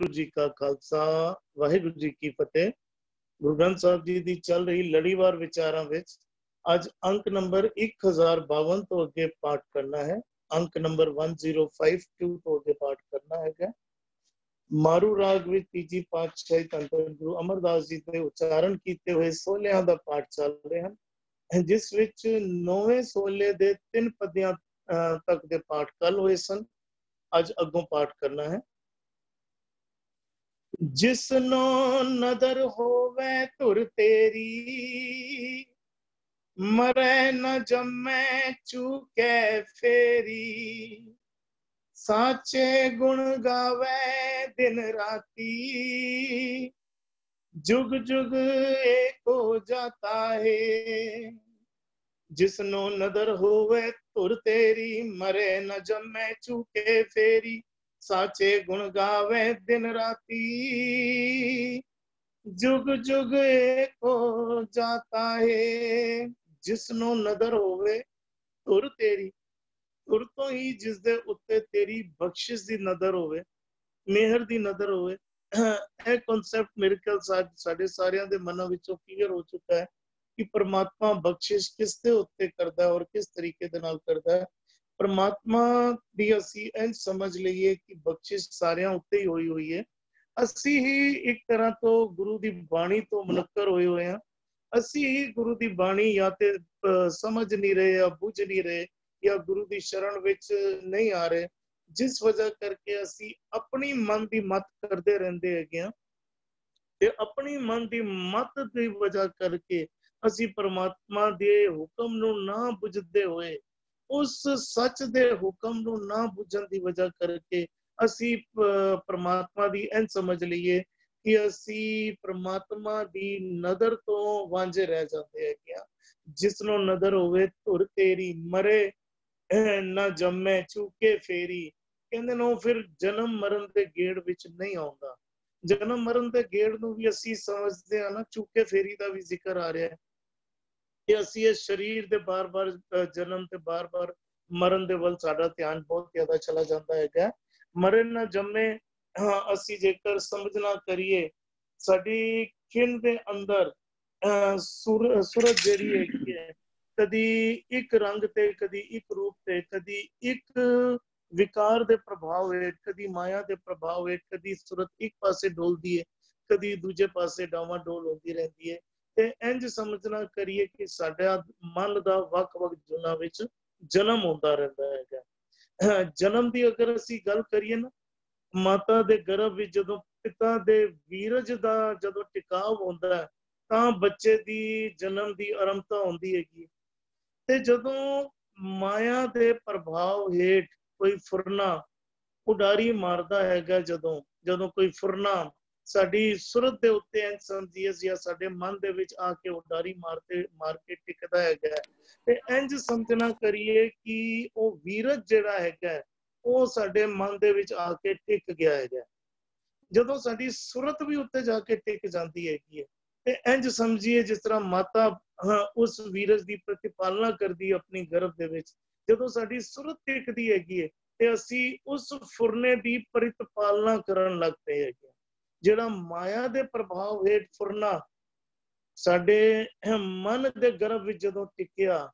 ਵਾਹਿਗੁਰੂ ਜੀ ਕਾ ਖਾਲਸਾ ਵਾਹਿਗੁਰੂ ਜੀ ਕੀ ਫਤਿਹ ਗੁਰੂ ਗ੍ਰੰਥ ਸਾਹਿਬ ਜੀ ਦੀ ਚੱਲ ਰਹੀ ਲੜੀਵਾਰ ਵਿਚਾਰਾਂ ਵਿੱਚ ਅੱਜ ਅੰਕ ਨੰਬਰ 1052 ਤੋਂ ਅੱਗੇ ਪਾਠ ਕਰਨਾ ਹੈ ਅੰਕ ਨੰਬਰ 1052 ਤੋਂ ਅੱਗੇ ਪਾਠ ਕਰਨਾ ਹੈਗਾ ਮਾਰੂ ਰਾਗ ਵਿੱਚ ਤੀਜੀ ਪਾਤਸ਼ਾਹੀ ਧੰਨ ਧੰਨ ਗੁਰੂ ਅਮਰਦਾਸ ਜੀ ਦੇ ਉਚਾਰਨ ਕੀਤੇ ਹੋਏ ਸੋਲਿਆਂ ਦਾ ਪਾਠ ਚੱਲ ਰਿਹਾ ਹੈ ਜਿਸ ਵਿੱਚ ਨੌਵੇਂ ਸੋਲੇ ਦੇ ਤਿੰਨ ਪਦਿਆਂ ਤੱਕ ਦੇ ਪਾਠ ਕੱਲ ਹੋਏ ਸਨ ਅੱਜ ਅੱਗੋਂ ਪਾਠ ਕਰਨਾ ਹੈ जिसनो नदर होवे तुर तेरी, मरे न जमे चूके फेरी। साचे गुण गावे दिन राती, जुग जुग एक हो जाता है। जिसनो नदर होवे तुर तेरी, मरे न जमे चूके फेरी। ਫੇਰੀ ਸਾਚੇ ਗੁਣ ਗਾਵੇ ਦਿਨ ਰਾਤੀ ਜੁਗ ਜੁਗ ਏਕੋ ਜਾਤਾ ਹੈ ਜਿਸ ਨੂੰ ਨਦਰ ਹੋਵੇ ਧੁਰ ਤੇਰੀ ਧੁਰ ਤੋਂ ਹੀ ਜਿਸ ਦੇ ਉੱਤੇ ਤੇਰੀ ਬਖਸ਼ਿਸ਼ ਦੀ ਨਜ਼ਰ ਹੋਵੇ ਮਿਹਰ ਦੀ ਨਜ਼ਰ ਹੋਵੇ ਇਹ ਕਨਸੈਪਟ ਮੇਰੇ ਖਿਆਲ ਸਾਡੇ ਸਾਰਿਆਂ ਦੇ ਮਨਾਂ ਵਿੱਚੋਂ ਕਲੀਅਰ ਹੋ ਚੁੱਕਾ ਹੈ ਕਿ ਪਰਮਾਤਮਾ ਬਖਸ਼ਿਸ਼ ਕਿਸ ਦੇ ਉੱਤੇ ਕਰਦਾ ਹੈ ਔਰ ਕਿਸ ਤਰੀਕੇ ਦੇ ਨਾਲ ਕਰਦਾ ਹੈ ਪਰਮਾਤਮਾ ਦੀ ਅਸੀਂ ਇੰਜ ਸਮਝ ਲਈਏ ਕਿ ਬਖਸ਼ਿਸ਼ ਸਾਰਿਆਂ ਉੱਤੇ ਹੀ ਹੋਈ ਹੋਈ ਹੈ ਅਸੀਂ ਹੀ ਇੱਕ ਤਰ੍ਹਾਂ ਤੋਂ ਗੁਰੂ ਦੀ ਬਾਣੀ ਤੋਂ ਮਨਕਰ ਹੋਏ ਹੋਏ ਹਾਂ ਅਸੀਂ ਹੀ ਗੁਰੂ ਦੀ ਬਾਣੀ ਜਾਂ ਤੇ ਸਮਝ ਨਹੀਂ ਰਹੇ ਜਾਂ ਬੁੱਝ ਨਹੀਂ ਰਹੇ ਜਾਂ ਗੁਰੂ ਦੀ ਸ਼ਰਨ ਵਿੱਚ ਨਹੀਂ ਆ ਰਹੇ ਜਿਸ ਵਜ੍ਹਾ ਕਰਕੇ ਅਸੀਂ ਆਪਣੀ ਮਨ ਦੀ ਮਤ ਕਰਦੇ ਰਹਿੰਦੇ ਹੈਗੇ ਆ ਤੇ ਆਪਣੀ ਮਨ ਦੀ ਮਤ ਦੀ ਵਜ੍ਹਾ ਕਰਕੇ ਅਸੀਂ ਪਰਮਾਤਮਾ ਦੇ ਹੁਕਮ ਨੂੰ ਨਾ ਬੁੱਝਦੇ ਹੋਏ ਉਸ ਸੱਚ ਦੇ ਹੁਕਮ ਨੂੰ ਨਾ ਬੁੱਝਣ ਦੀ ਵਜ੍ਹਾ ਕਰਕੇ ਅਸੀਂ ਪਰਮਾਤਮਾ ਦੀ ਐਂ ਸਮਝ ਲਈਏ ਕਿ ਅਸੀਂ ਪਰਮਾਤਮਾ ਦੀ ਨਜ਼ਰ ਤੋਂ ਵਾਂਝੇ ਰਹਿ ਜਾਂਦੇ ਹੈਗੇ ਆ ਜਿਸ ਨੂੰ ਨਜ਼ਰ ਹੋਵੇ ਧੁਰ ਤੇਰੀ ਮਰੇ ਨਾ ਜੰਮੇ ਚੁਕੇ ਫੇਰੀ ਕਹਿੰਦੇ ਨੇ ਉਹ ਫਿਰ ਜਨਮ ਮਰਨ ਦੇ ਗੇੜ ਵਿੱਚ ਨਹੀਂ ਆਉਂਦਾ ਜਨਮ ਮਰਨ ਦੇ ਗੇੜ ਨੂੰ ਵੀ ਅਸੀਂ ਸਮਝਦੇ ਆ ਨਾ ਚੁਕੇ ਫੇਰੀ ਦਾ ਵੀ ਜ਼ਿਕਰ ਆ ਰਿਹਾ ਹੈ ਕਿ ਅਸੀਂ ਇਸ ਸਰੀਰ ਦੇ ਬਾਰ-ਬਾਰ ਜਨਮ ਤੇ ਬਾਰ-ਬਾਰ ਮਰਨ ਦੇ ਵੱਲ ਸਾਡਾ ਧਿਆਨ ਬਹੁਤ ਜ਼ਿਆਦਾ ਚਲਾ ਜਾਂਦਾ ਹੈਗਾ ਮਰਨ ਨਾ ਜੰਮੇ ਅਸੀਂ ਜੇਕਰ ਸਮਝਣਾ ਕਰੀਏ ਸਾਡੀ ਖਿੰਨ ਦੇ ਅੰਦਰ ਸੂਰਜ ਜਿਹੜੀ ਹੈਗੀ ਹੈ ਕਦੀ ਇੱਕ ਰੰਗ ਤੇ ਕਦੀ ਇੱਕ ਰੂਪ ਤੇ ਕਦੀ ਇੱਕ ਵਿਕਾਰ ਦੇ ਪ੍ਰਭਾਵ ਹੈ ਕਦੀ ਮਾਇਆ ਦੇ ਪ੍ਰਭਾਵ ਹੈ ਕਦੀ ਸੁਰਤ ਇੱਕ ਪਾਸੇ ਡੋਲਦੀ ਹੈ ਕਦੀ ਦੂਜੇ ਪਾਸੇ ਡਾਵਾਂ ਡੋਲ ਹੁੰਦੀ ਰਹਿੰਦੀ ਹੈ ਤੇ ਇੰਜ ਸਮਝਣਾ ਕਰੀਏ ਕਿ ਸਾਡਾ ਮਨ ਦਾ ਵੱਖ-ਵੱਖ ਜੁਨਾ ਵਿੱਚ ਜਨਮ ਹੁੰਦਾ ਰਹਿੰਦਾ ਹੈਗਾ। ਜਨਮ ਦੀ ਅਗਰ ਅਸੀਂ ਗੱਲ ਕਰੀਏ ਨਾ, ਮਾਤਾ ਦੇ ਗਰਭ ਵਿੱਚ ਜਦੋਂ ਪਿਤਾ ਦੇ ਵੀਰਜ ਦਾ ਜਦੋਂ ਟਿਕਾਵ ਹੁੰਦਾ ਤਾਂ ਬੱਚੇ ਦੀ ਜਨਮ ਦੀ ਆਰੰਭਤਾ ਹੁੰਦੀ ਹੈਗੀ। ਤੇ ਜਦੋਂ ਮਾਇਆ ਦੇ ਪ੍ਰਭਾਵ ਹੇਠ ਕੋਈ ਫੁਰਨਾ ਉਡਾਰੀ ਮਾਰਦਾ ਹੈਗਾ ਜਦੋਂ ਜਦੋਂ ਕੋਈ ਫੁਰਨਾ ਸਾਡੀ ਸੁਰਤ ਦੇ ਉੱਤੇ ਐਂ ਸਮਝੀਏ ਜਾਂ ਸਾਡੇ ਮਨ ਦੇ ਵਿੱਚ ਆ ਕੇ ਉਡਾਰੀ ਮਾਰਦੇ ਮਾਰ ਕੇ ਟਿਕਦਾ ਹੈਗਾ ਤੇ ਇੰਜ ਸਮਝਣਾ ਕਰੀਏ ਕਿ ਉਹ ਵੀਰਤ ਜਿਹੜਾ ਹੈਗਾ ਉਹ ਸਾਡੇ ਮਨ ਦੇ ਵਿੱਚ ਆ ਕੇ ਟਿਕ ਗਿਆ ਹੈਗਾ ਜਦੋਂ ਸਾਡੀ ਸੁਰਤ ਵੀ ਉੱਤੇ ਜਾ ਕੇ ਟਿਕ ਜਾਂਦੀ ਹੈਗੀ ਹੈ ਤੇ ਇੰਜ ਸਮਝੀਏ ਜਿਸ ਤਰ੍ਹਾਂ ਮਾਤਾ ਉਸ ਵੀਰਜ ਦੀ ਪ੍ਰਤੀਪਾਲਨਾ ਕਰਦੀ ਆਪਣੀ ਗਰਭ ਦੇ ਵਿੱਚ ਜਦੋਂ ਸਾਡੀ ਸੁਰਤ ਟਿਕਦੀ ਹੈਗੀ ਹੈ ਤੇ ਅਸੀਂ ਉਸ ਫੁਰਨੇ ਦੀ ਪ੍ਰਤੀਪਾਲਨਾ ਕਰਨ ਲੱਗ ਪਏ ਹੈਗੇ ਜਿਹੜਾ ਮਾਇਆ ਦੇ ਪ੍ਰਭਾਵ ਹੇਠ ਫੁਰਨਾ ਸਾਡੇ ਮਨ ਦੇ ਗਰਭ ਵਿੱਚ ਜਦੋਂ ਟਿਕਿਆ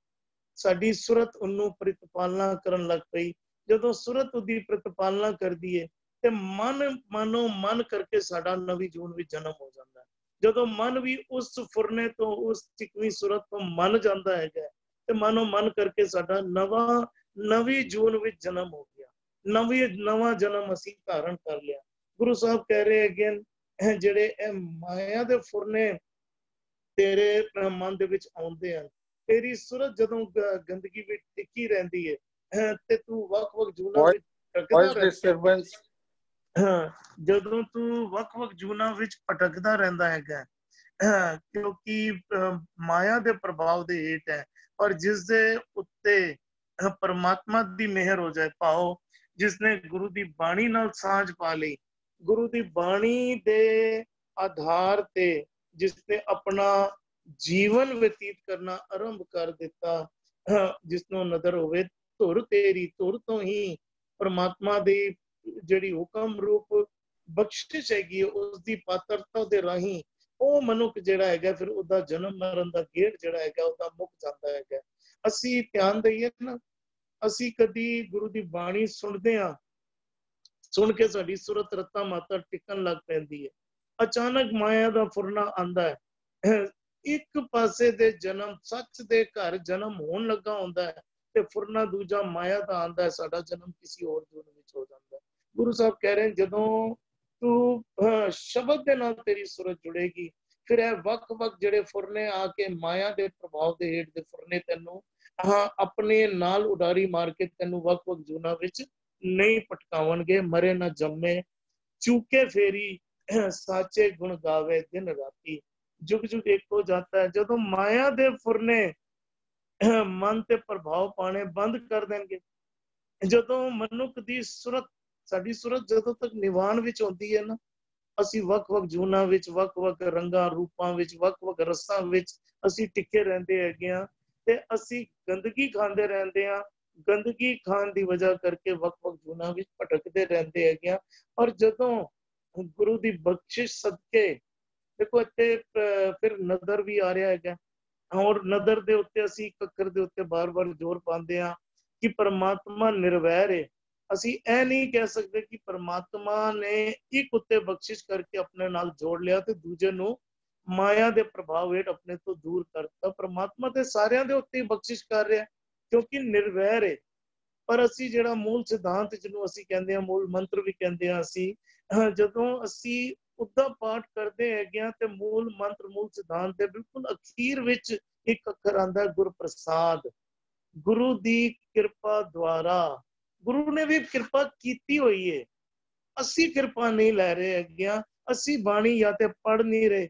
ਸਾਡੀ ਸੁਰਤ ਉਹਨੂੰ ਪ੍ਰਤੀਪਾਲਨਾ ਕਰਨ ਲੱਗ ਪਈ ਜਦੋਂ ਸੁਰਤ ਉਹਦੀ ਪ੍ਰਤੀਪਾਲਨਾ ਕਰਦੀ ਹੈ ਤੇ ਮਨ ਮਨੋ ਮਨ ਕਰਕੇ ਸਾਡਾ ਨਵੀਂ ਜੂਨ ਵਿੱਚ ਜਨਮ ਹੋ ਜਾਂਦਾ ਹੈ ਜਦੋਂ ਮਨ ਵੀ ਉਸ ਫੁਰਨੇ ਤੋਂ ਉਸ ਚਿਕਵੀਂ ਸੁਰਤ ਤੋਂ ਮਨ ਜਾਂਦਾ ਹੈਗਾ ਤੇ ਮਨੋ ਮਨ ਕਰਕੇ ਸਾਡਾ ਨਵਾਂ ਨਵੀਂ ਜੂਨ ਵਿੱਚ ਜਨਮ ਹੋ ਗਿਆ ਨਵੀਂ ਨਵਾਂ ਜਨਮ ਅਸੀਂ ਧਾਰਨ ਕਰ ਲਿਆ ਗੁਰੂ ਸਾਹਿਬ ਕਹਿ ਰਹੇ ਅਗੇਨ ਜਿਹੜੇ ਇਹ ਮਾਇਆ ਦੇ ਫੁਰਨੇ ਤੇਰੇ ਮਨ ਦੇ ਵਿੱਚ ਆਉਂਦੇ ਹਨ ਤੇਰੀ ਸੁਰਤ ਜਦੋਂ ਗੰਦਗੀ ਵਿੱਚ ਟਿੱਕੀ ਰਹਿੰਦੀ ਹੈ ਤੇ ਤੂੰ ਵੱਖ-ਵੱਖ ਜੂਨਾਂ ਵਿੱਚ ਟਕਦਾ ਹਾਂ ਜਦੋਂ ਤੂੰ ਵੱਖ-ਵੱਖ ਜੂਨਾਂ ਵਿੱਚ ਭਟਕਦਾ ਰਹਿੰਦਾ ਹੈਗਾ ਕਿਉਂਕਿ ਮਾਇਆ ਦੇ ਪ੍ਰਭਾਵ ਦੇ ਹੇਠ ਹੈ ਔਰ ਜਿਸ ਦੇ ਉੱਤੇ ਪਰਮਾਤਮਾ ਦੀ ਮਿਹਰ ਹੋ ਜਾਏ ਪਾਓ ਜਿਸ ਨੇ ਗੁਰੂ ਦੀ ਬਾਣੀ ਨਾਲ ਸਾਂਝ ਪਾ ਲਈ ਗੁਰੂ ਦੀ ਬਾਣੀ ਦੇ ਆਧਾਰ ਤੇ ਜਿਸ ਨੇ ਆਪਣਾ ਜੀਵਨ ਬਤੀਤ ਕਰਨਾ ਆਰੰਭ ਕਰ ਦਿੱਤਾ ਜਿਸ ਨੂੰ ਨਜ਼ਰ ਹੋਵੇ ਧੁਰ ਤੇਰੀ ਧੁਰ ਤੋਂ ਹੀ ਪਰਮਾਤਮਾ ਦੀ ਜਿਹੜੀ ਹੁਕਮ ਰੂਪ ਬਖਸ਼ਿਸ਼ ਹੈਗੀ ਉਸ ਦੀ ਪਾਤਰਤਾ ਦੇ ਰਾਹੀਂ ਉਹ ਮਨੁੱਖ ਜਿਹੜਾ ਹੈਗਾ ਫਿਰ ਉਹਦਾ ਜਨਮ ਮਰਨ ਦਾ ਗੇੜ ਜਿਹੜਾ ਹੈਗਾ ਉਹਦਾ ਮੁੱਕ ਜਾਂਦਾ ਹੈਗਾ ਅਸੀਂ ਧਿਆਨ ਦਈਏ ਨਾ ਅਸੀਂ ਕਦੀ ਗੁਰੂ ਦੀ ਬਾਣੀ ਸੁਣਦੇ ਆ ਸੁਣ ਕੇ ਸਾਡੀ ਸੁਰਤ ਰਤਾ ਮਾਤਾ ਟਿਕਣ ਲੱਗ ਪੈਂਦੀ ਹੈ ਅਚਾਨਕ ਮਾਇਆ ਦਾ ਫੁਰਨਾ ਆਂਦਾ ਹੈ ਇੱਕ ਪਾਸੇ ਦੇ ਜਨਮ ਸੱਚ ਦੇ ਘਰ ਜਨਮ ਹੋਣ ਲੱਗਾ ਹੁੰਦਾ ਹੈ ਤੇ ਫੁਰਨਾ ਦੂਜਾ ਮਾਇਆ ਦਾ ਆਂਦਾ ਹੈ ਸਾਡਾ ਜਨਮ ਕਿਸੇ ਹੋਰ ਜੁਨ ਵਿੱਚ ਹੋ ਜਾਂਦਾ ਹੈ ਗੁਰੂ ਸਾਹਿਬ ਕਹਿ ਰਹੇ ਜਦੋਂ ਤੂੰ ਸ਼ਬਦ ਦੇ ਨਾਲ ਤੇਰੀ ਸੁਰਤ ਜੁੜੇਗੀ ਫਿਰ ਇਹ ਵੱਖ-ਵੱਖ ਜਿਹੜੇ ਫੁਰਨੇ ਆ ਕੇ ਮਾਇਆ ਦੇ ਪ੍ਰਭਾਵ ਦੇ ਹੇਠ ਦੇ ਫੁਰਨੇ ਤੈਨੂੰ ਹਾਂ ਆਪਣੇ ਨਾਲ ਉਡਾਰੀ ਮਾਰ ਕੇ ਤੈਨੂੰ ਵੱਖ-ਵੱਖ ਜੁਨਾ ਵਿੱਚ ਨਹੀਂ ਪਟਕਾਵਣਗੇ ਮਰੇ ਨਾ ਜੰਮੇ ਚੂਕੇ ਫੇਰੀ ਸਾਚੇ ਗੁਣ ਗਾਵੇ ਦਿਨ ਰਾਤੀ ਜੁਗ ਜੁਗ ਇੱਕ ਹੋ ਜਾਂਦਾ ਹੈ ਜਦੋਂ ਮਾਇਆ ਦੇ ਫੁਰਨੇ ਮਨ ਤੇ ਪ੍ਰਭਾਵ ਪਾਣੇ ਬੰਦ ਕਰ ਦੇਣਗੇ ਜਦੋਂ ਮਨੁੱਖ ਦੀ ਸੁਰਤ ਸਾਡੀ ਸੁਰਤ ਜਦੋਂ ਤੱਕ ਨਿਵਾਨ ਵਿੱਚ ਹੁੰਦੀ ਹੈ ਨਾ ਅਸੀਂ ਵੱਖ-ਵੱਖ ਜੂਨਾ ਵਿੱਚ ਵੱਖ-ਵੱਖ ਰੰਗਾਂ ਰੂਪਾਂ ਵਿੱਚ ਵੱਖ-ਵੱਖ ਰਸਾਂ ਵਿੱਚ ਅਸੀਂ ਟਿੱਕੇ ਰਹਿੰਦੇ ਹੈਗੇ ਆ ਤੇ ਅਸੀਂ ਗੰਦਗੀ ਖਾਂਦੇ ਰਹਿੰਦੇ ਆ ਗੰਦਗੀ ਖਾਣ ਦੀ ਵਜ੍ਹਾ ਕਰਕੇ ਵੱਖ-ਵੱਖ ਜੂਨਾ ਵਿੱਚ ਭਟਕਦੇ ਰਹਿੰਦੇ ਹੈਗੇ ਆ ਔਰ ਜਦੋਂ ਗੁਰੂ ਦੀ ਬਖਸ਼ਿਸ਼ ਸਦਕੇ ਦੇਖੋ ਇੱਥੇ ਫਿਰ ਨਜ਼ਰ ਵੀ ਆ ਰਿਹਾ ਹੈਗਾ ਔਰ ਨਜ਼ਰ ਦੇ ਉੱਤੇ ਅਸੀਂ ਕੱਕਰ ਦੇ ਉੱਤੇ ਬਾਰ-ਬਾਰ ਜ਼ੋਰ ਪਾਉਂਦੇ ਆ ਕਿ ਪਰਮਾਤਮਾ ਨਿਰਵੈਰ ਹੈ ਅਸੀਂ ਇਹ ਨਹੀਂ ਕਹਿ ਸਕਦੇ ਕਿ ਪਰਮਾਤਮਾ ਨੇ ਇੱਕ ਉੱਤੇ ਬਖਸ਼ਿਸ਼ ਕਰਕੇ ਆਪਣੇ ਨਾਲ ਜੋੜ ਲਿਆ ਤੇ ਦੂਜੇ ਨੂੰ ਮਾਇਆ ਦੇ ਪ੍ਰਭਾਵ ਹੇਠ ਆਪਣੇ ਤੋਂ ਦੂਰ ਕਰਤਾ ਪਰਮਾਤਮਾ ਤੇ ਸਾਰਿਆਂ ਦੇ ਉੱਤੇ ਬਖਸ਼ਿਸ਼ ਕਰ ਰਿਹਾ ਕਿਉਂਕਿ ਨਿਰਵੈਰ ਹੈ ਪਰ ਅਸੀਂ ਜਿਹੜਾ ਮੂਲ ਸਿਧਾਂਤ ਜਿਹਨੂੰ ਅਸੀਂ ਕਹਿੰਦੇ ਆ ਮੂਲ ਮੰਤਰ ਵੀ ਕਹਿੰਦੇ ਆ ਅਸੀਂ ਜਦੋਂ ਅਸੀਂ ਉਦਾਂ ਪਾਠ ਕਰਦੇ ਹੈਗੇ ਆ ਤੇ ਮੂਲ ਮੰਤਰ ਮੂਲ ਸਿਧਾਂਤ ਦੇ ਬਿਲਕੁਲ ਅਖੀਰ ਵਿੱਚ ਇੱਕ ਅੱਖਰ ਆਂਦਾ ਗੁਰਪ੍ਰਸਾਦ ਗੁਰੂ ਦੀ ਕਿਰਪਾ ਦੁਆਰਾ ਗੁਰੂ ਨੇ ਵੀ ਕਿਰਪਾ ਕੀਤੀ ਹੋਈ ਹੈ ਅਸੀਂ ਕਿਰਪਾ ਨਹੀਂ ਲੈ ਰਹੇ ਹੈਗੇ ਅਸੀਂ ਬਾਣੀ ਜਾਂ ਤੇ ਪੜ ਨਹੀਂ ਰਹੇ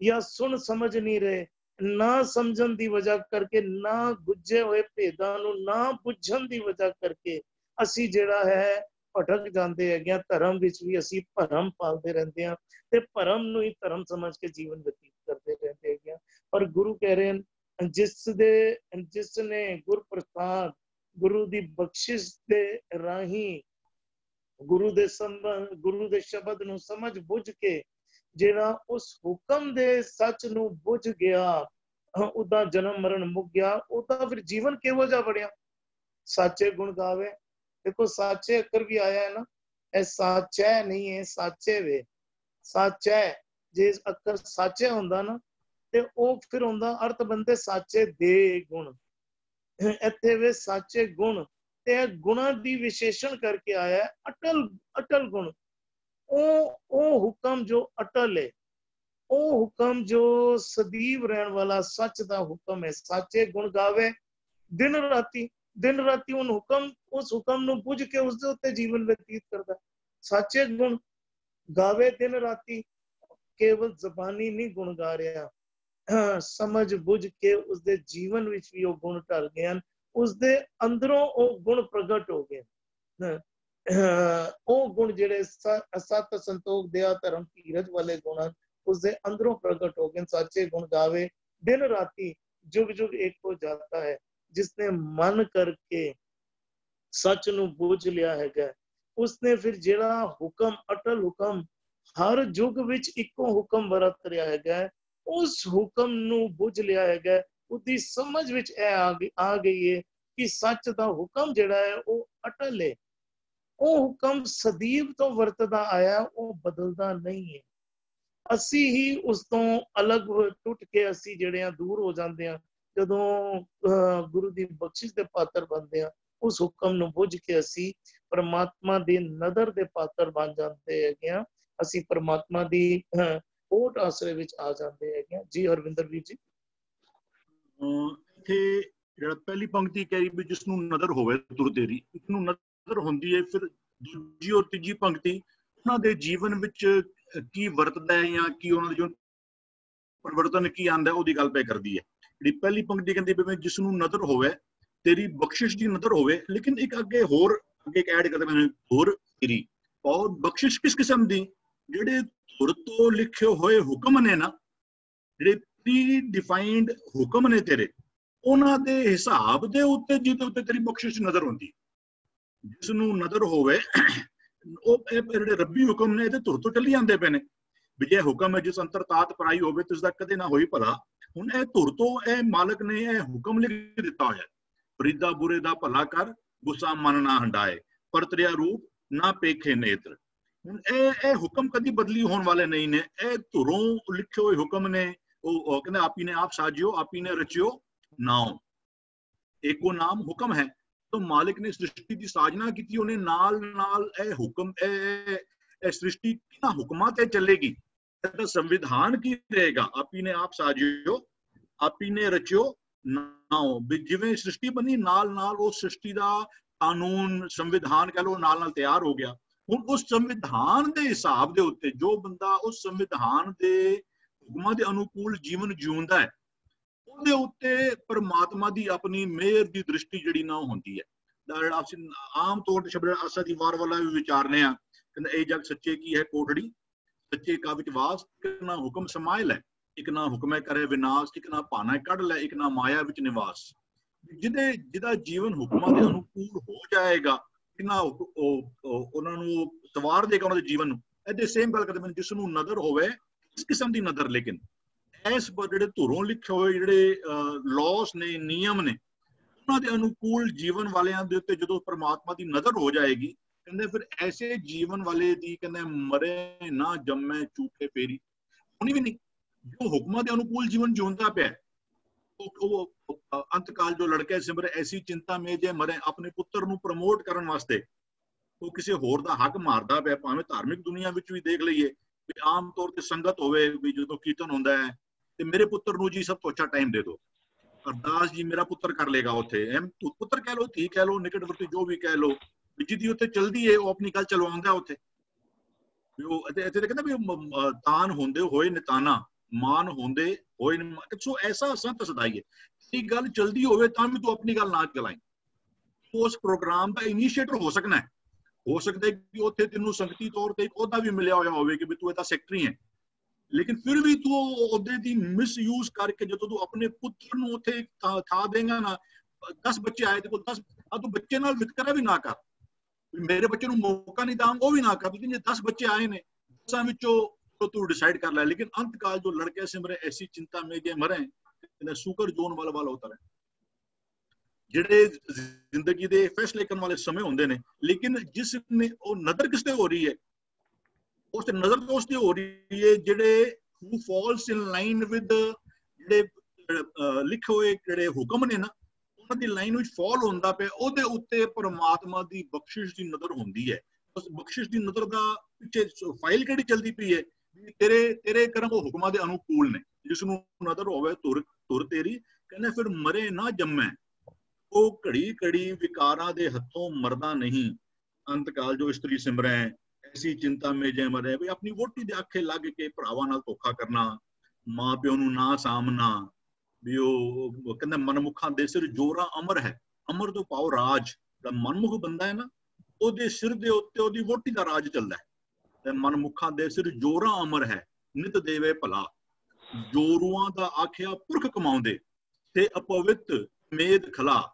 ਜਾਂ ਸੁਣ ਸਮਝ ਨਹੀਂ ਰਹੇ ਨਾ ਸਮਝਣ ਦੀ ਵਜ੍ਹਾ ਕਰਕੇ ਨਾ ਗੁੱਝੇ ਹੋਏ ਭੇਦਾਂ ਨੂੰ ਨਾ ਬੁੱਝਣ ਦੀ ਵਜ੍ਹਾ ਕਰਕੇ ਅਸੀਂ ਜਿਹੜਾ ਹੈ ਭਟਕ ਜਾਂਦੇ ਹੈਗੇ ਧਰਮ ਵਿੱਚ ਵੀ ਅਸੀਂ ਭਰਮ ਪਾਲਦੇ ਰਹਿੰਦੇ ਆ ਤੇ ਭਰਮ ਨੂੰ ਹੀ ਧਰਮ ਸਮਝ ਕੇ ਜੀਵਨ ਬਤੀਤ ਕਰਦੇ ਰਹਿੰਦੇ ਹੈਗੇ ਪਰ ਗੁਰੂ ਕਹਿ ਰਹੇ ਹਨ ਜਿਸ ਦੇ ਜਿਸ ਨੇ ਗੁਰ ਪ੍ਰਸਾਦ ਗੁਰੂ ਦੀ ਬਖਸ਼ਿਸ਼ ਦੇ ਰਾਹੀਂ ਗੁਰੂ ਦੇ ਸੰਬੰਧ ਗੁਰੂ ਦੇ ਸ਼ਬਦ ਨੂੰ ਸਮਝ ਬੁੱਝ ਕੇ ਜਿਹੜਾ ਉਸ ਹੁਕਮ ਦੇ ਸੱਚ ਨੂੰ ਬੁੱਝ ਗਿਆ ਉਹਦਾ ਜਨਮ ਮਰਨ ਮੁੱਕ ਗਿਆ ਉਹਦਾ ਫਿਰ ਜੀਵਨ ਕਿਹੋ ਜਿਹਾ ਬਣਿਆ ਸਾਚੇ ਗੁਣ ਗਾਵੇ ਦੇਖੋ ਸਾਚੇ ਅੱਖਰ ਵੀ ਆਇਆ ਹੈ ਨਾ ਇਹ ਸਾਚੈ ਨਹੀਂ ਹੈ ਸਾਚੇ ਵੇ ਸਾਚੈ ਜੇ ਅੱਖਰ ਸਾਚੇ ਹੁੰਦਾ ਨਾ ਤੇ ਉਹ ਫਿਰ ਹੁੰਦਾ ਅਰਥ ਬੰਦੇ ਸਾਚੇ ਦੇ ਗੁਣ ਇੱਥੇ ਵੇ ਸਾਚੇ ਗੁਣ ਤੇ ਗੁਣਾ ਦੀ ਵਿਸ਼ੇਸ਼ਣ ਕਰਕੇ ਆਇਆ ਹੈ ਅਟਲ ਅਟਲ ਗੁਣ ਉਹ ਉਹ ਹੁਕਮ ਜੋ ਅਟਲ ਹੈ ਉਹ ਹੁਕਮ ਜੋ ਸਦੀਵ ਰਹਿਣ ਵਾਲਾ ਸੱਚ ਦਾ ਹੁਕਮ ਹੈ ਸਾਚੇ ਗੁਣ ਗਾਵੇ ਦਿਨ ਰਾਤੀ ਦਿਨ ਰਾਤੀ ਉਹ ਹੁਕਮ ਉਸ ਹੁਕਮ ਨੂੰ ਬੁੱਝ ਕੇ ਉਸ ਦੇ ਉੱਤੇ ਜੀਵਨ ਬਤੀਤ ਕਰਦਾ ਸਾਚੇ ਗੁਣ ਗਾਵੇ ਦਿਨ ਰਾਤੀ ਕੇਵਲ ਜ਼ਬਾਨੀ ਨਹੀਂ ਗੁਣ ਗਾ ਰਿਹਾ ਸਮਝ ਬੁੱਝ ਕੇ ਉਸ ਦੇ ਜੀਵਨ ਵਿੱਚ ਵੀ ਉਹ ਗੁਣ ਢਲ ਗਏ ਹਨ ਉਸ ਦੇ ਅੰਦਰੋਂ ਉਹ ਗੁਣ ਪ੍ਰਗਟ ਹੋ ਗਏ ਉਹ ਗੁਣ ਜਿਹੜੇ ਸਤ ਸੰਤੋਖ ਦਿਆ ਧਰਮ ਧੀਰਜ ਵਾਲੇ ਗੁਣ ਹਨ ਉਸ ਦੇ ਅੰਦਰੋਂ ਪ੍ਰਗਟ ਹੋ ਗਏ ਸੱਚੇ ਗੁਣ ਗਾਵੇ ਦਿਨ ਰਾਤੀ ਜੁਗ ਜੁਗ ਇੱਕ ਹੋ ਜਾਂਦਾ ਹੈ ਜਿਸਨੇ ਮਨ ਕਰਕੇ ਸੱਚ ਨੂੰ ਬੁੱਝ ਲਿਆ ਹੈਗਾ ਉਸਨੇ ਫਿਰ ਜਿਹੜਾ ਹੁਕਮ ਅਟਲ ਹੁਕਮ ਹਰ ਯੁੱਗ ਵਿੱਚ ਇੱਕੋ ਹੁਕਮ ਵਰਤ ਰਿਹਾ ਹੈਗਾ ਉਸ ਹੁਕਮ ਨੂੰ ਬੁੱਝ ਲਿਆ ਹੈਗਾ ਉਹਦੀ ਸਮਝ ਵਿੱਚ ਇਹ ਆ ਗਈ ਹੈ ਕਿ ਸੱਚ ਦਾ ਹੁਕਮ ਜਿਹੜਾ ਹੈ ਉਹ ਅਟਲ ਹੈ ਉਹ ਹੁਕਮ ਸਦੀਵ ਤੋਂ ਵਰਤਦਾ ਆਇਆ, ਉਹ ਬਦਲਦਾ ਨਹੀਂ ਹੈ। ਅਸੀਂ ਹੀ ਉਸ ਤੋਂ ਅਲੱਗ ਟੁੱਟ ਕੇ ਅਸੀਂ ਜਿਹੜੇ ਆ ਦੂਰ ਹੋ ਜਾਂਦੇ ਆ ਜਦੋਂ ਗੁਰੂ ਦੀ ਬਖਸ਼ਿਸ਼ ਦੇ ਪਾਤਰ ਬਣਦੇ ਆ ਉਸ ਹੁਕਮ ਨੂੰ ਬੁੱਝ ਕੇ ਅਸੀਂ ਪਰਮਾਤਮਾ ਦੀ ਨਜ਼ਰ ਦੇ ਪਾਤਰ ਬਣ ਜਾਂਦੇ ਹੈਗੇ ਆ ਅਸੀਂ ਪਰਮਾਤਮਾ ਦੀ ਓਟ ਆਸਰੇ ਵਿੱਚ ਆ ਜਾਂਦੇ ਹੈਗੇ ਆ ਜੀ ਹਰਵਿੰਦਰ ਵੀ ਜੀ। ਇੱਥੇ ਜਿਹੜਾ ਪਹਿਲੀ ਪੰਕਤੀ ਕਹਿ ਰਹੀ ਵੀ ਜਿਸ ਨੂੰ ਨਜ਼ਰ ਹੋਵੇ ਤੁਰ ਇਸ ਨੂੰ ਨਜ਼ਰ ਹੁੰਦੀ ਹੈ ਫਿਰ ਦੂਜੀ ਔਰ ਤੀਜੀ ਪੰਕਤੀ ਉਹਨਾਂ ਦੇ ਜੀਵਨ ਵਿੱਚ ਕੀ ਵਰਤਦਾ ਹੈ ਜਾਂ ਕੀ ਉਹਨਾਂ ਦੇ ਜੋ ਪਰਿਵਰਤਨ ਕੀ ਆਂਦਾ ਉਹਦੀ ਗੱਲ ਪੈ ਕਰਦੀ ਹੈ। ਜਿਹੜੀ ਪਹਿਲੀ ਪੰਕਤੀ ਕਹਿੰਦੀ ਵੀ ਜਿਸ ਨੂੰ ਨਜ਼ਰ ਹੋਵੇ, ਤੇਰੀ ਬਖਸ਼ਿਸ਼ ਦੀ ਨਜ਼ਰ ਹੋਵੇ, ਲੇਕਿਨ ਇੱਕ ਅੱਗੇ ਹੋਰ, ਅੱਗੇ ਇੱਕ ਐਡ ਕਰਦੇ ਨੇ ਹੋਰ ਤੇਰੀ। ਔਰ ਬਖਸ਼ਿਸ਼ ਕਿਸ ਕਿਸਮ ਦੀ? ਜਿਹੜੇ ਧੁਰ ਤੋਂ ਲਿਖੇ ਹੋਏ ਹੁਕਮ ਨੇ ਨਾ, ਜਿਹੜੇ ਪ੍ਰੀ ਡਿਫਾਈਨਡ ਹੁਕਮ ਨੇ ਤੇਰੇ, ਉਹਨਾਂ ਦੇ ਹਿਸਾਬ ਦੇ ਉੱਤੇ, ਜਿਹਦੇ ਉੱਤੇ ਤੇਰੀ ਬਖਸ਼ਿਸ਼ ਨਜ਼ਰ ਹੁੰਦੀ। ਜਿਸ ਨੂੰ ਨਜ਼ਰ ਹੋਵੇ ਉਹ ਜਿਹੜੇ ਰੱਬੀ ਹੁਕਮ ਨੇ ਇਹਦੇ ਧੁਰ ਤੋਂ ਚੱਲੀ ਜਾਂਦੇ ਪਏ ਨੇ ਵੀ ਜੇ ਹੁਕਮ ਹੈ ਜਿਸ ਅੰਤਰ ਤਾਤ ਪਰਾਈ ਹੋਵੇ ਤੇ ਉਸ ਦਾ ਕਦੇ ਨਾ ਹੋਈ ਭਲਾ ਹੁਣ ਇਹ ਧੁਰ ਤੋਂ ਇਹ ਮਾਲਕ ਨੇ ਇਹ ਹੁਕਮ ਲਿਖ ਦਿੱਤਾ ਹੋਇਆ ਫਰੀਦਾ ਬੁਰੇ ਦਾ ਭਲਾ ਕਰ ਗੁੱਸਾ ਮਨ ਨਾ ਹੰਡਾਏ ਪਰਤਰਿਆ ਰੂਪ ਨਾ ਪੇਖੇ ਨੇਤਰ ਹੁਣ ਇਹ ਇਹ ਹੁਕਮ ਕਦੀ ਬਦਲੀ ਹੋਣ ਵਾਲੇ ਨਹੀਂ ਨੇ ਇਹ ਧੁਰੋਂ ਲਿਖੇ ਹੋਏ ਹੁਕਮ ਨੇ ਉਹ ਕਹਿੰਦੇ ਆਪੀ ਨੇ ਆਪ ਸਾਜਿਓ ਆਪੀ ਨੇ ਰਚਿਓ ਨਾਮ ਏਕੋ ਨਾਮ ਹੁਕਮ ਹੈ ਤੋਂ ਮਾਲਿਕ ਨੇ ਸ੍ਰਿਸ਼ਟੀ ਦੀ ਸਾਜਨਾ ਕੀਤੀ ਉਹਨੇ ਨਾਲ ਨਾਲ ਇਹ ਹੁਕਮ ਇਹ ਇਹ ਸ੍ਰਿਸ਼ਟੀ ਕਿਹਨਾਂ ਹੁਕਮਾਂ ਤੇ ਚੱਲੇਗੀ ਤਾਂ ਸੰਵਿਧਾਨ ਕੀ ਰਹੇਗਾ ਆਪੀ ਨੇ ਆਪ ਸਾਜਿਓ ਆਪੀ ਨੇ ਰਚਿਓ ਨਾਓ ਜਿਵੇਂ ਸ੍ਰਿਸ਼ਟੀ ਬਣੀ ਨਾਲ ਨਾਲ ਉਹ ਸ੍ਰਿਸ਼ਟੀ ਦਾ ਕਾਨੂੰਨ ਸੰਵਿਧਾਨ ਕਹ ਲੋ ਨਾਲ ਨਾਲ ਤਿਆਰ ਹੋ ਗਿਆ ਹੁਣ ਉਸ ਸੰਵਿਧਾਨ ਦੇ ਹਿਸਾਬ ਦੇ ਉੱਤੇ ਜੋ ਬੰਦਾ ਉਸ ਸੰਵਿਧਾਨ ਦੇ ਹੁਕਮਾਂ ਦੇ ਅਨੁਕੂਲ ਜੀਵਨ ਜਿਉਂਦਾ ਹੈ ਉਹਦੇ ਉੱਤੇ ਪਰਮਾਤਮਾ ਦੀ ਆਪਣੀ ਮਿਹਰ ਦੀ ਦ੍ਰਿਸ਼ਟੀ ਜਿਹੜੀ ਨਾ ਹੁੰਦੀ ਹੈ ਅਸੀਂ ਆਮ ਤੌਰ ਤੇ ਸ਼ਬਦ ਅਸਾ ਦੀ ਵਾਰ ਵਾਲਾ ਵੀ ਵਿਚਾਰਨੇ ਆ ਕਹਿੰਦਾ ਇਹ ਜਗ ਸੱਚੇ ਕੀ ਹੈ ਕੋਠੜੀ ਸੱਚੇ ਕਾ ਵਿੱਚ ਵਾਸ ਇੱਕ ਨਾ ਹੁਕਮ ਸਮਾਇਲ ਹੈ ਇੱਕ ਨਾ ਹੁਕਮੇ ਕਰੇ ਵਿਨਾਸ਼ ਇੱਕ ਨਾ ਭਾਣਾ ਕੱਢ ਲੈ ਇੱਕ ਨਾ ਮਾਇਆ ਵਿੱਚ ਨਿਵਾਸ ਜਿਹਦੇ ਜਿਹਦਾ ਜੀਵਨ ਹੁਕਮਾਂ ਦੇ ਅਨੁਕੂਲ ਹੋ ਜਾਏਗਾ ਕਿੰਨਾ ਉਹਨਾਂ ਨੂੰ ਸਵਾਰ ਦੇਗਾ ਉਹਨਾਂ ਦੇ ਜੀਵਨ ਨੂੰ ਇਹਦੇ ਸੇਮ ਗੱਲ ਕਰਦੇ ਮੈਂ ਜਿਸ ਨੂੰ ਨਜ਼ਰ ਹੋਵੇ ਇਸ ਕਿਸਮ ਦੀ ਨਜ਼ਰ ਲੇਕਿਨ ਇਸ ਜਿਹੜੇ ਧੁਰੋਂ ਲਿਖੇ ਹੋਏ ਜਿਹੜੇ ਲਾਸ ਨੇ ਨਿਯਮ ਨੇ ਉਹਨਾਂ ਦੇ ਅਨੁਕੂਲ ਜੀਵਨ ਵਾਲਿਆਂ ਦੇ ਉੱਤੇ ਜਦੋਂ ਪਰਮਾਤਮਾ ਦੀ ਨਜ਼ਰ ਹੋ ਜਾਏਗੀ ਕਹਿੰਦੇ ਫਿਰ ਐਸੇ ਜੀਵਨ ਵਾਲੇ ਦੀ ਕਹਿੰਦੇ ਮਰੇ ਨਾ ਜੰਮੇ ਚੂਕੇ ਫੇਰੀ ਹੁਣੀ ਵੀ ਨਹੀਂ ਜੋ ਹੁਕਮਾਂ ਦੇ ਅਨੁਕੂਲ ਜੀਵਨ ਜਿਉਂਦਾ ਪਿਆ ਉਹ ਅੰਤਕਾਲ ਜੋ ਲੜਕੇ ਸਿਮਰ ਐਸੀ ਚਿੰਤਾ ਮੇ ਜੇ ਮਰੇ ਆਪਣੇ ਪੁੱਤਰ ਨੂੰ ਪ੍ਰਮੋਟ ਕਰਨ ਵਾਸਤੇ ਉਹ ਕਿਸੇ ਹੋਰ ਦਾ ਹੱਕ ਮਾਰਦਾ ਪਿਆ ਭਾਵੇਂ ਧਾਰਮਿਕ ਦੁਨੀਆ ਵਿੱਚ ਵੀ ਦੇਖ ਲਈਏ ਵੀ ਆਮ ਤੌਰ ਤੇ ਸੰਗਤ ਹੋਵੇ ਵੀ ਜਦੋਂ ਕੀਰਤਨ ਹੁੰਦਾ ਹੈ ਤੇ ਮੇਰੇ ਪੁੱਤਰ ਨੂੰ ਜੀ ਸਭ ਤੋਂ ਅੱਛਾ ਟਾਈਮ ਦੇ ਦਿਓ ਅਰਦਾਸ ਜੀ ਮੇਰਾ ਪੁੱਤਰ ਕਰ ਲੇਗਾ ਉੱਥੇ ਐਮ ਪੁੱਤਰ ਕਹਿ ਲੋ ਠੀਕ ਕਹਿ ਲੋ ਨਿਕਟਵਰਤੀ ਜੋ ਵੀ ਕਹਿ ਲੋ ਜਿਹਦੀ ਉੱਥੇ ਚਲਦੀ ਏ ਉਹ ਆਪਣੀ ਗੱਲ ਚਲਵਾਉਂਦਾ ਉੱਥੇ ਵੀ ਉਹ ਇੱਥੇ ਤੇ ਕਹਿੰਦਾ ਵੀ ਤਾਨ ਹੁੰਦੇ ਹੋਏ ਨਿਤਾਨਾ ਮਾਨ ਹੁੰਦੇ ਹੋਏ ਸੋ ਐਸਾ ਸੰਤ ਸਦਾਈਏ ਇਹ ਗੱਲ ਚਲਦੀ ਹੋਵੇ ਤਾਂ ਵੀ ਤੂੰ ਆਪਣੀ ਗੱਲ ਨਾ ਚਲਾਈ ਉਸ ਪ੍ਰੋਗਰਾਮ ਦਾ ਇਨੀਸ਼ੀਏਟਰ ਹੋ ਸਕਣਾ ਹੈ ਹੋ ਸਕਦਾ ਹੈ ਕਿ ਉੱਥੇ ਤੈਨੂੰ ਸੰਗਤੀ ਤੌਰ ਤੇ ਇੱਕ ਉਹਦਾ ਵੀ ਮਿਲਿਆ ਹੋਇਆ ਹੋਵੇ ਕਿ ਵੀ ਤੂੰ ਇਹਦਾ ਸੈਕਟਰੀ ਹੈ ਲੇਕਿਨ ਫਿਰ ਵੀ ਤੂੰ ਉਹਦੇ ਦੀ ਮਿਸਯੂਜ਼ ਕਰਕੇ ਜਦੋਂ ਤੂੰ ਆਪਣੇ ਪੁੱਤਰ ਨੂੰ ਉੱਥੇ ਥਾ ਦੇਗਾ ਨਾ 10 ਬੱਚੇ ਆਏ ਤੇ ਕੋਲ 10 ਆ ਤੂੰ ਬੱਚੇ ਨਾਲ ਵਿਤਕਰਾ ਵੀ ਨਾ ਕਰ ਮੇਰੇ ਬੱਚੇ ਨੂੰ ਮੌਕਾ ਨਹੀਂ ਦਾਂਗਾ ਉਹ ਵੀ ਨਾ ਕਰ ਲੇਕਿਨ ਜੇ 10 ਬੱਚੇ ਆਏ ਨੇ ਦਸਾਂ ਵਿੱਚੋਂ तो तू डिसाइड कर ले लेकिन अंत काल जो लड़के सिमरे ऐसी चिंता में जे मरे सुकर जोन वाला वाला होता रहे ਜਿਹੜੇ ਜ਼ਿੰਦਗੀ ਦੇ ਫੈਸਲੇ ਕਰਨ ਵਾਲੇ ਸਮੇਂ ਹੁੰਦੇ ਨੇ ਲੇਕਿਨ ਜਿਸ ਨੇ ਉਹ ਨਜ਼ਰ ਕਿਸ ਤੇ ਹੋ ਰਹੀ ਹੈ ਉਸ ਤੇ ਨਜ਼ਰ ਉਸ ਤੇ ਹੋ ਰਹੀ ਹੈ ਜਿਹੜੇ who falls in line with ਜਿਹੜੇ ਲਿਖੇ ਹੋਏ ਜਿਹੜੇ ਹੁਕਮ ਨੇ ਨਾ, ਉਹਨਾਂ ਦੀ ਲਾਈਨ ਵਿੱਚ ਫਾਲ ਹੁੰਦਾ ਪਿਆ, ਉਹਦੇ ਉੱਤੇ ਪਰਮਾਤਮਾ ਦੀ ਬਖਸ਼ਿਸ਼ ਦੀ ਨਜ਼ਰ ਹੁੰਦੀ ਹੈ। ਉਸ ਬਖਸ਼ਿਸ਼ ਦੀ ਨਜ਼ਰ ਦਾ ਪਿੱਛੇ ਫਾਈਲ ਕਿਹੜੀ ਚੱਲਦੀ ਪਈ ਹੈ? ਤੇਰੇ ਤੇਰੇ ਕਰਮ ਉਹ ਹੁਕਮਾਂ ਦੇ ਅਨੁਕੂਲ ਨੇ ਜਿਸ ਨੂੰ ਨਜ਼ਰ ਹੋਵੇ ਤੁਰ ਤੁਰ ਤੇਰੀ, ਕਹਿੰਦੇ ਫਿਰ ਮਰੇ ਨਾ ਜੰਮੈ। ਉਹ ਘੜੀ ਘੜੀ ਵਿਕਾਰਾਂ ਦੇ ਹੱਥੋਂ ਮਰਦਾ ਨਹੀਂ, ਅੰਤਕਾਲ ਜੋ ਇਸਤਰੀ ਸਿਮਰੈ ਐਸੀ ਚਿੰਤਾ ਮੇ ਜੇ ਮਰੇ ਵੀ ਆਪਣੀ ਵੋਟੀ ਦੇ ਅੱਖੇ ਲੱਗ ਕੇ ਭਰਾਵਾਂ ਨਾਲ ਧੋਖਾ ਕਰਨਾ ਮਾਂ ਪਿਓ ਨੂੰ ਨਾ ਸਾਹਮਣਾ ਵੀ ਉਹ ਕਹਿੰਦੇ ਮਨਮੁਖਾਂ ਦੇ ਸਿਰ ਜੋਰਾ ਅਮਰ ਹੈ। ਅਮਰ ਤੋਂ ਪਾਉ ਰਾਜ। ਦਾ ਮਨਮੁਖ ਬੰਦਾ ਹੈ ਨਾ, ਉਹਦੇ ਸਿਰ ਦੇ ਉੱਤੇ ਉਹਦੀ ਵੋਟੀ ਦਾ ਰਾਜ ਚੱਲਦਾ ਹੈ। ਤੇ ਮਨਮੁਖਾਂ ਦੇ ਸਿਰ ਜੋਰਾ ਅਮਰ ਹੈ। ਨਿਤ ਦੇਵੇ ਭਲਾ। ਜੋਰੂਆਂ ਦਾ ਆਖਿਆ ਪੁਰਖ ਕਮਾਉਂਦੇ। ਤੇ ਅਪਵਿੱਤ ਮੇਦ ਖਲਾ।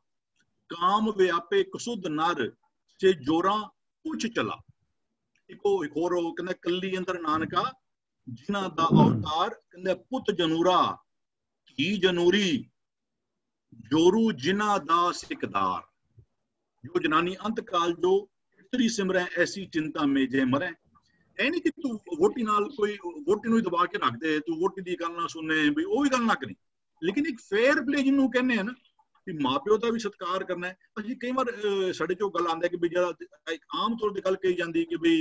ਕਾਮ ਵਿਆਪੇ ਕਸੁੱਧ ਨਰ। ਤੇ ਜੋਰਾ ਪੁੱਛ ਚਲਾ। ਇੱਕੋ ਇੱਕ ਹੋਰ ਉਹ ਕਹਿੰਦਾ ਕੱਲੀ ਅੰਦਰ ਨਾਨਕਾ ਜਿਨ੍ਹਾਂ ਦਾ ਅਵਤਾਰ ਕਹਿੰਦੇ ਪੁੱਤ ਜਨੂਰਾ ਕੀ ਜਨੂਰੀ ਜੋਰੂ ਜਿਨ੍ਹਾਂ ਦਾ ਸਿਕਦਾਰ ਜੋ ਜਨਾਨੀ ਅੰਤਕਾਲ ਜੋ ਇਤਰੀ ਸਿਮਰੈ ਐਸੀ ਚਿੰਤਾ ਮੇ ਜੇ ਮਰੇ ਐ ਨਹੀਂ ਕਿ ਤੂੰ ਵੋਟੀ ਨਾਲ ਕੋਈ ਵੋਟੀ ਨੂੰ ਹੀ ਦਬਾ ਕੇ ਰੱਖ ਦੇ ਤੂੰ ਵੋਟੀ ਦੀ ਗੱਲ ਨਾ ਸੁਣੇ ਵੀ ਉਹ ਵੀ ਗੱਲ ਨਾ ਕਰੀ ਲੇਕਿਨ ਇੱਕ ਫੇਅਰ ਪਲੇ ਜਿਹਨੂੰ ਕਹਿੰਦੇ ਆ ਨਾ ਕਿ ਮਾਪਿਓ ਦਾ ਵੀ ਸਤਿਕਾਰ ਕਰਨਾ ਹੈ ਅਸੀਂ ਕਈ ਵਾਰ ਸਾਡੇ ਚੋਂ ਗੱਲ ਆਉਂਦਾ ਕਿ ਵੀ ਜਿਹੜਾ ਇੱਕ ਆਮ ਤੌਰ ਤੇ ਗੱਲ ਕਹੀ ਜਾਂਦੀ ਕਿ ਵੀ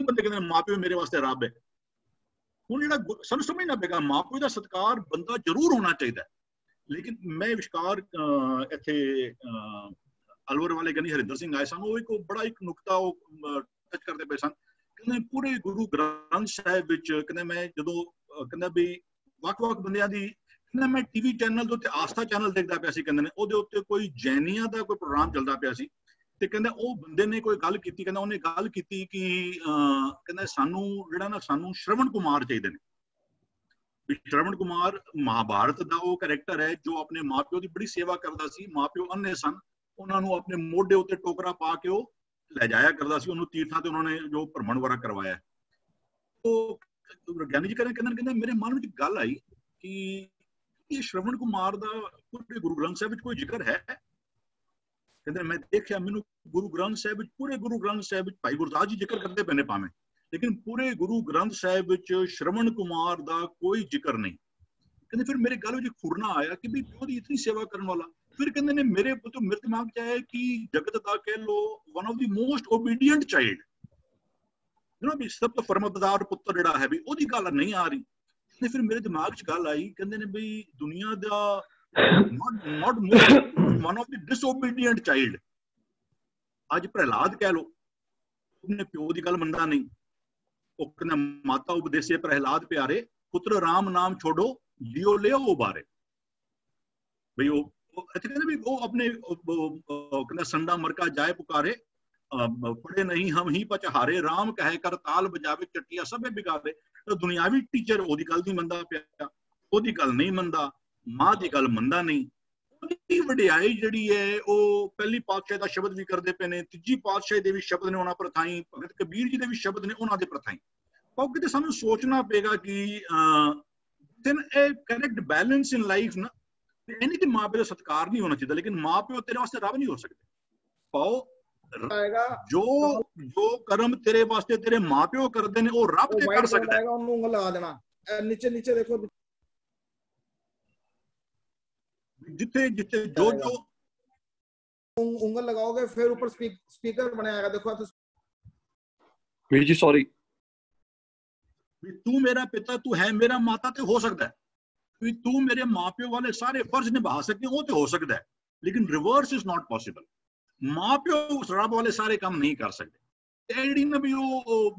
ਬੰਦੇ ਕਹਿੰਦੇ ਮਾਪਿਓ ਮੇਰੇ ਵਾਸਤੇ ਰੱਬ ਹੈ ਹੁਣ ਜਿਹੜਾ ਸਾਨੂੰ ਸਮਝਣਾ ਪਏਗਾ ਮਾਪਿਓ ਦਾ ਸਤਿਕਾਰ ਬੰਦਾ ਜ਼ਰੂਰ ਹੋਣਾ ਚਾਹੀਦਾ ਲੇਕਿਨ ਮੈਂ ਵਿਸ਼ਕਾਰ ਇੱਥੇ ਅਲਵਰ ਵਾਲੇ ਗਨੀ ਹਰਿੰਦਰ ਸਿੰਘ ਆਏ ਸਨ ਉਹ ਇੱਕ ਬੜਾ ਇੱਕ ਨੁਕਤਾ ਉਹ ਟੱਚ ਕਰਦੇ ਪਏ ਸਨ ਕਹਿੰਦੇ ਪੂਰੇ ਗੁਰੂ ਗ੍ਰੰਥ ਸਾਹਿਬ ਵਿੱਚ ਕਹਿੰਦੇ ਮੈਂ ਜਦੋਂ ਕਹਿੰਦਾ ਵੀ ਵੱਖ-ਵੱਖ ਬੰਦਿਆਂ ਦੀ ਕਹਿੰਦਾ ਮੈਂ ਟੀਵੀ ਚੈਨਲ ਦੇ ਉੱਤੇ ਆਸਥਾ ਚੈਨਲ ਦੇਖਦਾ ਪਿਆ ਸੀ ਕਹਿੰਦੇ ਨੇ, ਉਹਦੇ ਉੱਤੇ ਕੋਈ ਜੈਨੀਆਂ ਦਾ ਕੋਈ ਪ੍ਰੋਗਰਾਮ ਚੱਲਦਾ ਪਿਆ ਸੀ ਤੇ ਕਹਿੰਦਾ ਉਹ ਬੰਦੇ ਨੇ ਕੋਈ ਗੱਲ ਕੀਤੀ, ਕਹਿੰਦਾ ਉਹਨੇ ਗੱਲ ਕੀਤੀ ਕਿ ਕਹਿੰਦਾ ਸਾਨੂੰ, ਜਿਹੜਾ ਨਾ ਸਾਨੂੰ ਸ਼ਰਵਣ ਕੁਮਾਰ ਚਾਹੀਦੇ ਨੇ। ਵੀ ਸ਼ਰਵਣ ਕੁਮਾਰ ਮਹਾਭਾਰਤ ਦਾ ਉਹ ਕੈਰੈਕਟਰ ਹੈ ਜੋ ਆਪਣੇ ਮਾਪਿਓ ਦੀ ਬੜੀ ਸੇਵਾ ਕਰਦਾ ਸੀ, ਮਾਪਿਓ ਅੰਨੇ ਸਨ, ਉਹਨਾਂ ਨੂੰ ਆਪਣੇ ਮੋਢੇ ਉੱਤੇ ਟੋਕਰਾ ਪਾ ਕੇ ਉਹ ਲੈ ਜਾਇਆ ਕਰਦਾ ਸੀ, ਉਹਨੂੰ ਤੀਰਥਾਂ ਤੇ ਉਹਨਾਂ ਨੇ ਜੋ ਭਰਮਣ ਵਰਾ ਕਰਵਾਇਆ। ਉਹ, ਗਿਆਨੀ ਜੀ ਕਹਿੰਦੇ ਕਹਿੰਦੇ ਮੇਰੇ ਮਨ ਵਿੱਚ ਗੱਲ ਆਈ ਕਿ ਇਹ ਸ਼ਰਵਣ ਕੁਮਾਰ ਦਾ ਪੂਰੇ ਗੁਰੂ ਗ੍ਰੰਥ ਸਾਹਿਬ ਵਿੱਚ ਕੋਈ ਜ਼ਿਕਰ ਹੈ ਕਹਿੰਦੇ ਮੈਂ ਦੇਖਿਆ ਮੈਨੂੰ ਗੁਰੂ ਗ੍ਰੰਥ ਸਾਹਿਬ ਵਿੱਚ ਪੂਰੇ ਗੁਰੂ ਗ੍ਰੰਥ ਸਾਹਿਬ ਵਿੱਚ ਭਾਈ ਗੁਰਦਾਸ ਜੀ ਜ਼ਿਕਰ ਕਰਦੇ ਪਏ ਨੇ ਭਾਵੇਂ ਲੇਕਿਨ ਪੂਰੇ ਗੁਰੂ ਗ੍ਰੰਥ ਸਾਹਿਬ ਵਿੱਚ ਸ਼ਰਵਣ ਕੁਮਾਰ ਦਾ ਕੋਈ ਜ਼ਿਕਰ ਨਹੀਂ ਕਹਿੰਦੇ ਫਿਰ ਮੇਰੇ ਗੱਲ ਵਿੱਚ ਖੁਰਨਾ ਆਇਆ ਕਿ ਵੀ ਉਹਦੀ ਇਤਨੀ ਸੇਵਾ ਕਰਨ ਵਾਲਾ ਫਿਰ ਕਹਿੰਦੇ ਨੇ ਮੇਰੇ ਪੁੱਤ ਮੇਰੇ ਦਿਮਾਗ 'ਚ ਆਇਆ ਕਿ ਜਗਤ ਦਾ ਕਹਿ ਲੋ one of the most obedient child you know ਵੀ ਸਭ ਤੋਂ ਫਰਮਾਬਦਾਰ ਪੁੱਤਰ ਜਿਹੜਾ ਹੈ ਵੀ ਉਹਦੀ ਗੱਲ ਨਹੀਂ ਆ ਰਹੀ ਤੇ ਫਿਰ ਮੇਰੇ ਦਿਮਾਗ 'ਚ ਗੱਲ ਆਈ ਕਹਿੰਦੇ ਨੇ ਵੀ ਦੁਨੀਆ ਦਾ not not most one of the disobedient child ਅੱਜ ਪ੍ਰਹਿਲਾਦ ਕਹਿ ਲੋ ਉਹਨੇ ਪਿਓ ਦੀ ਗੱਲ ਮੰਨਦਾ ਨਹੀਂ ਉਹ ਕਹਿੰਦਾ ਮਾਤਾ ਉਪਦੇਸੇ ਪ੍ਰਹਿਲਾਦ ਪਿਆਰੇ ਪੁੱਤਰ ਰਾਮ ਨਾਮ ਛੋੜੋ ਲਿਓ ਲਿਓ ਬਾਰੇ ਭਈ ਉਹ ਇੱਥੇ ਕਹਿੰਦੇ ਵੀ ਉਹ ਆਪਣੇ ਕਹਿੰਦਾ ਸੰਡਾ ਮਰਕਾ ਜਾਏ ਪੁਕਾਰੇ ਪੜੇ ਨਹੀਂ ਹਮ ਹੀ ਪਚਹਾਰੇ ਰਾਮ ਕਹੇ ਕਰ ਤਾਲ ਬਜਾਵੇ ਚਟਿਆ ਸਭੇ ਬਿਗਾਵੇ ਦੁਨਿਆਵੀ ਟੀਚਰ ਉਹਦੀ ਗੱਲ ਨਹੀਂ ਮੰਨਦਾ ਪਿਆ ਉਹਦੀ ਗੱਲ ਨਹੀਂ ਮੰਨਦਾ ਮਾਂ ਦੀ ਗੱਲ ਮੰਨਦਾ ਨਹੀਂ ਉਹਦੀ ਵਡਿਆਈ ਜਿਹੜੀ ਹੈ ਉਹ ਪਹਿਲੀ ਪਾਤਸ਼ਾਹ ਦਾ ਸ਼ਬਦ ਵੀ ਕਰਦੇ ਪਏ ਨੇ ਤੀਜੀ ਪਾਤਸ਼ਾਹ ਦੇ ਵੀ ਸ਼ਬਦ ਨੇ ਉਹਨਾਂ ਪ੍ਰਥਾਈ ਭਗਤ ਕਬੀਰ ਜੀ ਦੇ ਵੀ ਸ਼ਬਦ ਨੇ ਉਹਨਾਂ ਦੇ ਪ੍ਰਥਾਈ ਉਹ ਕਿਤੇ ਸਾਨੂੰ ਸੋਚਣਾ ਪਏਗਾ ਕਿ then a correct balance in life ਨਾ ਇਹਨੀ ਤੇ ਮਾਪੇ ਦਾ ਸਤਕਾਰ ਨਹੀਂ ਹੋਣਾ ਚਾਹੀਦਾ ਲੇਕਿਨ ਮਾਪਿਓ ਤੇਰੇ ਵਾਸਤੇ ਰੱਬ ਨਹੀਂ ਹੋ ਸਕਦੇ ਪਾਓ ਆਏਗਾ ਜੋ ਜੋ ਕਰਮ ਤੇਰੇ ਵਾਸਤੇ ਤੇਰੇ ਮਾਪਿਓ ਕਰਦੇ ਨੇ ਉਹ ਰੱਬ ਤੇ ਕਰ ਸਕਦਾ ਹੈ ਉਹਨੂੰ ਉਂਗਲ ਲਗਾ ਦੇਣਾ ਨੀਚੇ ਨੀਚੇ ਦੇਖੋ ਜਿੱਥੇ ਜਿੱਥੇ ਜੋ ਜੋ ਉਂਗਲ लगाओगे फिर ऊपर स्पीकर बनाएगा देखो तो ਵੀਰ ਜੀ ਸੌਰੀ ਵੀ ਤੂੰ ਮੇਰਾ ਪਿਤਾ ਤੂੰ ਹੈ ਮੇਰਾ ਮਾਤਾ ਤੇ ਹੋ ਸਕਦਾ ਹੈ ਵੀ ਤੂੰ ਮੇਰੇ ਮਾਪਿਓ ਵਾਲੇ ਸਾਰੇ ਫਰਜ਼ ਨਿਭਾ ਸਕੇ ਉਹ ਤੇ ਹੋ ਸਕਦਾ ਹੈ ਲੇਕਿਨ ਰਿਵਰਸ ਇਜ਼ ਨਾਟ ਮਾਂ ਪਿਓ ਉਸ ਰੱਬ ਵਾਲੇ ਸਾਰੇ ਕੰਮ ਨਹੀਂ ਕਰ ਸਕਦੇ। ਇਹ ਜਿਹੜੀ ਨਾ ਵੀ ਉਹ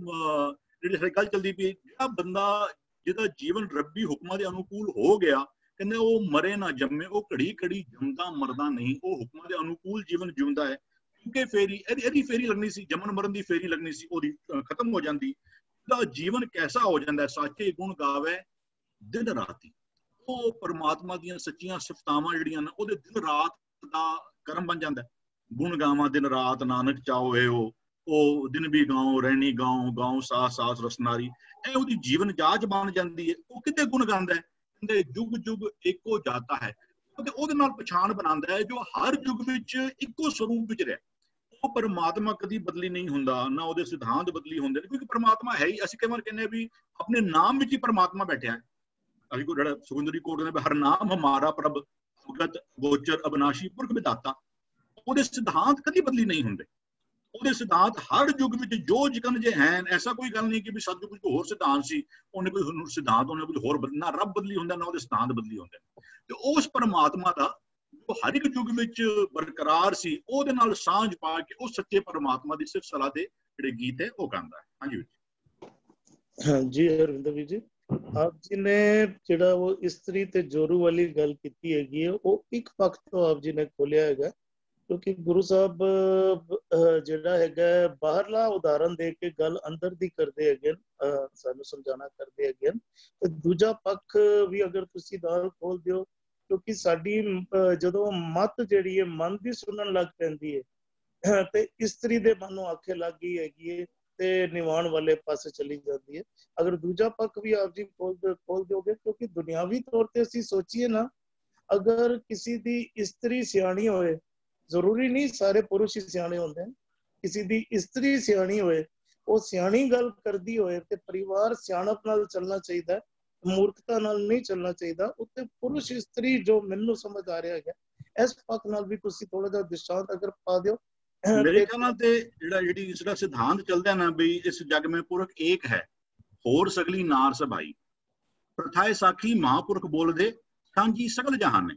ਜਿਹੜੀ ਸਾਈਕਲ ਚਲਦੀ ਪਈ ਜਿਹੜਾ ਬੰਦਾ, ਜਿਹਦਾ ਜੀਵਨ ਰੱਬੀ ਹੁਕਮਾਂ ਦੇ ਅਨੁਕੂਲ ਹੋ ਗਿਆ, ਕਹਿੰਦੇ ਉਹ ਮਰੇ ਨਾ ਜੰਮੇ, ਉਹ ਘੜੀ ਘੜੀ ਜੰਮਦਾ ਮਰਦਾ ਨਹੀਂ, ਉਹ ਹੁਕਮਾਂ ਦੇ ਅਨੁਕੂਲ ਜੀਵਨ ਜਿਉਂਦਾ ਹੈ। ਕਿਉਂਕਿ ਫੇਰੀ, ਇਹਦੀ ਫੇਰੀ ਲੱਗਣੀ ਸੀ, ਜੰਮਣ ਮਰਨ ਦੀ ਫੇਰੀ ਲੱਗਣੀ ਸੀ, ਉਹਦੀ ਖਤਮ ਹੋ ਜਾਂਦੀ। ਦਾ ਜੀਵਨ ਕੈਸਾ ਹੋ ਜਾਂਦਾ ਹੈ? ਸਾਚੇ ਗੁਣ ਗਾਵੇ ਦਿਨ ਰਾਤੀ। ਉਹ ਪਰਮਾਤਮਾ ਦੀਆਂ ਸੱਚੀਆਂ ਸਿਫਤਾਵਾਂ ਜਿਹੜੀਆਂ ਨੇ, ਉਹਦੇ ਦਿਨ ਰਾਤ ਦਾ ਕਰਮ ਬਣ ਜਾਂਦਾ ਹੈ। ਗੁਣ ਗਾਵਾਂ ਦਿਨ ਰਾਤ ਨਾਨਕ ਚਾਹੋਏ ਉਹ ਉਹ ਦਿਨ ਵੀ ਗਾਉ ਰਹਿਣੀ ਗਾਉ ਗਾਉ ਸਾਸ ਸਾਸ ਰਸਨਾਰੀ ਇਹ ਉਹਦੀ ਜੀਵਨ ਜਾਚ ਬਣ ਜਾਂਦੀ ਹੈ ਉਹ ਕਿਤੇ ਗੁਣ ਗਾਉਂਦਾ ਹੈ ਕਹਿੰਦੇ ਜੁਗ ਜੁਗ ਇੱਕੋ ਜਾਤਾ ਹੈ ਤੇ ਉਹਦੇ ਨਾਲ ਪਛਾਣ ਬਣਾਉਂਦਾ ਹੈ ਜੋ ਹਰ ਯੁੱਗ ਵਿੱਚ ਇੱਕੋ ਸਰੂਪ ਵਿੱਚ ਰਿਹਾ ਉਹ ਪਰਮਾਤਮਾ ਕਦੀ ਬਦਲੀ ਨਹੀਂ ਹੁੰਦਾ ਨਾ ਉਹਦੇ ਸਿਧਾਂਤ ਬਦਲੀ ਹੁੰਦੇ ਨੇ ਕਿਉਂਕਿ ਪਰਮਾਤਮਾ ਹੈ ਹੀ ਅਸੀਂ ਕਈ ਵਾਰ ਕਹਿੰਦੇ ਵੀ ਆਪਣੇ ਨਾਮ ਵਿੱਚ ਹੀ ਪਰਮਾਤਮਾ ਬੈਠਿਆ ਹੈ ਅਸੀਂ ਕੋ ਜਿਹੜਾ ਸੁਗੰਧਰੀ ਕੋਟ ਨੇ ਹਰ ਨਾਮ ਹਮਾਰਾ ਪ੍ਰਭ ਸੁਗਤ ਗੋਚਰ ਅਬਨਾਸ਼ੀ ਪੁਰਖ ਵਿਦਾਤਾ ਉਹਦੇ ਸਿਧਾਂਤ ਕਦੀ ਬਦਲੀ ਨਹੀਂ ਹੁੰਦੇ ਉਹਦੇ ਸਿਧਾਂਤ ਹਰ ਯੁੱਗ ਵਿੱਚ ਜੋ ਜਿਕਨ ਜੇ ਹਨ ਐਸਾ ਕੋਈ ਗੱਲ ਨਹੀਂ ਕਿ ਵੀ ਸਤਿਗੁਰੂ ਕੋਈ ਹੋਰ ਸਿਧਾਂਤ ਸੀ ਉਹਨੇ ਕੋਈ ਸਿਧਾਂਤ ਉਹਨੇ ਕੋਈ ਹੋਰ ਬਦਲਣਾ ਰੱਬ ਬਦਲੀ ਹੁੰਦਾ ਨਾ ਉਹਦੇ ਸਿਧਾਂਤ ਬਦਲੀ ਹੁੰਦੇ ਤੇ ਉਸ ਪਰਮਾਤਮਾ ਦਾ ਜੋ ਹਰ ਇੱਕ ਯੁੱਗ ਵਿੱਚ ਬਰਕਰਾਰ ਸੀ ਉਹਦੇ ਨਾਲ ਸਾਂਝ ਪਾ ਕੇ ਉਹ ਸੱਚੇ ਪਰਮਾਤਮਾ ਦੀ ਸਿਫਤ ਸਲਾਹ ਦੇ ਜਿਹੜੇ ਗੀਤ ਹੈ ਉਹ ਗਾਉਂਦਾ ਹੈ ਹਾਂਜੀ ਹਾਂਜੀ ਅਰਵਿੰਦਰ ਵੀ ਜੀ ਆਪ ਜੀ ਨੇ ਜਿਹੜਾ ਉਹ ਇਸਤਰੀ ਤੇ ਜੋਰੂ ਵਾਲੀ ਗੱਲ ਕੀਤੀ ਹੈਗੀ ਹੈ ਉਹ ਇੱਕ ਪੱਖ ਤੋਂ ਆਪ ਜੀ ਨੇ ਖੋਲਿਆ ਹੈਗਾ ਕਿਉਂਕਿ ਗੁਰੂ ਸਾਹਿਬ ਜਿਹੜਾ ਹੈਗਾ ਬਾਹਰਲਾ ਉਦਾਹਰਨ ਦੇ ਕੇ ਗੱਲ ਅੰਦਰ ਦੀ ਕਰਦੇ ਹੈਗੇ ਸਾਨੂੰ ਸਮਝਾਣਾ ਕਰਦੇ ਹੈਗੇ ਤੇ ਦੂਜਾ ਪੱਖ ਵੀ ਅਗਰ ਤੁਸੀਂ ਨਾਲ ਖੋਲ ਦਿਓ ਕਿਉਂਕਿ ਸਾਡੀ ਜਦੋਂ ਮਤ ਜਿਹੜੀ ਹੈ ਮਨ ਦੀ ਸੁਣਨ ਲੱਗ ਪੈਂਦੀ ਹੈ ਤੇ ਇਸਤਰੀ ਦੇ ਮਨ ਨੂੰ ਆਖੇ ਲੱਗ ਗਈ ਹੈਗੀ ਹੈ ਤੇ ਨਿਵਾਣ ਵਾਲੇ ਪਾਸੇ ਚਲੀ ਜਾਂਦੀ ਹੈ ਅਗਰ ਦੂਜਾ ਪੱਖ ਵੀ ਆਪ ਜੀ ਖੋਲ ਖੋਲ ਦਿਓਗੇ ਕਿਉਂਕਿ ਦੁਨਿਆਵੀ ਤੌਰ ਤੇ ਅਸੀਂ ਸੋਚੀਏ ਨਾ ਅਗਰ ਕਿਸੇ ਦੀ ਇਸਤਰੀ ਸਿਆਣੀ ਹੋਏ ਜ਼ਰੂਰੀ ਨਹੀਂ ਸਾਰੇ ਪੁਰਸ਼ ਹੀ ਸਿਆਣੇ ਹੁੰਦੇ ਹਨ ਕਿਸੇ ਦੀ ਇਸਤਰੀ ਸਿਆਣੀ ਹੋਏ ਉਹ ਸਿਆਣੀ ਗੱਲ ਕਰਦੀ ਹੋਏ ਤੇ ਪਰਿਵਾਰ ਸਿਆਣਪ ਨਾਲ ਚੱਲਣਾ ਚਾਹੀਦਾ ਮੂਰਖਤਾ ਨਾਲ ਨਹੀਂ ਚੱਲਣਾ ਚਾਹੀਦਾ ਉੱਤੇ ਪੁਰਸ਼ ਇਸਤਰੀ ਜੋ ਮੈਨੂੰ ਸਮਝ ਆ ਰਿਹਾ ਹੈ ਇਸ ਪੱਖ ਨਾਲ ਵੀ ਤੁਸੀਂ ਥੋੜਾ ਜਿਹਾ ਦਿਸ਼ਾਂਤ ਅਗਰ ਪਾ ਦਿਓ ਮੇਰੇ ਖਿਆਲ ਨਾਲ ਤੇ ਜਿਹੜਾ ਜਿਹੜੀ ਇਸ ਦਾ ਸਿਧਾਂਤ ਚੱਲਦਾ ਨਾ ਬਈ ਇਸ ਜਗ ਮੇ ਪੁਰਖ ਏਕ ਹੈ ਹੋਰ ਸਗਲੀ ਨਾਰ ਸਭਾਈ ਪ੍ਰਥਾਏ ਸਾਖੀ ਮਹਾਪੁਰਖ ਬੋਲਦੇ ਸਾਂਝੀ ਸਗਲ ਜਹਾਨ ਨੇ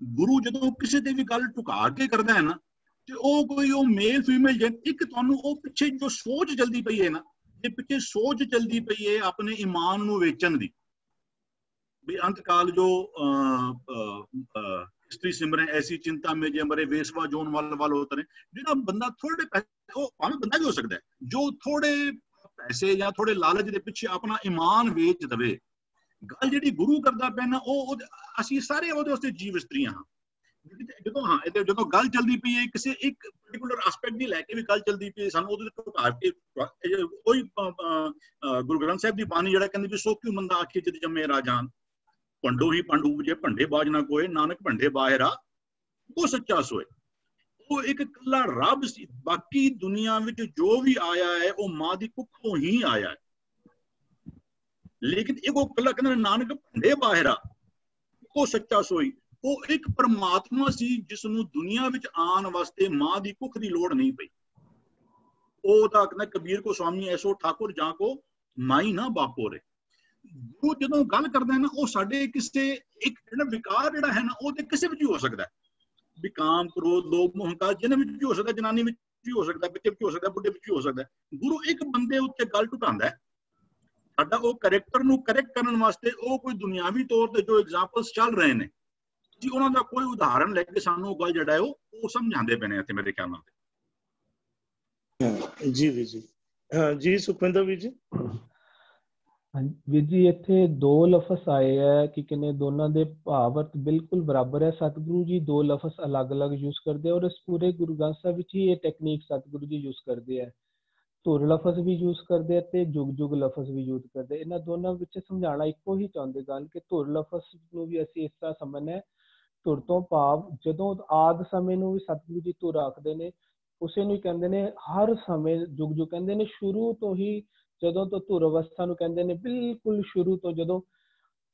ਗੁਰੂ ਜਦੋਂ ਕਿਸੇ ਤੇ ਵੀ ਗੱਲ ਟੁਕਾ ਕੇ ਕਰਦਾ ਹੈ ਨਾ ਤੇ ਉਹ ਕੋਈ ਉਹ ਮੇਲ ਫੀਮੇਲ ਜਨ ਇੱਕ ਤੁਹਾਨੂੰ ਉਹ ਪਿੱਛੇ ਜੋ ਸੋਚ ਜਲਦੀ ਪਈ ਹੈ ਨਾ ਇਹ ਪਿੱਛੇ ਸੋਚ ਜਲਦੀ ਪਈ ਹੈ ਆਪਣੇ ਈਮਾਨ ਨੂੰ ਵੇਚਣ ਦੀ ਵੀ ਅੰਤ ਕਾਲ ਜੋ ਇਸਤਰੀ ਸਿਮਰੇ ਐਸੀ ਚਿੰਤਾ ਮੇ ਜੇ ਮਰੇ ਵੇਸਵਾ ਜੋਨ ਵਾਲ ਵਾਲ ਉਤਰੇ ਜਿਹੜਾ ਬੰਦਾ ਥੋੜੇ ਪੈਸੇ ਉਹ ਭਾਵੇਂ ਬੰਦਾ ਵੀ ਹੋ ਸਕਦਾ ਜੋ ਥੋੜੇ ਪੈਸੇ ਜਾਂ ਥੋੜੇ ਲਾਲਚ ਦੇ ਪਿੱਛੇ ਆਪਣਾ ਈਮਾਨ ਵੇਚ ਦਵੇ ਗੱਲ ਜਿਹੜੀ ਗੁਰੂ ਕਰਦਾ ਪੈਣਾ ਉਹ ਅਸੀਂ ਸਾਰੇ ਉਹਦੇ ਵਾਸਤੇ ਜੀਵ ਇਸਤਰੀਆਂ ਹਾਂ ਜਦੋਂ ਹਾਂ ਇਹਦੇ ਜਦੋਂ ਗੱਲ ਚੱਲਦੀ ਪਈ ਹੈ ਕਿਸੇ ਇੱਕ ਪਾਰਟਿਕੂਲਰ ਐਸਪੈਕਟ ਦੀ ਲੈ ਕੇ ਵੀ ਗੱਲ ਚੱਲਦੀ ਪਈ ਹੈ ਸਾਨੂੰ ਉਹਦੇ ਤੋਂ ਘਾਟ ਕੇ ਕੋਈ ਗੁਰੂ ਗ੍ਰੰਥ ਸਾਹਿਬ ਦੀ ਬਾਣੀ ਜਿਹੜਾ ਕਹਿੰਦੀ ਵੀ ਸੋ ਕਿਉ ਮੰਦਾ ਆਖੀ ਜਿਤ ਜੰਮੇ ਰਾਜਾਨ ਪੰਡੋ ਹੀ ਪੰਡੂ ਜੇ ਭੰਡੇ ਬਾਜ ਨਾ ਕੋਏ ਨਾਨਕ ਭੰਡੇ ਬਾਹਿਰਾ ਉਹ ਸੱਚਾ ਸੋਏ ਉਹ ਇੱਕ ਕੱਲਾ ਰੱਬ ਸੀ ਬਾਕੀ ਦੁਨੀਆ ਵਿੱਚ ਜੋ ਵੀ ਆਇਆ ਹੈ ਉਹ ਮਾਂ ਦੀ ਕੁੱਖੋਂ ਹੀ ਆਇਆ ਹੈ ਲੇਕਿਨ ਇਹ ਉਹ ਕੱਲਾ ਕਹਿੰਦੇ ਨਾਨਕ ਭੰਡੇ ਬਾਹਿਰਾ ਉਹ ਸੱਚਾ ਸੋਈ ਉਹ ਇੱਕ ਪਰਮਾਤਮਾ ਸੀ ਜਿਸ ਨੂੰ ਦੁਨੀਆ ਵਿੱਚ ਆਉਣ ਵਾਸਤੇ ਮਾਂ ਦੀ ਕੁੱਖ ਦੀ ਲੋੜ ਨਹੀਂ ਪਈ ਉਹ ਤਾਂ ਕਹਿੰਦਾ ਕਬੀਰ ਕੋ ਸਵਾਮੀ ਐਸੋ ਠਾਕੁਰ ਜਾਂ ਕੋ ਮਾਈ ਨਾ ਬਾਪੋ ਰੇ ਉਹ ਜਦੋਂ ਗੱਲ ਕਰਦੇ ਨਾ ਉਹ ਸਾਡੇ ਕਿਸੇ ਇੱਕ ਜਿਹੜਾ ਵਿਕਾਰ ਜਿਹੜਾ ਹੈ ਨਾ ਉਹ ਤੇ ਕਿਸੇ ਵਿੱਚ ਵੀ ਹੋ ਸਕਦਾ ਵੀ ਕਾਮ ਕ੍ਰੋਧ ਲੋਭ ਮੋਹ ਹੰਕਾਰ ਜਿਹਨਾਂ ਵਿੱਚ ਵੀ ਹੋ ਸਕਦਾ ਜਨਾਨੀ ਵਿੱਚ ਵੀ ਹੋ ਸਕਦਾ ਬੱਚੇ ਵਿੱਚ ਵੀ ਹੋ ਸਕਦਾ ਬੁੱਢੇ ਵਿੱਚ ਵੀ ਹੋ ਸਕਦਾ ਗੁਰੂ ਇੱਕ ਬੰਦੇ ਉੱਤੇ ਗੱਲ ਟੁਕਾਉਂਦਾ ਸਾਡਾ ਉਹ ਕੈਰੈਕਟਰ ਨੂੰ ਕਰੈਕਟ ਕਰਨ ਵਾਸਤੇ ਉਹ ਕੋਈ ਦੁਨਿਆਵੀ ਤੌਰ ਤੇ ਜੋ ਐਗਜ਼ਾਮਪਲਸ ਚੱਲ ਰਹੇ ਨੇ ਜੀ ਉਹਨਾਂ ਦਾ ਕੋਈ ਉਦਾਹਰਣ ਲੈ ਕੇ ਸਾਨੂੰ ਉਹ ਗੱਲ ਜਿਹੜਾ ਹੈ ਉਹ ਉਹ ਸਮਝਾਉਂਦੇ ਨੇ ਇੱਥੇ ਮੇਰੇ ਖਿਆਲ ਨਾਲ। ਜੀ ਵੀ ਜੀ। ਹਾਂ ਜੀ ਸੁਖਵਿੰਦਰ ਵੀ ਜੀ। ਵੀਰ ਜੀ ਇੱਥੇ ਦੋ ਲਫ਼ਜ਼ ਆਏ ਹੈ ਕਿ ਕਿਨੇ ਦੋਨਾਂ ਦੇ ਭਾਵ ਅਰਥ ਬਿਲਕੁਲ ਬਰਾਬਰ ਹੈ। ਸਤਿਗੁਰੂ ਜੀ ਦੋ ਲਫ਼ਜ਼ ਅਲੱਗ-ਅਲੱਗ ਯੂਜ਼ ਕਰਦੇ ਔਰ ਇਸ ਪੂਰੇ ਗੁਰੂ ਗ੍ਰੰਥ ਸਾਹਿਬ ਵਿੱਚ ਹੀ ਇਹ ਟੈਕਨੀਕ ਸਤਿਗੁਰੂ ਜੀ ਯੂਜ਼ ਕਰਦੇ ਆ। ਧੁਰ ਲਫ਼ਜ਼ ਵੀ ਯੂਜ਼ ਕਰਦੇ ਤੇ ਜੁਗ ਜੁਗ ਲਫ਼ਜ਼ ਵੀ ਯੂਜ਼ ਕਰਦੇ ਇਹਨਾਂ ਦੋਨਾਂ ਵਿੱਚ ਸਮਝਾਉਣਾ ਇੱਕੋ ਹੀ ਚਾਹੁੰਦੇ ਗੱਲ ਕਿ ਧੁਰ ਲਫ਼ਜ਼ ਨੂੰ ਵੀ ਅਸੀਂ ਇਸ ਤਰ੍ਹਾਂ ਸਮਝਣਾ ਧੁਰ ਤੋਂ ਭਾਵ ਜਦੋਂ ਆਦ ਸਮੇਂ ਨੂੰ ਵੀ ਸਤਿਗੁਰੂ ਜੀ ਧੁਰ ਆਖਦੇ ਨੇ ਉਸੇ ਨੂੰ ਹੀ ਕਹਿੰਦੇ ਨੇ ਹਰ ਸਮੇਂ ਜੁਗ ਜੁਗ ਕਹਿੰਦੇ ਨੇ ਸ਼ੁਰੂ ਤੋਂ ਹੀ ਜਦੋਂ ਤੋਂ ਧੁਰ ਅਵਸਥਾ ਨੂੰ ਕਹਿੰਦੇ ਨੇ ਬਿਲਕੁਲ ਸ਼ੁਰੂ ਤੋਂ ਜਦੋਂ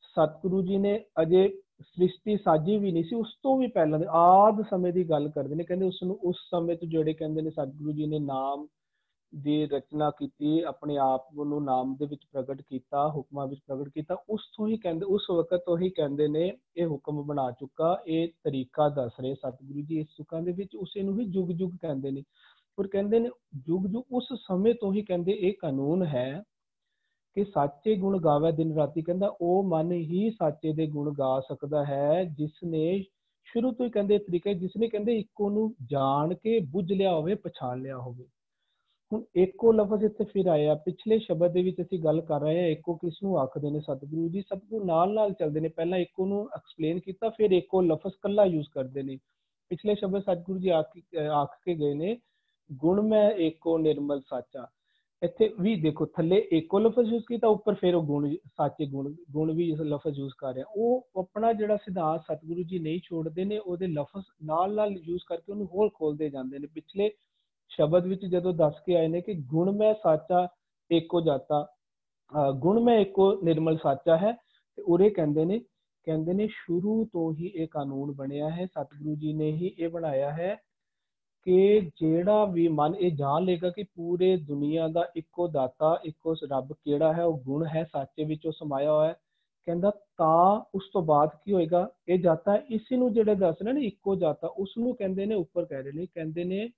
ਸਤਿਗੁਰੂ ਜੀ ਨੇ ਅਜੇ ਸ੍ਰਿਸ਼ਟੀ ਸਾਜੀ ਵੀ ਨਹੀਂ ਸੀ ਉਸ ਤੋਂ ਵੀ ਪਹਿਲਾਂ ਦੇ ਆਦ ਸਮੇਂ ਦੀ ਗੱਲ ਕਰਦੇ ਨੇ ਕਹਿੰਦੇ ਉਸ ਨੂੰ ਉਸ ਸਮੇਂ ਤੋਂ ਜਿਹੜੇ ਕਹਿੰਦੇ ਨੇ ਸਤਿਗੁਰੂ ਜੀ ਨੇ ਨਾਮ ਦੀ ਰਚਨਾ ਕੀਤੀ ਆਪਣੇ ਆਪ ਨੂੰ ਨਾਮ ਦੇ ਵਿੱਚ ਪ੍ਰਗਟ ਕੀਤਾ ਹੁਕਮਾਂ ਵਿੱਚ ਪ੍ਰਗਟ ਕੀਤਾ ਉਸ ਤੋਂ ਹੀ ਕਹਿੰਦੇ ਉਸ ਵਕਤ ਤੋਂ ਹੀ ਕਹਿੰਦੇ ਨੇ ਇਹ ਹੁਕਮ ਬਣਾ ਚੁੱਕਾ ਇਹ ਤਰੀਕਾ ਦੱਸ ਰਹੇ ਸਤਿਗੁਰੂ ਜੀ ਇਸ ਸੁਖਾਂ ਦੇ ਵਿੱਚ ਉਸੇ ਨੂੰ ਹੀ ਜੁਗ ਜੁਗ ਕਹਿੰਦੇ ਨੇ ਪਰ ਕਹਿੰਦੇ ਨੇ ਜੁਗ ਜੁਗ ਉਸ ਸਮੇਂ ਤੋਂ ਹੀ ਕਹਿੰਦੇ ਇਹ ਕਾਨੂੰਨ ਹੈ ਕਿ ਸੱਚੇ ਗੁਣ ਗਾਵੇ ਦਿਨ ਰਾਤੀ ਕਹਿੰਦਾ ਉਹ ਮਨ ਹੀ ਸੱਚੇ ਦੇ ਗੁਣ ਗਾ ਸਕਦਾ ਹੈ ਜਿਸ ਨੇ ਸ਼ੁਰੂ ਤੋਂ ਹੀ ਕਹਿੰਦੇ ਤਰੀਕੇ ਜਿਸ ਨੇ ਕਹਿੰਦੇ ਇੱਕੋ ਨੂੰ ਜਾਣ ਕੇ ਬੁੱਝ ਲਿਆ ਹੋਵੇ ਪਛਾਣ ਲਿਆ ਹੋਵੇ ਹੁਣ ਇੱਕੋ ਲਫ਼ਜ਼ ਇੱਥੇ ਫਿਰ ਆਇਆ ਪਿਛਲੇ ਸ਼ਬਦ ਦੇ ਵਿੱਚ ਅਸੀਂ ਗੱਲ ਕਰ ਰਹੇ ਹਾਂ ਇੱਕੋ ਕਿਸ ਨੂੰ ਆਖਦੇ ਨੇ ਸਤਿਗੁਰੂ ਜੀ ਸਤਿਗੁਰੂ ਨਾਲ ਨਾਲ ਚੱਲਦੇ ਨੇ ਪਹਿਲਾਂ ਇੱਕੋ ਨੂੰ ਐਕਸਪਲੇਨ ਕੀਤਾ ਫਿਰ ਇੱਕੋ ਲਫ਼ਜ਼ ਕੱਲਾ ਯੂਜ਼ ਕਰਦੇ ਨੇ ਪਿਛਲੇ ਸ਼ਬਦ ਸਤਿਗੁਰੂ ਜੀ ਆਖ ਕੇ ਗਏ ਨੇ ਗੁਣ ਮੈਂ ਏਕੋ ਨਿਰਮਲ ਸਾਚਾ ਇੱਥੇ ਵੀ ਦੇਖੋ ਥੱਲੇ ਏਕੋ ਲਫ਼ਜ਼ ਯੂਜ਼ ਕੀਤਾ ਉੱਪਰ ਫਿਰ ਉਹ ਗੁਣ ਸਾਚੇ ਗੁਣ ਗੁਣ ਵੀ ਇਸ ਲਫ਼ਜ਼ ਯੂਜ਼ ਕਰ ਰਿਹਾ ਉਹ ਆਪਣਾ ਜਿਹੜਾ ਸਿਧਾਂਤ ਸਤਿਗੁਰੂ ਜੀ ਨਹੀਂ ਛੋੜਦੇ ਨੇ ਉਹਦੇ ਲਫ਼ਜ਼ ਨਾਲ ਨਾਲ ਯੂਜ਼ ਕਰਕੇ ਉਹਨੂੰ ਹੋਰ ਖੋਲਦੇ ਜਾਂਦੇ ਨੇ ਪਿਛਲੇ ਸ਼ਬਦ ਵਿੱਚ ਜਦੋਂ ਦੱਸ ਕੇ ਆਏ ਨੇ ਕਿ ਗੁਣ ਮੈਂ ਸਾਚਾ ਏਕੋ ਜਾਤਾ ਗੁਣ ਮੈਂ ਏਕੋ ਨਿਰਮਲ ਸਾਚਾ ਹੈ ਤੇ ਉਰੇ ਕਹਿੰਦੇ ਨੇ ਕਹਿੰਦੇ ਨੇ ਸ਼ੁਰੂ ਤੋਂ ਹੀ ਇਹ ਕਾਨੂੰਨ ਬਣਿਆ ਹੈ ਸਤਿਗੁਰੂ ਜੀ ਨੇ ਹੀ ਇਹ ਬਣਾਇਆ ਹੈ ਕਿ ਜਿਹੜਾ ਵੀ ਮਨ ਇਹ ਜਾਣ ਲੇਗਾ ਕਿ ਪੂਰੇ ਦੁਨੀਆ ਦਾ ਇੱਕੋ ਦਾਤਾ ਇੱਕੋ ਰੱਬ ਕਿਹੜਾ ਹੈ ਉਹ ਗੁਣ ਹੈ ਸੱਚੇ ਵਿੱਚ ਉਹ ਸਮਾਇਆ ਹੋਇਆ ਹੈ ਕਹਿੰਦਾ ਤਾਂ ਉਸ ਤੋਂ ਬਾਅਦ ਕੀ ਹੋਏਗਾ ਇਹ ਜਾਤਾ ਇਸੇ ਨੂੰ ਜਿਹੜੇ ਦੱਸ ਰਹੇ ਨੇ ਇੱਕੋ ਜਾਤਾ ਉਸ ਨੂੰ ਕਹਿੰਦੇ ਨੇ ਉੱਪਰ ਕਹਿ ਰਹੇ ਨੇ ਕਹਿੰਦੇ ਨੇ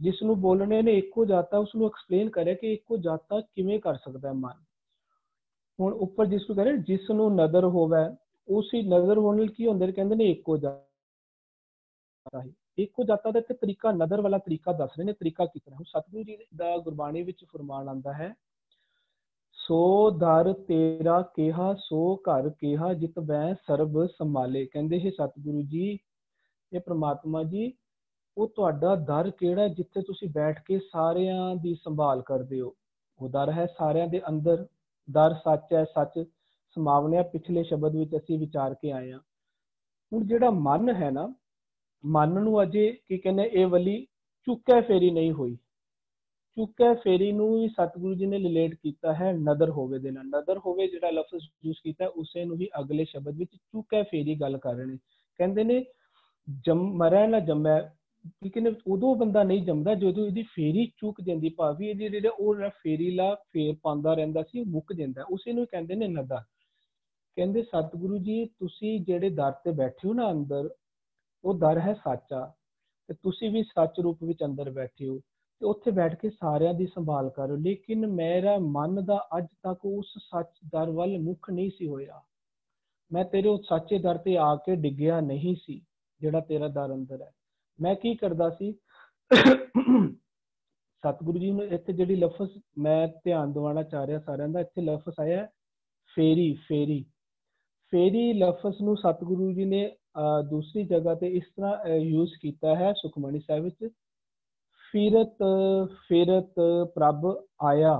ਜਿਸ ਨੂੰ ਬੋਲਣੇ ਨੇ ਇੱਕੋ ਜਾਤਾ ਉਸ ਨੂੰ ਐਕਸਪਲੇਨ ਕਰਿਆ ਕਿ ਇੱਕੋ ਜਾਤਾ ਕਿਵੇਂ ਕਰ ਸਕਦਾ ਹੈ ਮਨ ਹੁਣ ਉੱਪਰ ਜਿਸ ਨੂੰ ਕਹਿੰਦੇ ਜਿਸ ਨੂੰ ਨਜ਼ਰ ਹੋਵੇ ਉਸੇ ਨਜ਼ਰ ਹੋਣ ਨਾਲ ਕੀ ਹੁੰਦੇ ਨੇ ਕਹਿੰਦੇ ਨੇ ਇੱਕੋ ਜਾਤਾ ਹੈ ਇੱਕੋ ਜਾਤਾ ਦਾ ਤੇ ਤਰੀਕਾ ਨਜ਼ਰ ਵਾਲਾ ਤਰੀਕਾ ਦੱਸ ਰਹੇ ਨੇ ਤਰੀਕਾ ਕਿਸ ਤਰ੍ਹਾਂ ਸਤਿਗੁਰੂ ਜੀ ਦਾ ਗੁਰਬਾਣੀ ਵਿੱਚ ਫਰਮਾਨ ਆਂਦਾ ਹੈ ਸੋ ਦਰ ਤੇਰਾ ਕਿਹਾ ਸੋ ਘਰ ਕਿਹਾ ਜਿਤ ਬੈ ਸਰਬ ਸੰਭਾਲੇ ਕਹਿੰਦੇ ਹੈ ਸਤਿਗੁਰੂ ਜੀ ਇਹ ਪ੍ਰਮਾਤਮਾ ਜੀ ਉਹ ਤੁਹਾਡਾ ਦਰ ਕਿਹੜਾ ਜਿੱਥੇ ਤੁਸੀਂ ਬੈਠ ਕੇ ਸਾਰਿਆਂ ਦੀ ਸੰਭਾਲ ਕਰਦੇ ਹੋ ਉਹ ਦਰ ਹੈ ਸਾਰਿਆਂ ਦੇ ਅੰਦਰ ਦਰ ਸੱਚ ਹੈ ਸੱਚ ਸਮਾਵਨਿਆ ਪਿਛਲੇ ਸ਼ਬਦ ਵਿੱਚ ਅਸੀਂ ਵਿਚਾਰ ਕੇ ਆਏ ਹਾਂ ਹੁਣ ਜਿਹੜਾ ਮਨ ਹੈ ਨਾ ਮਨ ਨੂੰ ਅਜੇ ਕੀ ਕਹਿੰਦੇ ਇਹ ਵਲੀ ਚੁੱਕੈ ਫੇਰੀ ਨਹੀਂ ਹੋਈ ਚੁੱਕੈ ਫੇਰੀ ਨੂੰ ਵੀ ਸਤਿਗੁਰੂ ਜੀ ਨੇ ਰਿਲੇਟ ਕੀਤਾ ਹੈ ਨਦਰ ਹੋਵੇ ਦੇ ਨਾਲ ਨਦਰ ਹੋਵੇ ਜਿਹੜਾ ਲਫ਼ਜ਼ ਯੂਜ਼ ਕੀਤਾ ਉਸੇ ਨੂੰ ਹੀ ਅਗਲੇ ਸ਼ਬਦ ਵਿੱਚ ਚੁੱਕੈ ਫੇਰੀ ਗੱਲ ਕਰ ਰਹੇ ਨੇ ਕਹਿੰਦੇ ਨੇ ਜਮ ਮਰੈ ਨਾ ਜੰਮੈ ਲੇਕਿਨ ਉਦੋਂ ਬੰਦਾ ਨਹੀਂ ਜੰਮਦਾ ਜਦੋਂ ਇਹਦੀ ਫੇਰੀ ਚੁੱਕ ਜਾਂਦੀ ਭਾਵੇਂ ਇਹਦੀ ਜਿਹੜਾ ਉਹ ਫੇਰੀ ਲਾ, ਫੇਰ ਪਾਉਂਦਾ ਰਹਿੰਦਾ ਸੀ ਮੁੱਕ ਜਾਂਦਾ। ਉਸੇ ਨੂੰ ਕਹਿੰਦੇ ਨੇ ਨਦਰ ਕਹਿੰਦੇ, ਸਤਿਗੁਰੂ ਜੀ, ਤੁਸੀਂ ਜਿਹੜੇ ਦਰ ਤੇ ਬੈਠੇ ਹੋ ਨਾ ਅੰਦਰ, ਉਹ ਦਰ ਹੈ ਸੱਚਾ। ਤੇ ਤੁਸੀਂ ਵੀ ਸੱਚ ਰੂਪ ਵਿੱਚ ਅੰਦਰ ਬੈਠੇ ਹੋ। ਤੇ ਉੱਥੇ ਬੈਠ ਕੇ ਸਾਰਿਆਂ ਦੀ ਸੰਭਾਲ ਕਰੋ। ਲੇਕਿਨ ਮੇਰਾ ਮਨ ਦਾ ਅੱਜ ਤੱਕ ਉਸ ਸੱਚ ਦਰ ਵੱਲ ਮੁਖ ਨਹੀਂ ਸੀ ਹੋਇਆ। ਮੈਂ ਤੇਰੇ ਉਸ ਸੱਚੇ ਦਰ ਤੇ ਆ ਕੇ ਡਿੱਗਿਆ ਨਹੀਂ ਸੀ, ਜਿਹੜਾ ਤੇਰਾ ਦਰ ਅੰਦਰ ਹੈ। ਮੈਂ ਕੀ ਕਰਦਾ ਸੀ ਸਤਿਗੁਰੂ ਜੀ ਨੂੰ ਇੱਥੇ ਜਿਹੜੀ ਲਫ਼ਜ਼ ਮੈਂ ਧਿਆਨ ਦਿਵਾਉਣਾ ਚਾਹ ਰਿਹਾ ਸਾਰਿਆਂ ਦਾ ਇੱਥੇ ਲਫ਼ਜ਼ ਆਇਆ ਫੇਰੀ ਫੇਰੀ ਫੇਰੀ ਲਫ਼ਜ਼ ਨੂੰ ਸਤਿਗੁਰੂ ਜੀ ਨੇ ਦੂਸਰੀ ਜਗ੍ਹਾ ਤੇ ਇਸ ਤਰ੍ਹਾਂ ਯੂਜ਼ ਕੀਤਾ ਹੈ ਸੁਖਮਣੀ ਸਾਹਿਬ ਵਿੱਚ ਫਿਰਤ ਫਿਰਤ ਪ੍ਰਭ ਆਇਆ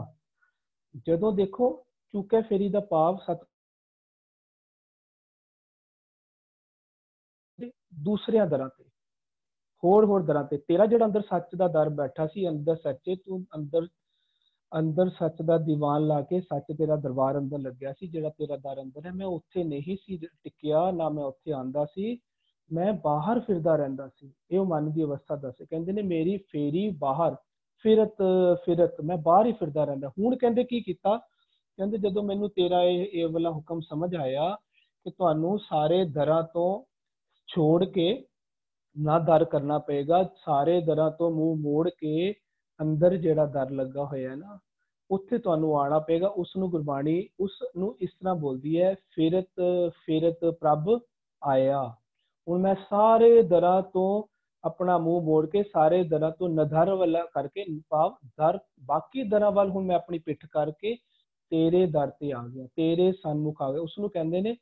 ਜਦੋਂ ਦੇਖੋ ਚੁੱਕੇ ਫੇਰੀ ਦਾ ਭਾਵ ਸਤ ਦੂਸਰਿਆਂ ਦਰਾਂ ਤੇ ਹੋਰ ਹੋਰ ਦਰਾਂ ਤੇ ਤੇਰਾ ਜਿਹੜਾ ਅੰਦਰ ਸੱਚ ਦਾ ਦਰ ਬੈਠਾ ਸੀ ਅੰਦਰ ਸੱਚੇ ਤੂੰ ਅੰਦਰ ਅੰਦਰ ਸੱਚ ਦਾ ਦੀਵਾਨ ਲਾ ਕੇ ਸੱਚ ਤੇਰਾ ਦਰਬਾਰ ਅੰਦਰ ਲੱਗਿਆ ਸੀ ਜਿਹੜਾ ਤੇਰਾ ਦਰ ਅੰਦਰ ਹੈ ਮੈਂ ਉੱਥੇ ਨਹੀਂ ਸੀ ਟਿਕਿਆ ਨਾ ਮੈਂ ਉੱਥੇ ਆਂਦਾ ਸੀ ਮੈਂ ਬਾਹਰ ਫਿਰਦਾ ਰਹਿੰਦਾ ਸੀ ਇਹ ਉਹ ਮਨ ਦੀ ਅਵਸਥਾ ਦੱਸੇ ਕਹਿੰਦੇ ਨੇ ਮੇਰੀ ਫੇਰੀ ਬਾਹਰ ਫਿਰਤ ਫਿਰਤ ਮੈਂ ਬਾਹਰ ਹੀ ਫਿਰਦਾ ਰਹਿੰਦਾ ਹੁਣ ਕਹਿੰਦੇ ਕੀ ਕੀਤਾ ਕਹਿੰਦੇ ਜਦੋਂ ਮੈਨੂੰ ਤੇਰਾ ਇਹ ਇਹ ਵਾਲਾ ਹੁਕਮ ਸਮਝ ਆਇਆ ਕਿ ਤੁਹਾਨੂੰ ਸਾਰੇ ਦਰਾਂ ਤੋਂ ਛੋੜ ਕੇ ਨਾ ਦਰ ਕਰਨਾ ਪਏਗਾ ਸਾਰੇ ਦਰਾਂ ਤੋਂ ਮੂੰਹ ਮੋੜ ਕੇ ਅੰਦਰ ਜਿਹੜਾ ਦਰ ਲੱਗਾ ਹੋਇਆ ਹੈ ਨਾ ਉੱਥੇ ਤੁਹਾਨੂੰ ਆਣਾ ਪਏਗਾ ਉਸ ਨੂੰ ਗੁਰਬਾਣੀ ਉਸ ਨੂੰ ਇਸ ਤਰ੍ਹਾਂ ਬੋਲਦੀ ਹੈ ਫਿਰਤ ਫਿਰਤ ਪ੍ਰਭ ਆਇਆ ਹੁਣ ਮੈਂ ਸਾਰੇ ਦਰਾਂ ਤੋਂ ਆਪਣਾ ਮੂੰਹ ਮੋੜ ਕੇ ਸਾਰੇ ਦਰਾਂ ਤੋਂ ਨਧਰ ਵਾਲਾ ਕਰਕੇ ਭਾਵ ਦਰ ਬਾਕੀ ਦਰਾਂ ਵੱਲ ਹੁਣ ਮੈਂ ਆਪਣੀ ਪਿੱਠ ਕਰਕੇ ਤੇਰੇ ਦਰ ਤੇ ਆ ਗਿਆ ਤੇਰੇ ਸਨਮੁਖ ਆ ਗਿਆ ਉਸ ਨੂੰ ਕਹਿੰਦੇ ਨੇ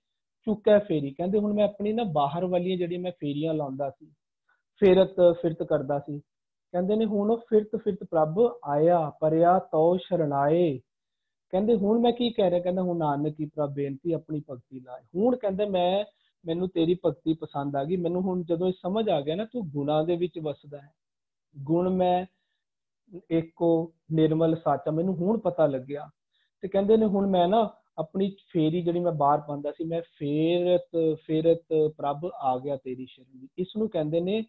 ਚੁੱਕਾ ਫੇਰੀ ਕਹਿੰਦੇ ਹੁਣ ਮੈਂ ਆਪਣੀ ਨਾ ਬਾਹਰ ਵਾਲੀਆਂ ਜਿਹੜੀਆਂ ਮੈਂ ਫੇਰੀਆਂ ਲਾਉਂਦਾ ਸੀ ਫਿਰਤ ਫਿਰਤ ਕਰਦਾ ਸੀ ਕਹਿੰਦੇ ਨੇ ਹੁਣ ਫਿਰਤ ਫਿਰਤ ਪ੍ਰਭ ਆਇਆ ਪਰਿਆ ਤੋ ਸ਼ਰਣਾਏ ਕਹਿੰਦੇ ਹੁਣ ਮੈਂ ਕੀ ਕਹਿ ਰਿਹਾ ਕਹਿੰਦਾ ਹੁਣ ਨਾਨਕ ਕੀ ਪ੍ਰਭ ਬੇਨਤੀ ਆਪਣੀ ਭਗਤੀ ਲਾਏ ਹੁਣ ਕਹਿੰਦੇ ਮੈਂ ਮੈਨੂੰ ਤੇਰੀ ਭਗਤੀ ਪਸੰਦ ਆ ਗਈ ਮੈਨੂੰ ਹੁਣ ਜਦੋਂ ਇਹ ਸਮਝ ਆ ਗਿਆ ਨਾ ਤੂੰ ਗੁਣਾ ਦੇ ਵਿੱਚ ਵਸਦਾ ਹੈ ਗੁਣ ਮੈਂ ਇੱਕੋ ਨਿਰਮਲ ਸਾਚਾ ਮੈਨੂੰ ਹੁਣ ਪਤਾ ਲੱਗਿਆ ਤੇ ਕਹਿੰਦੇ ਨੇ ਹੁਣ ਮੈਂ ਨਾ ਆਪਣੀ ਫੇਰੀ ਜਿਹੜੀ ਮੈਂ ਬਾਹਰ ਪਾਉਂਦਾ ਸੀ ਮੈਂ ਫੇਰਤ ਫੇਰਤ ਪ੍ਰਭ ਆ ਗਿਆ ਤੇਰੀ ਸ਼ਰਨ ਇਸ ਨੂੰ ਕਹਿੰਦੇ ਨੇ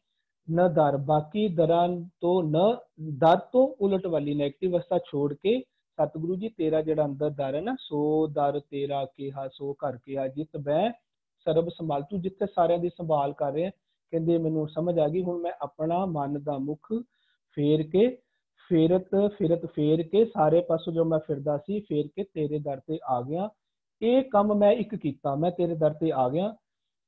न दर। बाकी दर तो न, दर तो उलट वाली नैगेटिव अवस्था छोड़ के सतगुरु जी, तेरा जरा अंदर दर है ना, सो दर तेरा के हा, सो करके आ जित बह सर्ब संभाल। तू जिथे सारे की संभाल कर रहे हैं कहें मैनु समझ आ गई हूँ मैं अपना मन का मुख फेर के, फेरत, फिरत, फेर के सारे पास जो मैं फिर फेर के तेरे दर से आ गया। ये काम मैं एक किया मैं तेरे दर से आ गया।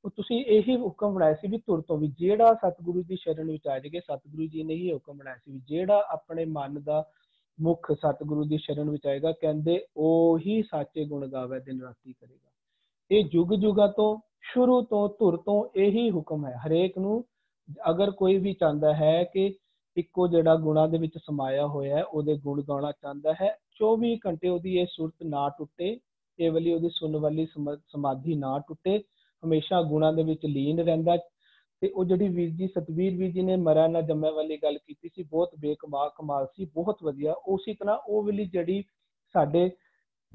ਉਹ ਤੁਸੀਂ ਇਹੀ ਹੁਕਮ ਬਣਾਇਆ ਸੀ ਵੀ ਤੁਰ ਤੋਂ ਵੀ ਜਿਹੜਾ ਸਤਿਗੁਰੂ ਦੀ ਸ਼ਰਨ ਵਿੱਚ ਆ ਜਾਗੇ ਸਤਿਗੁਰੂ ਜੀ ਨੇ ਹੀ ਹੁਕਮ ਬਣਾਇਆ ਸੀ ਵੀ ਜਿਹੜਾ ਆਪਣੇ ਮਨ ਦਾ ਮੁਖ ਸਤਿਗੁਰੂ ਦੀ ਸ਼ਰਨ ਵਿੱਚ ਆਏਗਾ ਕਹਿੰਦੇ ਉਹ ਹੀ ਸਾਚੇ ਗੁਣ ਗਾਵੇ ਦਿਨ ਰਾਤੀ ਕਰੇਗਾ ਇਹ ਜੁਗ ਜੁਗਾ ਤੋਂ ਸ਼ੁਰੂ ਤੋਂ ਧੁਰ ਤੋਂ ਇਹੀ ਹੁਕਮ ਹੈ ਹਰੇਕ ਨੂੰ ਅਗਰ ਕੋਈ ਵੀ ਚਾਹੁੰਦਾ ਹੈ ਕਿ ਇੱਕੋ ਜਿਹੜਾ ਗੁਣਾ ਦੇ ਵਿੱਚ ਸਮਾਇਆ ਹੋਇਆ ਹੈ ਉਹਦੇ ਗੁਣ ਗਾਉਣਾ ਚਾਹੁੰਦਾ ਹੈ 24 ਘੰਟੇ ਉਹਦੀ ਇਹ ਸੁਰਤ ਨਾ ਟੁੱਟੇ ਇਹ ਵਾਲੀ ਉਹਦੀ ਸੁਣਨ ਵਾਲੀ ਸਮਾਧੀ ਨਾ ਟੁੱਟੇ ਹਮੇਸ਼ਾ ਗੁਣਾ ਦੇ ਵਿੱਚ ਲੀਨ ਰਹਿੰਦਾ ਤੇ ਉਹ ਜਿਹੜੀ ਵੀਰ ਜੀ, ਸਤਵੀਰ ਵੀਰ ਜੀ ਨੇ ਮਰਿਆ ਨਾ ਜੰਮੇ ਵਾਲੀ ਗੱਲ ਕੀਤੀ ਸੀ, ਬਹੁਤ ਬੇਕਮਾ ਕਮਾਲ ਸੀ, ਬਹੁਤ ਵਧੀਆ। ਉਸੇ ਤਰ੍ਹਾਂ ਉਹ ਵਾਲੀ ਜਿਹੜੀ ਸਾਡੇ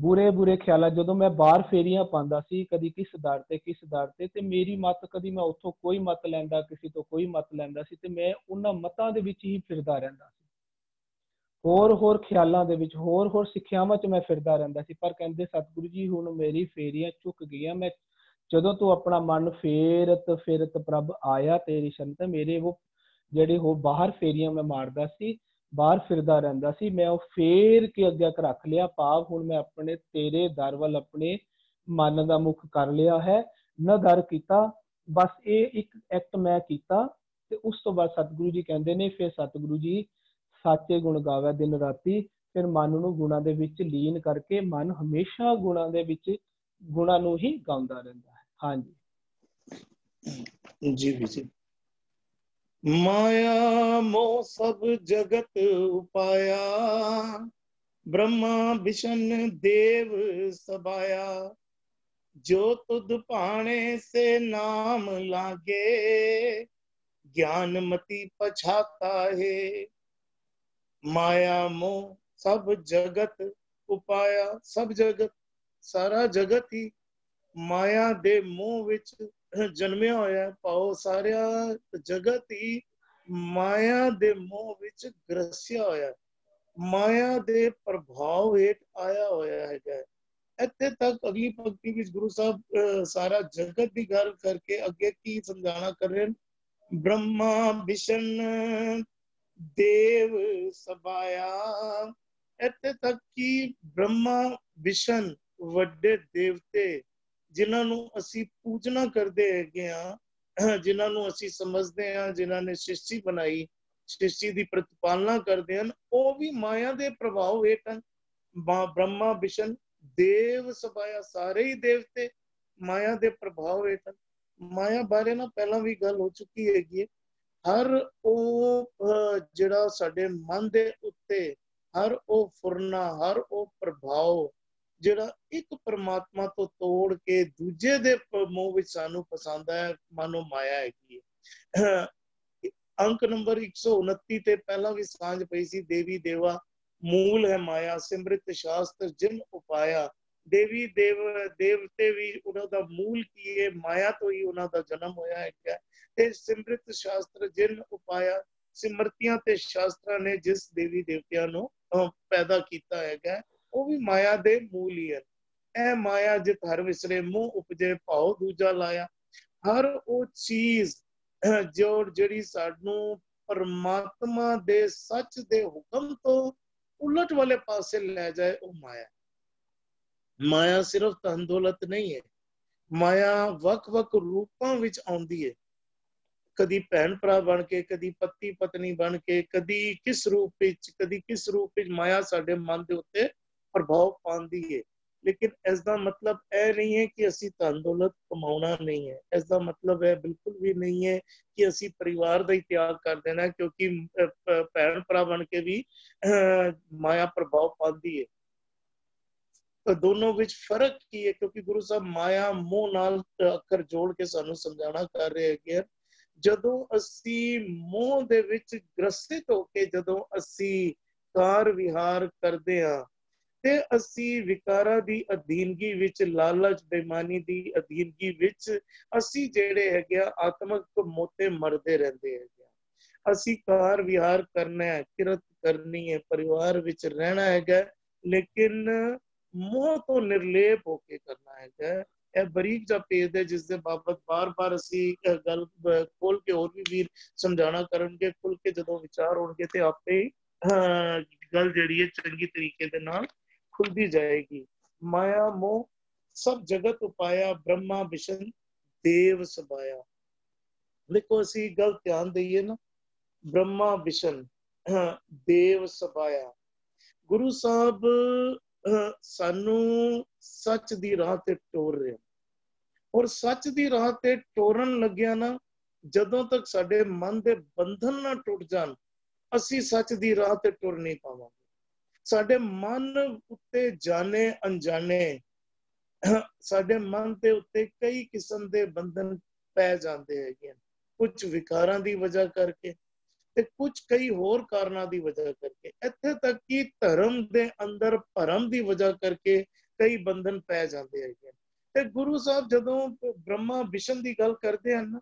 ਬੁਰੇ ਬੁਰੇ ਖਿਆਲਾਂ, ਜਦੋਂ ਮੈਂ ਬਾਹਰ ਫੇਰੀਆਂ ਪਾਉਂਦਾ ਸੀ, ਕਦੀ ਕਿਸ ਦਰ ਤੇ, ਕਿਸ ਦਰ ਤੇ ਤੇ ਮੇਰੀ ਮਤ ਕਦੀ ਮੈਂ ਉੱਥੋਂ ਕੋਈ ਮਤ ਲੈਂਦਾ, ਕਿਸੇ ਤੋਂ ਕੋਈ ਮਤ ਲੈਂਦਾ ਸੀ, ਤੇ ਮੈਂ ਉਹਨਾਂ ਮਤਾਂ ਦੇ ਵਿੱਚ ਹੀ ਫਿਰਦਾ ਰਹਿੰਦਾ ਸੀ। ਹੋਰ ਹੋਰ ਖਿਆਲਾਂ ਦੇ ਵਿੱਚ, ਹੋਰ ਹੋਰ ਸਿੱਖਿਆਵਾਂ 'ਚ ਮੈਂ ਫਿਰਦਾ ਰਹਿੰਦਾ ਸੀ, ਪਰ ਕਹਿੰਦੇ, ਸਤਿਗੁਰੂ ਜੀ, ਹੁਣ ਮੇਰੀ ਫੇਰੀਆਂ ਚੁੱਕ ਗਈਆਂ, ਮੈਂ ਜਦੋਂ ਤੂੰ ਆਪਣਾ ਮਨ ਫੇਰਤ ਫਿਰਤ ਪ੍ਰਭ ਆਇਆ ਤੇਰੀ ਸ਼ਰਨ ਤੇ ਮੇਰੇ ਉਹ ਜਿਹੜੇ ਉਹ ਬਾਹਰ ਫੇਰੀਆਂ ਮੈਂ ਮਾਰਦਾ ਸੀ ਬਾਹਰ ਫਿਰਦਾ ਰਹਿੰਦਾ ਸੀ ਮੈਂ ਉਹ ਫੇਰ ਕੇ ਅੱਗੇ ਰੱਖ ਲਿਆ ਪਾਪ ਹੁਣ ਮੈਂ ਆਪਣੇ ਤੇਰੇ ਦਰ ਵੱਲ ਆਪਣੇ ਮਨ ਦਾ ਮੁਖ ਕਰ ਲਿਆ ਹੈ ਨਾ ਦਰ ਕੀਤਾ ਬਸ ਇਹ ਇੱਕ ਐਕਟ ਮੈਂ ਕੀਤਾ ਤੇ ਉਸ ਤੋਂ ਬਾਅਦ ਸਤਿਗੁਰੂ ਜੀ ਕਹਿੰਦੇ ਨੇ ਫਿਰ ਸਤਿਗੁਰੂ ਜੀ ਸਾਚੇ ਗੁਣ ਗਾਵੇ ਦਿਨ ਰਾਤੀ ਫਿਰ ਮਨ ਨੂੰ ਗੁਣਾ ਦੇ ਵਿੱਚ ਲੀਨ ਕਰਕੇ ਮਨ ਹਮੇਸ਼ਾ ਗੁਣਾ ਦੇ ਵਿੱਚ ਗੁਣਾ ਨੂੰ ਹੀ ਗਾਉਂਦਾ ਰਹਿੰਦਾ ਹੈ हाँ जी। जी जी। माया मो सब जगत उपाया, ब्रह्मा विष्ण देव सबाया। जो तुद पाने से नाम लागे ज्ञानमती पछाता है। माया मोह सब जगत उपाया, सब जगत, सारा जगत ही ਮਾਇਆ ਦੇ ਮੋਹ ਵਿੱਚ ਜਨਮਿਆ ਹੋਇਆ ਪਾਉ ਸਾਰਿਆ ਜਗਤ ਹੀ ਮਾਇਆ ਦੇ ਮੋਹ ਵਿੱਚ ਗ੍ਰਸਿਆ ਹੋਇਆ ਮਾਇਆ ਦੇ ਪ੍ਰਭਾਵ ਹੇਠ ਆਇਆ ਹੋਇਆ ਹੈਗਾ ਇੱਥੇ ਤੱਕ ਅਗਲੀ ਪੰਕਤੀ ਵਿੱਚ ਗੁਰੂ ਸਾਹਿਬ ਸਾਰਾ ਜਗਤ ਦੀ ਗੱਲ ਕਰਕੇ ਅੱਗੇ ਕੀ ਸਮਝਾਣਾ ਕਰ ਰਹੇ ਨੇ ਬ੍ਰਹਮਾ ਵਿਸ਼ਨ ਦੇਵ ਸਬਾਇਆ ਇੱਥੇ ਤੱਕ ਕਿ ਬ੍ਰਹਮਾ ਵਿਸ਼ਨ ਵੱਡੇ ਦੇਵਤੇ ਜਿਨ੍ਹਾਂ ਨੂੰ ਅਸੀਂ ਪੂਜਨਾ ਕਰਦੇ ਹੈਗੇ ਆ ਜਿਨ੍ਹਾਂ ਨੂੰ ਅਸੀਂ ਸਮਝਦੇ ਆ ਜਿਨ੍ਹਾਂ ਨੇ ਸ੍ਰਿਸ਼ਟੀ ਬਣਾਈ ਸ੍ਰਿਸ਼ਟੀ ਦੀ ਪ੍ਰਤੀਪਾਲਨਾ ਕਰਦੇ ਹਨ ਉਹ ਵੀ ਮਾਇਆ ਦੇ ਪ੍ਰਭਾਵ ਹੇਠ ਹਨ ਬ੍ਰਹਮਾ ਵਿਸ਼ਨ ਦੇਵ ਸਭਾਇਆ ਸਾਰੇ ਹੀ ਦੇਵਤੇ ਮਾਇਆ ਦੇ ਪ੍ਰਭਾਵ ਹੇਠ ਹਨ ਮਾਇਆ ਬਾਰੇ ਨਾ ਪਹਿਲਾਂ ਵੀ ਗੱਲ ਹੋ ਚੁੱਕੀ ਹੈਗੀ ਹੈ ਹਰ ਉਹ ਅਹ, ਜਿਹੜਾ ਸਾਡੇ ਮਨ ਦੇ ਉੱਤੇ ਹਰ ਉਹ ਫੁਰਨਾ ਹਰ ਉਹ ਪ੍ਰਭਾਵ ਜਿਹੜਾ ਇੱਕ ਪਰਮਾਤਮਾ ਤੋਂ ਤੋੜ ਕੇ ਦੂਜੇ ਦੇ ਪ- ਮੋਹ ਵਿੱਚ ਸਾਨੂੰ ਪਸੰਦ ਹੈ ਮਾਨੋ ਮਾਇਆ ਹੈਗੀ ਹੈ ਅੰਕ ਨੰਬਰ 129 ਤੇ ਪਹਿਲਾਂ ਵੀ ਸਾਂਝ ਪਈ ਸੀ ਦੇਵੀ ਦੇਵਾ ਮੂਲ ਹੈ ਮਾਇਆ ਸਿਮਰਿਤ ਸ਼ਾਸਤਰ ਜਿਨ ਉਪਾਇਆ ਦੇਵੀ ਦੇਵ ਦੇਵਤੇ ਵੀ ਉਹਨਾਂ ਦਾ ਮੂਲ ਕੀ ਹੈ ਮਾਇਆ ਤੋਂ ਹੀ ਉਹਨਾਂ ਦਾ ਜਨਮ ਹੋਇਆ ਹੈ ਤੇ ਸਿਮਰਿਤ ਸ਼ਾਸਤਰ ਜਿਨ ਉਪਾਇਆ ਸਿਮਰਤੀਆਂ ਤੇ ਸ਼ਾਸਤਰਾਂ ਨੇ ਜਿਸ ਦੇਵੀ ਦੇਵਤਿਆਂ ਨੂੰ ਅਹ, ਪੈਦਾ ਕੀਤਾ ਹੈਗਾ ਉਹ ਵੀ ਮਾਇਆ ਦੇ ਮੂਲ ਹੀ ਹੈ ਇਹ ਮਾਇਆ ਜਿਤ ਹਰ ਵਿਸਰੇ ਮੂੰਹ ਉਪਜੇ ਭਾਉ ਦੂਜਾ ਲਾਇਆ ਹਰ ਉਹ ਚੀਜ਼ ਅਹ, ਜੋ ਜਿਹੜੀ ਸਾਨੂੰ ਪਰਮਾਤਮਾ ਦੇ ਸੱਚ ਦੇ ਹੁਕਮ ਤੋਂ ਉਲਟ ਵਾਲੇ ਪਾਸੇ ਲੈ ਜਾਏ ਉਹ ਮਾਇਆ ਮਾਇਆ ਸਿਰਫ ਧਨ ਦੌਲਤ ਨਹੀਂ ਹੈ ਮਾਇਆ ਵੱਖ-ਵੱਖ ਰੂਪਾਂ ਵਿੱਚ ਆਉਂਦੀ ਹੈ ਕਦੀ ਭੈਣ ਭਰਾ ਬਣ ਕੇ ਕਦੀ ਪਤੀ ਪਤਨੀ ਬਣ ਕੇ ਕਦੀ ਕਿਸ ਰੂਪ ਵਿੱਚ ਕਦੀ ਕਿਸ ਰੂਪ ਵਿੱਚ ਮਾਇਆ ਸਾਡੇ ਮਨ ਦੇ ਉੱਤੇ ਪ੍ਰਭਾਵ ਪਾਉਂਦੀ ਹੈ ਲੇਕਿਨ ਇਸ ਦਾ ਮਤਲਬ ਇਹ ਨਹੀਂ ਹੈ ਕਿ ਅਸੀਂ ਧਨ ਦੌਲਤ ਕਮਾਉਣਾ ਨਹੀਂ ਹੈ ਇਸ ਦਾ ਮਤਲਬ ਹੈ ਬਿਲਕੁਲ ਵੀ ਨਹੀਂ ਹੈ ਕਿ ਅਸੀਂ ਪਰਿਵਾਰ ਦਾ ਹੀ ਤਿਆਗ ਕਰ ਦੇਣਾ ਹੈ, ਕਿਉਂਕਿ ਅਹ, ਭ- ਭੈਣ ਭਰਾ ਬਣ ਕੇ ਵੀ ਅਹ, ਮਾਇਆ ਪ੍ਰਭਾਵ ਪਾਉਂਦੀ ਹੈ ਤਾਂ ਦੋਨੋਂ ਵਿੱਚ ਫਰਕ ਕੀ ਹੈ ਕਿਉਂਕਿ ਗੁਰੂ ਸਾਹਿਬ ਮਾਇਆ ਮੋਹ ਨਾਲ ਅਹ, ਅੱਖਰ ਜੋੜ ਕੇ ਸਾਨੂੰ ਸਮਝਾਉਣਾ ਕਰ ਰਹੇ ਹੈਗੇ ਆ। ਜਦੋਂ ਅਸੀਂ ਮੋਹ ਦੇ ਵਿੱਚ ਗ੍ਰਸਿਤ ਹੋ ਕੇ ਜਦੋਂ ਅਸੀਂ ਕਾਰ ਵਿਹਾਰ ਕਰਦੇ ਹਾਂ ਤੇ ਅਸੀਂ ਵਿਕਾਰਾਂ ਦੀ ਅਧੀਨਗੀ ਵਿੱਚ ਲਾਲਚ ਬੇਮਾਨੀ ਦੀ ਅਧੀਨਗੀ ਵਿੱਚ ਅਸੀਂ ਜਿਹੜੇ ਹੈਗੇ ਆ ਆਤਮਿਕ ਮੋਤੇ ਮਰਦੇ ਰਹਿੰਦੇ ਹੈਗੇ ਆ। ਅਸੀਂ ਕਾਰ ਵਿਹਾਰ ਕਰਨਾ ਹੈ ਕਿਰਤ ਕਰਨੀ ਹੈ ਪਰਿਵਾਰ ਵਿੱਚ ਰਹਿਣਾ ਹੈਗਾ ਲੇਕਿਨ ਮੋਹ ਤੋਂ ਨਿਰਲੇਪ ਹੋ ਕੇ ਕਰਨਾ ਹੈਗਾ ਹੈ। ਇਹ ਬਰੀਕ ਜਿਹਾ ਭੇਦ ਹੈ ਜਿਸ ਦੇ ਬਾਬਤ ਬਾਰ-ਬਾਰ ਅਸੀਂ ਇਹ ਗੱਲ ਬ- ਖੋਲ ਕੇ ਹੋਰ ਵੀ ਵੀਰ ਸਮਝਾਣਾ ਕਰਨਗੇ ਖੁੱਲ ਕੇ ਜਦੋਂ ਵਿਚਾਰ ਹੋਣਗੇ ਤੇ ਆਪੇ ਹੀ ਅਹ, ਗੱਲ ਜਿਹੜੀ ਹੈ ਚੰਗੀ ਤਰੀਕੇ ਦੇ ਨਾਲ ਖੁੱਲਦੀ ਜਾਏਗੀ ਮਾਇਆ ਮੋਹ ਸਭ ਜਗਤ ਉਪਾਇਆ ਬ੍ਰਹਮਾ ਵਿਸ਼ਨ ਦੇਵ ਸਬਾਇਆ ਦੇਖੋ ਅਸੀਂ ਗੱਲ ਧਿਆਨ ਦਈਏ ਨਾ ਬ੍ਰਹਮਾ ਵਿਸ਼ਨ ਅਹ, ਦੇਵ ਸਬਾਇਆ ਗੁਰੂ ਸਾਹਿਬ ਅਹ, ਸਾਨੂੰ ਸੱਚ ਦੀ ਰਾਹ ਤੇ ਟੋਰ ਰਿਹਾ ਔਰ ਸੱਚ ਦੀ ਰਾਹ ਤੇ ਟੋਰਨ ਲੱਗਿਆ ਨਾ ਜਦੋਂ ਤੱਕ ਸਾਡੇ ਮਨ ਦੇ ਬੰਧਨ ਨਾ ਟੁੱਟ ਜਾਣ ਅਸੀਂ ਸੱਚ ਦੀ ਰਾਹ ਤੇ ਟੁਰ ਨਹੀਂ ਪਾਵਾਂਗੇ ਸਾਡੇ ਮਨ ਉੱਤੇ ਜਾਣੇ ਅਣਜਾਣੇ ਸਾਡੇ ਮਨ ਦੇ ਉੱਤੇ ਕਈ ਕਿਸਮ ਦੇ ਬੰਧਨ ਪੈ ਜਾਂਦੇ ਹੈਗੇ ਕੁਝ ਵਿਕਾਰਾਂ ਦੀ ਵਜ੍ਹਾ ਕਰਕੇ ਤੇ ਕੁਝ ਕਈ ਹੋਰ ਕਾਰਨਾਂ ਦੀ ਵਜ੍ਹਾ ਕਰਕੇ ਇੱਥੇ ਤੱਕ ਕਿ ਧਰਮ ਦੇ ਅੰਦਰ ਭਰਮ ਦੀ ਵਜ੍ਹਾ ਕਰਕੇ ਕਈ ਬੰਧਨ ਪੈ ਜਾਂਦੇ ਹੈਗੇ ਤੇ ਗੁਰੂ ਸਾਹਿਬ ਜਦੋਂ ਬ੍ਰਹਮਾ ਵਿਸ਼ਨ ਦੀ ਗੱਲ ਕਰਦੇ ਹਨ ਨਾ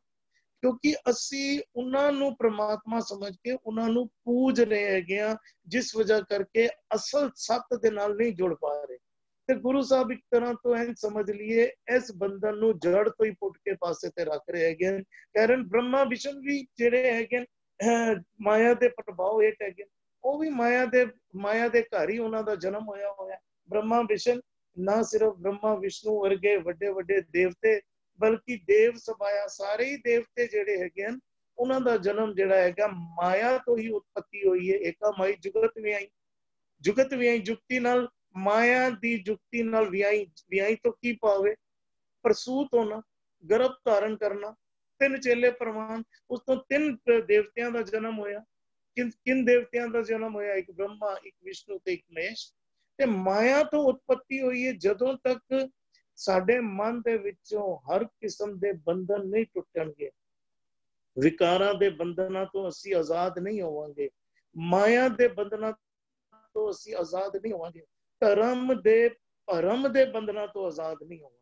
ਕਿਉਂਕਿ ਅਸੀਂ ਉਹਨਾਂ ਨੂੰ ਪ੍ਰਮਾਤਮਾ ਸਮਝ ਕੇ ਉਹਨਾਂ ਨੂੰ ਪੂਜ ਰਹੇ ਹੈਗੇ ਆ ਜਿਸ ਵਜ੍ਹਾ ਕਰਕੇ ਅਸਲ ਸੱਤ ਦੇ ਨਾਲ ਨਹੀਂ ਜੁੜ ਪਾ ਰਹੇ ਤੇ ਗੁਰੂ ਸਾਹਿਬ ਇੱਕ ਤਰ੍ਹਾਂ ਤੋਂ ਐਂ ਸਮਝ ਲਈਏ ਇਸ ਬੰਧਨ ਨੂੰ ਜੜ ਤੋਂ ਹੀ ਪੁੱਟ ਕੇ ਪਾਸੇ ਤੇ ਰੱਖ ਰਹੇ ਹੈਗੇ ਹਨ। ਕਾਰਨ ਬ੍ਰਹਮਾ ਵਿਸ਼ਨ ਵੀ ਜਿਹੜੇ ਹੈਗੇ ਨੇ, ਅਹ, ਮਾਇਆ ਦੇ ਪ੍ਰਭਾਵ ਹੇਠ ਹੈਗੇ ਨੇ। ਉਹ ਵੀ ਮਾਇਆ ਦੇ ਮਾਇਆ ਦੇ ਘਰ ਹੀ ਉਹਨਾਂ ਦਾ ਜਨਮ ਹੋਇਆ ਹੋਇਆ ਬ੍ਰਹਮਾ ਵਿਸ਼ਨ ਨਾ ਸਿਰਫ ਬ੍ਰਹਮਾ ਵਿਸ਼ਨੂੰ ਵਰਗੇ ਵੱਡੇ ਵੱਡੇ ਦੇਵਤੇ ਬਲਕਿ ਦੇਵ ਸਭਾਇਆ ਸਾਰੇ ਹੀ ਦੇਵਤੇ ਜਿਹੜੇ ਹੈਗੇ ਹਨ ਉਹਨਾਂ ਦਾ ਜਨਮ ਜਿਹੜਾ ਹੈਗਾ ਮਾਇਆ ਤੋਂ ਹੀ ਉਤਪਤੀ ਹੋਈ ਹੈ ਏਕਾ ਮਾਈ ਜੁਗਤ ਵਿਆਈ ਜੁਗਤ ਵਿਆਈ ਜੁਗਤੀ ਨਾਲ ਮਾਇਆ ਦੀ ਜੁਗਤੀ ਨਾਲ ਵਿਆਈ ਵਿਆਈ ਤੋਂ ਕੀ ਪਾਵੇ ਪ੍ਰਸੂਤ ਹੋਣਾ ਗਰਭ ਧਾਰਨ ਕਰਨਾ ਤਿੰਨ ਚੇਲੇ ਪ੍ਰਮਾਣ ਉਸ ਤੋਂ ਤਿੰਨ ਪ- ਦੇਵਤਿਆਂ ਦਾ ਜਨਮ ਹੋਇਆ ਕਿਨ ਕਿਨ ਦੇਵਤਿਆਂ ਦਾ ਜਨਮ ਹੋਇਆ ਇੱਕ ਬ੍ਰਹਮਾ ਇੱਕ ਵਿਸ਼ਨੂੰ ਤੇ ਇੱਕ ਮਹੇਸ਼ ਤੇ ਮਾਇਆ ਤੋਂ ਉਤਪਤੀ ਹੋਈ ਹੈ ਜਦੋਂ ਤੱਕ ਸਾਡੇ ਮਨ ਦੇ ਵਿੱਚੋਂ ਹਰ ਕਿਸਮ ਦੇ ਬੰਧਨ ਨਹੀਂ ਟੁੱਟਣਗੇ ਵਿਕਾਰਾਂ ਦੇ ਬੰਧਨਾਂ ਤੋਂ ਅਸੀਂ ਆਜ਼ਾਦ ਨਹੀਂ ਹੋਵਾਂਗੇ ਮਾਇਆ ਦੇ ਬੰਧਨਾਂ ਤੋਂ ਅਸੀਂ ਆਜ਼ਾਦ ਨਹੀਂ ਹੋਵਾਂਗੇ ਧਰਮ ਦੇ ਭਰਮ ਦੇ ਬੰਧਨਾਂ ਤੋਂ ਆਜ਼ਾਦ ਨਹੀਂ ਹੋਵਾਂਗੇ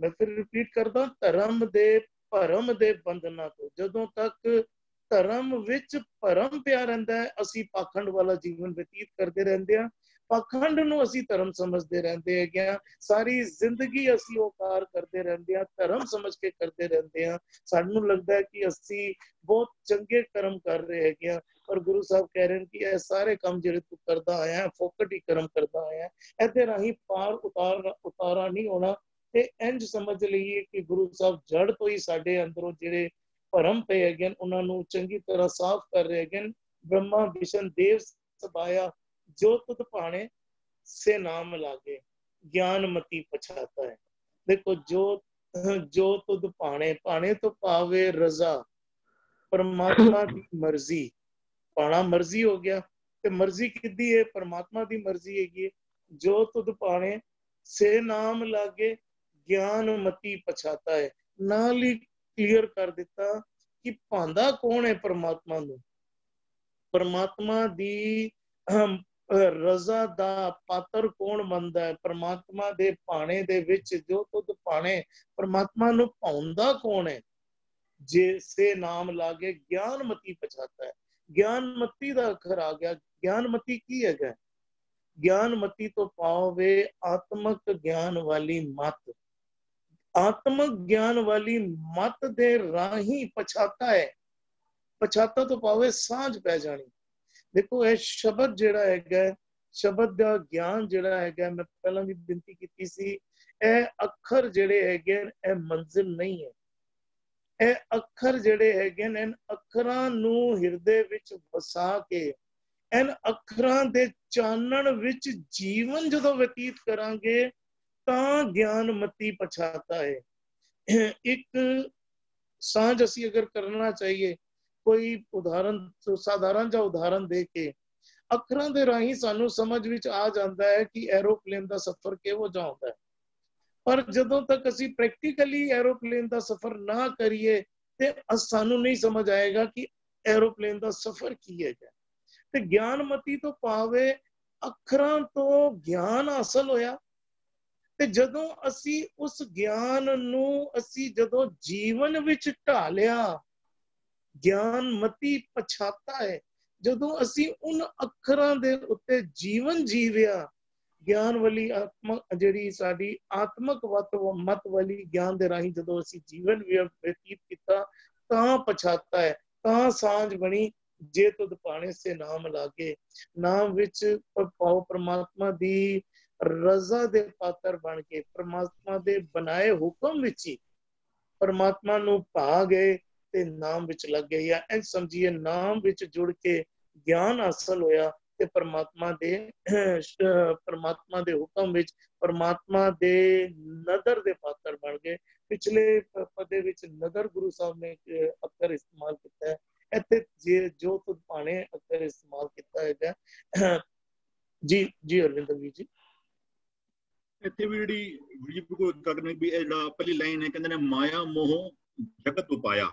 ਮੈਂ ਫਿਰ ਰਿਪੀਟ ਕਰਦਾ ਧਰਮ ਦੇ ਭਰਮ ਦੇ ਬੰਧਨਾਂ ਤੋਂ ਜਦੋਂ ਤੱਕ ਧਰਮ ਵਿੱਚ ਭਰਮ ਪਿਆ ਰਹਿੰਦਾ ਹੈ ਅਸੀਂ ਪਾਖੰਡ ਵਾਲਾ ਜੀਵਨ ਬਤੀਤ ਕਰਦੇ ਰਹਿੰਦੇ ਹਾਂ ਪਾਖੰਡ ਨੂੰ ਅਸੀਂ ਧਰਮ ਸਮਝਦੇ ਰਹਿੰਦੇ ਹੈਗੇ ਆ ਸਾਰੀ ਜ਼ਿੰਦਗੀ ਅਸੀਂ ਉਹ ਕਾਰ ਕਰਦੇ ਰਹਿੰਦੇ ਆ ਧਰਮ ਸਮਝ ਕੇ ਕਰਦੇ ਰਹਿੰਦੇ ਆ ਸਾਨੂੰ ਲੱਗਦਾ ਹੈ ਕਿ ਅਸੀਂ ਬਹੁਤ ਚੰਗੇ ਕਰਮ ਕਰ ਰਹੇ ਹੈਗੇ ਆ ਪਰ ਗੁਰੂ ਸਾਹਿਬ ਕਹਿ ਰਹੇ ਨੇ ਕਿ ਇਹ ਸਾਰੇ ਕੰਮ ਜਿਹੜੇ ਤੂੰ ਕਰਦਾ ਆਇਆ ਹੈ, ਫੋਕਟ ਹੀ ਕਰਮ ਕਰਦਾ ਆਇਆ ਹੈ। ਇਹਦੇ ਰਾਹੀਂ ਪਾਰ ਉਤਾਰ ਉਤਾਰਾ ਨਹੀਂ ਹੋਣਾ ਤੇ ਇੰਜ ਸਮਝ ਲਈਏ ਕਿ ਗੁਰੂ ਸਾਹਿਬ ਜੜ ਤੋਂ ਹੀ ਸਾਡੇ ਅੰਦਰੋਂ ਜਿਹੜੇ ਭਰਮ ਪਏ ਹੈਗੇ ਨੇ ਉਹਨਾਂ ਨੂੰ ਚੰਗੀ ਤਰ੍ਹਾਂ ਸਾਫ਼ ਕਰ ਰਹੇ ਹੈਗੇ ਨੇ ਬ੍ਰਹਮਾ ਵਿਸ਼ਨ ਦੇਵ ਸਬਾਇਆ ਜੋ ਤੁਧ ਭਾਣੇ ਸੇ ਨਾਮ ਲਾਗੇ ਗਿਆਨ ਮਤੀ ਪਛਾਤਾ ਹੈ ਦੇਖੋ ਜੋ ਜੋ ਤੁਧ ਪਾਣੇ ਪਾਣੇ ਤੋਂ ਪਾਵੇ ਰਜ਼ਾ ਪਰਮਾਤਮਾ ਦੀ ਮਰਜ਼ੀ ਪਾਣਾ ਮਰਜ਼ੀ ਹੋ ਗਿਆ ਤੇ ਮਰਜ਼ੀ ਕਿੱਦੀ ਹੈ ਪਰਮਾਤਮਾ ਦੀ ਮਰਜ਼ੀ ਹੈਗੀ ਹੈ ਜੋ ਤੁਧ ਪਾਣੇ ਸੇ ਨਾਮ ਲਾਗੇ ਗਿਆਨ ਮਤੀ ਪਛਾਤਾ ਹੈ ਨਾਲ ਹੀ ਕਲੀਅਰ ਕਰ ਦਿੱਤਾ ਕਿ ਭਾਂਦਾ ਕੌਣ ਹੈ ਪਰਮਾਤਮਾ ਨੂੰ ਪਰਮਾਤਮਾ ਦੀ ਅਹੰ, ਅਹ, ਰਜ਼ਾ ਦਾ ਪਾਤਰ ਕੌਣ ਬਣਦਾ ਹੈ ਪਰਮਾਤਮਾ ਦੇ ਪਾਣੇ ਦੇ ਵਿੱਚ ਜੋ ਤੁਧ ਪਾਣੇ ਪਰਮਾਤਮਾ ਨੂੰ ਪਾਉਂਦਾ ਕੌਣ ਹੈ ਜੇ ਸੇ ਨਾਮ ਲਾਗੇ ਗਿਆਨਮਤੀ ਪਛਾਤਾ ਹੈ ਗਿਆਨਮਤੀ ਦਾ ਅੱਖਰ ਆ ਗਿਆ ਗਿਆਨਮਤੀ ਕੀ ਹੈਗਾ ਗਿਆਨਮਤੀ ਤੋਂ ਪਾਵੇ ਆਤਮਕ ਗਿਆਨ ਵਾਲੀ ਮਤ ਆਤਮਕ ਗਿਆਨ ਵਾਲੀ ਮਤ ਦੇ ਰਾਹੀਂ ਪਛਾਤਾ ਹੈ ਪਛਾਤਾ ਤੋਂ ਪਾਵੇ ਸਾਂਝ ਪੈ ਜਾਣੀ ਦੇਖੋ ਇਹ ਸ਼ਬਦ ਜਿਹੜਾ ਹੈਗਾ ਹੈ, ਸ਼ਬਦ ਦਾ ਗਿਆਨ ਜਿਹੜਾ ਹੈਗਾ ਮੈਂ ਪਹਿਲਾਂ ਵੀ ਬੇਨਤੀ ਕੀਤੀ ਸੀ ਇਹ ਅੱਖਰ ਜਿਹੜੇ ਹੈਗੇ ਨੇ, ਇਹ ਮੰਜ਼ਿਲ ਨਹੀਂ ਹੈ ਇਹ ਅੱਖਰ ਜਿਹੜੇ ਹੈਗੇ ਨੇ ਇਹਨਾਂ ਅੱਖਰਾਂ ਨੂੰ ਹਿਰਦੇ ਵਿੱਚ ਵਸਾ ਕੇ ਇਹਨਾਂ ਅੱਖਰਾਂ ਦੇ ਚਾਨਣ ਵਿੱਚ ਜੀਵਨ ਜਦੋਂ ਬਤੀਤ ਕਰਾਂਗੇ ਤਾਂ ਗਿਆਨਮਤੀ ਪਛਾਤਾ ਹੈ ਇੱਕ ਸਾਂਝ ਅਸੀਂ ਅਗਰ ਕਰਨਾ ਚਾਹੀਏ ਕੋਈ ਉਦਾਹਰਨ ਸਾਧਾਰਨ ਜਿਹਾ ਉਦਾਹਰਨ ਦੇ ਕੇ ਅੱਖਰਾਂ ਦੇ ਰਾਹੀਂ ਸਾਨੂੰ ਸਮਝ ਵਿੱਚ ਆ ਜਾਂਦਾ ਹੈ ਕਿ ਐਰੋਪਲੇਨ ਦਾ ਸਫ਼ਰ ਕਿਹੋ ਜਿਹਾ ਹੁੰਦਾ ਹੈ ਪਰ ਜਦੋਂ ਤੱਕ ਅਸੀਂ ਪ੍ਰੈਕਟੀਕਲੀ ਐਰੋਪਲੇਨ ਦਾ ਸਫ਼ਰ ਨਾ ਕਰੀਏ ਤੇ ਅਸ- ਸਾਨੂੰ ਨਹੀਂ ਸਮਝ ਆਏਗਾ ਕਿ ਐਰੋਪਲੇਨ ਦਾ ਸਫ਼ਰ ਕੀ ਹੈਗਾ ਤੇ ਗਿਆਨਮਤੀ ਤੋਂ ਪਾਵੇ ਅੱਖਰਾਂ ਤੋਂ ਗਿਆਨ ਹਾਸਲ ਹੋਇਆ ਤੇ ਜਦੋਂ ਅਸੀਂ ਉਸ ਗਿਆਨ ਨੂੰ ਅਸੀਂ ਜਦੋਂ ਜੀਵਨ ਵਿੱਚ ਢਾਲਿਆ ਗਿਆਨਮਤੀ ਪਛਾਤਾ ਹੈ ਜਦੋਂ ਅਸੀਂ ਉਨ ਅੱਖਰਾਂ ਦੇ ਉੱਤੇ ਜੀਵਨ ਜੀਵਿਆ ਗਿਆਨ ਵਾਲੀ ਆਤਮਕ ਜਿਹੜੀ ਸਾਡੀ ਆਤਮਕ ਵਤ ਮਤ ਵਾਲੀ ਗਿਆਨ ਦੇ ਰਾਹੀਂ ਜਦੋਂ ਅਸੀਂ ਜੀਵਨ ਵਿ- ਬਤੀਤ ਕੀਤਾ ਤਾਂ ਪਛਾਤਾ ਹੈ ਤਾਂ ਸਾਂਝ ਬਣੀ ਜੇ ਤੁਧ ਪਾਣੇ ਸੇ ਨਾਮ ਲਾਗੇ ਨਾਮ ਵਿੱਚ ਪ- ਪਾਓ ਪ੍ਰਮਾਤਮਾ ਦੀ ਰਜ਼ਾ ਦੇ ਪਾਤਰ ਬਣ ਕੇ ਪ੍ਰਮਾਤਮਾ ਦੇ ਬਣਾਏ ਹੁਕਮ ਵਿੱਚ ਹੀ ਪ੍ਰਮਾਤਮਾ ਨੂੰ ਭਾ ਗਏ ਤੇ ਨਾਮ ਵਿੱਚ ਲੱਗ ਗਏ ਜਾਂ ਇਹ ਸਮਝੀਏ ਨਾਮ ਵਿੱਚ ਜੁੜ ਕੇ ਗਿਆਨ ਹਾਸਲ ਹੋਇਆ ਤੇ ਪਰਮਾਤਮਾ ਦੇ ਅਹ, ਪਰਮਾਤਮਾ ਦੇ ਹੁਕਮ ਵਿੱਚ ਪਰਮਾਤਮਾ ਦੇ ਨਦਰ ਦੇ ਪਾਤਰ ਬਣ ਗਏ ਪਿਛਲੇ ਪ- ਪਦੇ ਵਿੱਚ ਨਦਰ ਗੁਰੂ ਸਾਹਿਬ ਨੇ ਇੱਕ ਅੱਖਰ ਇਸਤੇਮਾਲ ਕੀਤਾ ਹੈ ਇੱਥੇ ਜੇ ਜੋ ਤੁਧ ਪਾਣੇ ਅੱਖਰ ਇਸਤੇਮਾਲ ਕੀਤਾ ਹੈਗਾ ਜੀ ਜੀ ਅਰਵਿੰਦਰ ਵੀ ਜੀ ਇੱਥੇ ਵੀ ਜਿਹੜੀ ਵੀ ਕੋ ਕਰਨੇ ਵੀ ਇਹ ਜਿਹੜਾ ਪਹਿਲੀ ਲਾਈਨ ਹੈ ਕਹਿੰਦੇ ਨੇ ਮਾਇਆ ਮੋਹ ਜਗਤ ਉਪਾਇਆ ਵੀ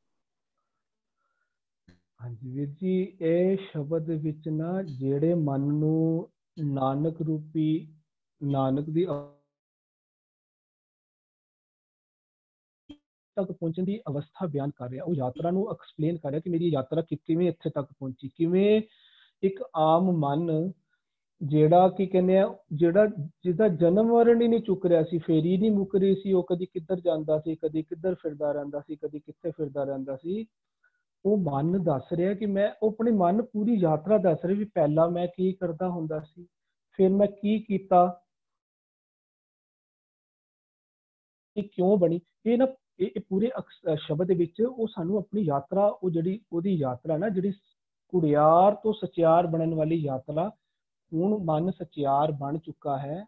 ਹਾਂਜੀ ਵੀਰ ਜੀ, ਇਹ ਸ਼ਬਦ ਵਿੱਚ ਨਾ ਜਿਹੜੇ ਮਨ ਨੂੰ ਨਾਨਕ ਰੂਪੀ, ਨਾਨਕ ਦੀ ਤੱਕ ਪਹੁੰਚਣ ਦੀ ਅਵਸਥਾ ਬਿਆਨ ਕਰ ਰਿਹਾ। ਉਹ ਯਾਤਰਾ ਨੂੰ ਐਕਸਪਲੇਨ ਕਰ ਰਿਹਾ ਕਿ ਮੇਰੀ ਯਾਤਰਾ ਕਿਵੇਂ ਇੱਥੇ ਤੱਕ ਪਹੁੰਚੀ। ਕਿਵੇਂ ਇੱਕ ਆਮ ਮਨ ਜਿਹੜਾ ਕੀ ਕਹਿੰਦੇ ਆ, ਜਿਹੜਾ ਜਿਹਦਾ ਜਨਮ ਮਰਨ ਹੀ ਨਹੀਂ ਚੁੱਕ ਰਿਹਾ ਸੀ, ਫੇਰੀ ਨਹੀਂ ਮੁੱਕ ਰਹੀ ਸੀ, ਉਹ ਕਦੀ ਕਿੱਧਰ ਜਾਂਦਾ ਸੀ, ਕਦੀ ਕਿੱਧਰ ਫਿਰਦਾ ਰਹਿੰਦਾ ਸੀ, ਕਦੀ ਕਿੱਥੇ ਫਿਰਦਾ ਰਹਿੰਦਾ ਸੀ ਉਹ ਮਨ ਦੱਸ ਰਿਹਾ ਕਿ ਮੈਂ ਉਹ ਆਪਣੀ ਮਨ ਪੂਰੀ ਯਾਤਰਾ ਦੱਸ ਰਿਹਾ ਵੀ ਪਹਿਲਾਂ ਮੈਂ ਕੀ ਕਰਦਾ ਹੁੰਦਾ ਸੀ ਫਿਰ ਮੈਂ ਕੀ ਕੀਤਾ ਇਹ ਕਿਉਂ ਬਣੀ ਇਹ ਨਾ ਇਹ ਇਹ ਪੂਰੇ ਅਕਸ- ਸ਼ਬਦ ਦੇ ਵਿੱਚ ਉਹ ਸਾਨੂੰ ਆਪਣੀ ਯਾਤਰਾ ਉਹ ਜਿਹੜੀ ਉਹਦੀ ਯਾਤਰਾ ਨਾ ਜਿਹੜੀ ਕੁੜਿਆਰ ਤੋਂ ਸਚਿਆਰ ਬਣਨ ਵਾਲੀ ਯਾਤਰਾ ਹੁਣ ਮਨ ਸਚਿਆਰ ਬਣ ਚੁੱਕਾ ਹੈ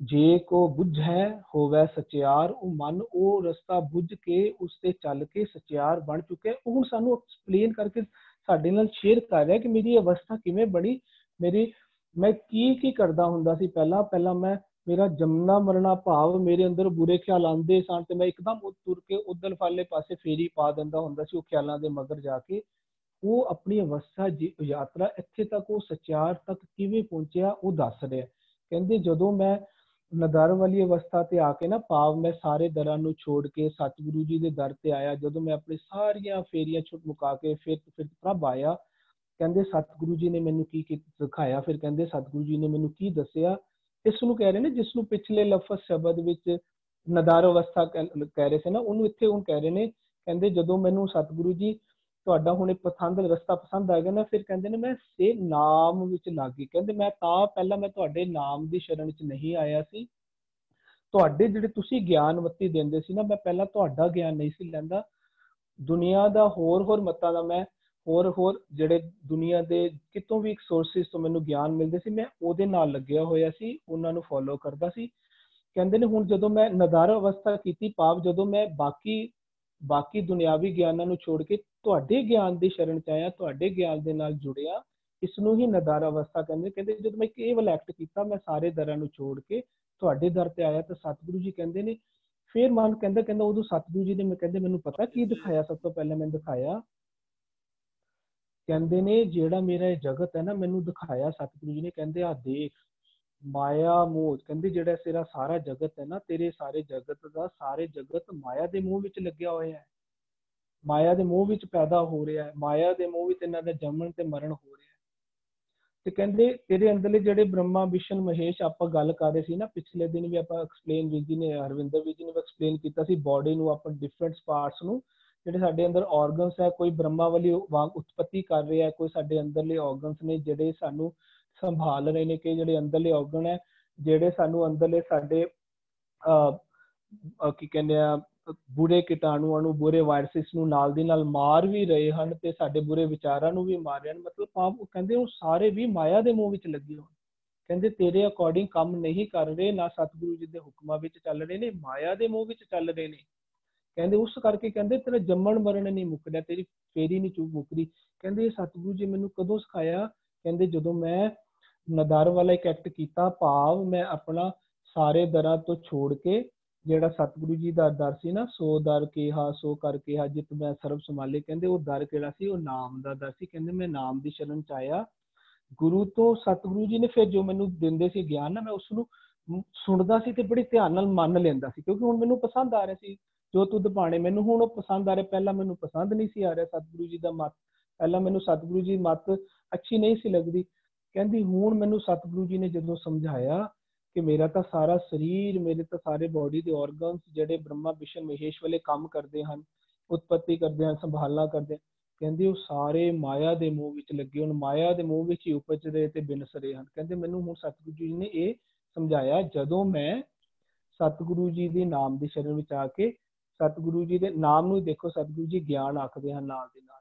ਜੇ ਕੋ ਬੁੱਝੈ ਹੋਵੇ ਸਚਿਆਰ ਉਹ ਮਨ ਉਹ ਰਸਤਾ ਬੁੱਝ ਕੇ ਉਸ ਤੇ ਚੱਲ ਕੇ ਸਚਿਆਰ ਬਣ ਚੁੱਕਿਆ ਉਹ ਹੁਣ ਸਾਨੂੰ ਐਕਸਪਲੇਨ ਕਰਕੇ ਸਾਡੇ ਨਾਲ ਸ਼ੇਅਰ ਕਰ ਰਿਹਾ ਕਿ ਮੇਰੀ ਇਹ ਅਵਸਥਾ ਕਿਵੇਂ ਬਣੀ ਮੇਰੀ ਮੈਂ ਕੀ ਕੀ ਕਰਦਾ ਹੁੰਦਾ ਸੀ ਪਹਿਲਾਂ ਪਹਿਲਾਂ ਮੈਂ ਮੇਰਾ ਜੰਮਣਾ ਮਰਨਾ ਭਾਵ ਮੇਰੇ ਅੰਦਰ ਬੁਰੇ ਖਿਆਲ ਆਉਂਦੇ ਸਨ ਤੇ ਮੈਂ ਇੱਕਦਮ ਉਹ ਤੁਰ ਕੇ ਉਦਲ ਫਾਲੇ ਪਾਸੇ ਫੇਰੀ ਪਾ ਦਿੰਦਾ ਹੁੰਦਾ ਸੀ ਉਹ ਖਿਆਲਾਂ ਦੇ ਮਗਰ ਜਾ ਕੇ ਉਹ ਆਪਣੀ ਅਵਸਥਾ ਜੀ- ਯਾਤਰਾ ਇੱਥੇ ਤੱਕ ਉਹ ਸਚਿਆਰ ਤੱਕ ਕਿਵੇਂ ਪਹੁੰਚਿਆ ਉਹ ਦੱਸ ਰਿਹਾ ਕਹਿੰਦੇ ਜਦੋਂ ਮੈਂ ਨਦਰ ਵਾਲੀ ਅਵਸਥਾ ਤੇ ਆ ਕੇ ਨਾ ਭਾਵ ਮੈਂ ਸਾਰੇ ਦਰਾਂ ਨੂੰ ਛੋੜ ਕੇ ਸਤਿਗੁਰੂ ਜੀ ਦੇ ਦਰ ਤੇ ਆਇਆ ਜਦੋਂ ਮੈਂ ਆਪਣੀ ਸਾਰੀਆਂ ਫੇਰੀਆਂ ਛੁੱਟ ਮੁਕਾ ਕੇ ਫਿਰ ਫਿਰ ਪ੍ਰਭ ਆਇਆ ਕਹਿੰਦੇ ਸਤਿਗੁਰੂ ਜੀ ਨੇ ਮੈਨੂੰ ਕੀ ਕੀ ਦਿਖਾਇਆ ਫਿਰ ਕਹਿੰਦੇ ਸਤਿਗੁਰੂ ਜੀ ਨੇ ਮੈਨੂੰ ਕੀ ਦੱਸਿਆ ਇਸ ਨੂੰ ਕਹਿ ਰਹੇ ਨੇ ਜਿਸ ਨੂੰ ਪਿਛਲੇ ਲਫ਼ਜ਼ ਸ਼ਬਦ ਵਿੱਚ ਨਦਾਰ ਅਵਸਥਾ ਕਹਿ ਕਹਿ ਰਹੇ ਸੀ ਨਾ ਉਹਨੂੰ ਇੱਥੇ ਹੁਣ ਕਹਿ ਰਹੇ ਨੇ ਕਹਿੰਦੇ ਜਦੋਂ ਮੈਨੂੰ ਸਤਿਗੁਰੂ ਜੀ ਤੁਹਾਡਾ ਹੁਣ ਇਹ ਪਸੰਦ ਰਸਤਾ ਪਸੰਦ ਆ ਗਿਆ ਨਾ ਫਿਰ ਕਹਿੰਦੇ ਨੇ ਮੈਂ ਸੇ ਨਾਮ ਵਿੱਚ ਲੱਗ ਗਈ ਕਹਿੰਦੇ ਮੈਂ ਤਾਂ ਪਹਿਲਾਂ ਮੈਂ ਤੁਹਾਡੇ ਨਾਮ ਦੀ ਸ਼ਰਨ 'ਚ ਨਹੀਂ ਆਇਆ ਸੀ ਤੁਹਾਡੇ ਜਿਹੜੇ ਤੁਸੀਂ ਗਿਆਨਵਤੀ ਦਿੰਦੇ ਸੀ ਨਾ ਮੈਂ ਪਹਿਲਾਂ ਤੁਹਾਡਾ ਗਿਆਨ ਨਹੀਂ ਸੀ ਲੈਂਦਾ ਦੁਨੀਆ ਦਾ ਹੋਰ ਹੋਰ ਮਤਾਂ ਦਾ ਮੈਂ ਹੋਰ ਹੋਰ ਜਿਹੜੇ ਦੁਨੀਆ ਦੇ ਕਿਤੋਂ ਵੀ ਸੋਰਸਿਸ ਤੋਂ ਮੈਨੂੰ ਗਿਆਨ ਮਿਲਦੇ ਸੀ ਮੈਂ ਉਹਦੇ ਨਾਲ ਲੱਗਿਆ ਹੋਇਆ ਸੀ ਉਹਨਾਂ ਨੂੰ ਫੋਲੋ ਕਰਦਾ ਸੀ ਕਹਿੰਦੇ ਨੇ ਹੁਣ ਜਦੋਂ ਮੈਂ ਨਦਾਰ ਅਵਸਥਾ ਕੀਤੀ ਪਾਪ ਜਦੋਂ ਮੈਂ ਬਾਕੀ ਬਾਕੀ ਦੁਨਿਆਵੀ ਗਿਆਨਾਂ ਨੂੰ ਛੋੜ ਕੇ ਤੁਹਾਡੇ ਗਿਆਨ ਦੀ ਸ਼ਰਨ ਚ ਆਇਆ ਤੁਹਾਡੇ ਗਿਆਨ ਦੇ ਨਾਲ ਜੁੜਿਆ ਇਸ ਨੂੰ ਹੀ ਨਦਾਰ ਅਵਸਥਾ ਕਹਿੰਦੇ ਕਹਿੰਦੇ ਜਦੋਂ ਮੈਂ ਕੇਵਲ ਐਕਟ ਕੀਤਾ ਮੈਂ ਸਾਰੇ ਦਰਾਂ ਨੂੰ ਛੋੜ ਕੇ ਤੁਹਾਡੇ ਦਰ ਤੇ ਆਇਆ ਤਾਂ ਸਤਿਗੁਰੂ ਜੀ ਕਹਿੰਦੇ ਨੇ ਫਿਰ ਮਨ ਕਹਿੰਦਾ ਕਹਿੰਦਾ ਉਦੋਂ ਸਤਿਗੁਰੂ ਜੀ ਨੇ ਮੈਂ ਕਹਿੰਦੇ ਮੈਨੂੰ ਪਤਾ ਕੀ ਦਿਖਾਇਆ ਸਭ ਤੋਂ ਪਹਿਲਾਂ ਮੈਨੂੰ ਦਿਖਾਇਆ ਕਹਿੰਦੇ ਨੇ ਜਿਹੜਾ ਮੇਰਾ ਇਹ ਜਗਤ ਹੈ ਨਾ ਮੈਨੂੰ ਦਿਖਾਇਆ ਸਤਿਗੁਰੂ ਜੀ ਨੇ ਕਹਿੰਦੇ ਆ ਦੇਖ ਮਾਇਆ ਮੋਹ ਕਹਿੰਦੇ ਜਿਹੜਾ ਤੇਰਾ ਸਾਰਾ ਜਗਤ ਹੈ ਨਾ ਤੇਰੇ ਸਾਰੇ ਜਗਤ ਦਾ ਸਾਰੇ ਜਗਤ ਮਾਇਆ ਦੇ ਮੋਹ ਵਿੱਚ ਲੱਗਿਆ ਹੋਇਆ ਹੈ ਮਾਇਆ ਦੇ ਮੋਹ ਵਿੱਚ ਪੈਦਾ ਹੋ ਰਿਹਾ ਹੈ ਮਾਇਆ ਦੇ ਮੋਹ ਵਿੱਚ ਇਹਨਾਂ ਦਾ ਜੰਮਣ ਤੇ ਮਰਨ ਹੋ ਰਿਹਾ ਹੈ ਤੇ ਕਹਿੰਦੇ ਤੇਰੇ ਅੰਦਰਲੇ ਜਿਹੜੇ ਬ੍ਰਹਮਾ ਵਿਸ਼ਨ ਮਹੇਸ਼ ਆਪਾਂ ਗੱਲ ਕਰ ਰਹੇ ਸੀ ਨਾ ਪਿਛਲੇ ਦਿਨ ਵੀ ਆਪਾਂ ਐਕਸਪਲੇਨ ਵੀ ਜੀ ਨੇ ਹਰਵਿੰਦਰ ਵੀ ਜੀ ਨੇ ਐਕਸਪਲੇਨ ਕੀਤਾ ਸੀ ਬਾਡੀ ਨੂੰ ਆਪਾਂ ਡਿਫਰੈਂਟ ਪਾਰਟਸ ਨੂੰ ਜਿਹੜੇ ਸਾਡੇ ਅੰਦਰ ਆਰਗਨਸ ਹੈ ਕੋਈ ਬ੍ਰਹਮਾ ਵਾਲੀ ਵਾਂਗ ਉਤਪਤੀ ਕਰ ਰਿਹਾ ਹੈ ਕੋਈ ਸਾਡੇ ਅੰਦਰਲੇ ਆਰਗਨਸ ਨੇ ਜਿਹੜੇ ਸਾਨੂੰ ਸੰਭਾਲ ਰਹੇ ਨੇ ਕਿ ਜਿਹੜੇ ਅੰਦਰਲੇ ਆਰਗਨ ਹੈ ਜਿਹੜੇ ਸਾਨੂੰ ਅੰਦਰਲੇ ਸਾਡੇ ਅ ਕੀ ਕਹਿੰਦੇ ਆ ਬੁਰੇ ਕੀਟਾਣੂਆਂ ਨੂੰ ਬੁਰੇ ਵਾਇਰਸਿਸ ਨੂੰ ਨਾਲ ਦੀ ਨਾਲ ਮਾਰ ਵੀ ਰਹੇ ਹਨ ਤੇ ਸਾਡੇ ਬੁਰੇ ਵਿਚਾਰਾਂ ਨੂੰ ਵੀ ਮਾਰ ਰਹੇ ਹਨ ਮਤਲਬ ਪਾਪ ਕਹਿੰਦੇ ਉਹ ਸਾਰੇ ਵੀ ਮਾਇਆ ਦੇ ਮੋਹ ਵਿੱਚ ਲੱਗੇ ਹੋਣ ਕਹਿੰਦੇ ਤੇਰੇ ਅਕੋਰਡਿੰਗ ਕੰਮ ਨਹੀਂ ਕਰ ਰਹੇ ਨਾ ਸਤਿਗੁਰੂ ਜੀ ਦੇ ਹੁਕਮਾਂ ਵਿੱਚ ਚੱਲ ਰਹੇ ਨੇ ਮਾਇਆ ਦੇ ਮੋਹ ਵਿੱਚ ਚੱਲ ਰਹੇ ਨੇ ਕਹਿੰਦੇ ਉਸ ਕਰਕੇ ਕਹਿੰਦੇ ਤੇਰਾ ਜੰਮਣ ਮਰਨ ਨਹੀਂ ਮੁੱਕਦਾ ਤੇਰੀ ਫੇਰੀ ਨਹੀਂ ਚੁੱਕ ਮੁੱਕਦੀ ਕਹਿੰਦੇ ਇਹ ਸਤਿਗੁਰੂ ਜੀ ਮੈਨੂੰ ਕਦੋਂ ਸਿਖਾਇਆ ਕਹਿੰਦੇ ਜਦੋਂ ਮੈਂ ਨਦਰ ਵਾਲਾ ਇੱਕ ਐਕਟ ਕੀਤਾ ਭਾਵ ਮੈਂ ਆਪਣਾ ਸਾਰੇ ਦਰਾਂ ਤੋਂ ਛੋੜ ਕੇ ਜਿਹੜਾ ਸਤਿਗੁਰੂ ਜੀ ਦਾ ਦਰ ਸੀ ਨਾ ਸੋ ਦਰ ਕਿਹਾ ਸੋ ਕਰ ਕਿਹਾ ਜਿਤ ਮੈਂ ਸਰਬ ਸੰਭਾਲੇ ਕਹਿੰਦੇ ਉਹ ਦਰ ਕਿਹੜਾ ਸੀ ਉਹ ਨਾਮ ਦਾ ਦਰ ਸੀ ਕਹਿੰਦੇ ਮੈਂ ਨਾਮ ਦੀ ਸ਼ਰਨ ਚ ਆਇਆ ਗੁਰੂ ਤੋਂ ਸਤਿਗੁਰੂ ਜੀ ਨੇ ਫਿਰ ਜੋ ਮੈਨੂੰ ਦਿੰਦੇ ਸੀ ਗਿਆਨ ਨਾ ਮੈਂ ਉਸ ਨੂੰ ਸੁਣਦਾ ਸੀ ਤੇ ਬੜੀ ਧਿਆਨ ਨਾਲ ਮੰਨ ਲੈਂਦਾ ਸੀ ਕਿਉਂਕਿ ਹੁਣ ਮੈਨੂੰ ਪਸੰਦ ਆ ਰਿਹਾ ਸੀ ਜੋ ਤੁਧ ਬਾਣੇ ਮੈਨੂੰ ਹੁਣ ਉਹ ਪਸੰਦ ਆ ਰਿਹਾ ਪਹਿਲਾਂ ਮੈਨੂੰ ਪਸੰਦ ਨਹੀਂ ਸੀ ਆ ਰਿਹਾ ਸਤਿਗੁਰੂ ਜੀ ਦਾ ਮਤ ਪਹਿਲਾਂ ਮੈਨੂੰ ਸਤਿਗੁਰੂ ਜੀ ਮਤ ਅੱਛੀ ਨਹੀਂ ਸੀ ਲੱਗਦੀ ਕਹਿੰਦੀ ਹੁਣ ਮੈਨੂੰ ਸਤਿਗੁਰੂ ਜੀ ਨੇ ਜਦੋਂ ਸਮਝਾਇਆ ਕਿ ਮੇਰਾ ਤਾਂ ਸਾਰਾ ਸਰੀਰ ਮੇਰੇ ਤਾਂ ਸਾਰੇ ਬਾਡੀ ਦੇ ਆਰਗਨਸ ਜਿਹੜੇ ਬ੍ਰਹਮਾ ਵਿਸ਼ਨ ਮਹੇਸ਼ ਵਾਲੇ ਕੰਮ ਕਰਦੇ ਹਨ ਉਤਪਤੀ ਕਰਦੇ ਹਨ ਸੰਭਾਲਣਾ ਕਰਦੇ ਕਹਿੰਦੇ ਉਹ ਸਾਰੇ ਮਾਇਆ ਦੇ ਮੋਹ ਵਿੱਚ ਲੱਗੇ ਹੁਣ ਮਾਇਆ ਦੇ ਮੋਹ ਵਿੱਚ ਹੀ ਉਪਜਦੇ ਤੇ ਬਿਨਸਰੇ ਹਨ ਕਹਿੰਦੇ ਮੈਨੂੰ ਹੁਣ ਸਤਿਗੁਰੂ ਜੀ ਨੇ ਇਹ ਸਮਝਾਇਆ ਜਦੋਂ ਮੈਂ ਸਤਿਗੁਰੂ ਜੀ ਦੇ ਨਾਮ ਦੀ ਸ਼ਰਨ ਵਿੱਚ ਆ ਕੇ ਸਤਿਗੁਰੂ ਜੀ ਦੇ ਨਾਮ ਨੂੰ ਦੇਖੋ ਸਤਿਗੁਰੂ ਜੀ ਗਿਆਨ ਆਖਦੇ ਹਨ ਨਾਲ ਦੇ ਨਾਲ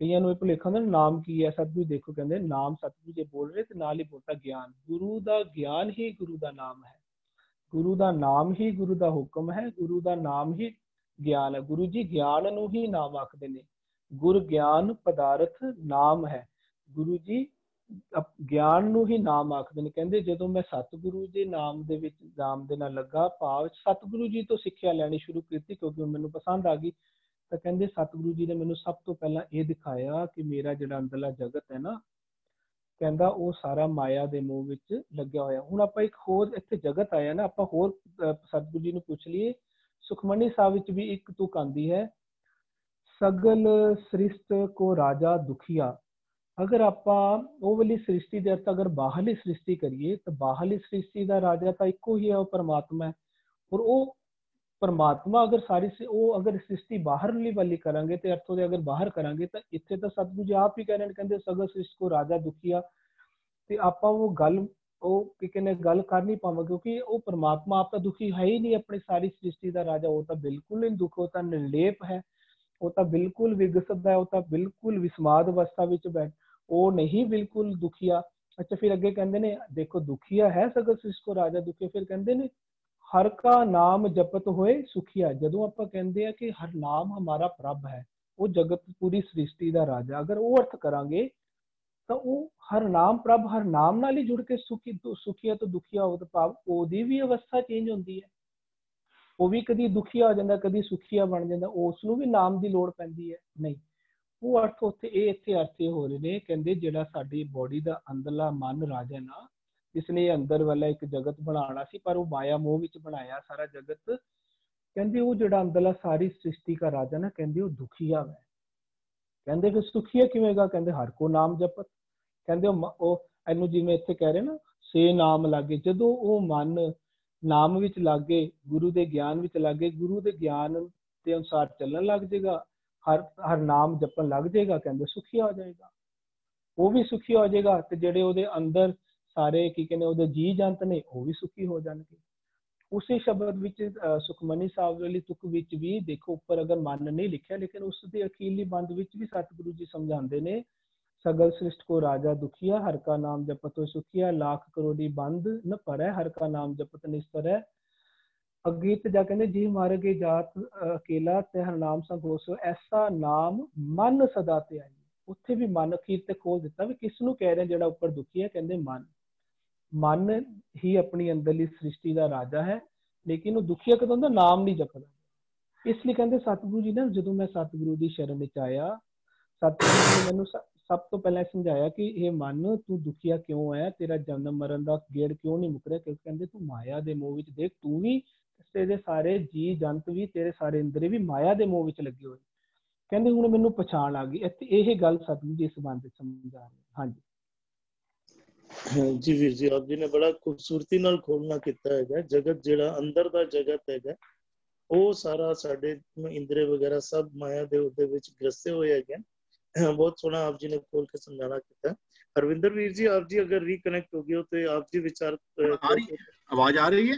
ਕਈਆਂ ਨੂੰ ਇਹ ਭੁਲੇਖਾ ਹੁੰਦਾ ਨਾਮ ਕੀ ਹੈ ਸਤਿਗੁਰੂ ਦੇਖੋ ਕਹਿੰਦੇ ਨਾਮ ਸਤਿਗੁਰੂ ਜੀ ਬੋਲ ਰਹੇ ਤੇ ਨਾਲ ਹੀ ਬੋਲਦਾ ਗਿਆਨ ਗੁਰੂ ਦਾ ਗਿਆਨ ਹੀ ਗੁਰੂ ਦਾ ਨਾਮ ਹੈ ਗੁਰੂ ਦਾ ਨਾਮ ਹੀ ਗੁਰੂ ਦਾ ਹੁਕਮ ਹੈ ਗੁਰੂ ਦਾ ਨਾਮ ਹੀ ਗਿਆਨ ਹੈ ਗੁਰੂ ਜੀ ਗਿਆਨ ਨੂੰ ਹੀ ਨਾਮ ਆਖਦੇ ਨੇ ਗੁਰ ਗਿਆਨ ਪਦਾਰਥ ਨਾਮ ਹੈ ਗੁਰੂ ਜੀ ਗਿਆਨ ਨੂੰ ਹੀ ਨਾਮ ਆਖਦੇ ਨੇ ਕਹਿੰਦੇ ਜਦੋਂ ਮੈਂ ਸਤਿਗੁਰੂ ਦੇ ਨਾਮ ਦੇ ਵਿੱਚ ਨਾਮ ਦੇ ਨਾਲ ਲੱਗਾ ਭਾਵ ਸਤਿਗੁਰੂ ਜੀ ਤੋਂ ਸਿੱਖਿਆ ਲੈਣੀ ਸ਼ੁਰੂ ਕੀਤੀ ਕਿਉਂਕਿ ਮੈਨੂੰ ਪਸੰਦ ਆ ਗਈ ਤਾਂ ਕਹਿੰਦੇ ਸਤਿਗੁਰੂ ਜੀ ਨੇ ਮੈਨੂੰ ਸਭ ਤੋਂ ਪਹਿਲਾਂ ਇਹ ਦਿਖਾਇਆ ਕਿ ਮੇਰਾ ਜਿਹੜਾ ਅੰਦਰਲਾ ਜਗਤ ਹੈ ਨਾ ਕਹਿੰਦਾ ਉਹ ਸਾਰਾ ਮਾਇਆ ਦੇ ਮੋਹ ਵਿੱਚ ਲੱਗਿਆ ਹੋਇਆ ਹੁਣ ਆਪਾਂ ਇੱਕ ਹੋਰ ਇੱਥੇ ਜਗਤ ਆਇਆ ਨਾ ਆਪਾਂ ਹੋਰ ਸਤਿਗੁਰੂ ਜੀ ਨੂੰ ਪੁੱਛ ਲਈਏ ਸੁਖਮਨੀ ਸਾਹਿਬ ਵਿੱਚ ਵੀ ਇੱਕ ਤੁਕ ਆਂਦੀ ਹੈ ਸਗਲ ਸ੍ਰਿਸ਼ਟ ਕੋ ਰਾਜਾ ਦੁਖੀਆ ਅਗਰ ਆਪਾਂ ਉਹ ਵਾਲੀ ਸ੍ਰਿਸ਼ਟੀ ਦੇ ਅਰਥ ਅਗਰ ਬਾਹਰਲੀ ਸ੍ਰਿਸ਼ਟੀ ਕਰੀਏ ਤਾਂ ਬਾਹਰਲੀ ਸ੍ਰਿਸ਼ਟੀ ਦਾ ਰਾਜਾ ਤਾਂ ਇੱਕੋ ਹੀ ਹੈ ਉਹ ਪਰਮਾਤਮਾ ਹੈ ਔਰ ਉਹ ਪਰਮਾਤਮਾ ਅਗਰ ਸਾਰੀ ਉਹ ਅਗਰ ਸ੍ਰਿਸ਼ਟੀ ਬਾਹਰਲੀ ਵਾਲੀ ਕਰਾਂਗੇ ਤੇ ਅਰਥੋਂ ਦੇ ਅਗਰ ਬਾਹਰ ਕਰਾਂਗੇ ਤਾਂ ਇੱਥੇ ਤਾਂ ਸਤਿਗੁਰੂ ਜੀ ਆਪ ਹੀ ਕਹਿ ਰਹੇ ਨੇ ਕਹਿੰਦੇ ਸਗਲ ਸ੍ਰਿਸ਼ਟ ਕੋ ਰਾਜਾ ਦੁਖੀਆ ਤੇ ਆਪਾਂ ਉਹ ਗੱਲ ਉਹ ਕਿ ਕਹਿੰਦੇ ਗੱਲ ਕਰ ਨਹੀਂ ਪਾਵਾਂਗੇ ਕਿਉਂਕਿ ਉਹ ਪਰਮਾਤਮਾ ਆਪ ਤਾਂ ਦੁਖੀ ਹੈ ਹੀ ਨਹੀਂ ਆਪਣੀ ਸਾਰੀ ਸ੍ਰਿਸ਼ਟੀ ਦਾ ਰਾਜਾ ਉਹ ਤਾਂ ਬਿਲਕੁਲ ਨਹੀਂ ਦੁੱਖ ਉਹ ਤਾਂ ਨਿਰਲੇਪ ਹੈ ਉਹ ਤਾਂ ਬਿਲਕੁਲ ਵਿਗਸਤ ਹੈ ਉਹ ਤਾਂ ਬਿਲਕੁਲ ਵਿਸਮਾਦ ਅਵਸਥਾ ਵਿੱਚ ਬੈਠ ਉਹ ਨਹੀਂ ਬਿਲਕੁਲ ਦੁਖੀਆ ਅੱਛਾ ਫਿਰ ਅੱਗੇ ਕਹਿੰਦੇ ਨੇ ਦੇਖੋ ਦੁਖੀਆ ਹੈ ਸਗਲ ਸ੍ਰਿਸ਼ਟ ਕੋ ਰਾਜਾ ਦੁਖੀ ਫਿਰ ਕਹਿੰਦੇ ਨੇ ਹਰ ਕਾ ਨਾਮ ਜਪਤ ਹੋਏ ਸੁਖੀਆ ਜਦੋਂ ਆਪਾਂ ਕਹਿੰਦੇ ਆ ਕਿ ਹਰ ਨਾਮ ਹਮਾਰਾ ਪ੍ਰਭ ਹੈ ਉਹ ਜਗਤ ਪੂਰੀ ਸ੍ਰਿਸ਼ਟੀ ਦਾ ਰਾਜਾ ਅਗਰ ਉਹ ਅਰਥ ਕਰਾਂਗੇ ਤਾਂ ਉਹ ਹਰ ਨਾਮ ਪ੍ਰਭ ਹਰ ਨਾਮ ਨਾਲ ਹੀ ਜੁੜ ਕੇ ਸੁਖੀ ਸੁਖੀਆ ਤੋਂ ਦੁਖੀਆ ਹੋ ਤਾਂ ਭਾਵ ਉਹਦੀ ਵੀ ਅਵਸਥਾ ਚੇਂਜ ਹੁੰਦੀ ਹੈ ਉਹ ਵੀ ਕਦੀ ਦੁਖੀਆ ਹੋ ਜਾਂਦਾ ਕਦੀ ਸੁਖੀਆ ਬਣ ਜਾਂਦਾ ਉਸ ਨੂੰ ਵੀ ਨਾਮ ਦੀ ਲੋੜ ਪੈਂਦੀ ਹੈ ਨਹੀਂ ਉਹ ਅਰਥ ਉੱਥੇ ਇਹ ਇੱਥੇ ਅਰਥ ਇਹ ਹੋ ਰਹੇ ਨੇ ਕਹਿੰਦੇ ਜਿਹੜਾ ਸਾਡੀ ਬਾਡੀ ਦਾ ਅੰਦਰਲਾ ਮਨ ਰਾਜਾ ਨਾ ਜਿਸ ਨੇ ਅੰਦਰ ਵਾਲਾ ਇੱਕ ਜਗਤ ਬਣਾਉਣਾ ਸੀ ਪਰ ਉਹ ਮਾਇਆ ਮੋਹ ਵਿੱਚ ਬਣਾਇਆ ਸਾਰਾ ਜਗਤ ਕਹਿੰਦੇ ਉਹ ਜਿਹੜਾ ਅੰਦਰਲਾ ਸਾਰੀ ਸ੍ਰਿਸ਼ਟੀ ਦਾ ਰਾਜਾ ਨਾ ਕਹਿੰਦੇ ਉਹ ਦੁਖੀਆ ਹੈ ਕਹਿੰਦੇ ਕਿ ਸੁਖੀਆ ਕਿਵੇਂਗਾ ਕਹਿੰਦੇ ਹਰ ਕੋ ਨਾਮ ਜਪਤ ਕਹਿੰਦੇ ਉਹ ਇਹਨੂੰ ਜਿਵੇਂ ਇੱਥੇ ਕਹਿ ਰਹੇ ਨਾ ਸੇ ਨਾਮ ਲਾਗੇ ਜਦੋਂ ਉਹ ਮਨ ਨਾਮ ਵਿੱਚ ਲੱਗੇ ਗੁਰੂ ਦੇ ਗਿਆਨ ਵਿੱਚ ਲੱਗੇ ਗੁਰੂ ਦੇ ਗਿਆਨ ਦੇ ਅਨੁਸਾਰ ਚੱਲਣ ਲੱਗ ਜਾਏਗਾ ਹਰ ਹਰ ਨਾਮ ਜਪਣ ਲੱਗ ਜਾਏਗਾ ਕਹਿੰਦੇ ਸੁਖੀ ਹੋ ਜਾਏਗਾ ਉਹ ਵੀ ਸੁਖੀ ਹੋ ਜਾਏਗਾ ਤੇ ਜਿਹੜੇ ਉਹਦੇ ਅੰਦਰ ਸਾਰੇ ਕੀ ਕਹਿੰਦੇ ਉਹਦੇ ਜੀ ਜੰਤ ਨੇ ਉਹ ਵੀ ਸੁਖੀ ਹੋ ਜਾਣਗੇ ਉਸੇ ਸ਼ਬਦ ਵਿੱਚ ਅਹ, ਸੁਖਮਨੀ ਸਾਹਿਬ ਵਾਲੀ ਤੁਕ ਵਿੱਚ ਵੀ ਦੇਖੋ ਉੱਪਰ ਅਗਰ ਮਨ ਨਹੀਂ ਲਿਖਿਆ ਲੇਕਿਨ ਉਸ ਦੇ ਅਖੀਰਲੀ ਬੰਦ ਵਿੱਚ ਵੀ ਸਤਿਗੁਰੂ ਜੀ ਸਮਝਾਉਂਦੇ ਨੇ ਸਗਲ ਸ੍ਰਿਸ਼ਟ ਕੋ ਰਾਜਾ ਦੁਖੀਆ ਹਰ ਕਾ ਨਾਮ ਜਪਤੋ ਸੁਖੀਆ ਲੱਖ ਕਰੋੜੀ ਬੰਦ ਨ ਪਰੈ ਹਰ ਕਾ ਨਾਮ ਜਪਤ ਨਿਸਤਰੈ ਅੱਗੇ ਤੇ ਜਾ ਕਹਿੰਦੇ ਜੀ ਮਾਰ ਗਏ ਜਾਤ ਅ, ਅਕੇਲਾ ਤੇ ਹਰ ਨਾਮ ਸੰਗ ਹੋਸੋ ਐਸਾ ਨਾਮ ਮਨ ਸਦਾ ਤੇ ਆਈ ਉੱਥੇ ਵੀ ਮਨ ਅਖੀਰ ਤੇ ਖੋਲ ਦਿੱਤਾ ਵੀ ਕਿਸ ਨੂੰ ਕਹਿ ਰਹੇ ਜਿਹੜਾ ਉੱਪਰ ਦੁਖੀ ਹੈ ਕਹਿੰਦੇ ਮਨ ਮਨ ਹੀ ਆਪਣੀ ਅੰਦਰਲੀ ਸ੍ਰਿਸ਼ਟੀ ਦਾ ਰਾਜਾ ਹੈ ਲੇਕਿਨ ਉਹ ਦੁਖੀਆ ਕਦੋਂ ਹੁੰਦਾ ਨਾਮ ਨਹੀਂ ਜਪਦਾ ਇਸ ਲਈ ਕਹਿੰਦੇ ਸਤਿਗੁਰੂ ਜੀ ਨੇ ਜਦੋਂ ਮੈਂ ਸਤਿਗੁਰੂ ਦੀ ਸ਼ਰਨ ਵਿੱਚ ਆਇਆ ਸਤਿਗੁਰੂ ਜੀ ਨੇ ਮੈਨੂੰ ਸ- ਸਭ ਤੋਂ ਪਹਿਲਾਂ ਇਹ ਸਮਝਾਇਆ ਕਿ ਇਹ ਮਨ ਤੂੰ ਦੁਖੀਆ ਕਿਉਂ ਹੈ ਤੇਰਾ ਜਨਮ ਮਰਨ ਦਾ ਗੇੜ ਕਿਉਂ ਨਹੀਂ ਮੁੱਕ ਰਿਹਾ ਕਿਉਂਕਿ ਕਹਿੰਦੇ ਤੂੰ ਮਾਇਆ ਦੇ ਮੋਹ ਵਿੱਚ ਦੇਖ ਤੂੰ ਵੀ ਤੇਰੇ ਸਾਰੇ ਜੀ ਜੰਤ ਵੀ ਤੇਰੇ ਸਾਰੇ ਇੰਦਰੀ ਵੀ ਮਾਇਆ ਦੇ ਮੋਹ ਵਿੱਚ ਲੱਗੇ ਹੋਏ ਕਹਿੰਦੇ ਹੁਣ ਮੈਨੂੰ ਪਛਾਣ ਆ ਗਈ ਇੱਥੇ ਇਹ ਗੱਲ ਸਤਿਗੁਰੂ ਜੀ ਇਸ ਸੰਬੰਧ ਵਿੱਚ ਸਮਝਾ ਰਹੇ ਹਾਂਜੀ ਜੀ ਵੀਰ ਜੀ ਆਪ ਜੀ ਨੇ ਬੜਾ ਖੂਬਸੂਰਤੀ ਨਾਲ ਖੋਲਣਾ ਕੀਤਾ ਹੈਗਾ ਜਗਤ ਜਿਹੜਾ ਅੰਦਰ ਦਾ ਜਗਤ ਹੈਗਾ ਉਹ ਸਾਰਾ ਸਾਡੇ ਇੰਦਰੇ ਵਗੈਰਾ ਸਭ ਮਾਇਆ ਦੇ ਉਹਦੇ ਵਿੱਚ ਗ੍ਰਸੇ ਹੋਏ ਹੈਗੇ ਬਹੁਤ ਸੋਹਣਾ ਆਪ ਜੀ ਨੇ ਖੋਲ ਕੇ ਸਮਝਾਣਾ ਕੀਤਾ ਹਰਵਿੰਦਰ ਵੀਰ ਜੀ ਆਪ ਜੀ ਅਗਰ ਰੀਕਨੈਕਟ ਹੋ ਗਏ ਹੋ ਤੇ ਆਪ ਜੀ ਵਿਚਾਰ ਅ, ਆ ਰਹੀ ਆਵਾਜ਼ ਆ ਰਹੀ ਹੈ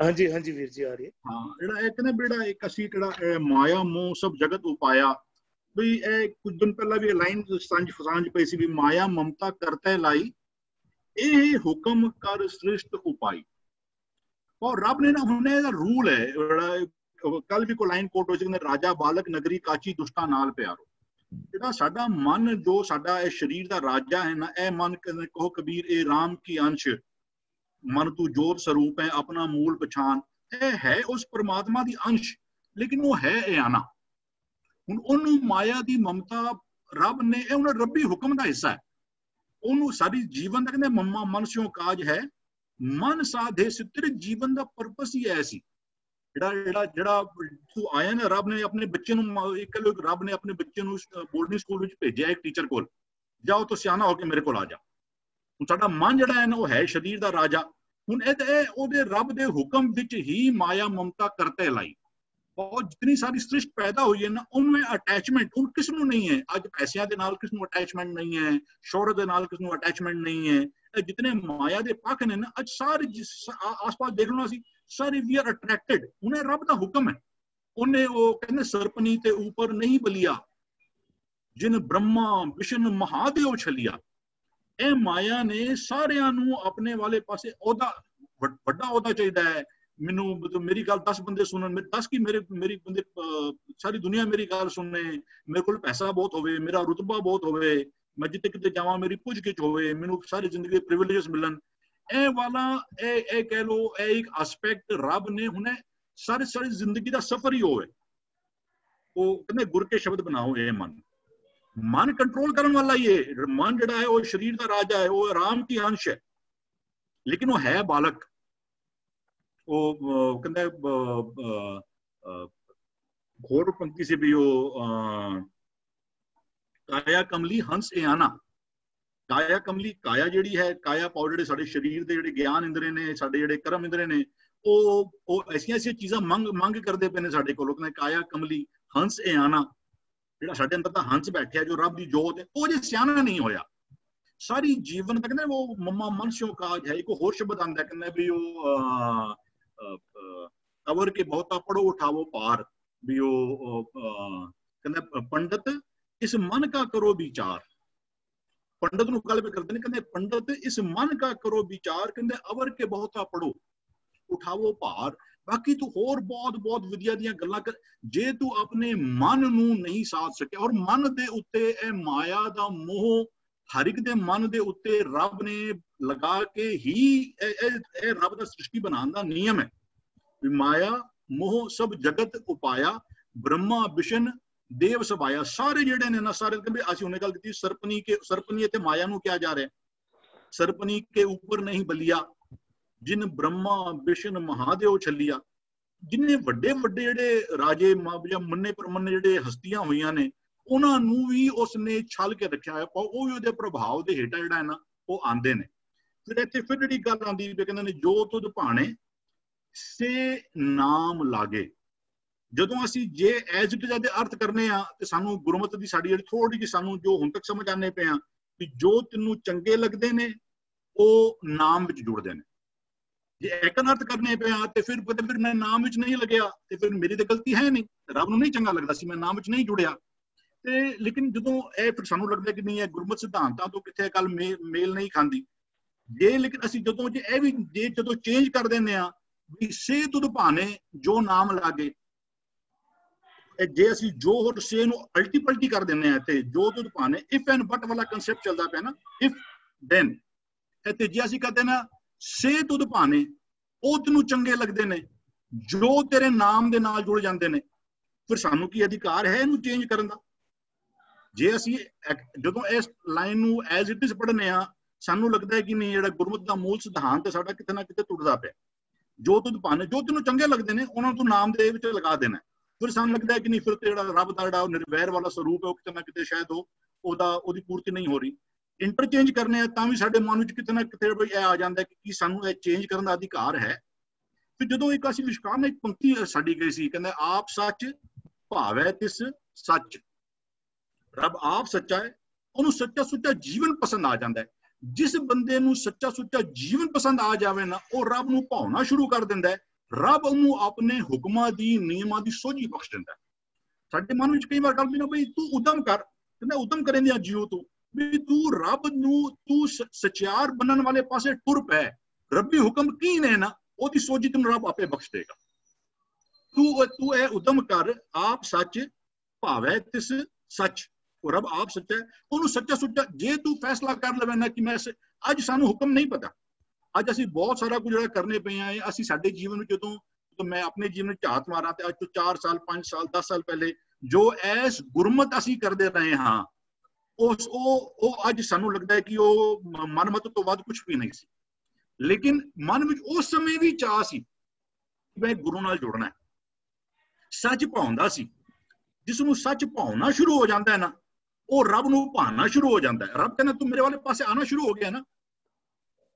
ਹਾਂਜੀ ਹਾਂਜੀ ਵੀਰ ਜੀ ਆ ਰਹੀ ਹੈ ਹਾਂ ਜਿਹੜਾ ਇੱਕ ਨਾ ਬੇੜਾ ਇੱਕ ਅਸੀਂ ਜਿਹੜਾ ਇਹ ਮਾਇਆ ਮੋਹ ਸਭ ਜਗਤ ਉਪਾਇਆ ਵੀ ਇਹ ਕੁਝ ਦਿਨ ਪਹਿਲਾਂ ਵੀ ਲਾਈਨ ਸਾਂਝ ਸਾਂਝ ਪਈ ਸੀ ਵੀ ਮਾਇਆ ਮਮਤਾ ਕਰਤੇ ਲਾਈ ਇਹ ਹੁਕਮ ਕਰ ਸ੍ਰਿਸ਼ਟ ਉਪਾਈ ਔਰ ਰੱਬ ਨੇ ਨਾ ਹੁਣੇ ਇਹਦਾ ਰੂਲ ਹੈ ਜਿਹੜਾ ਕੱਲ ਵੀ ਕੋ ਲਾਈਨ ਕੋਟ ਹੋ ਜਿੰਨੇ ਰਾਜਾ ਬਾਲਕ ਨਗਰੀ ਕਾਚੀ ਦੁਸ਼ਟਾਂ ਨਾਲ ਪਿਆਰੋ ਜਿਹੜਾ ਸਾਡਾ ਮਨ ਜੋ ਸਾਡਾ ਇਹ ਸਰੀਰ ਦਾ ਰਾਜਾ ਹੈ ਨਾ ਇਹ ਮਨ ਕਹਿੰਦੇ ਕਹੋ ਕਬੀਰ ਇਹ ਰਾਮ ਕੀ ਅੰਸ਼ ਮਨ ਤੂੰ ਜੋਤ ਸਰੂਪ ਹੈ ਆਪਣਾ ਮੂਲ ਪਛਾਨ ਇਹ ਹੈ ਉਸ ਪਰਮਾਤਮਾ ਦੀ ਅੰਸ਼ ਲੇਕਿਨ ਉਹ ਹੈ ਇਹ ਆਨਾ ਹੁਣ ਉਹਨੂੰ ਮਾਇਆ ਦੀ ਮਮਤਾ ਰੱਬ ਨੇ ਇਹ ਉਹਨਾਂ ਰੱਬੀ ਹੁਕਮ ਦਾ ਹਿੱਸਾ ਹੈ ਉਹਨੂੰ ਸਾਡੀ ਜੀਵਨ ਦਾ ਕਹਿੰਦੇ ਮੰਮਾ ਮਨ ਸਿਓ ਕਾਜ ਹੈ ਮਨ ਸਾਧੇ ਸਿੱਤਰ ਜੀਵਨ ਦਾ ਪਰਪਸ ਹੀ ਐ ਸੀ ਜਿਹੜਾ ਜਿਹੜਾ ਜਿਹੜਾ ਤੂੰ ਆਇਆ ਨਾ ਰੱਬ ਨੇ ਆਪਣੇ ਬੱਚੇ ਨੂੰ ਮ- ਇੱਕ ਲੋਕ ਰੱਬ ਨੇ ਆਪਣੇ ਬੱਚੇ ਨੂੰ ਬੋਰਡਿੰਗ ਸਕੂਲ ਵਿੱਚ ਭੇਜਿਆ ਇੱਕ ਟੀਚਰ ਕੋਲ ਜਾਓ ਤੂੰ ਸਿਆਣਾ ਹੋ ਕੇ ਮੇਰੇ ਕੋਲ ਆ ਜਾ ਹੁਣ ਸਾਡਾ ਮਨ ਜਿਹੜਾ ਹੈ ਨਾ ਉਹ ਹੈ ਸਰੀਰ ਦਾ ਰਾਜਾ ਹੁਣ ਇਹ ਤੇ ਉਹਦੇ ਰੱਬ ਦੇ ਹੁਕਮ ਵਿੱਚ ਹੀ ਮਾਇਆ ਮਮਤਾ ਕਰਤੇ ਲਾਈ ਬਹੁਤ ਜਿਤਨੀ ਸਾਰੀ ਸ੍ਰਿਸ਼ਟ ਪੈਦਾ ਹੋਈ ਹੈ ਨਾ ਉਹਨੂੰ ਅਟੈਚਮੈਂਟ ਉਹ ਕਿਸ ਨੂੰ ਨਹੀਂ ਹੈ ਅੱਜ ਪੈਸਿਆਂ ਦੇ ਨਾਲ ਕਿਸ ਨੂੰ ਅਟੈਚਮੈਂਟ ਨਹੀਂ ਹੈ ਸ਼ੋਹਰਤ ਦੇ ਨਾਲ ਕਿਸ ਨੂੰ ਅਟੈਚਮੈਂਟ ਨਹੀਂ ਹੈ ਇਹ ਜਿਤਨੇ ਮਾਇਆ ਦੇ ਪੱਖ ਨੇ ਨਾ ਅੱਜ ਸਾਰੇ ਜਿਸ- ਆ- ਆਸ-ਪਾਸ ਦੇਖ ਲਓ ਅਸੀਂ ਸਾਰੇ ਵੀ ਆਰ ਅਟਰੈਕਟਡ ਉਹਨੇ ਰੱਬ ਦਾ ਹੁਕਮ ਹੈ ਉਹਨੇ ਉਹ ਕਹਿੰਦੇ ਸਰਪਨੀ ਤੇ ਉੱਪਰ ਨਹੀਂ ਬਲਿਆ ਜਿਨ ਬ੍ਰਹਮਾ ਵਿਸ਼ਨ ਮਹਾਦੇਵ ਛਲਿਆ ਇਹ ਮਾਇਆ ਨੇ ਸਾਰਿਆਂ ਨੂੰ ਆਪਣੇ ਵਾਲੇ ਪਾਸੇ ਉਹਦਾ ਵੱਡ- ਵੱਡਾ ਉਹਦਾ ਚਾਹੀਦਾ ਹੈ मेनू मेरी गल दस बंद सुन दस की मेरे मेरी बंद सारी दुनिया मेरी गल सुने मेरे को पैसा बहुत हो मेरा रुतबा बहुत हो मैं जितने कितने जावा मेरी कुछ किच हो मैं सारी ज़िंदगी प्रिविलेज मिलन ए वाला ए, ए कह लो ए एक आस्पेक्ट रब ने हूँ सारी सारी ज़िंदगी का सफ़र ही हो क्या गुर के शब्द बनाओ ये मन मन कंट्रोल करने वाला ही है मन जरा है शरीर का राजा है वह आराम की अंश है लेकिन वह है बालक ਉਹ ਅਹ, ਕਹਿੰਦੇ ਅਹ, ਅਹ, ਅਹ, ਘੋਰ ਪੰਕਤੀ ਸੇ ਵੀ ਉਹ ਅਹ, ਕਾਇਆ ਕਮਲੀ ਹੰਸ ਇਹ ਆਨਾ ਕਾਇਆ ਕਮਲੀ ਕਾਇਆ ਜਿਹੜੀ ਹੈ ਕਾਇਆ ਪਾਉ ਜਿਹੜੇ ਸਾਡੇ ਸਰੀਰ ਦੇ ਜਿਹੜੇ ਗਿਆਨ ਇੰਦਰੇ ਨੇ ਸਾਡੇ ਜਿਹੜੇ ਕਰਮ ਇੰਦਰੇ ਨੇ ਉਹ ਉਹ ਐਸੀਆਂ ਐਸੀਆਂ ਚੀਜ਼ਾਂ ਮੰਗ ਮੰਗ ਕਰਦੇ ਪਏ ਨੇ ਸਾਡੇ ਕੋਲੋਂ ਕਹਿੰਦੇ ਕਾਇਆ ਕਮਲੀ ਹੰਸ ਇਹ ਆਨਾ ਜਿਹੜਾ ਸਾਡੇ ਅੰਦਰ ਤਾਂ ਹੰਸ ਬੈਠਿਆ ਜੋ ਰੱਬ ਦੀ ਜੋਤ ਹੈ ਉਹ ਜੇ ਸਿਆਣਾ ਨਹੀਂ ਹੋਇਆ ਸਾਰੀ ਜੀਵਨ ਤੱਕ ਕਹਿੰਦੇ ਉਹ ਮੰਮਾ ਮਨਸਿਓ ਕਾਜ ਹੈ ਇੱਕ ਹੋਰ ਸ਼ਬਦ ਆਂਦਾ ਕਹਿੰਦਾ ਵੀ ਉਹ ਅਹ, ਅਹ, ਅਹ, ਕਬਰ ਕੇ ਬਹੁਤਾ ਪੜੋ ਉਠਾਵੋ ਪਾਰ ਵੀ ਉਹ ਉਹ, ਅਹ, ਕਹਿੰਦਾ ਪੰਡਤ ਇਸ ਮਨ ਕਾ ਕਰੋ ਵਿਚਾਰ ਪੰਡਤ ਨੂੰ ਗੱਲ ਵੀ ਕਰਦੇ ਨੇ ਕਹਿੰਦੇ ਪੰਡਤ ਇਸ ਮਨ ਕਾ ਕਰੋ ਵਿਚਾਰ ਕਹਿੰਦੇ ਅਵਰ ਕੇ ਬਹੁਤਾ ਪੜੋ ਉਠਾਵੋ ਭਾਰ ਬਾਕੀ ਤੂੰ ਹੋਰ ਬਹੁਤ ਬਹੁਤ ਵਿਦਿਆ ਦੀਆਂ ਗੱਲਾਂ ਕਰ ਜੇ ਤੂੰ ਆਪਣੇ ਮਨ ਨੂੰ ਨਹੀਂ ਸਾਧ ਸਕਿਆ ਔਰ ਮਨ ਦੇ ਉੱਤੇ ਇਹ ਮਾਇਆ ਦਾ ਮੋਹ ਹਰ ਇੱਕ ਦੇ ਮਨ ਦੇ ਉੱਤੇ ਰੱਬ ਨੇ ਲਗਾ ਕੇ ਹੀ ਇਹ ਇਹ ਇਹ ਰੱਬ ਦਾ ਸ੍ਰਿਸ਼ਟੀ ਬਣਾਉਣ ਦਾ ਨਿਯਮ ਹੈ ਵੀ ਮਾਇਆ ਮੋਹ ਸਭ ਜਗਤ ਉਪਾਇਆ ਬ੍ਰਹਮਾ ਵਿਸ਼ਨ ਦੇਵ ਸਭਾਇਆ ਸਾਰੇ ਜਿਹੜੇ ਨੇ ਨਾ ਸਾਰੇ ਕਹਿੰਦੇ ਅਸੀਂ ਉਹਨੇ ਗੱਲ ਕੀਤੀ ਸਰਪਨੀ ਕੇ ਸਰਪਨੀ ਤੇ ਮਾਇਆ ਨੂੰ ਕਿਹਾ ਜਾ ਰਿਹਾ ਸਰਪਨੀ ਕੇ ਉੱਪਰ ਨਹੀਂ ਬਲਿਆ ਜਿਨ ਬ੍ਰਹਮਾ ਵਿਸ਼ਨ ਮਹਾਦੇਵ ਛਲਿਆ ਜਿੰਨੇ ਵੱਡੇ ਵੱਡੇ ਜਿਹੜੇ ਰਾਜੇ ਮ- ਜਾਂ ਮੰਨੇ ਪਰਮੰਨੇ ਜਿਹੜੇ ਹਸਤੀਆਂ ਹੋਈਆਂ ਨੇ ਉਹਨਾਂ ਨੂੰ ਵੀ ਉਸਨੇ ਛਲ ਕੇ ਰੱਖਿਆ ਹੈ ਉਹ ਵੀ ਉਹਦੇ ਪ੍ਰਭਾਵ ਦੇ ਹੇਠਾਂ ਜਿਹੜਾ ਹੈ ਨਾ, ਉਹ ਆਂਦੇ ਨੇ। ਫਿਰ ਇੱਥੇ ਫਿਰ ਜਿਹੜੀ ਗੱਲ ਆਂਦੀ ਵੀ ਕਹਿੰਦੇ ਨੇ, ਜੋ ਤੁਧ ਭਾਣੇ, ਸੇ ਨਾਮ ਲਾਗੇ। ਜਦੋਂ ਅਸੀਂ ਜੇ ਐਜ਼ ਇਟ ਇਜ਼ ਦੇ ਅਰਥ ਕਰਨੇ ਆ, ਤੇ ਸਾਨੂੰ ਗੁਰਮਤਿ ਦੀ ਸਾਡੀ ਜਿਹੜੀ ਥੋੜੀ ਜਿਹੀ ਸਾਨੂੰ ਜੋ ਹੁਣ ਤੱਕ ਸਮਝ ਆਨੇ ਪਏ ਆ ਕਿ ਜੋ ਤੈਨੂੰ ਚੰਗੇ ਲੱਗਦੇ ਨੇ, ਉਹ ਨਾਮ ਵਿੱਚ ਜੁੜਦੇ ਨੇ। ਜੇ ਏਕਨ ਅਰਥ ਕਰਨੇ ਪਿਆ ਤੇ ਫਿਰ ਪਤਾ ਫਿਰ ਮੈਂ ਨਾਮ ਵਿੱਚ ਨਹੀਂ ਲੱਗਿਆ, ਤੇ ਫਿਰ ਮੇਰੀ ਤਾਂ ਗਲਤੀ ਹੈ ਨਹੀਂ। ਰੱਬ ਨੂੰ ਨਹੀਂ ਚੰਗਾ ਲੱਗਦਾ ਸੀ, ਮੈਂ ਨਾਮ ਵਿੱਚ ਨਹੀਂ ਜੁੜਿਆ। ਤੇ ਲੇਕਿਨ ਜਦੋਂ ਇਹ ਫਿਰ ਸਾਨੂੰ ਲੱਗਦਾ ਕਿ ਨਹੀਂ, ਇਹ ਗੁਰਮਤ ਸਿਧਾਂਤਾਂ ਤੋਂ ਕਿੱਥੇ ਗੱਲ ਮੇਲ ਨਹੀਂ ਖਾਂਦੀ। ਜੇ ਲੇਕਿਨ ਅਸੀਂ ਜਦੋਂ ਜੇ ਇਹ ਵੀ, ਜੇ ਜਦੋਂ ਚੇਂਜ ਕਰ ਦਿੰਦੇ ਆ ਵੀ ਸੇ ਤੁਧ ਭਾਣੇ ਜੋ ਨਾਮ ਲਾਗੇ ਜੇ ਅਸੀਂ ਜੋ ਹੋਰ ਸੇ ਨੂੰ ਅਲਟੀਪਲਟੀ ਕਰ ਦਿੰਦੇ ਆ ਤੇ ਜੋ ਤੁਧ ਭਾਣੇ ਇਫ ਐਂਡ ਬਟ ਵਾਲਾ ਕਨਸੈਪਟ ਚੱਲਦਾ ਪਿਆ ਨਾ ਇਫ ਦੈਨ ਤੇ ਜੇ ਅਸੀਂ ਕਹਦੇ ਨਾ, ਸੇ ਤੁਧ ਭਾਣੇ ਉਹ ਤੈਨੂੰ ਚੰਗੇ ਲੱਗਦੇ ਨੇ, ਜੋ ਤੇਰੇ ਨਾਮ ਦੇ ਨਾਲ ਜੁੜ ਜਾਂਦੇ ਨੇ, ਫਿਰ ਸਾਨੂੰ ਕੀ ਅਧਿਕਾਰ ਹੈ ਇਹਨੂੰ ਚੇਂਜ ਕਰਨ ਦਾ? ਜੇ ਅਸੀਂ ਜਦੋਂ ਇਸ ਲਾਈਨ ਨੂੰ ਐਜ਼ ਇਟ ਇਜ਼ ਪੜ੍ਹਨੇ ਆ ਸਾਨੂੰ ਲੱਗਦਾ ਹੈ ਕਿ ਨਹੀਂ ਜਿਹੜਾ ਗੁਰਮਤ ਦਾ ਮੂਲ ਸਿਧਾਂਤ ਹੈ ਸਾਡਾ ਕਿਤੇ ਨਾ ਕਿਤੇ ਟੁੱਟਦਾ ਪਿਆ ਜੋ ਤੁਧ ਭਾਣੇ ਜੋ ਤੈਨੂੰ ਚੰਗੇ ਲੱਗਦੇ ਨੇ ਉਹਨਾਂ ਨੂੰ ਨਾਮ ਦੇ ਵਿੱਚ ਲਗਾ ਦੇਣਾ ਫਿਰ ਸਾਨੂੰ ਲੱਗਦਾ ਹੈ ਕਿ ਨਹੀਂ ਫਿਰ ਤੇ ਜਿਹੜਾ ਰੱਬ ਦਾ ਜਿਹੜਾ ਨਿਰਵੈਰ ਵਾਲਾ ਸਰੂਪ ਹੈ ਉਹ ਕਿਤੇ ਨਾ ਕਿਤੇ ਸ਼ਾਇਦ ਉਹ ਉਹਦਾ ਉਹਦੀ ਪੂਰਤੀ ਨਹੀਂ ਹੋ ਰਹੀ ਇੰਟਰਚੇਂਜ ਕਰਨੇ ਆ ਤਾਂ ਵੀ ਸਾਡੇ ਮਨ ਵਿੱਚ ਕਿਤੇ ਨਾ ਕਿਤੇ ਬਈ ਇਹ ਆ ਜਾਂਦਾ ਕਿ ਕੀ ਸਾਨੂੰ ਇਹ ਚੇਂਜ ਕਰਨ ਦਾ ਅਧਿਕਾਰ ਹੈ ਫਿਰ ਜਦੋਂ ਇੱਕ ਅਸੀਂ ਵਿਸ਼ਕਾਰ ਨਾਲ ਇੱਕ ਪੰਕਤੀ ਸਾਡੀ ਗਈ ਸੀ ਕਹਿੰਦਾ ਆਪ ਸੱਚ ਭਾਵੈ ਤਿਸ ਸੱਚ ਰੱਬ ਆਪ ਸੱਚਾ ਹੈ ਉਹਨੂੰ ਸੱਚਾ ਸੁੱਚਾ ਜੀਵਨ ਪਸੰਦ ਆ ਜਾਂਦਾ ਹੈ ਜਿਸ ਬੰਦੇ ਨੂੰ ਸੱਚਾ ਸੁੱਚਾ ਜੀਵਨ ਪਸੰਦ ਆ ਜਾਵੇ ਨਾ ਉਹ ਰੱਬ ਨੂੰ ਭਾਉਣਾ ਸ਼ੁਰੂ ਕਰ ਦਿੰਦਾ ਹੈ ਰੱਬ ਉਹਨੂੰ ਆਪਣੇ ਹੁਕਮਾਂ ਦੀ ਨਿਯਮਾਂ ਦੀ ਸੋਝੀ ਬਖਸ਼ ਦਿੰਦਾ ਹੈ ਸਾਡੇ ਮਨ ਵਿੱਚ ਕਈ ਵਾਰ ਗੱਲ ਵੀ ਨਾ ਬਈ ਤੂੰ ਉਦਮ ਕਰ ਕਹਿੰਦਾ ਉਦਮ ਕਰਨ ਦੀ ਜੀਵ ਤੂੰ ਵੀ ਤੂੰ ਰੱਬ ਨੂੰ ਤੂੰ ਸਚਿਆਰ ਬਣਨ ਵਾਲੇ ਪਾਸੇ ਟੁਰ ਪੈ ਰੱਬੀ ਹੁਕਮ ਕੀ ਨੇ ਨਾ ਉਹਦੀ ਸੋਝੀ ਤੈਨੂੰ ਰੱਬ ਆਪੇ ਬਖਸ਼ ਦੇਗਾ ਤੂੰ ਤੂੰ ਇਹ ਉਦਮ ਕਰ ਆਪ ਸੱਚ ਭਾਵੈ ਤਿਸ ਸੱਚ ਉਹ ਰੱਬ ਆਪ ਸੱਚਾ ਹੈ ਉਹਨੂੰ ਸੱਚਾ ਸੁੱਚਾ ਜੇ ਤੂੰ ਫੈਸਲਾ ਕਰ ਲਵੇਂ ਨਾ ਕਿ ਮੈਂ ਅੱਜ ਸਾਨੂੰ ਹੁਕਮ ਨਹੀਂ ਪਤਾ ਅੱਜ ਅਸੀਂ ਬਹੁਤ ਸਾਰਾ ਕੁਝ ਜਿਹੜਾ ਕਰਨੇ ਪਏ ਆ ਅਸੀਂ ਸਾਡੇ ਜੀਵਨ ਵਿੱਚ ਜਦੋਂ ਜਦੋਂ ਮੈਂ ਆਪਣੇ ਜੀਵਨ ਵਿੱਚ ਝਾਤ ਮਾਰਾਂ ਤੇ ਅੱਜ ਤੋਂ 4 ਸਾਲ 5 ਸਾਲ 10 ਸਾਲ ਪਹਿਲੇ ਜੋ ਐਸ ਗੁਰਮਤ ਅਸੀਂ ਕਰਦੇ ਰਹੇ ਹਾਂ ਉਸ ਉਹ ਉਹ ਅੱਜ ਸਾਨੂੰ ਲੱਗਦਾ ਹੈ ਕਿ ਉਹ ਮਨਮਤ ਤੋਂ ਵੱਧ ਕੁਝ ਵੀ ਨਹੀਂ ਸੀ ਲੇਕਿਨ ਮਨ ਵਿੱਚ ਉਸ ਸਮੇਂ ਵੀ ਚਾਹ ਸੀ ਕਿ ਮੈਂ ਗੁਰੂ ਨਾਲ ਜੁੜਨਾ ਹੈ ਸੱਚ ਪਾਉਂਦਾ ਸੀ ਜਿਸ ਨੂੰ ਸੱਚ ਪਾਉਣਾ ਸ਼ੁਰੂ ਹੋ ਜਾਂਦਾ ਹੈ ਨਾ ਉਹ ਰੱਬ ਨੂੰ ਭਾਣਾ ਸ਼ੁਰੂ ਹੋ ਜਾਂਦਾ ਹੈ ਰੱਬ ਕਹਿੰਦਾ ਤੂੰ ਮੇਰੇ ਵਾਲੇ ਪਾਸੇ ਆਣਾ ਸ਼ੁਰੂ ਹੋ ਗਿਆ ਨਾ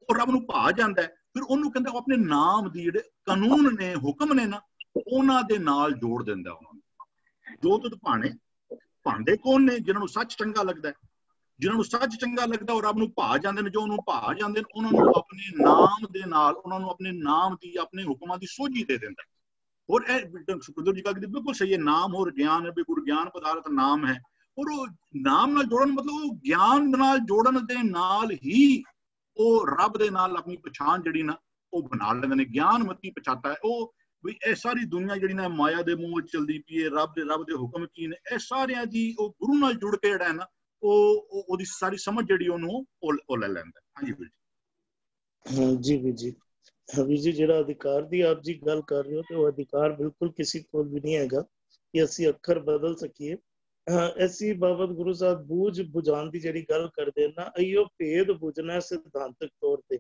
ਉਹ ਰੱਬ ਨੂੰ ਭਾ ਜਾਂਦਾ ਹੈ ਫਿਰ ਉਹਨੂੰ ਕਹਿੰਦਾ ਉਹ ਆਪਣੇ ਨਾਮ ਦੀ ਜਿਹੜੇ ਕਾਨੂੰਨ ਨੇ ਹੁਕਮ ਨੇ ਨਾ ਉਹਨਾਂ ਦੇ ਨਾਲ ਜੋੜ ਦਿੰਦਾ ਉਹਨਾਂ ਨੂੰ ਜੋ ਤੁਧ ਭਾਣੇ ਭਾਂਡੇ ਕੌਣ ਨੇ ਜਿਨ੍ਹਾਂ ਨੂੰ ਸੱਚ ਚੰਗਾ ਲੱਗਦਾ ਹੈ ਜਿਨ੍ਹਾਂ ਨੂੰ ਸੱਚ ਚੰਗਾ ਲੱਗਦਾ ਉਹ ਰੱਬ ਨੂੰ ਭਾ ਜਾਂਦੇ ਨੇ ਜੋ ਉਹਨੂੰ ਭਾ ਜਾਂਦੇ ਨੇ ਉਹਨਾਂ ਨੂੰ ਆਪਣੇ ਨਾਮ ਦੇ ਨਾਲ ਉਹਨਾਂ ਨੂੰ ਆਪਣੇ ਨਾਮ ਦੀ ਆਪਣੇ ਹੁਕਮਾਂ ਦੀ ਸੋਝੀ ਦੇ ਦਿੰਦਾ और सुखदेव जी का बिल्कुल सही है नाम और ज्ञान है बिल्कुल ज्ञान पदार्थ नाम है ਔਰ ਉਹ ਨਾਮ ਨਾਲ ਜੋੜਨ, ਮਤਲਬ ਉਹ ਗਿਆਨ ਨਾਲ ਜੋੜਨ ਦੇ ਨਾਲ ਹੀ ਉਹ ਰੱਬ ਦੇ ਨਾਲ ਆਪਣੀ ਪਛਾਣ ਜਿਹੜੀ ਨਾ, ਉਹ ਬਣਾ ਲੈਂਦੇ ਨੇ। ਗਿਆਨ ਮਤੀ ਪਛਾਤਾ ਹੈ। ਉਹ ਵੀ ਇਹ ਸਾਰੀ ਦੁਨੀਆ ਜਿਹੜੀ ਨਾ, ਮਾਇਆ ਦੇ ਮੂੰਹ ਵਿੱਚ ਚਲਦੀ ਪਈ ਹੈ, ਰੱਬ ਦੇ ਰੱਬ ਦੇ ਹੁਕਮ ਕੀ ਨੇ। ਇਹ ਸਾਰਿਆਂ ਦੀ ਉਹ ਗੁਰੂ ਨਾਲ ਜੁੜ ਕੇ ਜਿਹੜਾ ਹੈ ਨਾ, ਉਹ ਉਹਦੀ ਸਾਰੀ ਸਮਝ ਜਿਹੜੀ ਉਹਨੂੰ ਉਹ ਲੈ ਲੈਂਦਾ ਹਾਂਜੀ ਵੀਰ ਜੀ। ਹਾਂ, ਜੀ ਵੀਰ ਜੀ। ਵੀਰ ਜੀ, ਜਿਹੜਾ ਅਧਿਕਾਰ ਦੀ ਆਪ ਜੀ ਗੱਲ ਕਰ ਰਹੇ ਹੋ, ਤੇ ਉਹ ਅਧਿਕਾਰ ਬਿਲਕੁਲ ਕਿਸੇ ਕੋਲ ਵੀ ਨਹੀਂ ਹੈਗਾ ਕਿ ਅਸੀਂ ਅੱਖਰ ਬਦਲ ਸਕੀਏ। ਐਸੀ ਬਾਬਤ ਗੁਰੂ ਸਾਹਿਬ ਬੂਝ ਬੁਝਾਉਣ ਦੀ ਜਿਹੜੀ ਗੱਲ ਕਰਦੇ ਨਾ ਅਈਓ ਭੇਦ ਬੁਝਣਾ ਸਿਧਾਂਤਕ ਤੌਰ ਤੇ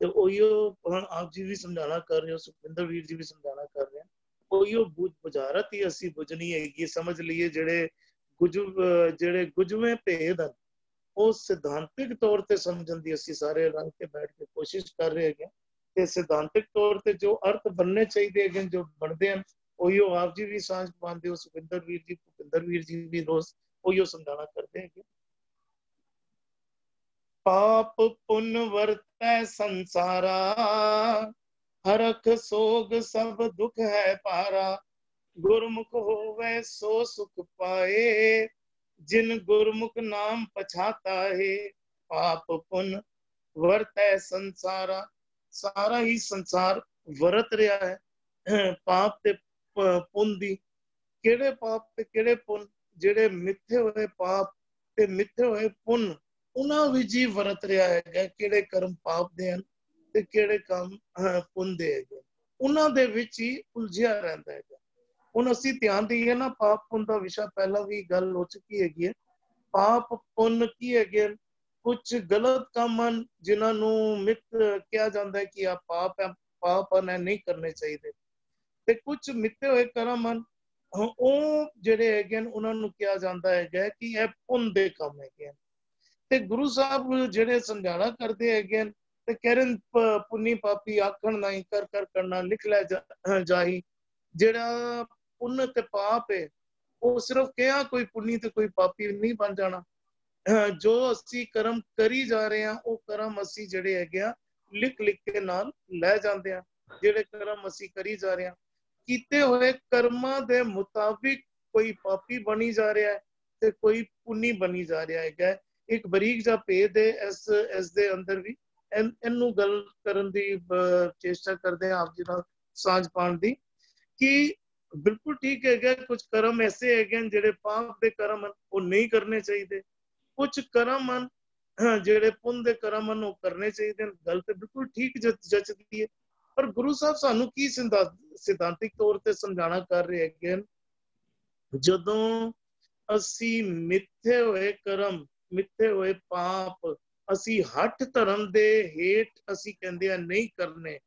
ਤੇ ਉਹੀਓ ਹੁਣ ਆਪ ਜੀ ਵੀ ਸਮਝਾਣਾ ਕਰ ਰਹੇ ਹੋ ਸੁਖਿੰਦਰ ਵੀਰ ਜੀ ਵੀ ਸਮਝਾਣਾ ਕਰ ਰਹੇ ਹੋ ਉਹੀਓ ਬੂਝ ਬੁਝਾਰਤ ਹੀ ਅਸੀਂ ਬੁਝਣੀ ਹੈਗੀ ਸਮਝ ਲਈਏ ਜਿਹੜੇ ਗੁਜ ਜਿਹੜੇ ਗੁਜਵੇਂ ਭੇਦ ਹਨ ਉਹ ਸਿਧਾਂਤਿਕ ਤੌਰ ਤੇ ਸਮਝਣ ਦੀ ਅਸੀਂ ਸਾਰੇ ਰੰਗ ਕੇ ਬੈਠ ਕੇ ਕੋਸ਼ਿਸ਼ ਕਰ ਰਹੇ ਹੈਗੇ ਤੇ ਸਿਧਾਂਤਿਕ ਤੌਰ ਤੇ ਜੋ ਅਰਥ ਬਣਨੇ ਚਾਹੀਦੇ ਹੈਗੇ ਜੋ ਬਣਦੇ ਹਨ ਉਹੀਓ ਆਪ ਜੀ ਵੀ ਸਾਂਝ ਪਾਉਂਦੇ ਹੋ ਸੁਖਿੰਦਰ ਵੀਰ ਜੀ ਭੁਪਿੰਦਰ ਵੀਰ ਜੀ ਵੀ ਰੋਜ਼ ਉਹੀਓ ਸਮਝਾਣਾ ਕਰਦੇ ਹੈਗੇ ਪਾਪ ਪੁੰਨ ਵਰਤੈ ਸੰਸਾਰਾ ਹਰਖ ਸੋਗ ਸਭ ਦੁਖ ਹੈ ਪਾਰਾ ਗੁਰਮੁਖ ਹੋਵੇ ਸੋ ਸੁਖ ਪਾਏ ਜਿਨ ਗੁਰਮੁਖ ਨਾਮ ਪਛਾਤਾ ਹੈ ਪਾਪ ਪੁੰਨ ਵਰਤੈ ਸੰਸਾਰਾ ਸਾਰਾ ਹੀ ਸੰਸਾਰ ਵਰਤ ਰਿਹਾ ਹੈ ਪਾਪ ਤੇ ਪੁੰਨ ਦੀ ਕਿਹੜੇ ਪਾਪ ਤੇ ਕਿਹੜੇ ਪੁੰਨ ਜਿਹੜੇ ਮਿੱਥੇ ਹੋਏ ਪਾਪ ਤੇ ਮਿੱਥੇ ਹੋਏ ਪੁੰਨ ਉਹਨਾਂ ਵਿੱਚ ਹੀ ਵਰਤ ਰਿਹਾ ਹੈਗਾ ਕਿਹੜੇ ਕਰਮ ਪਾਪ ਦੇ ਹਨ ਤੇ ਕਿਹੜੇ ਕੰਮ ਪੁੰਨ ਦੇ ਹੈਗੇ ਉਹਨਾਂ ਦੇ ਵਿੱਚ ਹੀ ਉਲਝਿਆ ਰਹਿੰਦਾ ਹੈਗਾ ਹੁਣ ਅਸੀਂ ਧਿਆਨ ਦਈਏ ਨਾ ਪਾਪ ਪੁੰਨ ਦਾ ਵਿਸ਼ਾ ਪਹਿਲਾਂ ਵੀ ਗੱਲ ਹੋ ਚੁੱਕੀ ਹੈਗੀ ਹੈ ਪਾਪ ਪੁੰਨ ਕੀ ਹੈਗੇ ਕੁਝ ਗਲਤ ਕੰਮ ਹਨ ਜਿਨ੍ਹਾਂ ਨੂੰ ਮਿੱਤ ਕਿਹਾ ਜਾਂਦਾ ਹੈ ਕਿ ਆ ਪਾਪ ਹੈ ਪਾਪ ਹਨ ਨਹੀਂ ਕਰਨੇ ਚਾਹੀਦੇ ਤੇ ਕੁਝ ਮਿੱਤੇ ਹੋਏ ਕਰਮ ਹਨ ਉਹ ਜਿਹੜੇ ਹੈਗੇ ਨੇ ਉਹਨਾਂ ਨੂੰ ਕਿਹਾ ਜਾਂਦਾ ਹੈਗਾ ਕਿ ਇਹ ਪੁੰਨ ਦੇ ਕੰਮ ਹੈਗੇ ਤੇ ਗੁਰੂ ਸਾਹਿਬ ਜਿਹੜੇ ਸਮਝਾਣਾ ਕਰਦੇ ਹੈਗੇ ਤੇ ਕਹਿਰਨ ਪ- ਪੁੰਨੀ ਪਾਪੀ ਆਖਣ ਨਹੀਂ ਕਰ ਕਰ ਕਰਨਾ ਲਿਖ ਲੈ ਜਾ- ਜਾਹੀ ਜਿਹੜਾ ਪੁੰਨ ਤੇ ਪਾਪ ਹੈ ਉਹ ਸਿਰਫ ਕਿਹਾ ਕੋਈ ਪੁੰਨੀ ਤੇ ਕੋਈ ਪਾਪੀ ਨਹੀਂ ਬਣ ਜਾਣਾ ਅਹ ਜੋ ਅਸੀਂ ਕਰਮ ਕਰੀ ਜਾ ਰਹੇ ਹਾਂ ਉਹ ਕਰਮ ਅਸੀਂ ਜਿਹੜੇ ਹੈਗੇ ਆ ਲਿਖ ਲਿਖ ਕੇ ਨਾਲ ਲੈ ਜਾਂਦੇ ਆ ਜਿਹੜੇ ਕਰਮ ਅਸੀਂ ਕਰੀ ਜਾ ਰਹੇ ਹਾਂ ਕੀਤੇ ਹੋਏ ਕਰਮਾਂ ਦੇ ਮੁਤਾਬਿਕ ਕੋਈ ਪਾਪੀ ਬਣੀ ਜਾ ਰਿਹਾ ਹੈ ਤੇ ਕੋਈ ਪੁੰਨੀ ਬਣੀ ਜਾ ਰਿਹਾ ਹੈਗਾ ਇੱਕ ਬਰੀਕ ਜਿਹਾ ਭੇਦ ਹੈ ਇਸ ਇਸ ਦੇ ਅੰਦਰ ਵੀ ਇਨ- ਇਹਨੂੰ ਗੱਲ ਕਰਨ ਦੀ ਅਹ, ਚੇਸ਼ਟਾ ਕਰਦੇ ਹਾਂ ਆਪ ਜੀ ਨਾਲ ਸਾਂਝ ਪਾਉਣ ਦੀ ਕਿ ਬਿਲਕੁਲ ਠੀਕ ਹੈਗਾ ਕੁਝ ਕਰਮ ਐਸੇ ਹੈਗੇ ਹਨ ਜਿਹੜੇ ਪਾਪ ਦੇ ਕਰਮ ਹਨ ਉਹ ਨਹੀਂ ਕਰਨੇ ਚਾਹੀਦੇ ਕੁਝ ਕਰਮ ਹਨ ਹਾਂ, ਜਿਹੜੇ ਪੁੰਨ ਦੇ ਕਰਮ ਹਨ ਉਹ ਕਰਨੇ ਚਾਹੀਦੇ ਹਨ ਗੱਲ ਤੇ ਬਿਲਕੁਲ ਠੀਕ ਜਚ- ਜਚਦੀ ਹੈ ਪਰ ਗੁਰੂ ਸਾਹਿਬ ਸਾਨੂੰ ਕੀ ਸਿਧਾ- ਸਿਧਾਂਤਿਕ ਤੌਰ ਤੇ ਸਮਝਾਣਾ ਕਰ ਰਹੇ ਹੈਗੇ ਹਨ ਜਦੋਂ ਅਸੀਂ ਮਿੱਥੇ ਹੋਏ ਕਰਮ ਮਿੱਥੇ ਹੋਏ ਪਾਪ ਅਸੀਂ ਹੱਠ ਧਰਮ ਦੇ ਹੇਠ ਅਸੀਂ ਕਹਿੰਦੇ ਆ ਨਹੀਂ ਕਰਨੇ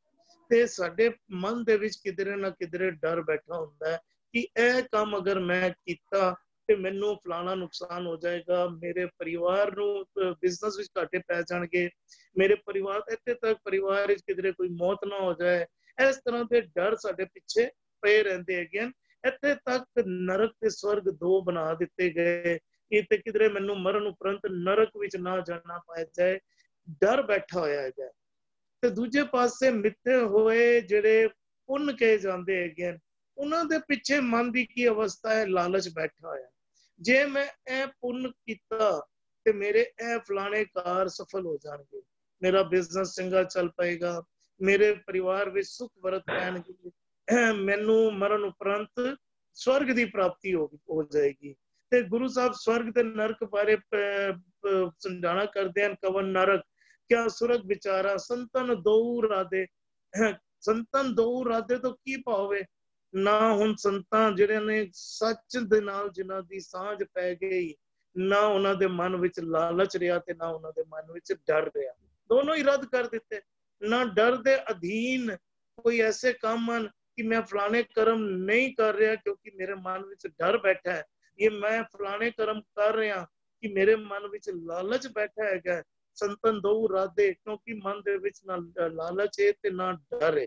ਤੇ ਸਾਡੇ ਮਨ ਦੇ ਵਿੱਚ ਕਿਧਰੇ ਨਾ ਕਿਧਰੇ ਡਰ ਬੈਠਾ ਹੁੰਦਾ ਹੈ ਕਿ ਇਹ ਕੰਮ ਅਗਰ ਮੈਂ ਕੀਤਾ ਤੇ ਮੈਨੂੰ ਫਲਾਣਾ ਨੁਕਸਾਨ ਹੋ ਜਾਏਗਾ ਮੇਰੇ ਪਰਿਵਾਰ ਨੂੰ ਬਿਜ਼ਨਸ ਵਿੱਚ ਘਾਟੇ ਪੈ ਜਾਣਗੇ ਮੇਰੇ ਪਰਿਵਾਰ ਇੱਥੇ ਤੱਕ ਪਰਿਵਾਰ ਵਿੱਚ ਕਿਧਰੇ ਕੋਈ ਮੌਤ ਨਾ ਹੋ ਜਾਏ ਇਸ ਤਰ੍ਹਾਂ ਦੇ ਡਰ ਸਾਡੇ ਪਿੱਛੇ ਪਏ ਰਹਿੰਦੇ ਹੈਗੇ ਹਨ ਇੱਥੇ ਤੱਕ ਨਰਕ ਤੇ ਸਵਰਗ ਦੋ ਬਣਾ ਦਿੱਤੇ ਗਏ ਕਿ ਤੇ ਕਿਧਰੇ ਮੈਨੂੰ ਮਰਨ ਉਪਰੰਤ ਨਰਕ ਵਿੱਚ ਨਾ ਜਾਣਾ ਪਾਇਆ ਜਾਏ ਡਰ ਬੈਠਾ ਹੋਇਆ ਹੈਗਾ ਤੇ ਦੂਜੇ ਪਾਸੇ ਮਿੱਥੇ ਹੋਏ ਜਿਹੜੇ ਪੁੰਨ ਕਹੇ ਜਾਂਦੇ ਹੈਗੇ ਹਨ ਉਹਨਾਂ ਦੇ ਪਿੱਛੇ ਮਨ ਦੀ ਕੀ ਅਵਸਥਾ ਹੈ ਲਾਲਚ ਬੈਠਾ ਹੋਇਆ ਜੇ ਮੈਂ ਇਹ ਪੁੰਨ ਕੀਤਾ ਤੇ ਮੇਰੇ ਇਹ ਫਲਾਣੇ ਕਾਰ ਸਫਲ ਹੋ ਜਾਣਗੇ ਮੇਰਾ ਬਿਜ਼ਨਸ ਚੰਗਾ ਚੱਲ ਪਏਗਾ ਮੇਰੇ ਪਰਿਵਾਰ ਵਿੱਚ ਸੁਖ ਵਰਤ ਪੈਣਗੇ ਮੈਨੂੰ ਮਰਨ ਉਪਰੰਤ ਸਵਰਗ ਦੀ ਪ੍ਰਾਪਤੀ ਹੋ ਹੋ ਜਾਏਗੀ ਤੇ ਗੁਰੂ ਸਾਹਿਬ ਸਵਰਗ ਤੇ ਨਰਕ ਬਾਰੇ ਪ- ਪ- ਸਮਝਾਣਾ ਕਰਦੇ ਹਨ ਕਵਨ ਨਰਕ ਕਿਆ ਸੁਰਗ ਵਿਚਾਰਾ ਸੰਤਨ ਦੋ ਰਾਦੇ ਸੰਤਨ ਦੋ ਰਾਦੇ ਤੋਂ ਕੀ ਭਾਵੇ ਨਾ ਹੁਣ ਸੰਤਾਂ ਜਿਹੜੇ ਨੇ ਸੱਚ ਦੇ ਨਾਲ ਜਿਨ੍ਹਾਂ ਦੀ ਸਾਂਝ ਪੈ ਗਈ ਨਾ ਉਹਨਾਂ ਦੇ ਮਨ ਵਿੱਚ ਲਾਲਚ ਰਿਹਾ ਤੇ ਨਾ ਉਹਨਾਂ ਦੇ ਮਨ ਵਿੱਚ ਡਰ ਰਿਹਾ ਦੋਨੋਂ ਹੀ ਰੱਦ ਕਰ ਦਿੱਤੇ ਨਾ ਡਰ ਦੇ ਅਧੀਨ ਕੋਈ ਐਸੇ ਕੰਮ ਹਨ ਕਿ ਮੈਂ ਫਲਾਣੇ ਕਰਮ ਨਹੀਂ ਕਰ ਰਿਹਾ ਕਿਉਂਕਿ ਮੇਰੇ ਮਨ ਵਿੱਚ ਡਰ ਬੈਠਾ ਹੈ ਇਹ ਮੈਂ ਫਲਾਣੇ ਕਰਮ ਕਰ ਰਿਹਾ ਕਿ ਮੇਰੇ ਮਨ ਵਿੱਚ ਲਾਲਚ ਬੈਠਾ ਹੈਗਾ ਸੰਤਨ ਦੋ ਰਾਦੇ ਕਿਉਂਕਿ ਮਨ ਦੇ ਵਿੱਚ ਨਾ ਲਾਲਚ ਹੈ ਤੇ ਨਾ ਡਰ ਹੈ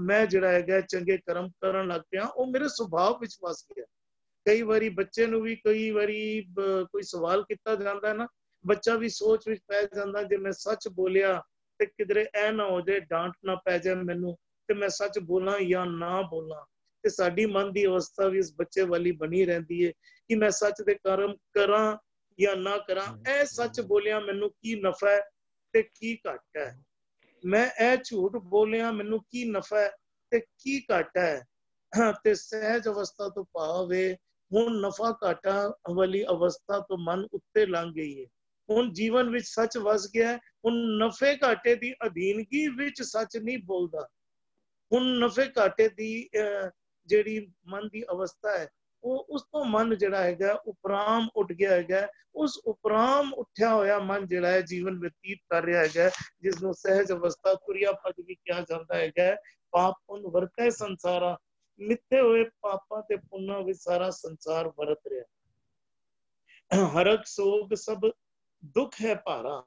ਮੈਂ ਜਿਹੜਾ ਹੈਗਾ ਚੰਗੇ ਕਰਮ ਕਰਨ ਲੱਗ ਪਿਆ ਉਹ ਮੇਰੇ ਸੁਭਾਅ ਵਿੱਚ ਵਸ ਗਿਆ ਕਈ ਵਾਰੀ ਬੱਚੇ ਨੂੰ ਵੀ ਕਈ ਵਾਰੀ ਬ- ਕੋਈ ਸਵਾਲ ਕੀਤਾ ਜਾਂਦਾ ਹੈ ਨਾ ਬੱਚਾ ਵੀ ਸੋਚ ਵਿੱਚ ਪੈ ਜਾਂਦਾ ਜੇ ਮੈਂ ਸੱਚ ਬੋਲਿਆ ਤੇ ਕਿਧਰੇ ਐ ਨਾ ਹੋ ਜਾਏ ਡਾਂਟ ਨਾ ਪੈ ਜਾਏ ਮੈਨੂੰ ਤੇ ਮੈਂ ਸੱਚ ਬੋਲਾਂ ਜਾਂ ਨਾ ਬੋਲਾਂ ਤੇ ਸਾਡੀ ਮਨ ਦੀ ਅਵਸਥਾ ਵੀ ਇਸ ਬੱਚੇ ਵਾਲੀ ਬਣੀ ਰਹਿੰਦੀ ਹੈ ਕਿ ਮੈਂ ਸੱਚ ਦੇ ਕਰਮ ਕਰਾਂ ਜਾਂ ਨਾ ਕਰਾਂ ਇਹ ਸੱਚ ਬੋਲਿਆ ਮੈਨੂੰ ਕੀ ਨਫਾ ਹੈ ਤੇ ਕੀ ਘਾਟਾ ਹੈ ਮੈਂ ਇਹ ਝੂਠ ਬੋਲਿਆ ਮੈਨੂੰ ਕੀ ਨਫਾ ਹੈ ਤੇ ਕੀ ਘਾਟਾ ਹੈ ਹਾਂ, ਤੇ ਸਹਿਜ ਅਵਸਥਾ ਤੋਂ ਭਾਵੇਂ ਹੁਣ ਨਫਾ ਘਾਟਾ ਵਾਲੀ ਅਵਸਥਾ ਤੋਂ ਮਨ ਉੱਤੇ ਲੰਘ ਗਈ ਹੈ ਹੁਣ ਜੀਵਨ ਵਿੱਚ ਸੱਚ ਵਸ ਗਿਆ ਹੈ ਹੁਣ ਨਫੇ ਘਾਟੇ ਦੀ ਅਧੀਨਗੀ ਵਿੱਚ ਸੱਚ ਨਹੀਂ ਬੋਲਦਾ ਹੁਣ ਨਫੇ ਘਾਟੇ ਦੀ ਅਹ, ਜਿਹੜੀ ਮਨ ਦੀ ਅਵਸਥਾ ਹੈ ਉਹ ਉਸ ਤੋਂ ਮਨ ਜਿਹੜਾ ਹੈਗਾ ਉਪਰਾਮ ਉੱਠ ਗਿਆ ਹੈਗਾ ਉਸ ਉਪਰਾਮ ਉੱਠਿਆ ਹੋਇਆ ਮਨ ਜਿਹੜਾ ਹੈ ਜੀਵਨ ਬਤੀਤ ਕਰ ਰਿਹਾ ਹੈਗਾ ਜਿਸ ਨੂੰ ਸਹਿਜ ਅਵਸਥਾ ਤੁਰਿਆ ਪਦ ਵੀ ਕਿਹਾ ਜਾਂਦਾ ਹੈਗਾ ਪਾਪ ਪੁੰਨ ਵਰਤੈ ਸੰਸਾਰਾ ਮਿੱਥੇ ਹੋਏ ਪਾਪਾਂ ਤੇ ਪੁੰਨਾਂ ਵਿੱਚ ਸਾਰਾ ਸੰਸਾਰ ਵਰਤ ਰਿਹਾ ਹਰਕ ਸੋਗ ਸਭ ਦੁੱਖ ਹੈ ਭਾਰਾ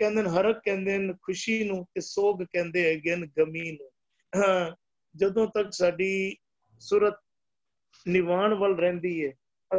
ਕਹਿੰਦੇ ਨੇ ਹਰਕ ਕਹਿੰਦੇ ਨੇ ਖੁਸ਼ੀ ਨੂੰ ਤੇ ਸੋਗ ਕਹਿੰਦੇ ਹੈਗੇ ਨੇ ਗਮੀ ਨੂੰ ਹਾਂ, ਜਦੋਂ ਤੱਕ ਸਾਡੀ ਸੁਰਤ ਨਿਵਾਣ ਵੱਲ ਰਹਿੰਦੀ ਹੈ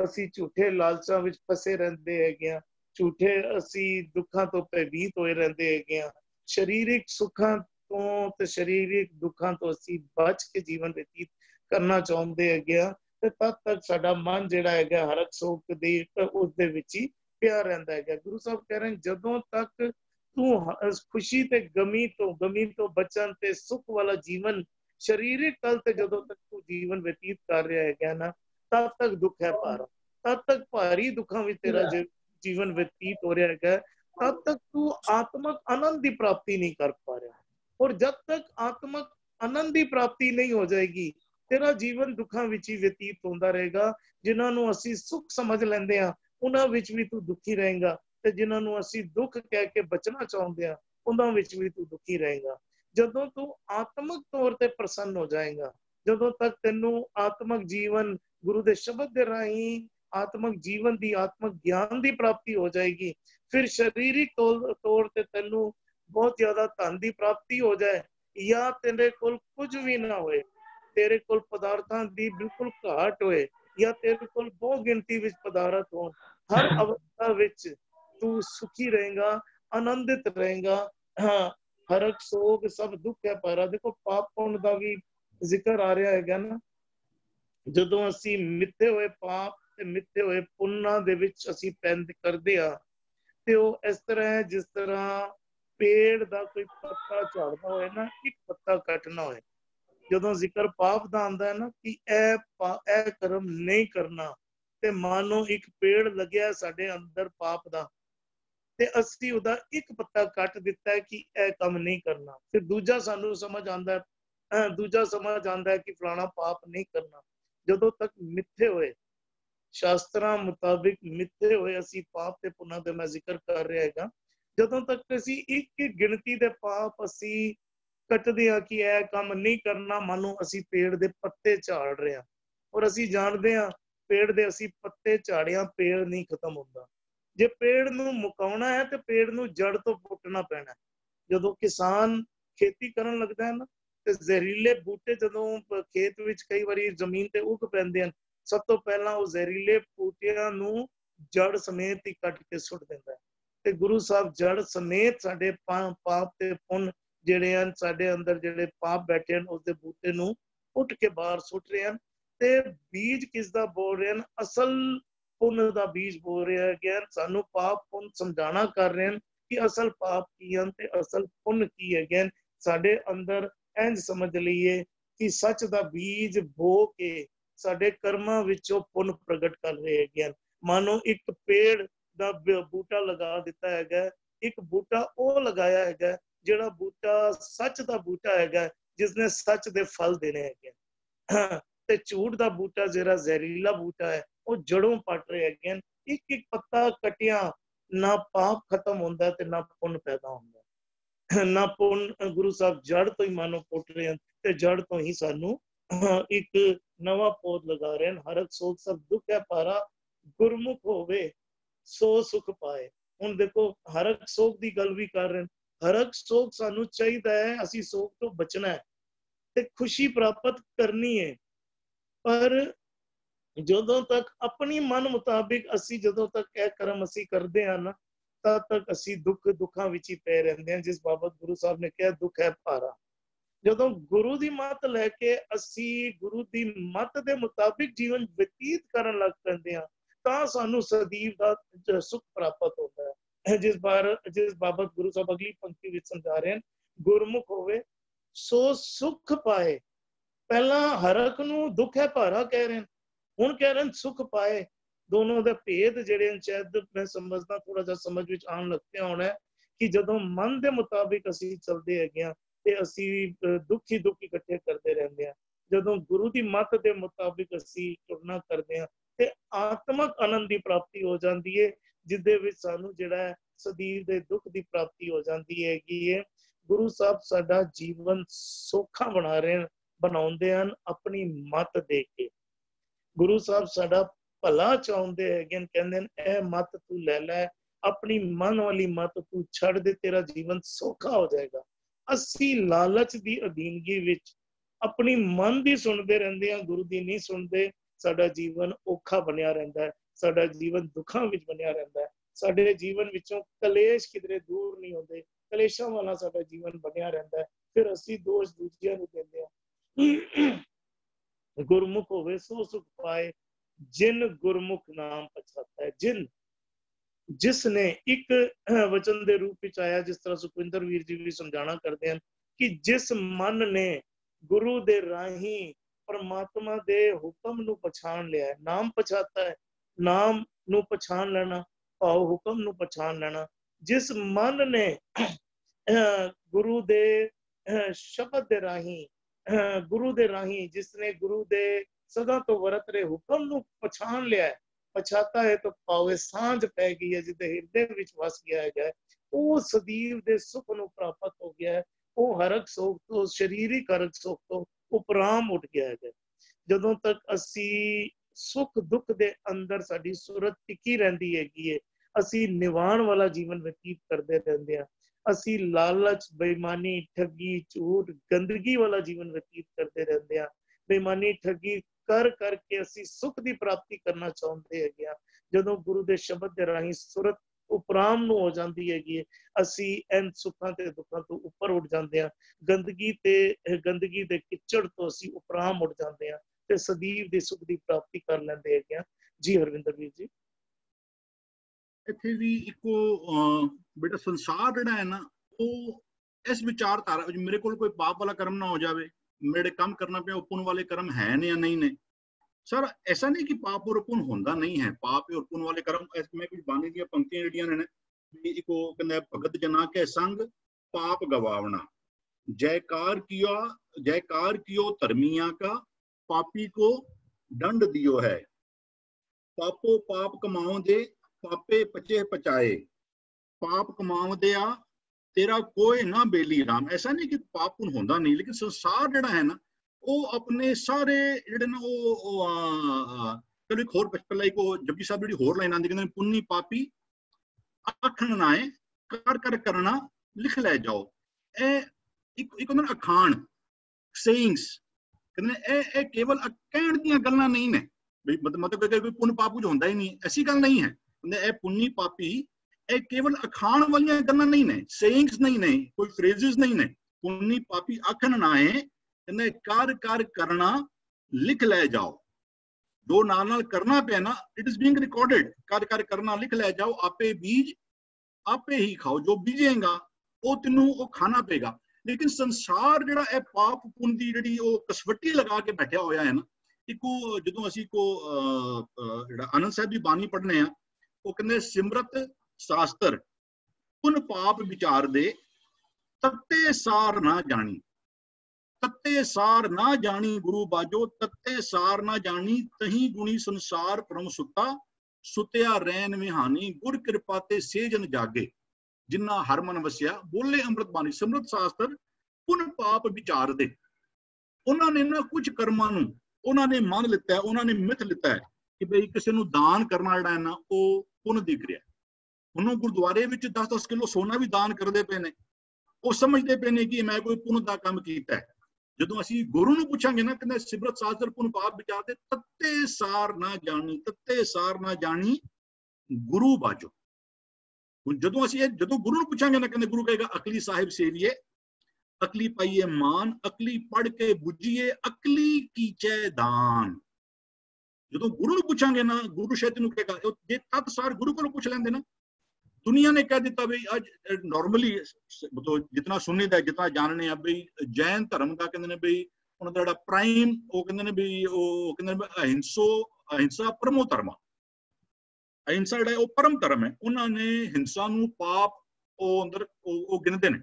ਅਸੀਂ ਝੂਠੇ ਲਾਲਚਾਂ ਵਿੱਚ ਫਸੇ ਰਹਿੰਦੇ ਹੈਗੇ ਆ। ਝੂਠੇ ਅਸੀਂ ਦੁੱਖਾਂ ਤੋਂ ਭੈਭੀਤ ਹੋਏ ਰਹਿੰਦੇ ਹੈਗੇ ਆ। ਸਰੀਰਿਕ ਸੁੱਖਾਂ ਤੋਂ ਤੇ ਸਰੀਰਿਕ ਦੁੱਖਾਂ ਤੋਂ ਅਸੀਂ ਬਚ ਕੇ ਜੀਵਨ ਬਤੀਤ ਕਰਨਾ ਚਾਹੁੰਦੇ ਹੈਗੇ ਆ। ਤੇ ਤਦ ਤੱਕ ਸਾਡਾ ਮਨ ਜਿਹੜਾ ਹੈਗਾ ਹਰਕ ਸੋਖ ਦੇ ਉਸ ਦੇ ਵਿੱਚ ਹੀ ਪਿਆ ਰਹਿੰਦਾ ਹੈਗਾ। ਗੁਰੂ ਸਾਹਿਬ ਕਹਿ ਰਹੇ ਜਦੋਂ ਤੱਕ ਤੂੰ ਖੁਸ਼ੀ ਤੇ ਗਮੀ ਤੋਂ ਗਮੀ ਤੋਂ ਬਚਣ ਤੇ ਸੁੱਖ ਵਾਲਾ ਜੀਵਨ ਸਰੀਰਿਕ ਤਲ ਤੇ ਜਦੋਂ ਤੱਕ ਤੂੰ ਜੀਵਨ ਬਤੀਤ ਕਰ ਰਿਹਾ ਹੈਗਾ ਨਾ ਤਦ ਤੱਕ ਦੁੱਖ ਹੈ ਭਾਰਾ ਤਦ ਤੱਕ ਭਾਰੀ ਦੁੱਖਾਂ ਵਿੱਚ ਤੇਰਾ ਜੀ- ਜੀਵਨ ਬਤੀਤ ਹੋ ਰਿਹਾ ਹੈਗਾ ਤਦ ਤੱਕ ਤੂੰ ਆਤਮਕ ਆਨੰਦ ਦੀ ਪ੍ਰਾਪਤੀ ਨਹੀਂ ਕਰ ਪਾ ਰਿਹਾ ਔਰ ਜਦ ਤੱਕ ਆਤਮਕ ਆਨੰਦ ਦੀ ਪ੍ਰਾਪਤੀ ਨਹੀਂ ਹੋ ਜਾਏਗੀ ਤੇਰਾ ਜੀਵਨ ਦੁੱਖਾਂ ਵਿੱਚ ਹੀ ਬਤੀਤ ਹੁੰਦਾ ਰਹੇਗਾ ਜਿਨ੍ਹਾਂ ਨੂੰ ਅਸੀਂ ਸੁੱਖ ਸਮਝ ਲੈਂਦੇ ਆ ਉਹਨਾਂ ਵਿੱਚ ਵੀ ਤੂੰ ਦੁਖੀ ਰਹੇਗਾ ਤੇ ਜਿਨ੍ਹਾਂ ਨੂੰ ਅਸੀਂ ਦੁੱਖ ਕਹਿ ਕੇ ਬਚਣਾ ਚਾਹੁੰਦੇ ਆ ਉਹਨਾਂ ਵਿੱਚ ਵੀ ਤੂੰ ਦੁਖੀ ਰਹੇਗਾ ਜਦੋਂ ਤੂੰ ਆਤਮਿਕ ਤੌਰ ਤੇ ਪ੍ਰਸੰਨ ਹੋ ਜਾਏਗਾ ਜਦੋਂ ਤੱਕ ਤੈਨੂੰ ਆਤਮਿਕ ਜੀਵਨ ਗੁਰੂ ਦੇ ਸ਼ਬਦ ਦੇ ਰਾਹੀਂ ਆਤਮਿਕ ਜੀਵਨ ਦੀ ਆਤਮਿਕ ਗਿਆਨ ਦੀ ਪ੍ਰਾਪਤੀ ਹੋ ਜਾਏਗੀ ਫਿਰ ਸਰੀਰਿਕ ਤੌਰ ਤੇ ਤੈਨੂੰ ਬਹੁਤ ਜ਼ਿਆਦਾ ਧਨ ਦੀ ਪ੍ਰਾਪਤੀ ਹੋ ਜਾਏ ਜਾਂ ਤੇਰੇ ਕੋਲ ਕੁਝ ਵੀ ਨਾ ਹੋਏ ਤੇਰੇ ਕੋਲ ਪਦਾਰਥਾਂ ਦੀ ਬਿਲਕੁਲ ਘਾਟ ਹੋਏ ਜਾਂ ਤੇਰੇ ਕੋਲ ਬਹੁਤ ਗਿਣਤੀ ਵਿੱਚ ਪਦਾਰਥ ਹੋਣ ਹਰ ਅਵਸਥਾ ਵਿੱਚ ਤੂੰ ਸੁਖੀ ਰਹੇਗਾ ਆਨੰਦਿਤ ਰਹੇਗਾ ਹਾਂ ਹਰਕ ਸੋਗ ਸਭ ਦੁੱਖ ਹੈ ਪਰ ਦੇਖੋ ਪਾਪ ਪੁੰਨ ਦਾ ਵੀ ਜ਼ਿਕਰ ਆ ਰਿਹਾ ਹੈਗਾ ਨਾ ਜਦੋਂ ਅਸੀਂ ਮਿੱਥੇ ਹੋਏ ਪਾਪ ਤੇ ਮਿੱਥੇ ਹੋਏ ਪੁੰਨਾਂ ਦੇ ਵਿੱਚ ਅਸੀਂ ਪੈਂਦ ਕਰਦੇ ਆ ਤੇ ਉਹ ਇਸ ਤਰ੍ਹਾਂ ਹੈ ਜਿਸ ਤਰ੍ਹਾਂ ਪੇੜ ਦਾ ਕੋਈ ਪੱਤਾ ਝੜਦਾ ਹੋਏ ਨਾ ਇੱਕ ਪੱਤਾ ਕੱਟਣਾ ਹੋਏ ਜਦੋਂ ਜ਼ਿਕਰ ਪਾਪ ਦਾ ਆਂਦਾ ਹੈ ਨਾ ਕਿ ਇਹ ਇਹ ਕਰਮ ਨਹੀਂ ਕਰਨਾ ਤੇ ਮਾਨੋ ਇੱਕ ਪੇੜ ਲੱਗਿਆ ਸਾਡੇ ਅੰਦਰ ਪਾਪ ਦਾ ਤੇ ਅਸੀਂ ਉਹਦਾ ਇੱਕ ਪੱਤਾ ਕੱਟ ਦਿੱਤਾ ਕਿ ਇਹ ਕੰਮ ਨਹੀਂ ਕਰਨਾ। ਫਿਰ ਦੂਜਾ ਸਾਨੂੰ ਸਮਝ ਆਉਂਦਾ ਦੂਜਾ ਸਮਝ ਆਉਂਦਾ ਕਿ ਫਲਾਣਾ ਪਾਪ ਨਹੀਂ ਕਰਨਾ। ਜਦੋਂ ਤੱਕ ਮਿੱਥੇ ਹੋਏ, ਸ਼ਾਸਤਰਾਂ ਮੁਤਾਬਿਕ ਮਿੱਥੇ ਹੋਏ ਅਸੀਂ ਪਾਪ ਤੇ ਪੁੰਨਾਂ ਦਾ ਮੈਂ ਜ਼ਿਕਰ ਕਰ ਰਿਹਾ ਹੈਗਾ। ਜਦੋਂ ਤੱਕ ਅਸੀਂ ਇੱਕ ਗਿਣਤੀ ਦੇ ਪਾਪ ਅਸੀਂ ਕੱਟਦੇ ਆ ਕਿ ਇਹ ਕੰਮ ਨਹੀਂ ਕਰਨਾ, ਮੰਨੋ ਅਸੀਂ ਪੇੜ ਦੇ ਪੱਤੇ ਝਾੜ ਰਹੇ ਆ ਔਰ ਅਸੀਂ ਜਾਣਦੇ ਆ ਪੇੜ ਦੇ ਅਸੀਂ ਪੱਤੇ ਝਾੜਿਆ, ਪੇੜ ਨਹੀਂ ਖਤਮ ਹੁੰਦਾ। ਜੇ ਪੇੜ ਨੂੰ ਮੁਕਾਉਣਾ ਹੈ ਤੇ ਪੇੜ ਨੂੰ ਜੜ ਤੋਂ ਪੁੱਟਣਾ ਪੈਣਾ ਜਦੋਂ ਕਿਸਾਨ ਖੇਤੀ ਕਰਨ ਲੱਗਦਾ ਹੈ ਨਾ ਤੇ ਜ਼ਹਿਰੀਲੇ ਬੂਟੇ ਜਦੋਂ ਖੇਤ ਵਿੱਚ ਕਈ ਵਾਰੀ ਜ਼ਮੀਨ ਤੇ ਉੱਗ ਪੈਂਦੇ ਹਨ ਸਭ ਤੋਂ ਪਹਿਲਾਂ ਉਹ ਜ਼ਹਿਰੀਲੇ ਬੂਟਿਆਂ ਨੂੰ ਜੜ ਸਮੇਤ ਹੀ ਕੱਟ ਕੇ ਸੁੱਟ ਦਿੰਦਾ ਹੈ ਤੇ ਗੁਰੂ ਸਾਹਿਬ ਜੜ ਸਮੇਤ ਸਾਡੇ ਪਾਪ ਤੇ ਪੁੰਨ ਜਿਹੜੇ ਹਨ ਸਾਡੇ ਅੰਦਰ ਜਿਹੜੇ ਪਾਪ ਬੈਠੇ ਹਨ ਉਸ ਦੇ ਬੂਟੇ ਨੂੰ ਉੱਠ ਕੇ ਬਾਹਰ ਸੁੱਟ ਰਹੇ ਹਨ ਤੇ ਬੀਜ ਕਿਸ ਦਾ ਬੋਲ ਰਹੇ ਹਨ ਅਸਲ ਪੁੰਨ ਦਾ ਬੀਜ ਬੋ ਰਿਹਾ ਗਿਆ ਸਾਨੂੰ ਪਾਪ ਪੁੰਨ ਸਮਝਾਣਾ ਕਰ ਰਹੇ ਹਨ ਕਿ ਅਸਲ ਪਾਪ ਕੀ ਹਨ ਤੇ ਅਸਲ ਪੁੰਨ ਕੀ ਹੈਗੇ ਸਾਡੇ ਅੰਦਰ ਇੰਜ ਸਮਝ ਲਈਏ ਕਿ ਸੱਚ ਦਾ ਬੀਜ ਬੋ ਕੇ ਸਾਡੇ ਕਰਮਾਂ ਵਿੱਚੋਂ ਪੁੰਨ ਪ੍ਰਗਟ ਕਰ ਰਹੇ ਹੈਗੇ ਹਨ। ਮਾਨੋ ਇੱਕ ਪੇੜ ਦਾ ਬੂਟਾ ਲਗਾ ਦਿੱਤਾ ਹੈਗਾ ਇੱਕ ਬੂਟਾ ਉਹ ਲਗਾਇਆ ਹੈਗਾ ਜਿਹੜਾ ਬੂਟਾ ਸੱਚ ਦਾ ਬੂਟਾ ਹੈਗਾ ਜਿਸ ਨੇ ਸੱਚ ਦੇ ਫਲ ਦੇਣੇ ਹੈਗੇ ਤੇ ਝੂਠ ਦਾ ਬੂਟਾ ਜਿਹੜਾ ਜ਼ਹਿਰੀਲਾ ਬੂਟਾ ਹੈ ਉਹ ਜੜੋਂ ਪੱਟ ਰਹੇ ਹੈਗੇ ਇੱਕ ਇੱਕ ਪੱਤਾ ਕਟਿਆ ਨਾ ਪਾਪ ਖਤਮ ਹੁੰਦਾ ਤੇ ਨਾ ਪੁੰਨ ਪੈਦਾ ਹੁੰਦਾ ਨਾ ਪੁੰਨ ਗੁਰੂ ਸਾਹਿਬ ਜੜ ਤੋਂ ਹੀ ਮਾਨੋ ਪੁੱਟ ਰਹੇ ਹਨ ਤੇ ਜੜ ਤੋਂ ਹੀ ਸਾਨੂੰ ਇੱਕ ਨਵਾਂ ਪੌਦ ਲਗਾ ਰਹੇ ਹਨ ਹਰਕ ਸੋਖ ਸਭ ਦੁੱਖ ਹੈ ਪਾਰਾ ਗੁਰਮੁਖ ਹੋਵੇ ਸੋ ਸੁਖ ਪਾਏ ਹੁਣ ਦੇਖੋ ਹਰਕ ਸੋਖ ਦੀ ਗੱਲ ਵੀ ਕਰ ਰਹੇ ਹਰਕ ਸੋਖ ਸਾਨੂੰ ਚਾਹੀਦਾ ਹੈ ਅਸੀਂ ਸੋਖ ਤੋਂ ਬਚਣਾ ਹੈ ਤੇ ਖੁਸ਼ੀ ਪ੍ਰਾਪਤ ਕਰਨੀ ਹੈ ਪਰ ਜਦੋਂ ਤੱਕ ਆਪਣੀ ਮਨ ਮੁਤਾਬਿਕ ਅਸੀਂ ਜਦੋਂ ਤੱਕ ਇਹ ਕਰਮ ਅਸੀਂ ਕਰਦੇ ਹਾਂ ਨਾ ਤਦ ਤੱਕ ਅਸੀਂ ਦੁੱਖ ਦੁੱਖਾਂ ਵਿੱਚ ਹੀ ਪੈ ਰਹਿੰਦੇ ਹਾਂ ਜਿਸ ਬਾਬਤ ਗੁਰੂ ਸਾਹਿਬ ਨੇ ਕਿਹਾ ਦੁੱਖ ਹੈ ਭਾਰਾ ਜਦੋਂ ਗੁਰੂ ਦੀ ਮੱਤ ਲੈ ਕੇ ਅਸੀਂ ਗੁਰੂ ਦੀ ਮੱਤ ਦੇ ਮੁਤਾਬਿਕ ਜੀਵਨ ਬਤੀਤ ਕਰਨ ਲੱਗ ਪੈਂਦੇ ਹਾਂ ਤਾਂ ਸਾਨੂੰ ਸਦੀਵ ਦਾ ਸੁਖ ਪ੍ਰਾਪਤ ਹੁੰਦਾ ਹੈ ਜਿਸ ਬਾਰ ਜਿਸ ਬਾਬਤ ਗੁਰੂ ਸਾਹਿਬ ਅਗਲੀ ਪੰਕਤੀ ਵਿੱਚ ਸਮਝਾ ਰਹੇ ਹਨ ਗੁਰਮੁਖ ਹੋਵੇ ਸੋ ਸੁਖ ਪਾਏ ਪਹਿਲਾਂ ਹਰਕ ਨੂੰ ਦੁੱਖ ਹੈ ਭਾਰਾ ਕਹਿ ਰਹੇ ਹਨ ਹੁਣ ਕਹਿ ਰਹੇ ਹਨ ਸੁਖ ਪਾਏ ਦੋਨੋਂ ਦੇ ਭੇਦ ਜਿਹੜੇ ਸ਼ਾਇਦ ਮੈਂ ਸਮਝਦਾ ਥੋੜਾ ਜਿਹਾ ਸਮਝ ਵਿੱਚ ਆਉਣ ਲੱਗਿਆ ਹੋਣਾ ਕਿ ਜਦੋਂ ਮਨ ਦੇ ਮੁਤਾਬਿਕ ਅਸੀਂ ਚੱਲਦੇ ਹੈਗੇ ਆ ਤੇ ਅਸੀਂ ਦੁੱਖੀ ਦੁੱਖ ਇਕੱਠੇ ਕਰਦੇ ਰਹਿੰਦੇ ਆ ਜਦੋਂ ਗੁਰੂ ਦੀ ਮੱਤ ਦੇ ਮੁਤਾਬਿਕ ਅਸੀਂ ਤੁਰਨਾ ਕਰਦੇ ਆ ਤੇ ਆਤਮਕ ਆਨੰਦ ਦੀ ਪ੍ਰਾਪਤੀ ਹੋ ਜਾਂਦੀ ਹੈ ਜਿੱਦੇ ਵਿੱਚ ਸਾਨੂੰ ਜਿਹੜਾ ਸਦੀਵ ਦੇ ਦੁੱਖ ਦੀ ਪ੍ਰਾਪਤੀ ਹੋ ਜਾਂਦੀ ਹੈਗੀ ਹੈ ਗੁਰੂ ਸਾਹਿਬ ਸਾਡਾ ਜੀਵਨ ਸੌਖਾ ਬਣਾ ਰਹੇ ਬਣਾਉਂਦੇ ਹਨ ਆਪਣੀ ਮਤ ਦੇ ਕੇ ਗੁਰੂ ਸਾਹਿਬ ਸਾਡਾ ਭਲਾ ਚਾਹੁੰਦੇ ਹੈਗੇ ਕਹਿੰਦੇ ਨੇ ਇਹ ਮਤ ਤੂੰ ਲੈ ਲੈ ਆਪਣੀ ਮਨ ਵਾਲੀ ਮਤ ਤੂੰ ਛੱਡ ਦੇ ਤੇਰਾ ਜੀਵਨ ਸੌਖਾ ਹੋ ਜਾਏਗਾ ਅਸੀਂ ਲਾਲਚ ਦੀ ਅਧੀਨਗੀ ਵਿੱਚ ਆਪਣੀ ਮਨ ਦੀ ਸੁਣਦੇ ਰਹਿੰਦੇ ਆ ਗੁਰੂ ਦੀ ਨਹੀਂ ਸੁਣਦੇ ਸਾਡਾ ਜੀਵਨ ਔਖਾ ਬਣਿਆ ਰਹਿੰਦਾ ਹੈ ਸਾਡਾ ਜੀਵਨ ਦੁੱਖਾਂ ਵਿੱਚ ਬਣਿਆ ਰਹਿੰਦਾ ਹੈ ਸਾਡੇ ਜੀਵਨ ਵਿੱਚੋਂ ਕਲੇਸ਼ ਕਿਧਰੇ ਦੂਰ ਨਹੀਂ ਹੁੰਦੇ ਕਲੇਸ਼ਾਂ ਵਾਲਾ ਸਾਡਾ ਜੀਵਨ ਬਣਿਆ ਰਹਿੰਦਾ ਹੈ ਫਿਰ ਅਸੀਂ ਦੋਸ਼ ਦੂਜਿਆਂ ਨੂੰ ਦਿੰਦੇ ਆ ਗੁਰਮੁਖ ਹੋਵੇ ਸੋ ਸੁਖ ਪਾਏ ਜਿਨ ਗੁਰਮੁਖ ਨਾਮ ਪਛਾਤਾ ਹੈ ਜਿਨ ਜਿਸ ਨੇ ਇੱਕ ਵਚਨ ਦੇ ਰੂਪ ਵਿੱਚ ਆਇਆ ਜਿਸ ਤਰ੍ਹਾਂ ਸੁਖਵਿੰਦਰ ਵੀਰ ਜੀ ਵੀ ਸਮਝਾਣਾ ਕਰਦੇ ਹਨ ਕਿ ਜਿਸ ਮਨ ਨੇ ਗੁਰੂ ਦੇ ਰਾਹੀਂ ਪਰਮਾਤਮਾ ਦੇ ਹੁਕਮ ਨੂੰ ਪਛਾਣ ਲਿਆ ਨਾਮ ਪਛਾਤਾ ਹੈ ਨਾਮ ਨੂੰ ਪਛਾਣ ਲੈਣਾ ਭਾਵ ਹੁਕਮ ਨੂੰ ਪਛਾਣ ਲੈਣਾ ਜਿਸ ਮਨ ਨੇ ਗੁਰੂ ਦੇ ਅਹ ਸ਼ਬਦ ਦੇ ਰਾਹੀਂ ਅਹ ਗੁਰੂ ਦੇ ਰਾਹੀਂ ਜਿਸ ਨੇ ਗੁਰੂ ਦੇ ਸਦਾ ਤੋਂ ਵਰਤ ਰਹੇ ਹੁਕਮ ਨੂੰ ਪਛਾਣ ਲਿਆ ਹੈ ਪਛਾਤਾ ਹੈ ਤਾਂ ਪਾਵੇ ਸਾਂਝ ਪੈ ਗਈ ਹੈ ਜਿਹਦੇ ਹਿਰਦੇ ਵਿੱਚ ਵਸ ਗਿਆ ਹੈ ਉਹ ਸਦੀਵ ਦੇ ਸੁਖ ਨੂੰ ਪ੍ਰਾਪਤ ਹੋ ਗਿਆ ਹੈ ਉਹ ਹਰਕ ਸੋਖ ਤੋਂ ਸਰੀਰਿਕ ਹਰਕ ਸੋਖ ਤੋਂ ਉਪਰਾਮ ਉੱਠ ਗਿਆ ਹੈ ਜਦੋਂ ਤੱਕ ਅਸੀਂ ਸੁਖ ਦੁੱਖ ਦੇ ਅੰਦਰ ਸਾਡੀ ਸੁਰਤ ਟਿਕੀ ਰਹਿੰਦੀ ਹੈਗੀ ਹੈ ਅਸੀਂ ਨਿਵਾਣ ਵਾਲਾ ਜੀਵਨ ਬਤੀਤ ਕਰਦੇ ਰਹਿੰਦੇ ਆ ਅਸੀਂ ਲਾਲਚ ਬੇਈਮਾਨੀ ਠੱਗੀ ਝੂਠ ਗੰਦਗੀ ਵਾਲਾ ਜੀਵਨ ਬਤੀਤ ਕਰਦੇ ਰਹਿੰਦੇ ਆ ਬੇਈਮਾਨੀ ਠੱਗੀ ਕਰ ਕਰਕੇ ਅਸੀਂ ਸੁਖ ਦੀ ਪ੍ਰਾਪਤੀ ਕਰਨਾ ਚਾਹੁੰਦੇ ਹੈਗੇ ਆ ਜਦੋਂ ਗੁਰੂ ਦੇ ਸ਼ਬਦ ਦੇ ਰਾਹੀਂ ਸੁਰਤ ਉਪਰਾਮ ਨੂੰ ਹੋ ਜਾਂਦੀ ਹੈਗੀ ਹੈ ਅਸੀਂ ਐਨ ਸੁੱਖਾਂ ਤੇ ਦੁੱਖਾਂ ਤੋਂ ਉੱਪਰ ਉੱਠ ਜਾਂਦੇ ਆ ਗੰਦਗੀ ਤੇ ਗੰਦਗੀ ਦੇ ਕਿਚੜ ਤੋਂ ਅਸੀਂ ਉਪਰਾਮ ਉੱਠ ਜਾਂਦੇ ਆ ਤੇ ਸਦੀਵ ਦੇ ਸੁਖ ਦੀ ਪ੍ਰਾਪਤੀ ਕਰ ਲੈਂਦੇ ਹੈਗੇ ਆ ਜੀ ਹਰਵਿੰਦਰ ਵੀਰ ਜੀ ਇੱਥੇ ਵੀ ਇੱਕੋ ਬੇਟਾ ਸੰਸਾਰ ਜਿਹੜਾ ਹੈ ਨਾ ਉਹ ਇਸ ਵਿਚਾਰਧਾਰਾ ਵਿੱਚ ਮੇਰੇ ਕੋਲ ਕੋਈ ਪਾਪ ਵਾਲਾ ਕਰਮ ਨਾ ਹੋ ਜਾਵੇ ਮੇਰੇ ਕੰਮ ਕਰਨਾ ਪਿਆ ਉਪਨ ਵਾਲੇ ਕਰਮ ਹੈ ਨੇ ਜਾਂ ਨਹੀਂ ਨੇ ਸਰ ਐਸਾ ਨਹੀਂ ਕਿ ਪਾਪ ਔਰ ਪੁੰਨ ਹੁੰਦਾ ਨਹੀਂ ਹੈ ਪਾਪ ਔਰ ਪੁੰਨ ਵਾਲੇ ਕਰਮ ਮੈਂ ਕੁਝ ਬਾਣੀ ਦੀਆਂ ਪੰਕਤੀਆਂ ਜਿਹੜੀਆਂ ਨੇ ਵੀ ਇੱਕੋ ਕਹਿੰਦਾ ਭਗਤ ਜਨਾ ਕੇ ਸੰਗ ਪਾਪ ਗਵਾਵਣਾ ਜੈਕਾਰ ਕੀਆ ਜੈਕਾਰ ਕੀਓ ਧਰਮੀਆਂ ਕਾ ਪਾਪੀ ਕੋ ਦੰਡ ਦਿਓ ਹੈ ਪਾਪੋ ਪਾਪ ਕਮਾਉਂ ਦੇ पापे पचे पचाए पाप कमाव दिया तेरा कोई ना बेली राम ऐसा नहीं कि पाप हूँ होंगे नहीं लेकिन संसार जरा है ना वो अपने सारे जो चलो एक होर बचपन लाइक जबी साहब जी होर लाइन आती पुन्नी पापी आखन नाए कर कर करना लिख लै जाओ ए अखाण सेंग्स केवल कह दल नहीं ने मतलब कोई पुन पापू कुछ होंगे ही नहीं ऐसी गल नहीं है ਕਹਿੰਦੇ ਇਹ ਪੁੰਨੀ ਪਾਪੀ ਇਹ ਕੇਵਲ ਅਖਾਣ ਵਾਲੀਆਂ ਗੱਲਾਂ ਨਹੀਂ ਨੇ ਸੇਇੰਗਸ ਨਹੀਂ ਨੇ ਕੋਈ ਫਰੇਜ਼ਸ ਨਹੀਂ ਨੇ ਪੁੰਨੀ ਪਾਪੀ ਆਖਣ ਨਾ ਹੈ ਕਹਿੰਦੇ ਕਰ ਕਰ ਕਰਨਾ ਲਿਖ ਲੈ ਜਾਓ ਜੋ ਨਾਲ ਨਾਲ ਕਰਨਾ ਪਿਆ ਨਾ ਇਟ ਇਜ਼ ਬੀਇੰਗ ਰਿਕਾਰਡਡ ਕਰ ਕਰ ਕਰਨਾ ਲਿਖ ਲੈ ਜਾਓ ਆਪੇ ਬੀਜ ਆਪੇ ਹੀ ਖਾਓ ਜੋ ਬੀਜੇਗਾ ਉਹ ਤੈਨੂੰ ਉਹ ਖਾਣਾ ਪਏਗਾ ਲੇਕਿਨ ਸੰਸਾਰ ਜਿਹੜਾ ਇਹ ਪਾਪ ਪੁੰਨ ਦੀ ਜਿਹੜੀ ਉਹ ਕਸਵੱਟੀ ਲਗਾ ਕੇ ਬੈਠਿਆ ਹੋਇਆ ਹੈ ਨਾ ਇੱਕੋ ਜਦੋਂ ਅਸੀਂ ਕੋ ਅਹ, ਅਹ, ਜਿਹੜਾ ਆਨੰਦ ਸਾਹਿਬ ਦੀ ਬਾਣੀ ਪੜ੍ਹਨੇ ਆ ਉਹ ਕਹਿੰਦੇ ਸਿਮਰਤ ਸ਼ਾਸਤਰ, ਪੁੰਨ ਪਾਪ ਵਿਚਾਰ ਦੇ ਤੱਤੇ ਸਾਰ ਨਾ ਜਾਣੀ। ਤੱਤੇ ਸਾਰ ਨਾ ਜਾਣੀ ਗੁਰੂ ਬਾਜੋ, ਤੱਤੇ ਸਾਰ ਨਾ ਜਾਣੀ ਤਹੀਂ ਗੁਣੀ ਸੰਸਾਰ ਪਰਮ ਸੁੱਤਾ, ਸੁਤਿਆ ਰੈਨ ਵਿਹਾਨੀ ਗੁਰ ਕਿਰਪਾ ਤੇ ਸੇਜਨ ਜਾਗੇ। ਜਿਨ੍ਹਾਂ ਹਰ ਮਨ ਵਸਿਆ, ਬੋਲੇ ਅੰਮ੍ਰਿਤ ਬਾਣੀ, ਸਿਮਰਤ ਸ਼ਾਸਤਰ, ਪੁਨ ਪਾਪ ਵਿਚਾਰ ਦੇ। ਉਹਨਾਂ ਨੇ ਨਾ ਕੁਝ ਕਰਮਾਂ ਨੂੰ, ਉਹਨਾਂ ਨੇ ਮੰਨ ਲਿੱਤਾ, ਉਹਨਾਂ ਨੇ ਮਿੱਥ ਲਿੱਤਾ ਹੈ ਕਿ ਬਈ ਕਿਸੇ ਨੂੰ ਦਾਨ ਕਰਨਾ ਜਿਹੜਾ ਹੈ ਨਾ, ਉਹ ਪੁੰਨ ਦੀ ਕਿਰਿਆ ਉਹਨੂੰ ਗੁਰਦੁਆਰੇ ਵਿੱਚ 10-10 ਕਿਲੋ ਸੋਨਾ ਵੀ ਦਾਨ ਕਰਦੇ ਪਏ ਨੇ ਉਹ ਸਮਝਦੇ ਪਏ ਨੇ ਕਿ ਮੈਂ ਕੋਈ ਪੁੰਨ ਦਾ ਕੰਮ ਕੀਤਾ ਹੈ ਜਦੋਂ ਅਸੀਂ ਗੁਰੂ ਨੂੰ ਪੁੱਛਾਂਗੇ ਨਾ ਕਹਿੰਦਾ ਸਿਮਰਤ ਸ਼ਾਸਤਰ ਪੁੰਨ ਪਾਪ ਵਿਚਾਰ ਦੇ ਤੱਤੇ ਸਾਰ ਨਾ ਜਾਣੀ ਤੱਤੇ ਸਾਰ ਨਾ ਜਾਣੀ ਗੁਰੂ ਬਾਜੋ ਹੁਣ ਜਦੋਂ ਅਸੀਂ ਇਹ ਜਦੋਂ ਗੁਰੂ ਨੂੰ ਪੁੱਛਾਂਗੇ ਨਾ ਕਹਿੰਦੇ ਗੁਰੂ ਕਹੇਗਾ ਅਕਲੀ ਸਾਹਿਬ ਸੇਵੀਏ ਅਕਲੀ ਪਾਈਏ ਮਾਨ ਅਕਲੀ ਪੜ ਕੇ ਬੁੱਝੀਏ ਅਕਲੀ ਕੀਚੈ ਦਾਨ ਜਦੋਂ ਗੁਰੂ ਨੂੰ ਪੁੱਛਾਂਗੇ ਨਾ ਗੁਰੂ ਸ਼ਾਇਦ ਨੂੰ ਕਹੇਗਾ ਉਹ ਜੇ ਤਤ ਸਾਰ ਗੁਰੂ ਕੋਲੋਂ ਪੁੱਛ ਲੈਂਦੇ ਨਾ ਦੁਨੀਆ ਨੇ ਕਹਿ ਦਿੱਤਾ ਵੀ ਅੱਜ ਨਾਰਮਲੀ ਮਤਲਬ ਜਿਤਨਾ ਸੁਣੀਦਾ ਹੈ, ਜਿਤਨਾ ਜਾਣਨੇ ਆ ਵੀ ਜੈਨ ਧਰਮ ਦਾ ਕਹਿੰਦੇ ਨੇ ਵੀ ਉਹਨਾਂ ਦਾ ਜਿਹੜਾ ਪ੍ਰਾਈਮ ਉਹ ਕਹਿੰਦੇ ਨੇ ਵੀ ਉਹ ਕਹਿੰਦੇ ਨੇ ਵੀ ਅਹਿੰਸੋ ਅਹਿੰਸਾ ਪਰਮੋ ਧਰਮ ਅਹਿੰਸਾ ਜਿਹੜਾ ਹੈ ਉਹ ਪਰਮ ਧਰਮ ਹੈ ਉਹਨਾਂ ਨੇ ਹਿੰਸਾ ਨੂੰ ਪਾਪ ਉਹ ਅੰਦਰ ਉਹ ਉਹ ਗਿਣਦੇ ਨੇ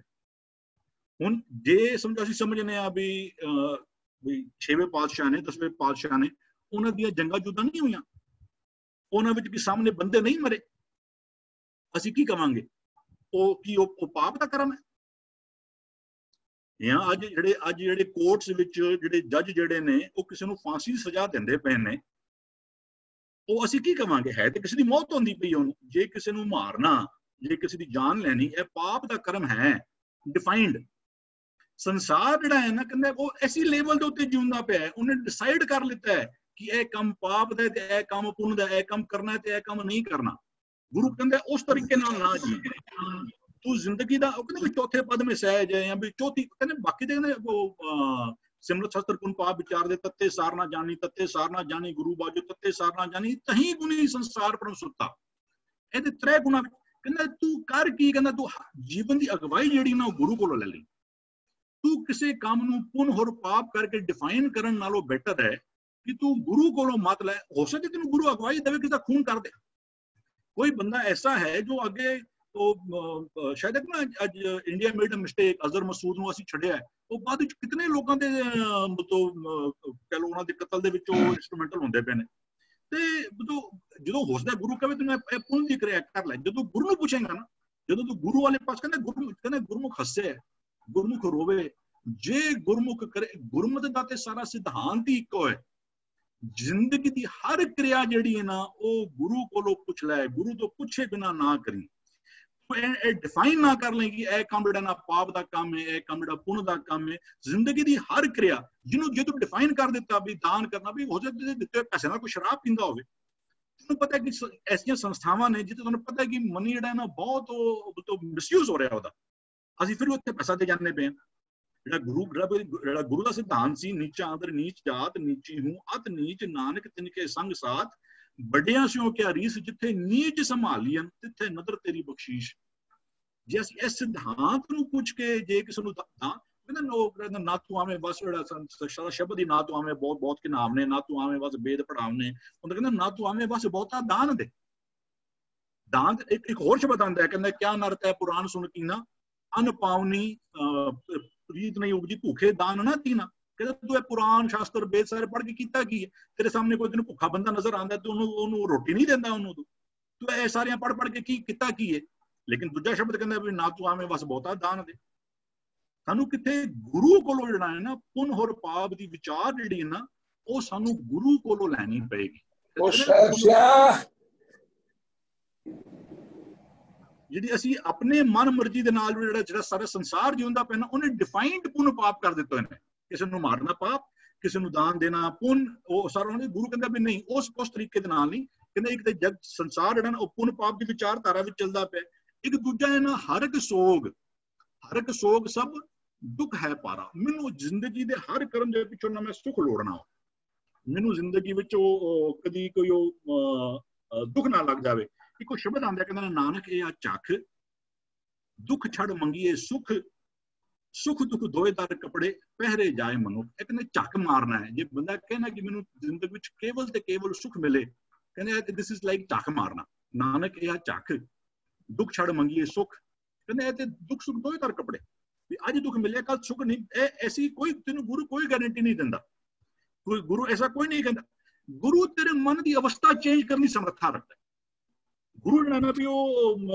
ਹੁਣ ਜੇ ਸਮਝੋ ਅਸੀਂ ਸਮਝਨੇ ਆ ਵੀ ਅਹ, ਵੀ ਛੇਵੇਂ ਪਾਤਸ਼ਾਹ ਨੇ ਦਸਵੇਂ ਪਾਤਸ਼ਾਹ ਨੇ ਉਹਨਾਂ ਦੀਆਂ ਜੰਗਾਂ ਜੁੱਦਾਂ ਨਹੀਂ ਹੋਈਆਂ ਉਹਨਾਂ ਵਿੱਚ ਕੀ ਸਾਹਮਣੇ ਬੰਦੇ ਨਹੀਂ ਮਰੇ ਅਸੀਂ ਕੀ ਕਵਾਂਗੇ ਉਹ ਕੀ ਉਹ ਉਹ ਪਾਪ ਦਾ ਕਰਮ ਹੈ ਜਾਂ ਅੱਜ ਜਿਹੜੇ ਅੱਜ ਜਿਹੜੇ ਕੋਰਟਸ ਵਿੱਚ ਜਿਹੜੇ ਜੱਜ ਜਿਹੜੇ ਨੇ ਉਹ ਕਿਸੇ ਨੂੰ ਫਾਂਸੀ ਦੀ ਸਜ਼ਾ ਦਿੰਦੇ ਪਏ ਨੇ ਉਹ ਅਸੀਂ ਕੀ ਕਵਾਂਗੇ ਹੈ ਤੇ ਕਿਸੇ ਦੀ ਮੌਤ ਹੁੰਦੀ ਪਈ ਉਹਨੂੰ ਜੇ ਕਿਸੇ ਨੂੰ ਮਾਰਨਾ ਜੇ ਕਿਸੇ ਦੀ ਜਾਨ ਲੈਣੀ ਇਹ ਪਾਪ ਦਾ ਕਰਮ ਹੈ ਡਿਫਾਈਨਡ ਸੰਸਾਰ ਜਿਹੜਾ ਹੈ ਨਾ ਕਹਿੰਦਾ ਉਹ ਐਸੀ ਲੈਵਲ ਦੇ ਉੱਤੇ ਜਿਉਂਦਾ ਪਿਆ ਹੈ ਉਹਨੇ ਡਿਸਾਈਡ ਕਰ ਲਿੱਤਾ ਹੈ ਕਿ ਇਹ ਕੰਮ ਪਾਪ ਦਾ ਹੈ ਤੇ ਇਹ ਕੰਮ ਪੁੰਨ ਦਾ ਹੈ, ਇਹ ਕੰਮ ਕਰਨਾ ਹੈ ਤੇ ਇਹ ਕੰਮ ਨਹੀਂ ਕਰਨਾ ਗੁਰੂ ਕਹਿੰਦਾ ਉਸ ਤਰੀਕੇ ਨਾਲ ਨਾ ਜੀ ਤੂੰ ਜ਼ਿੰਦਗੀ ਦਾ ਉਹ ਕਹਿੰਦੇ ਵੀ ਚੌਥੇ ਪਦ ਮੇ ਸਹਿਜ ਹੈ ਜਾਂ ਵੀ ਚੌਥੀ ਕਹਿੰਦੇ ਬਾਕੀ ਦੇ ਕਹਿੰਦੇ ਉਹ ਅਹ, ਸਿਮਰਤ ਸ਼ਸਤਰ ਪੁੰਨ ਪਾਪ ਵਿਚਾਰ ਦੇ ਤੱਤੇ ਸਾਰ ਨਾ ਜਾਣੀ ਤੱਤੇ ਸਾਰ ਨਾ ਜਾਣੀ ਗੁਰੂ ਬਾਜੋ ਤੱਤੇ ਸਾਰ ਨਾ ਜਾਣੀ ਤਹੀਂ ਗੁਣੀ ਸੰਸਾਰ ਪਰਮ ਸੁੱਤਾ ਇਹਦੇ ਤਰੇ ਗੁਣਾ ਕਹਿੰਦਾ ਤੂੰ ਕਰ ਕੀ ਕਹਿੰਦਾ ਤੂੰ ਹ- ਜੀਵਨ ਦੀ ਅਗਵਾਈ ਜਿਹੜੀ ਨਾ ਉਹ ਗੁਰੂ ਕੋਲੋਂ ਲੈ ਲਈ ਤੂੰ ਕਿਸੇ ਕੰਮ ਨੂੰ ਪੁੰਨ ਹੋਰ ਪਾਪ ਕਰਕੇ ਡਿਫਾਈਨ ਕਰਨ ਨਾਲੋਂ ਬਿਹਤਰ ਹੈ ਕਿ ਤੂੰ ਗੁਰੂ ਕੋਲੋਂ ਮਤ ਲੈ ਹੋ ਸਕੇ ਤੈਨੂੰ ਗੁਰੂ ਅਗਵਾਈ ਦੇਵੇ ਕਿਸੇ ਦਾ ਖੂਨ ਕਰ ਦੇ ਕੋਈ ਬੰਦਾ ਐਸਾ ਹੈ ਜੋ ਅੱਗੇ ਉਹ ਅਹ, ਸ਼ਾਇਦ ਇੱਕ ਨਾ ਅੱਜ- ਅੱਜ India made a mistake Azhar Masood ਨੂੰ ਅਸੀਂ ਛੱਡਿਆ ਹੈ। ਉਹ ਬਾਅਦ ਵਿੱਚ ਕਿਤਨੇ ਲੋਕਾਂ ਦੇ ਅਹ, ਮਤਲਬ ਅਹ, ਕਹਿ ਲਓ ਉਹਨਾਂ ਦੇ ਕਤਲ ਦੇ ਵਿੱਚ ਉਹ ਇਨਸਟਰੂਮੈਂਟਲ ਹੁੰਦੇ ਪਏ ਨੇ ਤੇ ਮਤਲਬ ਜਦੋਂ ਹੋਸਦਾ ਗੁਰੂ ਕਹੇ ਤੂੰ ਇਹ ਇਹ ਪੁੰਨ ਦੀ ਕਿਰਿਆ ਕਰ ਲੈ ਜਦੋਂ ਗੁਰੂ ਨੂੰ ਪੁੱਛੇਗਾ ਨਾ ਜਦੋਂ ਤੂੰ ਗੁਰੂ ਵਾਲੇ ਪਾਸ ਕਹਿੰਦਾ ਗੁਰੂ ਕਹਿੰਦਾ ਗੁਰਮੁਖ ਹੱਸੇ ਗੁਰਮੁਖ ਰੋਵੇ ਜੇ ਗੁਰਮੁਖ ਕਰੇ ਗੁਰਮਤਿ ਦਾ ਤੇ ਸਾਰਾ ਸਿਧਾਂਤ ਹੀ ਇੱਕੋ ਹੈ ਜ਼ਿੰਦਗੀ ਦੀ ਹਰ ਕਿਰਿਆ ਜਿਹੜੀ ਹੈ ਨਾ ਉਹ ਗੁਰੂ ਕੋਲੋਂ ਪੁੱਛ ਲੈ ਗੁਰੂ ਤੋਂ ਪੁੱਛੇ ਬਿਨਾ ਨਾ ਕਰੀ ਤੂੰ ਇਹ ਇਹ ਡਿਫਾਈਨ ਨਾ ਕਰ ਲੈ ਕਿ ਇਹ ਕੰਮ ਜਿਹੜਾ ਨਾ ਪਾਪ ਦਾ ਕੰਮ ਹੈ ਇਹ ਕੰਮ ਜਿਹੜਾ ਪੁੰਨ ਦਾ ਕੰਮ ਹੈ ਜ਼ਿੰਦਗੀ ਦੀ ਹਰ ਕਿਰਿਆ ਜਿਹਨੂੰ ਜੇ ਤੂੰ ਡਿਫਾਈਨ ਕਰ ਦਿੱਤਾ ਵੀ ਦਾਨ ਕਰਨਾ ਵੀ ਹੋ ਸਕਦਾ ਦਿੱਤੇ ਹੋਏ ਪੈਸੇ ਨਾਲ ਕੋਈ ਸ਼ਰਾਬ ਪੀਂਦਾ ਹੋਵੇ ਤੁਹਾਨੂੰ ਪਤਾ ਹੈ ਕਿ ਸ- ਐਸੀਆਂ ਸੰਸਥਾਵਾਂ ਨੇ ਜਿੱਥੇ ਤੁਹਾਨੂੰ ਪਤਾ ਹੈ ਕਿ ਮਨੀ ਜਿਹੜਾ ਹੈ ਨਾ ਬਹੁਤ ਉਹ ਤੋਂ ਮਿਸਯੂਜ਼ ਹੋ ਰਿਹਾ ਉਹਦਾ ਅਸੀਂ ਫਿਰ ਉੱਥੇ ਪੈਸਾ ਦੇ ਜਾਂਦੇ ਪਏ ਹਾਂ ਜਿਹੜਾ ਗੁਰੂ ਗ੍ਰੰਥ ਜਿਹੜਾ ਗੁਰੂ ਦਾ ਸਿਧਾਂਤ ਸੀ ਨੀਚਾ ਆਦਰ ਨੀਚ ਜਾਤ ਨੀਚੀ ਹੂੰ ਅਤ ਨੀਚ ਨਾਨਕ ਤਿਨਕੇ ਸੰਗ ਸਾਥ ਵੱਡਿਆਂ ਸਿਓ ਕਿਆ ਰੀਸ ਜਿੱਥੇ ਨੀਚ ਸੰਭਾਲੀਆਂ ਤਿੱਥੇ ਨਦਰ ਤੇਰੀ ਬਖਸ਼ੀਸ਼ ਜੇ ਅਸੀਂ ਇਸ ਸਿਧਾਂਤ ਨੂੰ ਪੁੱਛ ਕੇ ਜੇ ਕਿਸੇ ਨੂੰ ਤਾਂ ਕਹਿੰਦਾ ਨੋ ਕਹਿੰਦਾ ਨਾ ਤੂੰ ਆਵੇਂ ਬਸ ਜਿਹੜਾ ਸੰ- ਸਾਰਾ ਸ਼ਬਦ ਹੀ ਨਾ ਤੂੰ ਆਵੇਂ ਬਹੁਤ ਬਹੁਤ ਕੇ ਨਾਮ ਨੇ ਨਾ ਤੂੰ ਆਵੇਂ ਬਸ ਵੇਦ ਪੜਾਵਨੇ ਉਹ ਕਹਿੰਦਾ ਨਾ ਤੂੰ ਆਵੇਂ ਬਸ ਬਹੁਤਾ ਦਾਨ ਦੇ ਦਾਨ ਇੱਕ ਇੱਕ ਹੋਰ ਸ਼ਬਦ ਆਂਦਾ ਹੈ ਕਹਿੰਦਾ ਕਿਆ ਨਰਤ ਹੈ ਪੁਰਾਣ ਸੁਣ ਕੀਨਾ ਅਨ ਪਾਵਨੀ ਅਹ, ਪ੍ਰੀਤ ਨਹੀਂ ਉਪਜੀ ਭੁੱਖੇ ਦਾਨ ਨਾ ਤੀਨਾ ਕਹਿੰਦਾ ਤੂੰ ਇਹ ਪੁਰਾਣ ਸ਼ਾਸਤਰ ਵੇਦ ਸਾਰੇ ਪੜ੍ਹ ਕੇ ਕੀਤਾ ਕੀ ਹੈ ਤੇਰੇ ਸਾਹਮਣੇ ਕੋਈ ਤੈਨੂੰ ਭੁੱਖਾ ਬੰਦਾ ਨਜ਼ਰ ਆਂਦਾ ਤੂੰ ਉਹਨੂੰ ਉਹਨੂੰ ਰੋਟੀ ਨਹੀਂ ਦਿੰਦਾ ਉਹਨੂੰ ਤੂੰ ਤੂੰ ਇਹ ਸਾਰੀਆਂ ਪੜ੍ਹ ਪੜ੍ਹ ਕੇ ਕੀ ਕੀਤਾ ਕੀ ਹੈ ਲੇਕਿਨ ਦੂਜਾ ਸ਼ਬਦ ਕਹਿੰਦਾ ਵੀ ਨਾ ਤੂੰ ਆਵੇਂ ਬਸ ਬਹੁਤਾ ਦਾਨ ਦੇ ਸਾਨੂੰ ਕਿਤੇ ਗੁਰੂ ਕੋਲੋਂ ਜਿਹੜਾ ਹੈ ਨਾ ਪੁੰਨ ਹੋਰ ਪਾਪ ਦੀ ਵਿਚਾਰ ਜਿਹੜੀ ਹੈ ਨਾ ਉਹ ਸਾਨੂੰ ਗੁਰੂ ਕੋਲੋਂ ਲੈਣੀ ਪਏਗੀ ਉਹ ਸ਼ਹਿਸ਼ਾ ਜਿਹੜੀ ਅਸੀਂ ਆਪਣੇ ਮਨ ਮਰਜ਼ੀ ਦੇ ਨਾਲ ਵੀ ਜਿਹੜਾ ਜਿਹੜਾ ਸਾਰਾ ਸੰਸਾਰ ਜਿਉਂਦਾ ਪਿਆ ਨਾ ਉਹਨੇ ਡਿਫਾਈਨਡ ਪੁੰਨ ਪਾਪ ਕਰ ਦਿੱਤੇ ਨੇ ਕਿਸੇ ਨੂੰ ਮਾਰਨਾ ਪਾਪ ਕਿਸੇ ਨੂੰ ਦਾਨ ਦੇਣਾ ਪੁੰਨ ਉਹ ਸਾਰਾ ਉਹਨੇ ਗੁਰੂ ਕਹਿੰਦਾ ਵੀ ਨਹੀਂ ਉਸ ਉਸ ਤਰੀਕੇ ਦੇ ਨਾਲ ਨਹੀਂ ਕਹਿੰਦਾ ਇੱਕ ਤੇ ਜਗ ਸੰਸਾਰ ਜਿਹੜਾ ਨਾ ਉਹ ਪੁੰਨ ਪਾਪ ਦੀ ਵਿਚਾਰਧਾਰਾ ਵਿੱਚ ਚੱਲਦਾ ਪਿਆ ਇੱਕ ਦੂਜਾ ਹੈ ਨਾ ਹਰ ਇੱਕ ਸੋਗ ਹਰ ਇੱਕ ਸੋਗ ਸਭ ਦੁੱਖ ਹੈ ਪਾਰਾ ਮੈਨੂੰ ਜ਼ਿੰਦਗੀ ਦੇ ਹਰ ਕਰਮ ਦੇ ਪਿੱਛੋਂ ਨਾ ਮੈਂ ਸੁਖ ਲੋੜਨਾ ਮੈਨੂੰ ਜ਼ਿੰਦਗੀ ਵਿੱਚ ਉਹ ਉਹ ਕਦੀ ਕੋਈ ਉਹ ਅਹ, ਅਹ, ਦੁੱਖ ਨਾ ਲੱਗ ਜਾਵੇ ਇੱਕੋ ਸ਼ਬਦ ਆਂਦਾ ਕਹਿੰਦਾ ਨਾਨਕ ਇਹ ਆ ਚੱਖ ਦੁੱਖ ਛੜ ਮੰਗੀਏ ਸੁਖ ਸੁਖ ਦੁੱਖ ਦੋਏ ਦਰ ਕਪੜੇ ਪਹਿਰੇ ਜਾਏ ਮਨੁ ਇਹ ਕਹਿੰਦੇ ਝੱਕ ਮਾਰਨਾ ਹੈ ਜੇ ਬੰਦਾ ਕਹਿੰਦਾ ਕਿ ਮੈਨੂੰ ਜ਼ਿੰਦਗੀ ਵਿੱਚ ਕੇਵਲ ਤੇ ਕੇਵਲ ਸੁਖ ਮਿਲੇ ਕਹਿੰਦੇ ਦਿਸ ਇਜ਼ ਲਾਈਕ ਝੱਕ ਮਾਰਨਾ ਨਾਨਕ ਇਹ ਆ ਝੱਕ ਦੁੱਖ ਛੜ ਮੰਗੀਏ ਸੁਖ ਕਹਿੰਦੇ ਇਹ ਤੇ ਦੁੱਖ ਸੁਖ ਦੋਏ ਦਰ ਕਪੜੇ ਵੀ ਅੱਜ ਦੁੱਖ ਮਿਲਿਆ ਕੱਲ ਸੁਖ ਨਹੀਂ ਇਹ ਐਸੀ ਕੋਈ ਤੈਨੂੰ ਗੁਰੂ ਕੋਈ ਗਾਰੰਟੀ ਨਹੀਂ ਦਿੰਦਾ ਕੋਈ ਗੁਰੂ ਐਸਾ ਕੋਈ ਨਹੀਂ ਕਹਿੰਦਾ ਗੁਰੂ ਤੇਰੇ ਮਨ ਦੀ ਅਵਸਥਾ ਚੇਂਜ ਕਰਨ ਦੀ ਸਮਰੱਥਾ ਰੱਖਦਾ ਹੈ। ਗੁਰੂ ਜਿਹੜਾ ਨਾ ਵੀ ਉਹ ਅਮ,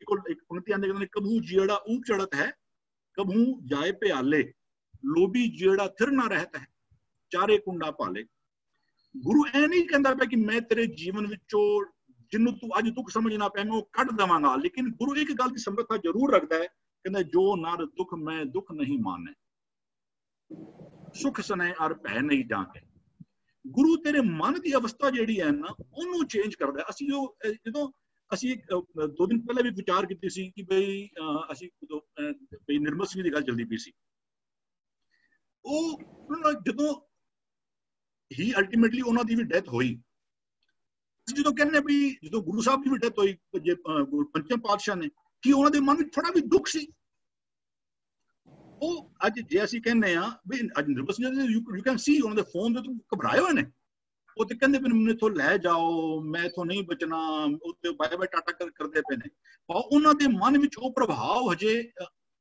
ਇੱਕ ਇੱਕ ਪੰਕਤੀ ਆਂਦੇ ਕਹਿੰਦੇ ਨੇ, ਕਬਹੂ ਜਿਹੜਾ ਊਪ ਚੜਤ ਹੈ ਕਬਹੂ ਜਾਏ ਪਿਆਲੇ ਲੋਭੀ ਜਿਹੜਾ ਥਿਰ ਨਾ ਰਹਤਾ ਹੈ ਚਾਰੇ ਕੁੰਡਾ ਪਾਲੇ ਗੁਰੂ ਐ ਨਹੀਂ ਕਹਿੰਦਾ ਪਿਆ ਕਿ ਮੈਂ ਤੇਰੇ ਜੀਵਨ ਵਿੱਚੋਂ ਜਿਹਨੂੰ ਤੂੰ ਅੱਜ ਦੁੱਖ ਸਮਝਣਾ ਪਿਆ ਮੈਂ ਉਹ ਕੱਢ ਦਵਾਂਗਾ ਲੇਕਿਨ ਗੁਰੂ ਇੱਕ ਗੱਲ ਦੀ ਸਮਰੱਥਾ ਜ਼ਰੂਰ ਰੱਖਦਾ ਹੈ ਕਹਿੰਦਾ ਜੋ ਨਰ ਦੁੱਖ ਮੈਂ ਦੁੱਖ ਨਹੀਂ ਮਾਨੇ ਸੁਖ ਸਨੇ ਅਰ ਭੈ ਨਹੀਂ ਜਾਂਕੇ ਗੁਰੂ ਤੇਰੇ ਮਨ ਦੀ ਅਵਸਥਾ ਜਿਹੜੀ ਹੈ ਨਾ ਉਹਨੂੰ ਚੇਂਜ ਕਰਦਾ ਹੈ। ਅਸੀਂ ਜੋ ਅਹ, ਜਦੋਂ ਅਸੀਂ ਇੱਕ, ਅਹ, ਦੋ ਦਿਨ ਪਹਿਲਾਂ ਵੀ ਵਿਚਾਰ ਕੀਤੀ ਸੀ ਕਿ ਬਈ ਅਹ, ਅਸੀਂ ਉਦੋਂ, ਅਹ, ਬਈ ਨਿਰਮਲ ਸਿੰਘ ਦੀ ਗੱਲ ਚੱਲਦੀ ਪਈ ਸੀ ਉਹ ਉਹਨਾਂ ਨਾਲ ਜਦੋਂ ਹੀ ਅਲਟੀਮੇਟਲੀ ਉਹਨਾਂ ਦੀ ਵੀ ਡੈਥ ਹੋਈ ਅਸੀਂ ਜਦੋਂ ਕਹਿੰਦੇ ਵੀ ਜਦੋਂ ਗੁਰੂ ਸਾਹਿਬ ਦੀ ਵੀ ਡੈਥ ਹੋਈ ਜੇ ਅਹ, ਗੁਰੂ ਪੰਚਮ ਪਾਤਸ਼ਾਹ ਨੇ ਕਿ ਉਹਨਾਂ ਦੇ ਮਨ ਵਿੱਚ ਥੋੜਾ ਵੀ ਦੁੱਖ ਸੀ ਉਹ ਅੱਜ ਜੇ ਅਸੀਂ ਕਹਿੰਦੇ ਆ ਵੀ ਅੱਜ ਨਿਰਮਲ ਸਿੰਘ ਜੀ ਯੂ ਕੈਨ ਸੀ ਉਹਨਾਂ ਦੇ ਫੋਨ ਦੇ ਤੋਂ ਘਬਰਾਏ ਹੋਏ ਨੇ ਉਹ ਤੇ ਕਹਿੰਦੇ ਵੀ ਮੈਨੂੰ ਇੱਥੋਂ ਲੈ ਜਾਓ ਮੈਂ ਇੱਥੋਂ ਨਹੀਂ ਬਚਣਾ ਉੱਤੇ ਬਾਏ ਬਾਏ ਟਾਟਾ ਕਰ ਕਰਦੇ ਪਏ ਨੇ ਪਰ ਉਹਨਾਂ ਦੇ ਮਨ ਵਿੱਚ ਉਹ ਪ੍ਰਭਾਵ ਹਜੇ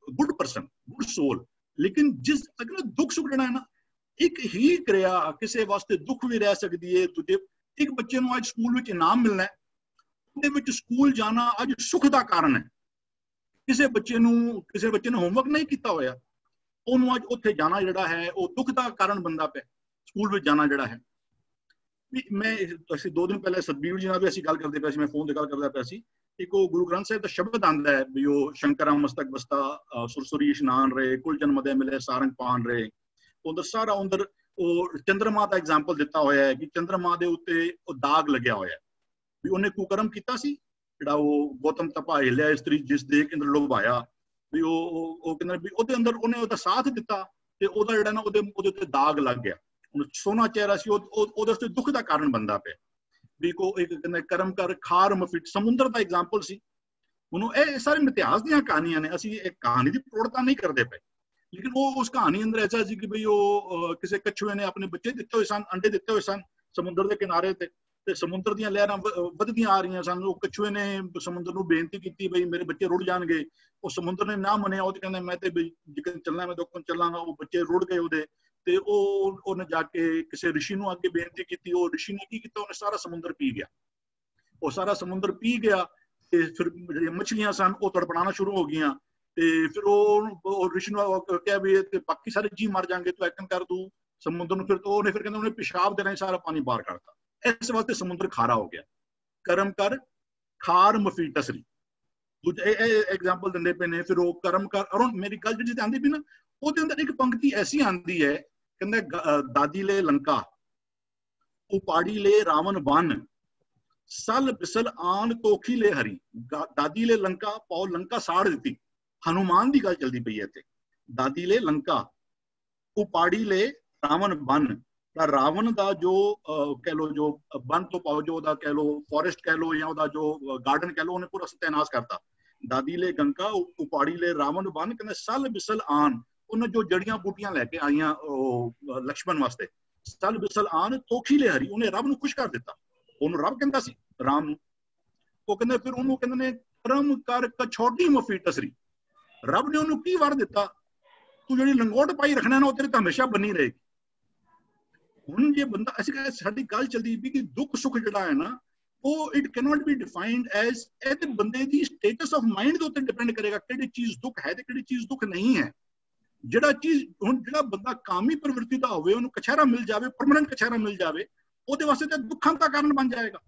ਗੁੱਡ ਪਰਸਨ ਗੁੱਡ ਸੋਲ ਲੇਕਿਨ ਜਿਸ ਅਗਰ ਦੁੱਖ ਸੁੱਖ ਜਿਹੜਾ ਹੈ ਨਾ ਇੱਕ ਹੀ ਕਿਰਿਆ ਕਿਸੇ ਵਾਸਤੇ ਦੁੱਖ ਵੀ ਰਹਿ ਸਕਦੀ ਹੈ ਦੂਜੇ ਇੱਕ ਬੱਚੇ ਨੂੰ ਅੱਜ ਸਕੂਲ ਵਿੱਚ ਇਨਾਮ ਮਿਲਣਾ ਹੈ ਉਹਦੇ ਵਿੱਚ ਸਕੂਲ ਜਾਣਾ ਅੱਜ ਸੁੱਖ ਦਾ ਕਾਰਨ ਹੈ ਕਿਸੇ ਬੱਚੇ ਨੂੰ ਕਿਸੇ ਬੱਚੇ ਨੇ ਹੋਮਵਰਕ ਨਹੀਂ ਕੀਤਾ ਹੋਇਆ ਉਹਨੂੰ ਅੱਜ ਉੱਥੇ ਜਾਣਾ ਜਿਹੜਾ ਹੈ ਉਹ ਦੁੱਖ ਦਾ ਕਾਰਨ ਬੰਦਾ ਪਿਆ ਸਕੂਲ ਵਿੱਚ ਜਾਣਾ ਜਿਹੜਾ ਹੈ ਵੀ ਮੈਂ ਅਸੀਂ ਦੋ ਦਿਨ ਪਹਿਲੇ ਸਤਬੀਰ ਜੀ ਨਾਲ ਵੀ ਅਸੀਂ ਗੱਲ ਕਰਦੇ ਪਏ ਸੀ ਮੈਂ ਫੋਨ ਤੇ ਗੱਲ ਕਰਦਾ ਪਿਆ ਸੀ ਇੱਕ ਉਹ ਗੁਰੂ ਗ੍ਰੰਥ ਸਾਹਿਬ ਦਾ ਸ਼ਬਦ ਆਂਦਾ ਹੈ ਵੀ ਉਹ ਸ਼ੰਕਰਾ ਮਸਤਕ ਬਸਤਾ ਅਹ ਸੁਰਸੁਰੀ ਇਸ਼ਨਾਨ ਰੇ ਕੁਲ ਜਨਮ ਦੇ ਮਿਲੇ ਸਾਰੰਗ ਪਾਨ ਰੇ ਉਧਰ ਸਾਰਾ ਉਧਰ ਉਹ ਚੰਦਰਮਾ ਦਾ ਐਗਜ਼ਾਮਪਲ ਦਿੱਤਾ ਹੋਇਆ ਹੈ ਕਿ ਚੰਦਰਮਾ ਦੇ ਉੱਤੇ ਉਹ ਦਾਗ ਲੱਗਿਆ ਹੋਇਆ ਹੈ ਵੀ ਉਹਨੇ ਕੁਕਰਮ ਕੀਤਾ ਸੀ ਜਿਹੜਾ ਉਹ ਗੌਤਮ ਤਪਾ ਹਿਲਿਆ ਇਸਤਰੀ ਜਿਸ ਦੇ ਅੰਦਰ ਲੋਭਾਇਆ ਵੀ ਉਹ ਉਹ- ਉਹ ਕਹਿੰਦਾ ਵੀ ਉਹਦੇ ਅੰਦਰ ਉਹਨੇ ਉਹਦਾ ਸਾਥ ਦਿੱਤਾ ਤੇ ਉਹਦਾ ਜਿਹੜਾ ਨਾ ਉਹਦੇ ਉਹਦੇ ਉੱਤੇ ਦਾਗ ਲੱਗ ਗਿਆ ਉਹਨੂੰ ਸੋਨਾ ਚਿਹਰਾ ਸੀ ਉਹ ਉਹ- ਉਹਦੇ ਉੱਤੇ ਦੁੱਖ ਦਾ ਕਾਰਨ ਬੰਦਾ ਪਿਆ ਵੀ ਕੋ ਇੱਕ ਕਹਿੰਦਾ ਕਰਮ ਕਰ ਖਾਰ ਮਫਿਟ ਸਮੁੰਦਰ ਦਾ ਐਗਜ਼ਾਮਪਲ ਸੀ ਉਹਨੂੰ ਇਹ ਸਾਰੇ ਇਤਿਹਾਸ ਦੀਆਂ ਕਹਾਣੀਆਂ ਨੇ ਅਸੀਂ ਇਹ ਕਹਾਣੀ ਦੀ ਪ੍ਰੋੜਤਾ ਨਹੀਂ ਕਰਦੇ ਪਏ ਲੇਕਿਨ ਉਹ ਉਸ ਕਹਾਣੀ ਅੰਦਰ ਐਸਾ ਸੀ ਕਿ ਭਈ ਉਹ ਅਹ, ਕਿਸੇ ਕਛੂਏ ਨੇ ਆਪਣੇ ਬੱਚੇ ਦਿੱਤੇ ਹੋਏ ਸਨ ਅੰਡੇ ਦਿੱਤੇ ਹੋਏ ਸਨ ਸਮੁੰਦਰ ਦੇ ਕਿਨਾਰੇ ਤੇ ਤੇ ਸਮੁੰਦਰ ਦੀਆਂ ਲਹਿਰਾਂ ਵ- ਵੱਧਦੀਆਂ ਆ ਰਹੀਆਂ ਸਨ ਉਹ ਕਛੂਏ ਨੇ ਸਮੁੰਦਰ ਨੂੰ ਬੇਨਤੀ ਕੀਤੀ ਬਈ ਮੇਰੇ ਬੱਚੇ ਰੁੜ ਜਾਣਗੇ ਉਹ ਸਮੁੰਦਰ ਨੇ ਨਾ ਮੰਨਿਆ ਉਹ ਤੇ ਕਹਿੰਦਾ ਮੈਂ ਤੇ ਬਈ ਜਿੱਕਣ ਚੱਲਣਾ ਮੈਂ ਦੋਕਣ ਚੱਲਾਂਗਾ ਉਹ ਬੱਚੇ ਰੁੜ ਗਏ ਉਹਦੇ ਤੇ ਉਹ ਉਹਨੇ ਜਾ ਕੇ ਕਿਸੇ ઋષਿ ਨੂੰ ਅੱਗੇ ਬੇਨਤੀ ਕੀਤੀ ਉਹ ઋષਿ ਨੇ ਕੀ ਕੀਤਾ ਉਹਨੇ ਸਾਰਾ ਸਮੁੰਦਰ ਪੀ ਗਿਆ ਉਹ ਸਾਰਾ ਸਮੁੰਦਰ ਪੀ ਗਿਆ ਤੇ ਫਿਰ ਜਿਹੜੀਆਂ ਮੱਛਲੀਆਂ ਸਨ ਉਹ ਤੜਪੜਾਣਾ ਸ਼ੁਰੂ ਹੋ ਗਈਆਂ ਤੇ ਫਿਰ ਉਹ ਉਹ ઋષਿ ਨੂੰ ਉਹ ਕਿਹਾ ਵੀ ਇਹ ਤੇ ਬਾਕੀ ਸਾਰੇ ਜੀ ਮਰ ਜਾਣਗੇ ਤੂੰ ਐਕਨ ਕਰ ਤੂੰ ਸਮੁੰਦਰ ਨੂੰ ਫਿਰ ਤੋਂ ਉਹਨੇ ਫਿਰ ਕਹਿੰਦਾ ਉਹਨੇ ਪਿਸ਼ਾਬ ਦੇ ਰਾਹੀਂ ਸਾਰਾ ਪਾਣੀ ਬਾਹਰ ਕੱਢਤਾ ਇਸ ਵਾਸਤੇ ਸਮੁੰਦਰ ਖਾਰਾ ਹੋ ਗਿਆ ਕਰਮ ਕਰ ਖਾਰ ਮਫੀ ਟਸਰੀ ਦੂਜਾ ਇਹ ਐਗਜ਼ਾਮਪਲ ਦਿੰਦੇ ਪਏ ਨੇ ਫਿਰ ਉਹ ਕਰਮ ਕਰ ਅਰੋਂ ਮੇਰੀ ਗੱਲ ਜਿਹੜੀ ਆਂਦੀ ਵੀ ਨਾ ਉਹਦੇ ਅੰਦਰ ਇੱਕ ਪੰਕਤੀ ਐਸੀ ਆਂਦੀ ਹੈ ਕਹਿੰਦਾ ਗ- ਅਹ ਦਾਦੀ ਲੈ ਲੰਕਾ ਉਪਾੜੀ ਲੈ ਰਾਵਣ ਬਨ ਸਲ ਬਿਸਲ ਆਨ ਤੋਖੀ ਲੈ ਹਰੀ ਗਾ- ਦਾਦੀ ਲੈ ਲੰਕਾ ਪਾਉ ਲੰਕਾ ਸਾੜ ਦਿੱਤੀ ਹਨੂਮਾਨ ਦੀ ਗੱਲ ਚਲਦੀ ਪਈ ਹੈ ਇੱਥੇ ਦਾਦੀ ਲੈ ਲੰਕਾ ਉਪਾੜੀ ਲੈ ਰਾਵਣ ਬਨ ਤਾਂ ਰਾਵਣ ਦਾ ਜੋ ਅਹ, ਕਹਿ ਲੋ ਜੋ ਬਨ ਤੋਂ ਪਾਉ ਜੋ ਉਹਦਾ ਕਹਿ ਲੋ ਫੋਰੈਸਟ ਕਹਿ ਲੋ ਜਾਂ ਉਹਦਾ ਜੋ ਗਾਰਡਨ ਕਹਿ ਲੋ ਉਹਨੇ ਪੂਰਾ ਸਤਿਆਨਾਸ਼ ਕਰਤਾ ਦਾਦੀ ਲੈ ਗੰਕਾ ਉ- ਉਪਾੜੀ ਲੈ ਰਾਵਣ ਬਨ ਕਹਿੰਦੇ ਸਲ ਬਿਸਲ ਆਨ ਉਹਨੇ ਜੋ ਜੜੀਆਂ ਬੂਟੀਆਂ ਲੈ ਕੇ ਆਈਆਂ ਉਹ ਅਹ, ਲਕਸ਼ਮਣ ਵਾਸਤੇ ਸਲ ਬਿਸਲ ਆਨ ਤੋਖੀ ਲੈ ਹਰੀ ਉਹਨੇ ਰੱਬ ਨੂੰ ਖੁਸ਼ ਕਰ ਦਿੱਤਾ ਉਹਨੂੰ ਰੱਬ ਕਹਿੰਦਾ ਸੀ ਰਾਮ ਨੂੰ ਉਹ ਕਹਿੰਦੇ ਫਿਰ ਉਹਨੂੰ ਕਹਿੰਦੇ ਨੇ ਕਰਮ ਕਰ ਕਛੋਟੀ ਮਫੀ ਟਸਰੀ ਰੱਬ ਨੇ ਉਹਨੂੰ ਕੀ ਵਰ ਦਿੱਤਾ ਤੂੰ ਜਿਹੜੀ ਲੰਗੋਟ ਪਾਈ ਰੱਖਣਾ ਨਾ ਉਹ ਤੇਰੇ ਤਾਂ ਹਮੇਸ਼ਾ ਬੰਨੀ ਰਹੇਗੀ ਹੁਣ ਜੇ ਬੰਦਾ ਅਸੀਂ ਕਹਿੰਦੇ ਸਾਡੀ ਗੱਲ ਚੱਲਦੀ ਵੀ ਕਿ ਦੁੱਖ ਸੁੱਖ ਜਿਹੜਾ ਹੈ ਨਾ ਉਹ it cannot be defined as ਇਹ ਤੇ ਬੰਦੇ ਦੀ ਸਟੇਟਸ ਆਫ ਮਾਈਂਡ ਦੇ ਉੱਤੇ ਡਿਪੈਂਡ ਕਰੇਗਾ ਕਿਹੜੀ ਚੀਜ਼ ਦੁੱਖ ਹੈ ਤੇ ਕਿਹੜੀ ਚੀਜ਼ ਦੁੱਖ ਨਹੀਂ ਹੈ ਜਿਹੜਾ ਚੀਜ਼ ਹੁਣ ਜਿਹੜਾ ਬੰਦਾ ਕਾਮੀ ਪ੍ਰਵਿਰਤੀ ਦਾ ਹੋਵੇ ਉਹਨੂੰ ਕਛਹਿਰਾ ਮਿਲ ਜਾਵੇ ਪਰਮਨੈਂਟ ਕਛਹਿਰਾ ਮਿਲ ਜਾਵੇ ਉਹਦੇ ਵਾਸਤੇ ਤਾਂ ਦੁੱਖਾਂ ਦਾ ਕਾਰਨ ਬਣ ਜਾਏਗਾ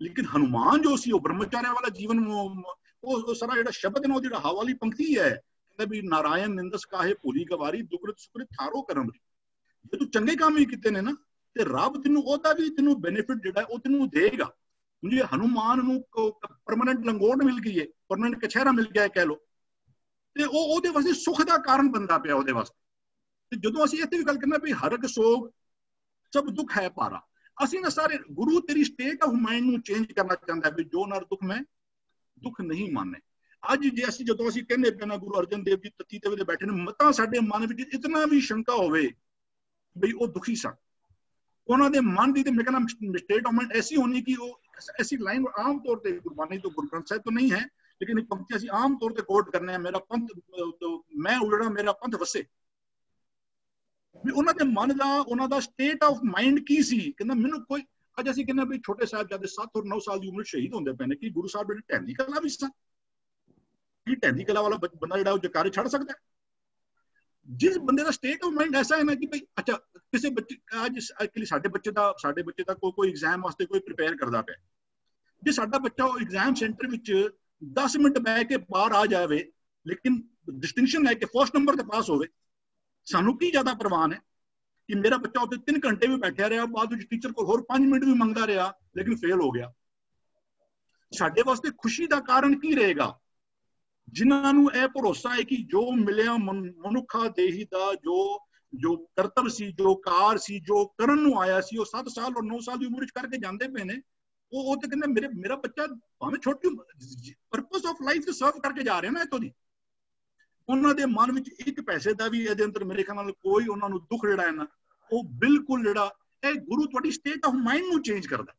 ਲੇਕਿਨ ਹਨੂਮਾਨ ਜੋ ਸੀ ਉਹ ਬ੍ਰਹਮਚਾਰਿਆ ਵਾਲਾ ਜੀਵਨ ਉਹ ਉਹ ਸਾਰਾ ਜਿਹੜਾ ਸ਼ਬਦ ਹੈ ਨਾ ਉਹ ਜਿਹੜਾ ਹਵਾ ਵਾਲੀ ਪੰਕਤੀ ਹੈ ਕਹਿੰਦਾ ਵੀ ਨਾਰਾਇਣ ਨਿੰਦਸ ਕਾਹੇ ਭੂਲੀ ਗਵਾਰੀ ਦੁਕਰਤ ਸੁਕਰਤ ਥਾਰੋ ਕਰਮ ਰੀ ਜੇ ਤੂੰ ਚੰਗੇ ਕੰਮ ਵੀ ਕੀਤੇ ਨੇ ਨਾ, ਤੇ ਰੱਬ ਤੈਨੂੰ ਉਹਦਾ ਵੀ ਤੈਨੂੰ ਬੈਨੀਫਿਟ ਜਿਹੜਾ ਉਹ ਤੈਨੂੰ ਦੇਗਾ ਹੁਣ ਜੇ ਹਨੂਮਾਨ ਨੂੰ ਪਰਮਨੈਂਟ ਲੰਗੋਟ ਮਿਲ ਗਈ ਹੈ ਪਰਮਨੈਂਟ ਕਛਹਿਰਾ ਮਿਲ ਗਿਆ ਕਹਿ ਲੋ ਤੇ ਉਹ ਉਹਦੇ ਵਾਸਤੇ ਸੁੱਖ ਦਾ ਕਾਰਨ ਬੰਦਾ ਪਿਆ ਉਹਦੇ ਵਾਸਤੇ। ਤੇ ਜਦੋਂ ਅਸੀਂ ਇੱਥੇ ਵੀ ਗੱਲ ਕਰਨਾ ਵੀ ਹਰਕ, ਸੋਗ ਸਭ ਦੁੱਖ ਹੈ ਪਾਰਾ ਅਸੀਂ ਨਾ ਸਾਰੇ, ਗੁਰੂ ਤੇਰੀ ਸਟੇਟ ਆਫ ਮਾਈਂਡ ਨੂੰ ਚੇਂਜ ਕਰਨਾ ਚਾਹੁੰਦਾ ਵੀ ਜੋ ਨਰ ਦੁੱਖ ਮੈਂ ਦੁੱਖ ਨਹੀਂ ਮੰਨੇ। ਅੱਜ ਜੇ ਅਸੀਂ ਜਦੋਂ ਅਸੀਂ ਕਹਿੰਦੇ ਪਏ ਨਾ ਗੁਰੂ ਅਰਜਨ ਦੇਵ ਜੀ ਤਤੀ ਤੇ ਵੇਲੇ ਬੈਠੇ ਨੇ, ਮਤਾ ਸਾਡੇ ਮਨ ਵਿੱਚ ਇਤਨਾ ਵੀ ਸ਼ੰਕਾ ਹੋਵੇ ਬਈ ਉਹ ਦੁਖੀ ਸਨ ਉਹਨਾਂ ਦੇ ਮਨ ਦੀ ਤੇ ਮੇਰੇ ਕਹਿੰਦਾ ਸਟੇਟ ਆਫ ਮਾਈਂਡ ਐਸੀ ਹੋਣੀ ਕਿ ਉਹ ਐਸੀ ਲਾਈਨ ਆਮ ਤੌਰ ਤੇ ਗੁਰਬਾਣੀ ਤੋਂ ਗੁਰੂ ਗ੍ਰੰਥ ਸਾਹਿਬ ਤੋਂ ਨਹੀਂ ਹੈ ਲੇਕਿਨ ਇੱਕ ਪੰਕਤੀ ਅਸੀਂ ਆਮ ਤੌਰ ਤੇ ਕੋਟ ਕਰਨੇ ਆ ਮੇਰਾ ਪੰਥ ਅਹ, ਤੋਂ ਮੈਂ ਉਜੜਾ ਮੇਰਾ ਪੰਥ ਵਸੇ ਵੀ ਉਹਨਾਂ ਦੇ ਮਨ ਦਾ ਉਹਨਾਂ ਦਾ ਸਟੇਟ ਆਫ ਮਾਈਂਡ ਕੀ ਸੀ ਕਹਿੰਦਾ ਮੈਨੂੰ ਕੋਈ ਅੱਜ ਅਸੀਂ ਕਹਿੰਦੇ ਵੀ ਛੋਟੇ ਸਾਹਿਬ ਜਦ 7 ਔਰ 9 ਸਾਲ ਦੀ ਉਮਰ ਸ਼ਹੀਦ ਹੁੰਦੇ ਪਏ ਨੇ ਕਿ ਗੁਰੂ ਸਾਹਿਬ ਜਿਹੜੇ ਢੈਂਦੀ ਕਲਾ ਵੀ ਸਨ ਕੀ ਢੈਂਦੀ ਕਲਾ ਵਾਲਾ ਬੱਚ- ਬੰਦਾ ਜਿਹੜਾ ਉਹ ਜਕਾਰੇ ਛੱਡ ਸਕਦਾ ਹੈ? ਜਿਸ ਬੰਦੇ ਦਾ ਸਟੇਟ ਆਫ ਮਾਈਂਡ ਐਸਾ ਹੈ ਨਾ ਕਿ ਭਈ ਅੱਛਾ ਕਿਸੇ ਬੱਚੇ ਅੱਜ ਐਕਚੁਅਲੀ ਸਾਡੇ ਬੱਚੇ ਦਾ ਸਾਡੇ ਬੱਚੇ ਦਾ ਕੋਈ ਕੋਈ ਐਗਜ਼ਾਮ ਵਾਸਤੇ ਕੋਈ ਪ੍ਰਿਪੇਅਰ ਕਰਦਾ ਪਿਆ ਜੇ ਸਾਡਾ ਬੱਚਾ ਉਹ ਐਗਜ਼ਾਮ ਸੈਂਟਰ ਵਿੱਚ 10 ਮਿੰਟ ਬਹਿ ਕੇ ਬਾਹਰ ਆ ਜਾਵੇ ਲੇਕਿਨ ਡਿਸਟਿੰਕਸ਼ਨ ਲੈ ਕੇ ਫਸਟ ਨੰਬਰ ਤੇ ਪਾਸ ਹੋਵੇ ਸਾਨੂੰ ਕੀ ਜ਼ਿਆਦਾ ਪ੍ਰਵਾਨ ਹੈ ਕਿ ਮੇਰਾ ਬੱਚਾ ਉੱਥੇ 3 ਘੰਟੇ ਵੀ ਬੈਠਿਆ ਰਿਹਾ ਬਾਅਦ ਵਿੱਚ ਟੀਚਰ ਕੋਲ ਹੋਰ 5 ਮਿੰਟ ਵੀ ਮੰਗਦਾ ਰਿਹਾ ਲੇਕਿਨ ਫੇਲ ਹੋ ਗਿਆ ਸਾਡੇ ਵਾਸਤੇ ਖੁਸ਼ੀ ਦਾ ਕਾਰਨ ਕੀ ਰਹੇਗਾ ਜਿਨ੍ਹਾਂ ਨੂੰ ਇਹ ਭਰੋਸਾ ਹੈ ਕਿ ਜੋ ਮਿਲਿਆ ਮਨ- ਮਨੁੱਖਾ ਦੇਹੀ ਦਾ ਜੋ ਜੋ ਕਰਤਵ ਸੀ ਜੋ ਕਾਰ ਸੀ ਜੋ ਕਰਨ ਨੂੰ ਆਇਆ ਸੀ ਉਹ 7 ਸਾਲ ਔਰ 9 ਸਾਲ ਦੀ ਉਮਰ ਵਿੱਚ ਕਰਕੇ ਜਾਂਦੇ ਪਏ ਨੇ ਉਹ ਉਹ ਤੇ ਕਹਿੰਦਾ ਮੇਰੇ ਮੇਰਾ ਬੱਚਾ ਭਾਵੇਂ ਛੋਟੀ ਪਰਪਸ ਆਫ ਲਾਈਫ ਤੇ ਸਰਵ ਕਰਕੇ ਜਾ ਰਿਹਾ ਨਾ ਇਤੋਂ ਦੀ ਉਹਨਾਂ ਦੇ ਮਨ ਵਿੱਚ ਇੱਕ ਪੈਸੇ ਦਾ ਵੀ ਇਹਦੇ ਅੰਦਰ ਮੇਰੇ ਖਿਆਲ ਨਾਲ ਕੋਈ ਉਹਨਾਂ ਨੂੰ ਦੁੱਖ ਜਿਹੜਾ ਹੈ ਨਾ ਉਹ ਬਿਲਕੁਲ ਜਿਹੜਾ ਇਹ ਗੁਰੂ ਤੁਹਾਡੀ ਸਟੇਟ ਆਫ ਮਾਈਂਡ ਨੂੰ ਚੇਂਜ ਕਰਦਾ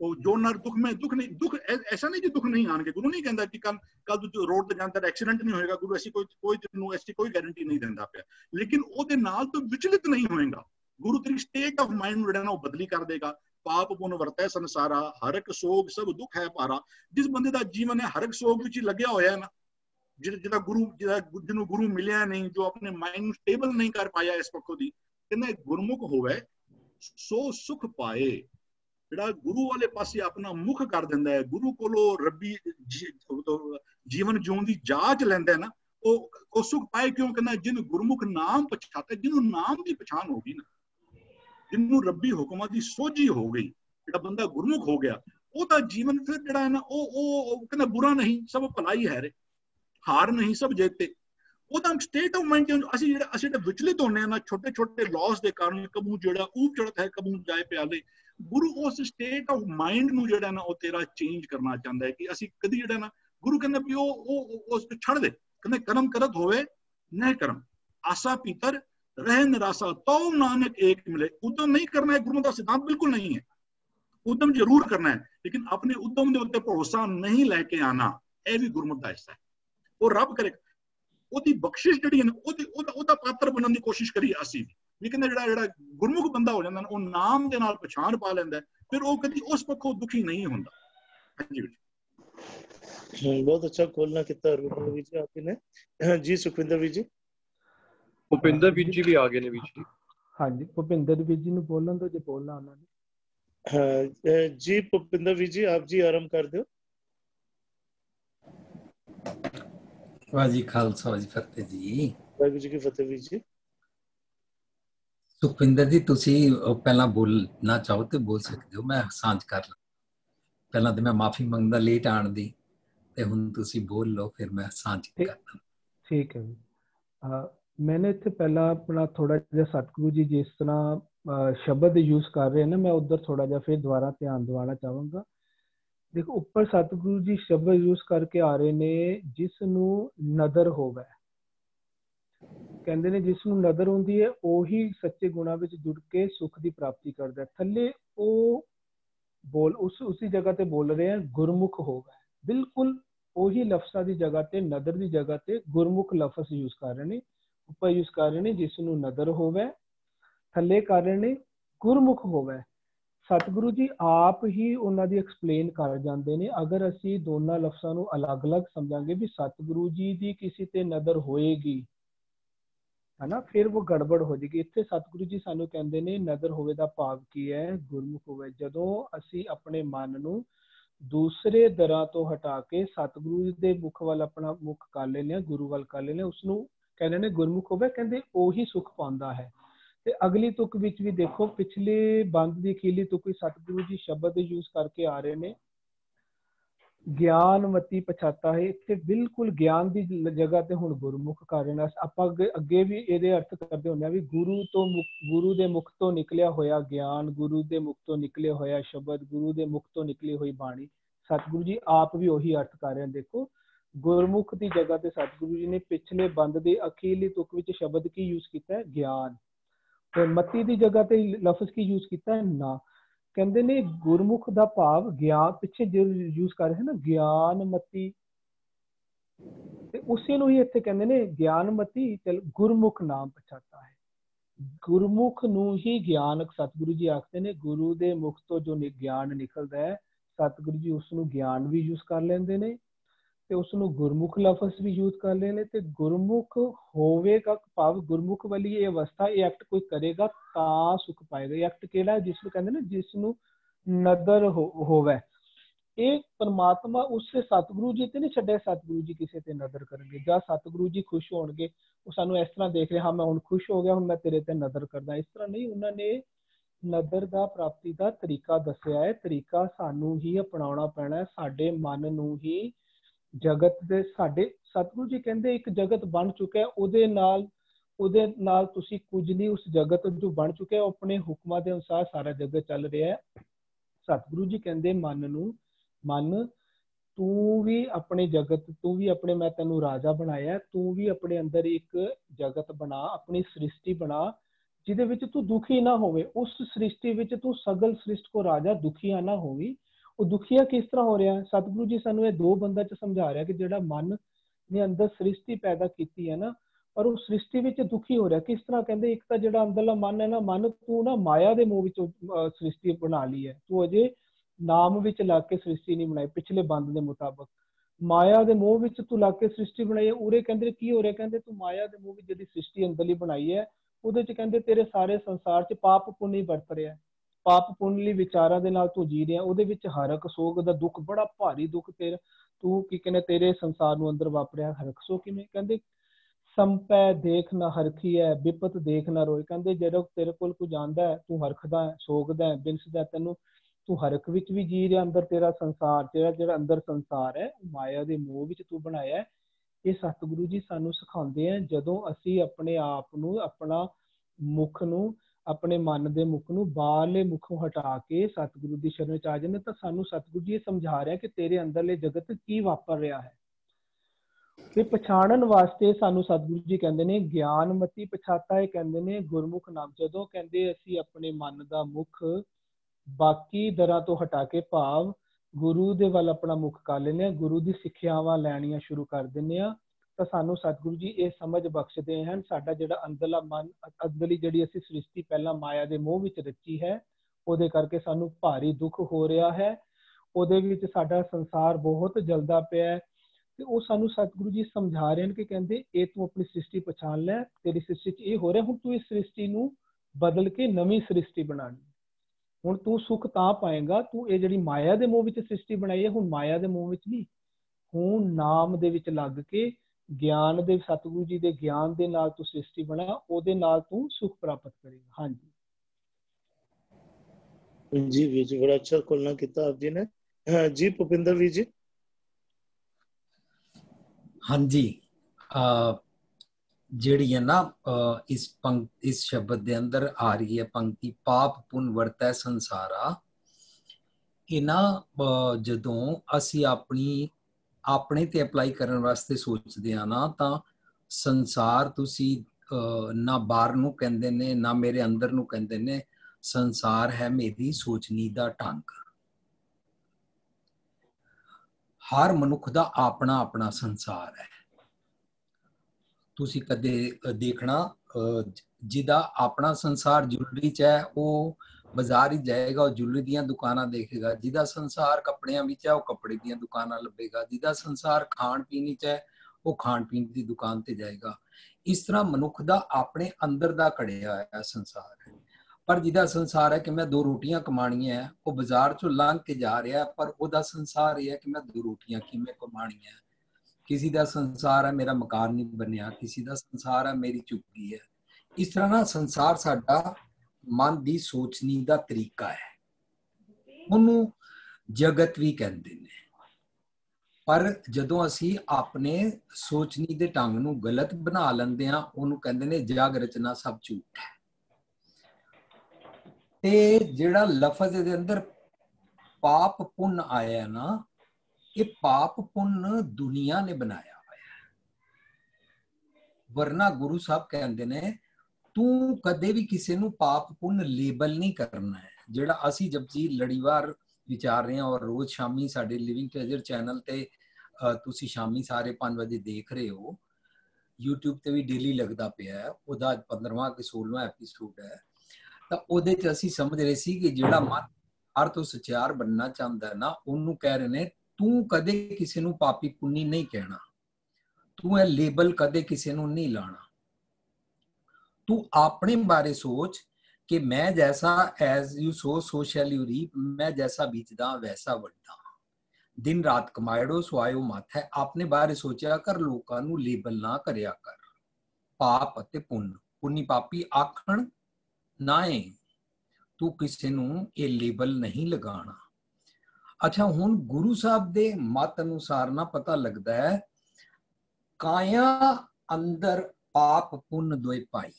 ਉਹ ਜੋ ਨਰ ਦੁੱਖ ਮੈਂ ਦੁੱਖ ਨਹੀਂ ਦੁੱਖ ਐ- ਐਸਾ ਨਹੀਂ ਕਿ ਦੁੱਖ ਨਹੀਂ ਆਣਗੇ ਗੁਰੂ ਨਹੀਂ ਕਹਿੰਦਾ ਕਿ ਕੱਲ ਕੱਲ ਤੂੰ ਰੋਡ ਤੇ ਜਾਂਦਾ ਐਕਸੀਡੈਂਟ ਨਹੀਂ ਹੋਏਗਾ ਗੁਰੂ ਐਸੀ ਕੋਈ ਕੋਈ ਤੈਨੂੰ ਐਸੀ ਕੋਈ ਗਾਰੰਟੀ ਨਹੀਂ ਦਿੰਦਾ ਪਿਆ ਲੇਕਿਨ ਉਹਦੇ ਨਾਲ ਤੂੰ ਵਿਚਲਿਤ ਨਹੀਂ ਹੋਏਗਾ ਗੁਰੂ ਤੇਰੀ ਸਟੇਟ ਆਫ ਮਾਈਂਡ ਨੂੰ ਜਿਹੜਾ ਨਾ ਉਹ ਬਦਲੀ ਕਰ ਦੇਗਾ ਪਾਪ ਪੁੰਨ ਵਰਤੈ ਸੰਸਾਰਾ ਹਰਕ ਸੋਗ ਸਭ ਦੁੱਖ ਹੈ ਪਾਰਾ ਜਿਸ ਬੰਦੇ ਦਾ ਜੀਵਨ ਹੈ ਹਰਕ ਸੋਗ ਵਿੱਚ ਹੀ ਲੱਗਿਆ ਹੋਇਆ ਹੈ ਨਾ ਜਿਹੜਾ ਜਿਹਦਾ ਗੁਰੂ ਜਿਹਦਾ ਗੁ- ਜਿਹਨੂੰ ਗੁਰੂ ਮਿਲਿਆ ਨਹੀਂ ਜੋ ਆਪਣੇ ਮਾਈਂਡ ਨੂੰ ਸਟੇਬਲ ਨਹੀਂ ਕਰ ਪਾਇਆ ਇਸ ਪੱਖੋਂ ਦੀ ਕਹਿੰਦਾ ਗੁਰਮੁਖ ਹੋਵੇ ਸੋ ਸੁਖ ਪਾਏ ਜਿਹੜਾ ਗੁਰੂ ਵਾਲੇ ਪਾਸੇ ਆਪਣਾ ਮੁਖ ਕਰ ਦਿੰਦਾ ਹੈ ਗੁਰੂ ਕੋਲੋਂ ਰੱਬੀ ਜੀ- ਉਹ ਤੋਂ ਜੀਵਨ ਜਿਉਣ ਦੀ ਜਾਚ ਲੈਂਦਾ ਹੈ ਨਾ ਉਹ ਉਹ ਸੁਖ ਪਾਏ ਕਿਉਂ ਕਹਿੰਦਾ ਜਿਹਨੂੰ ਗੁਰਮੁਖ ਨਾਮ ਪਛਾਤੇ ਜਿਹਨੂੰ ਨਾਮ ਦੀ ਪਛਾਣ ਹੋ ਗਈ ਨਾ ਜਿਹਨੂੰ ਰੱਬੀ ਹੁਕਮਾਂ ਦੀ ਸੋਝੀ ਹੋ ਗਈ ਜਿਹੜਾ ਬੰਦਾ ਗੁਰਮੁਖ ਹੋ ਗਿਆ ਉਹਦਾ ਜੀਵਨ ਫਿਰ ਜਿਹੜਾ ਹੈ ਨਾ ਉਹ ਉਹ ਉਹ ਕਹਿੰਦਾ ਬੁਰਾ ਨਹੀਂ ਸਭ ਭਲਾਈ ਹੈ ਰੇ ਹਾਰ ਨਹੀਂ ਸਭ ਜੇਤੇ ਉਹਦਾ ਸਟੇਟ ਆਫ ਮਾਈਂਡ ਅਸੀਂ ਜਿਹੜਾ ਅਸੀਂ ਜਿਹੜਾ ਵਿਚਲਿਤ ਹੁੰਨੇ ਆ ਨਾ ਛੋਟੇ ਛੋਟੇ ਲਾਸ ਦੇ ਕਾਰਨ ਕਬੂ ਜਿਹੜਾ ਊਪ ਚੜਤ ਹੈ ਕਬੂ ਜਾਏ ਪਿਆਲੇ ਗੁਰੂ ਉਸ ਸਟੇਟ ਆਫ ਮਾਈਂਡ ਨੂੰ ਜਿਹੜਾ ਨਾ ਉਹ ਤੇਰਾ ਚੇਂਜ ਕਰਨਾ ਚਾਹੁੰਦਾ ਹੈ ਕਿ ਅਸੀਂ ਕਦੀ ਜਿਹੜਾ ਨਾ ਗੁਰੂ ਕਹਿੰਦਾ ਵੀ ਉਹ ਉਹ ਉਹ- ਉਸ ਨੂੰ ਛੱਡ ਦੇ ਕਹਿੰਦੇ ਕਰਮ ਕਰਤ ਹੋਵੇ ਨਹਿ ਕਰਮ ਆਸਾ ਪੀਤਰ ਰਹਿ ਨਿਰਾਸਾ ਤਉ ਨਾਨਕ ਏਕ ਮਿਲੇ ਉਦੋਂ ਨਹੀਂ ਕਰਨਾ ਹੈ ਗੁਰੂ ਦਾ ਸਿਧਾਂਤ ਬਿਲਕੁਲ ਨਹੀਂ ਹੈ ਉਦਮ ਜ਼ਰੂਰ ਕਰਨਾ ਹੈ ਲੇਕਿਨ ਆਪਣੇ ਉਦਮ ਦੇ ਉੱਤੇ ਭਰੋਸਾ ਨਹੀਂ ਲੈ ਕੇ ਆਣਾ ਇਹ ਵੀ ਗੁਰਮਤ ਦਾ ਹਿੱਸਾ ਹੈ ਉਹ ਰੱਬ ਕਰੇ ਉਹਦੀ ਬਖਸ਼ਿਸ਼ ਜਿਹੜੀ ਹੈ ਨਾ ਉਹਦੀ ਉਹਦਾ ਉਹਦਾ ਪਾਤਰ ਬਣਨ ਦੀ ਕੋਸ਼ਿਸ਼ ਕਰੀ ਅਸੀਂ ਵੀ ਲੇਕਿਨ ਜਿਹੜਾ ਜਿਹੜਾ ਗੁਰਮੁਖ ਬੰਦਾ ਹੋ ਜਾਂਦਾ ਉਹ ਨਾਮ ਦੇ ਨਾਲ ਪਛਾਣ ਪਾ ਲੈਂਦਾ ਫਿਰ ਉਹ ਕਦੀ ਉਸ ਪੱਖੋਂ ਦੁਖੀ ਨਹੀਂ ਹੁੰਦਾ। ਹਾਂਜੀ ਬਹੁਤ ਅੱਛਾ ਖੋਲਣਾ ਕੀਤਾ ਰੂਪਨ ਵੀ ਜੀ ਨੇ। ਜੀ ਸੁਖਵਿੰਦਰ ਵੀ ਜੀ। ਭੁਪਿੰਦਰ ਵੀ ਜੀ ਵੀ ਆ ਗਏ ਨੇ ਵੀ ਜੀ। ਹਾਂਜੀ ਭੁਪਿੰਦਰ ਵੀ ਜੀ ਨੂੰ ਬੋਲਣ ਤੋਂ ਜੇ ਬੋਲਣਾ ਉਹਨਾਂ ਨੇ। ਜੀ ਭੁਪਿੰਦਰ ਵੀ ਜੀ ਆਪ ਜੀ ਆਰੰਭ ਕਰ ਦਿਓ। ਵਾਜੀ ਖਾਲਸਾ ਜੀ ਫਤਿਹ ਜੀ। ਵਾਹਿਗੁਰੂ ਜੀ ਕੀ ਫਤਿਹ ਵੀ ਜੀ। ਸੁਖਵਿੰਦਰ ਜੀ ਤੁਸੀਂ ਪਹਿਲਾਂ ਬੋਲਣਾ ਚਾਹੋ ਤੇ ਬੋਲ ਸਕਦੇ ਹੋ ਮੈਂ ਸਾਂਝ ਕਰ ਲਾਂ। ਪਹਿਲਾਂ ਤੇ ਮੈਂ ਮਾਫੀ ਮੰਗਦਾ ਲੇਟ ਆਣ ਦੀ ਤੇ ਹੁਣ ਤੁਸੀਂ ਬੋਲ ਲਓ ਫਿਰ ਮੈਂ ਸਾਂਝ। ਕਰਦਾ ਠੀਕ ਹੈ ਜੀ। ਮੈਨੇ ਇੱਥੇ ਪਹਿਲਾਂ ਆਪਣਾ ਥੋੜਾ ਜਿਹਾ ਸਤਿਗੁਰੂ ਜੀ ਜਿਸ ਤਰ੍ਹਾਂ ਸ਼ਬਦ ਯੂਜ਼ ਕਰ ਰਹੇ ਨੇ ਮੈਂ ਉਧਰ ਥੋੜਾ ਜਿਹਾ ਫਿਰ ਦੁਬਾਰਾ ਧਿਆਨ ਦਿਵਾਉਣਾ ਚਾਹਾਂਗਾ। ਦੇਖੋ ਉੱਪਰ ਸਤਿਗੁਰੂ ਜੀ ਸ਼ਬਦ ਯੂਜ਼ ਕਰਕੇ ਆ ਰਹੇ ਨੇ ਜਿਸ ਨੂੰ ਨਦਰ ਹੋਵੇ। ਕਹਿੰਦੇ ਨੇ ਜਿਸ ਨੂੰ ਨਦਰ ਹੁੰਦੀ ਹੈ ਉਹੀ ਸੱਚੇ ਗੁਣਾ ਵਿੱਚ ਜੁੜ ਕੇ ਸੁਖ ਦੀ ਪ੍ਰਾਪਤੀ ਕਰਦਾ ਹੈ ਥੱਲੇ ਉਹ ਬੋਲ ਉਸ ਉਸੇ ਜਗ੍ਹਾ ਤੇ ਬੋਲ ਰਹੇ ਆ ਗੁਰਮੁਖ ਹੋਵੇ ਬਿਲਕੁਲ ਉਹੀ ਲਫ਼ਜ਼ਾਂ ਦੀ ਜਗ੍ਹਾ ਤੇ ਨਦਰ ਦੀ ਜਗ੍ਹਾ ਤੇ ਗੁਰਮੁਖ ਲਫ਼ਜ਼ ਯੂਜ਼ ਕਰ ਰਹੇ ਨੇ ਉੱਪਰ ਯੂਜ਼ ਕਰ ਰਹੇ ਨੇ ਜਿਸ ਨੂੰ ਨਦਰ ਹੋਵੇ ਥੱਲੇ ਕਰ ਰਹੇ ਨੇ ਗੁਰਮੁਖ ਹੋਵੇ ਸਤਿਗੁਰੂ ਜੀ ਆਪ ਹੀ ਉਹਨਾਂ ਦੀ ਐਕਸਪਲੇਨ ਕਰ ਜਾਂਦੇ ਨੇ ਅਗਰ ਅਸੀਂ ਦੋਨਾਂ ਲਫ਼ਜ਼ਾਂ ਨੂੰ ਅਲੱਗ-ਅਲੱਗ ਸਮਝਾਂਗੇ ਵੀ ਸਤਿਗੁਰੂ ਜੀ ਦੀ ਕਿਸੇ ਤੇ ਨਦਰ ਹੋਏਗੀ ਹਨਾ ਫਿਰ ਉਹ ਗੜਬੜ ਹੋ ਜੇਗੀ ਇੱਥੇ ਸਤਿਗੁਰੂ ਜੀ ਸਾਨੂੰ ਕਹਿੰਦੇ ਨੇ ਨਦਰ ਹੋਵੇ ਦਾ ਭਾਵ ਕੀ ਹੈ ਗੁਰਮੁਖ ਹੋਵੇ ਜਦੋਂ ਅਸੀਂ ਆਪਣੇ ਮਨ ਨੂੰ ਦੂਸਰੇ ਦਰਾਂ ਤੋਂ ਹਟਾ ਕੇ ਸਤਿਗੁਰੂ ਜੀ ਦੇ ਮੁਖ ਵੱਲ ਆਪਣਾ ਮੁਖ ਕਰ ਲੈਨੇ ਆ ਗੁਰੂ ਵੱਲ ਕਰ ਲੈਨੇ ਉਸ ਨੂੰ ਕਹਿੰਦੇ ਨੇ ਗੁਰਮੁਖ ਹੋਵੇ ਕਹਿੰਦੇ ਉਹੀ ਸੁਖ ਪਾਉਂਦਾ ਹੈ ਤੇ ਅਗਲੀ ਤੁਕ ਵਿੱਚ ਵੀ ਦੇਖੋ ਪਿਛਲੇ ਬੰਦ ਦੀ ਅਖੀਲੀ ਤੁਕ ਵਿੱਚ ਸਤਿਗੁਰੂ ਜੀ ਸ਼ਬਦ ਯੂਜ਼ ਕਰਕੇ ਆ ਰਹੇ ਨੇ ਗਿਆਨਮਤੀ ਪਛਾਤਾ ਹੈ ਇੱਥੇ ਬਿਲਕੁਲ ਗਿਆਨ ਦੀ ਲ- ਜਗ੍ਹਾ ਤੇ ਹੁਣ ਗੁਰਮੁਖ ਕਰ ਰਹੇ ਨੇ ਆਪਾਂ ਅੱਗੇ ਅੱਗੇ ਵੀ ਇਹਦੇ ਅਰਥ ਕਰਦੇ ਹੁੰਦੇ ਆ ਵੀ ਗੁਰੂ ਤੋਂ ਮੁਖ- ਗੁਰੂ ਦੇ ਮੁਖ ਤੋਂ ਨਿਕਲਿਆ ਹੋਇਆ ਗਿਆਨ ਗੁਰੂ ਦੇ ਮੁਖ ਤੋਂ ਨਿਕਲਿਆ ਹੋਇਆ ਸ਼ਬਦ ਗੁਰੂ ਦੇ ਮੁਖ ਤੋਂ ਨਿਕਲੀ ਹੋਈ ਬਾਣੀ ਸਤਿਗੁਰੂ ਜੀ ਆਪ ਵੀ ਉਹੀ ਅਰਥ ਕਰ ਰਹੇ ਹਨ ਦੇਖੋ ਗੁਰਮੁਖ ਦੀ ਜਗ੍ਹਾ ਤੇ ਸਤਿਗੁਰੂ ਜੀ ਨੇ ਪਿਛਲੇ ਬੰਦ ਦੇ ਅਖੀਰਲੀ ਤੁਕ ਵਿੱਚ ਸ਼ਬਦ ਕੀ ਯੂਜ਼ ਕੀਤਾ ਹੈ ਗਿਆਨ ਤੇ ਮਤੀ ਦੀ ਜਗ੍ਹਾ ਤੇ ਲਫ਼ਜ਼ ਕੀ ਯੂਜ਼ ਕੀਤਾ ਹੈ ਨਾ ਕਹਿੰਦੇ ਨੇ ਗੁਰਮੁਖ ਦਾ ਭਾਵ ਗਿਆਨ ਪਿੱਛੇ ਜੋ ਯੂਜ਼ ਕਰ ਰਹੇ ਸੀ ਨਾ ਗਿਆਨਮਤੀ ਤੇ ਉਸੇ ਨੂੰ ਹੀ ਇੱਥੇ ਕਹਿੰਦੇ ਨੇ ਗਿਆਨਮਤੀ ਚਲ ਗੁਰਮੁਖ ਨਾਮ ਪਛਾਤਾ ਹੈ ਗੁਰਮੁਖ ਨੂੰ ਹੀ ਗਿਆਨ ਸਤਿਗੁਰੂ ਜੀ ਆਖਦੇ ਨੇ ਗੁਰੂ ਦੇ ਮੁਖ ਤੋਂ ਜੋ ਨਿ- ਗਿਆਨ ਨਿਕਲਦਾ ਹੈ ਸਤਿਗੁਰੂ ਜੀ ਉਸ ਨੂੰ ਗਿਆਨ ਵੀ ਯੂਜ਼ ਕਰ ਲੈਂਦੇ ਨੇ ਤੇ ਉਸ ਨੂੰ ਗੁਰਮੁਖ ਲਫ਼ਜ਼ ਵੀ ਯੂਜ਼ ਕਰ ਲੈਂਦੇ ਨੇ ਤੇ ਗੁਰਮੁਖ ਹੋਵੇਗਾ ਭਾਵ ਗੁਰਮੁਖ ਵਾਲੀ ਇਹ ਅਵਸਥਾ ਇਹ ਐਕਟ ਕੋਈ ਕਰੇਗਾ ਤਾਂ ਸੁਖ ਪਾਏਗਾ ਇਹ ਐਕਟ ਕਿਹੜਾ ਹੈ ਜਿਸ ਨੂੰ ਕਹਿੰਦੇ ਨੇ ਜਿਸ ਨੂੰ ਨਦਰ ਹੋ- ਹੋਵੇ ਇਹ ਪਰਮਾਤਮਾ ਉਸੇ ਸਤਿਗੁਰੂ ਜੀ ਤੇ ਨਹੀਂ ਛੱਡਿਆ ਸਤਿਗੁਰੂ ਜੀ ਕਿਸੇ ਤੇ ਨਦਰ ਕਰਨਗੇ ਜਾਂ ਸਤਿਗੁਰੂ ਜੀ ਖੁਸ਼ ਹੋਣਗੇ ਉਹ ਸਾਨੂੰ ਇਸ ਤਰ੍ਹਾਂ ਦੇਖ ਰਿਹਾ ਹਾਂ ਮੈਂ ਹੁਣ ਖੁਸ਼ ਹੋ ਗਿਆ ਹੁਣ ਮੈਂ ਤੇਰੇ ਤੇ ਨਦਰ ਕਰਦਾ ਇਸ ਤਰ੍ਹਾਂ ਨਹੀਂ ਉਹਨਾਂ ਨੇ ਨਦਰ ਦਾ ਪ੍ਰਾਪਤੀ ਦਾ ਤਰੀਕਾ ਦੱਸਿਆ ਹੈ ਤਰੀਕਾ ਸਾਨੂੰ ਹੀ ਅਪਣਾਉਣਾ ਪੈਣਾ ਹੈ ਸਾਡੇ ਮਨ ਨੂੰ ਹੀ ਜਗਤ ਦੇ ਸਾਡੇ ਸਤਿਗੁਰੂ ਜੀ ਕਹਿੰਦੇ ਇੱਕ ਜਗਤ ਬਣ ਚੁੱਕਿਆ ਹੈ, ਉਹਦੇ ਨਾਲ ਉਹਦੇ ਨਾਲ ਤੁਸੀਂ ਕੁਝ ਨਹੀਂ ਉਸ ਜਗਤ ਜੋ ਬਣ ਚੁੱਕਿਆ ਹੈ, ਉਹ ਆਪਣੇ ਹੁਕਮਾਂ ਦੇ ਅਨੁਸਾਰ ਸਾਰਾ ਜਗਤ ਚੱਲ ਰਿਹਾ ਹੈ ਸਤਿਗੁਰੂ ਜੀ ਕਹਿੰਦੇ ਮਨ ਨੂੰ ਮਨ ਤੂੰ ਵੀ ਆਪਣੇ ਜਗਤ ਤੂੰ ਵੀ ਆਪਣੇ ਮੈਂ ਤੈਨੂੰ ਰਾਜਾ ਬਣਾਇਆ ਹੈ, ਤੂੰ ਵੀ ਆਪਣੇ ਅੰਦਰ ਇੱਕ ਜਗਤ ਬਣਾ ਆਪਣੀ ਸ੍ਰਿਸ਼ਟੀ ਬਣਾ ਜਿਹਦੇ ਵਿੱਚ ਤੂੰ ਦੁਖੀ ਨਾ ਹੋਵੇ ਉਸ ਸ੍ਰਿਸ਼ਟੀ ਵਿੱਚ ਤੂੰ ਸਗਲ ਸ੍ਰਿਸ਼ਟ ਕੋ ਰਾਜਾ ਦੁਖੀਆ ਨਾ ਹੋਵੀ ਉਹ ਦੁਖੀਆ ਕਿਸ ਤਰ੍ਹਾਂ ਹੋ ਰਿਹਾ ਹੈ ਸਤਿਗੁਰੂ ਜੀ ਸਾਨੂੰ ਇਹ ਦੋ ਬੰਦਾ ਚ ਸਮਝਾ ਰਿਹਾ ਕਿ ਜਿਹੜਾ ਮਨ ਨੇ ਅੰਦਰ ਸ੍ਰਿਸ਼ਟੀ ਪੈਦਾ ਕੀਤੀ ਹੈ ਨਾ ਪਰ ਉਹ ਸ੍ਰਿਸ਼ਟੀ ਵਿੱਚ ਦੁਖੀ ਹੋ ਰਿਹਾ ਕਿਸ ਤਰ੍ਹਾਂ ਕਹਿੰਦੇ ਇੱਕ ਤਾਂ ਜਿਹੜਾ ਅੰਦਰਲਾ ਮਨ ਹੈ ਨਾ ਮਨ ਤੂੰ ਨਾ ਮਾਇਆ ਦੇ ਮੋਹ ਵਿੱਚ ਅਹ, ਸ੍ਰਿਸ਼ਟੀ ਬਣਾ ਲਈ ਹੈ ਤੂੰ ਅਜੇ ਨਾਮ ਵਿੱਚ ਲੱਗ ਕੇ ਸ੍ਰਿਸ਼ਟੀ ਨਹੀਂ ਬਣਾਈ ਪਿਛਲੇ ਬੰਦ ਦੇ ਮੁਤਾਬਕ ਮਾਇਆ ਦੇ ਮੋਹ ਵਿੱਚ ਤੂੰ ਲੱਗ ਕੇ ਸ੍ਰਿਸ਼ਟੀ ਬਣਾਈ ਹੈ ਉਰੇ ਕਹਿੰਦੇ ਕੀ ਹੋ ਰਿਹਾ ਕਹਿੰਦੇ ਤੂੰ ਮਾਇਆ ਦੇ ਮੋਹ ਵਿੱਚ ਜਿਹੜੀ ਸ੍ਰਿਸ਼ਟੀ ਅੰਦਰਲੀ ਬਣਾਈ ਹੈ ਉਹਦੇ ਚ ਕਹਿੰਦੇ ਤੇਰੇ ਸਾਰੇ ਸੰਸਾਰ ਚ ਪਾਪ ਪੁੰਨ ਹੀ ਵਰਤ ਰਿਹਾ ਹੈ। ਪਾਪ ਪੁੰਨ ਲਈ ਵਿਚਾਰਾਂ ਦੇ ਨਾਲ ਤੂੰ ਜੀ ਰਿਹਾ, ਉਹਦੇ ਵਿੱਚ ਹਰਕ, ਸੋਗ ਦਾ ਦੁੱਖ, ਬੜਾ ਭਾਰੀ ਦੁੱਖ ਤੇਰਾ। ਤੂੰ ਕੀ ਕਹਿੰਦੇ, ਤੇਰੇ ਸੰਸਾਰ ਨੂੰ ਅੰਦਰ ਵਾਪਰਿਆ ਹਰਕ। ਸੋ ਕਿਵੇਂ? ਕਹਿੰਦੇ, ਸੰਪੈ ਦੇਖ ਨਾ ਹਰਖੀ ਹੈ ਵਿਪਤ ਦੇਖ ਨਾ ਰੋਏ। ਕਹਿੰਦੇ, ਜਦੋਂ ਤੇਰੇ ਕੋਲ ਕੁਝ ਆਂਦਾ ਹੈ, ਤੂੰ ਹਰਖਦਾ ਹੈ, ਸੋਗਦਾ ਹੈ, ਬਿਨਸਦਾ ਤੈਨੂੰ ਤੂੰ ਹਰਕ ਵਿੱਚ ਵੀ ਜੀ ਰਿਹਾ ਅੰਦਰ ਤੇਰਾ ਸੰਸਾਰ, ਤੇਰਾ ਜਿਹੜਾ ਅੰਦਰ ਸੰਸਾਰ ਹੈ ਮਾਇਆ ਦੇ ਮੋਹ ਵਿੱਚ ਤੂੰ ਬਣਾਇਆ ਇਹ ਸਤਿਗੁਰੂ ਜੀ ਸਾਨੂੰ ਸਿਖਾਉਂਦੇ ਆ, ਜਦੋਂ ਅਸੀਂ ਆਪਣੇ ਆਪ ਨੂੰ, ਆਪਣਾ ਮੁਖ ਨੂੰ ਆਪਣੇ ਮਨ ਦੇ ਮੁਖ ਨੂੰ ਬਾਹਰਲੇ ਮੁਖੋਂ ਹਟਾ ਕੇ ਸਤਿਗੁਰੂ ਦੀ ਸ਼ਰਨ ਚ ਆ ਜਾਂਦੇ ਤਾਂ ਸਾਨੂੰ ਸਤਿਗੁਰੂ ਜੀ ਇਹ ਸਮਝਾ ਰਿਹਾ ਕਿ ਤੇਰੇ ਅੰਦਰਲੇ ਜਗਤ ਕੀ ਵਾਪਰ ਰਿਹਾ ਹੈ ਤੇ ਪਛਾਣਨ ਵਾਸਤੇ ਸਾਨੂੰ ਸਤਿਗੁਰੂ ਜੀ ਕਹਿੰਦੇ ਨੇ ਗਿਆਨਮਤੀ ਪਛਾਤਾ ਇਹ ਕਹਿੰਦੇ ਨੇ ਗੁਰਮੁਖ ਨਾਮ ਜਦੋਂ ਕਹਿੰਦੇ ਅਸੀਂ ਆਪਣੇ ਮਨ ਦਾ ਮੁਖ ਬਾਕੀ ਦਰਾਂ ਤੋਂ ਹਟਾ ਕੇ ਭਾਵ ਗੁਰੂ ਦੇ ਵੱਲ ਆਪਣਾ ਮੁਖ ਕਰ ਲੈਂਦੇ ਹਾਂ ਗੁਰੂ ਦੀ ਸਿੱਖਿਆਵਾਂ ਲੈਣੀਆਂ ਸ਼ੁਰੂ ਕਰ ਦਿੰਦੇ ਆ ਤਾਂ ਸਾਨੂੰ ਸਤਿਗੁਰੂ ਜੀ ਇਹ ਸਮਝ ਬਖਸ਼ਦੇ ਹਨ ਸਾਡਾ ਜਿਹੜਾ ਅੰਦਰਲਾ ਮਨ ਅੰਦਰਲੀ ਜਿਹੜੀ ਅਸੀਂ ਸ੍ਰਿਸ਼ਟੀ ਪਹਿਲਾਂ ਮਾਇਆ ਦੇ ਮੋਹ ਵਿੱਚ ਰਚੀ ਹੈ ਉਹਦੇ ਕਰਕੇ ਸਾਨੂੰ ਭਾਰੀ ਦੁੱਖ ਹੋ ਰਿਹਾ ਹੈ ਉਹਦੇ ਵਿੱਚ ਸਾਡਾ ਸੰਸਾਰ ਬਹੁਤ ਜਲਦਾ ਪਿਆ ਹੈ ਤੇ ਉਹ ਸਾਨੂੰ ਸਤਿਗੁਰੂ ਜੀ ਸਮਝਾ ਰਹੇ ਹਨ ਕਿ ਕਹਿੰਦੇ ਇਹ ਤੂੰ ਆਪਣੀ ਸ੍ਰਿਸ਼ਟੀ ਪਛਾਣ ਲੈ ਤੇਰੀ ਸ੍ਰਿਸ਼ਟੀ 'ਚ ਇਹ ਹੋ ਰਿਹਾ ਹੁਣ ਤੂੰ ਇਸ ਸ੍ਰਿਸ਼ਟੀ ਨੂੰ ਬਦਲ ਕੇ ਨਵੀਂ ਸ੍ਰਿਸ਼ਟੀ ਬਣਾਣੀ ਹੁਣ ਤੂੰ ਸੁੱਖ ਤਾਂ ਪਾਏਗਾ ਤੂੰ ਇਹ ਜਿਹੜੀ ਮਾਇਆ ਦੇ ਮੋਹ ਵਿੱਚ ਸ੍ਰਿਸ਼ਟੀ ਬਣਾਈ ਹੈ ਹੁਣ ਮਾਇਆ ਦੇ ਮੋਹ ਵਿੱਚ ਨਹੀਂ ਹੁਣ ਨਾਮ ਦੇ ਵਿੱਚ ਲੱਗ ਕੇ ਗਿਆਨ ਦੇ ਸਤਿਗੁਰੂ ਜੀ ਦੇ ਗਿਆਨ ਦੇ ਨਾਲ ਤੂੰ ਸ੍ਰਿਸ਼ਟੀ ਬਣਾ ਉਹਦੇ ਨਾਲ ਤੂੰ ਸੁਖ ਪ੍ਰਾਪਤ ਕਰੇਗਾ ਹਾਂਜੀ ਜੀ ਵੀ ਜੀ ਬੜਾ ਅੱਛਾ ਖੁੱਲਣਾ ਕੀਤਾ ਆਪ ਜੀ ਨੇ ਜੀ ਭੁਪਿੰਦਰ ਵੀ ਜੀ ਹਾਂਜੀ ਜਿਹੜੀ ਹੈ ਨਾ ਇਸ ਪੰਕ ਇਸ ਸ਼ਬਦ ਦੇ ਅੰਦਰ ਆ ਰਹੀ ਹੈ ਪੰਕਤੀ ਪਾਪ ਪੁੰਨ ਵਰਤੈ ਸੰਸਾਰਾ ਇਹਨਾਂ ਜਦੋਂ ਅਸੀਂ ਆਪਣੀ ਆਪਣੇ ਤੇ ਅਪਲਾਈ ਕਰਨ ਵਾਸਤੇ ਸੋਚਦੇ ਆ ਨਾ ਤਾਂ ਸੰਸਾਰ ਤੁਸੀਂ ਨਾ ਬਾਹਰ ਨੂੰ ਕਹਿੰਦੇ ਨੇ ਨਾ ਮੇਰੇ ਅੰਦਰ ਨੂੰ ਕਹਿੰਦੇ ਨੇ ਸੰਸਾਰ ਹੈ ਮੇਰੀ ਸੋਚਣੀ ਦਾ ਢੰਗ। ਹਰ ਮਨੁੱਖ ਦਾ ਆਪਣਾ ਆਪਣਾ ਸੰਸਾਰ ਹੈ। ਤੁਸੀਂ ਕਦੇ ਦੇਖਣਾ ਅ, ਜ- ਜਿਹਦਾ ਆਪਣਾ ਸੰਸਾਰ ਜ਼ਰੂਰੀ ਚ ਹੈ ਉਹ ਬਾਜ਼ਾਰ ਹੀ ਜਾਏਗਾ, ਉਹ ਜੁਲਰੀ ਦੀਆਂ ਦੁਕਾਨਾਂ ਦੇਖੇਗਾ, ਜਿਹਦਾ ਸੰਸਾਰ ਕੱਪੜਿਆਂ ਵਿੱਚ ਹੈ, ਉਹ ਕੱਪੜੇ ਦੀਆਂ ਦੁਕਾਨਾਂ ਲੱਭੇਗਾ, ਜਿਹਦਾ ਸੰਸਾਰ ਖਾਣ ਪੀਣ ਵਿੱਚ ਹੈ, ਉਹ ਖਾਣ ਪੀਣ ਦੀ ਦੁਕਾਨ ਤੇ ਜਾਏਗਾ। ਇਸ ਤਰ੍ਹਾਂ ਮਨੁੱਖ ਦਾ ਆਪਣੇ ਅੰਦਰ ਦਾ ਘੜਿਆ ਹੋਇਆ ਸੰਸਾਰ ਹੈ। ਪਰ ਜਿਹਦਾ ਸੰਸਾਰ ਹੈ ਕਿ ਮੈਂ ਦੋ ਰੋਟੀਆਂ ਕਮਾਣੀਆਂ ਹੈ, ਉਹ ਬਾਜ਼ਾਰ ਚੋਂ ਲੰਘ ਕੇ ਜਾ ਰਿਹਾ ਪਰ ਉਹਦਾ ਸੰਸਾਰ ਇਹ ਹੈ ਕਿ ਮੈਂ ਦੋ ਰੋਟੀਆਂ ਕਿਵੇਂ ਕਮਾਣੀਆਂ ਕਿਸੇ ਦਾ ਸੰਸਾਰ ਹੈ, ਮੇਰਾ ਮਕਾਨ ਨਹੀਂ ਬਣਿਆ, ਕਿਸੇ ਦਾ ਸੰਸਾਰ ਹੈ, ਮੇਰੀ ਝੁੱਗੀ ਹੈ। ਇਸ ਤਰ੍ਹਾਂ ਨਾ ਸੰਸਾਰ ਸਾਡਾ ਮਨ ਦੀ ਸੋਚਣੀ ਦਾ ਤਰੀਕਾ ਹੈ। ਉਹਨੂੰ ਜਗਤ ਵੀ ਕਹਿੰਦੇ ਨੇ। ਪਰ ਜਦੋਂ ਅਸੀਂ ਆਪਣੇ ਸੋਚਣੀ ਦੇ ਢੰਗ ਨੂੰ ਗਲਤ ਬਣਾ ਲੈਂਦੇ ਆ ਉਹਨੂੰ ਕਹਿੰਦੇ ਨੇ ਜਗ ਰਚਨਾ ਸਭ ਝੂਠ ਹੈ। ਤੇ ਜਿਹੜਾ ਲਫ਼ਜ਼ ਦੇ ਅੰਦਰ ਪਾਪ ਪੁੰਨ ਆਇਆ ਨਾ, ਇਹ ਪਾਪ ਪੁੰਨ ਦੁਨੀਆ ਨੇ ਬਣਾਇਆ ਹੋਇਆ ਵਰਨਾ ਗੁਰੂ ਸਾਹਿਬ ਕਹਿੰਦੇ ਨੇ ਤੂੰ ਕਦੇ ਵੀ ਕਿਸੇ ਨੂੰ ਪਾਪ ਪੁੰਨ ਲੇਬਲ ਨਹੀਂ ਕਰਨਾ ਹੈ। ਜਿਹੜਾ ਅਸੀਂ ਜਪਜੀ ਲੜੀਵਾਰ ਵਿਚਾਰ ਰਹੇ ਹਾਂ ਔਰ ਰੋਜ਼ ਸ਼ਾਮੀ ਸਾਡੇ ਲਿਵਿੰਗ ਟ੍ਰੇਜਰ ਚੈਨਲ ਤੇ ਤੁਸੀਂ ਸ਼ਾਮੀ ਸਾਰੇ 5 ਵਜੇ ਦੇਖ ਰਹੇ ਹੋ, YouTube ਤੇ ਵੀ ਡੇਲੀ ਲੱਗਦਾ ਪਿਆ ਹੈ। ਉਹਦਾ 15ਵਾਂ ਕਿ 16ਵਾਂ ਐਪੀਸੋਡ ਹੈ। ਤਾਂ ਉਹਦੇ ਚ ਅਸੀਂ ਸਮਝ ਰਹੇ ਸੀ ਕਿ ਜਿਹੜਾ ਮਨ ਹਰ ਤੋਂ ਸਚਿਆਰ ਬਣਨਾ ਚਾਹੁੰਦਾ ਨਾ, ਉਹਨੂੰ ਕਹਿ ਰਹੇ ਨੇ, ਤੂੰ ਕਦੇ ਕਿਸੇ ਨੂੰ ਪਾਪੀ ਪੁੰਨੀ ਨਹੀਂ ਕਹਿਣਾ। ਤੂੰ ਇਹ ਲੇਬਲ ਕਦੇ ਕਿਸੇ ਨੂੰ ਨਹੀਂ ਲਾਣਾ। ਤੂੰ ਆਪਣੇ ਬਾਰੇ ਸੋਚ ਕਿ ਮੈਂ ਜੈਸਾ as you sow so shall you reap ਮੈਂ ਜੈਸਾ ਬੀਜਦਾ ਵੈਸਾ ਵੱਡਾ ਦਿਨ ਰਾਤ ਕਮਾਇੜੋ ਸਵਾਇਓ ਮੱਥ ਹੈ ਆਪਣੇ ਬਾਰੇ ਸੋਚਿਆ ਕਰ ਲੋਕਾਂ ਨੂੰ ਲੇਬਲ ਨਾ ਕਰਿਆ ਕਰ ਪਾਪ ਅਤੇ ਪੁੰਨ ਪੁੰਨੀ ਪਾਪੀ ਆਖਣ ਨਾਏ ਤੂੰ ਕਿਸੇ ਨੂੰ ਇਹ ਲੇਬਲ ਨਹੀਂ ਲਗਾਉਣਾ ਅੱਛਾ ਹੁਣ ਗੁਰੂ ਸਾਹਿਬ ਦੇ ਮਤ ਅਨੁਸਾਰ ਨਾ ਪਤਾ ਲੱਗਦਾ ਹੈ ਕਾਇਆ ਅੰਦਰ ਪਾਪ ਪੁੰਨ ਦੋਏ ਪਾਈ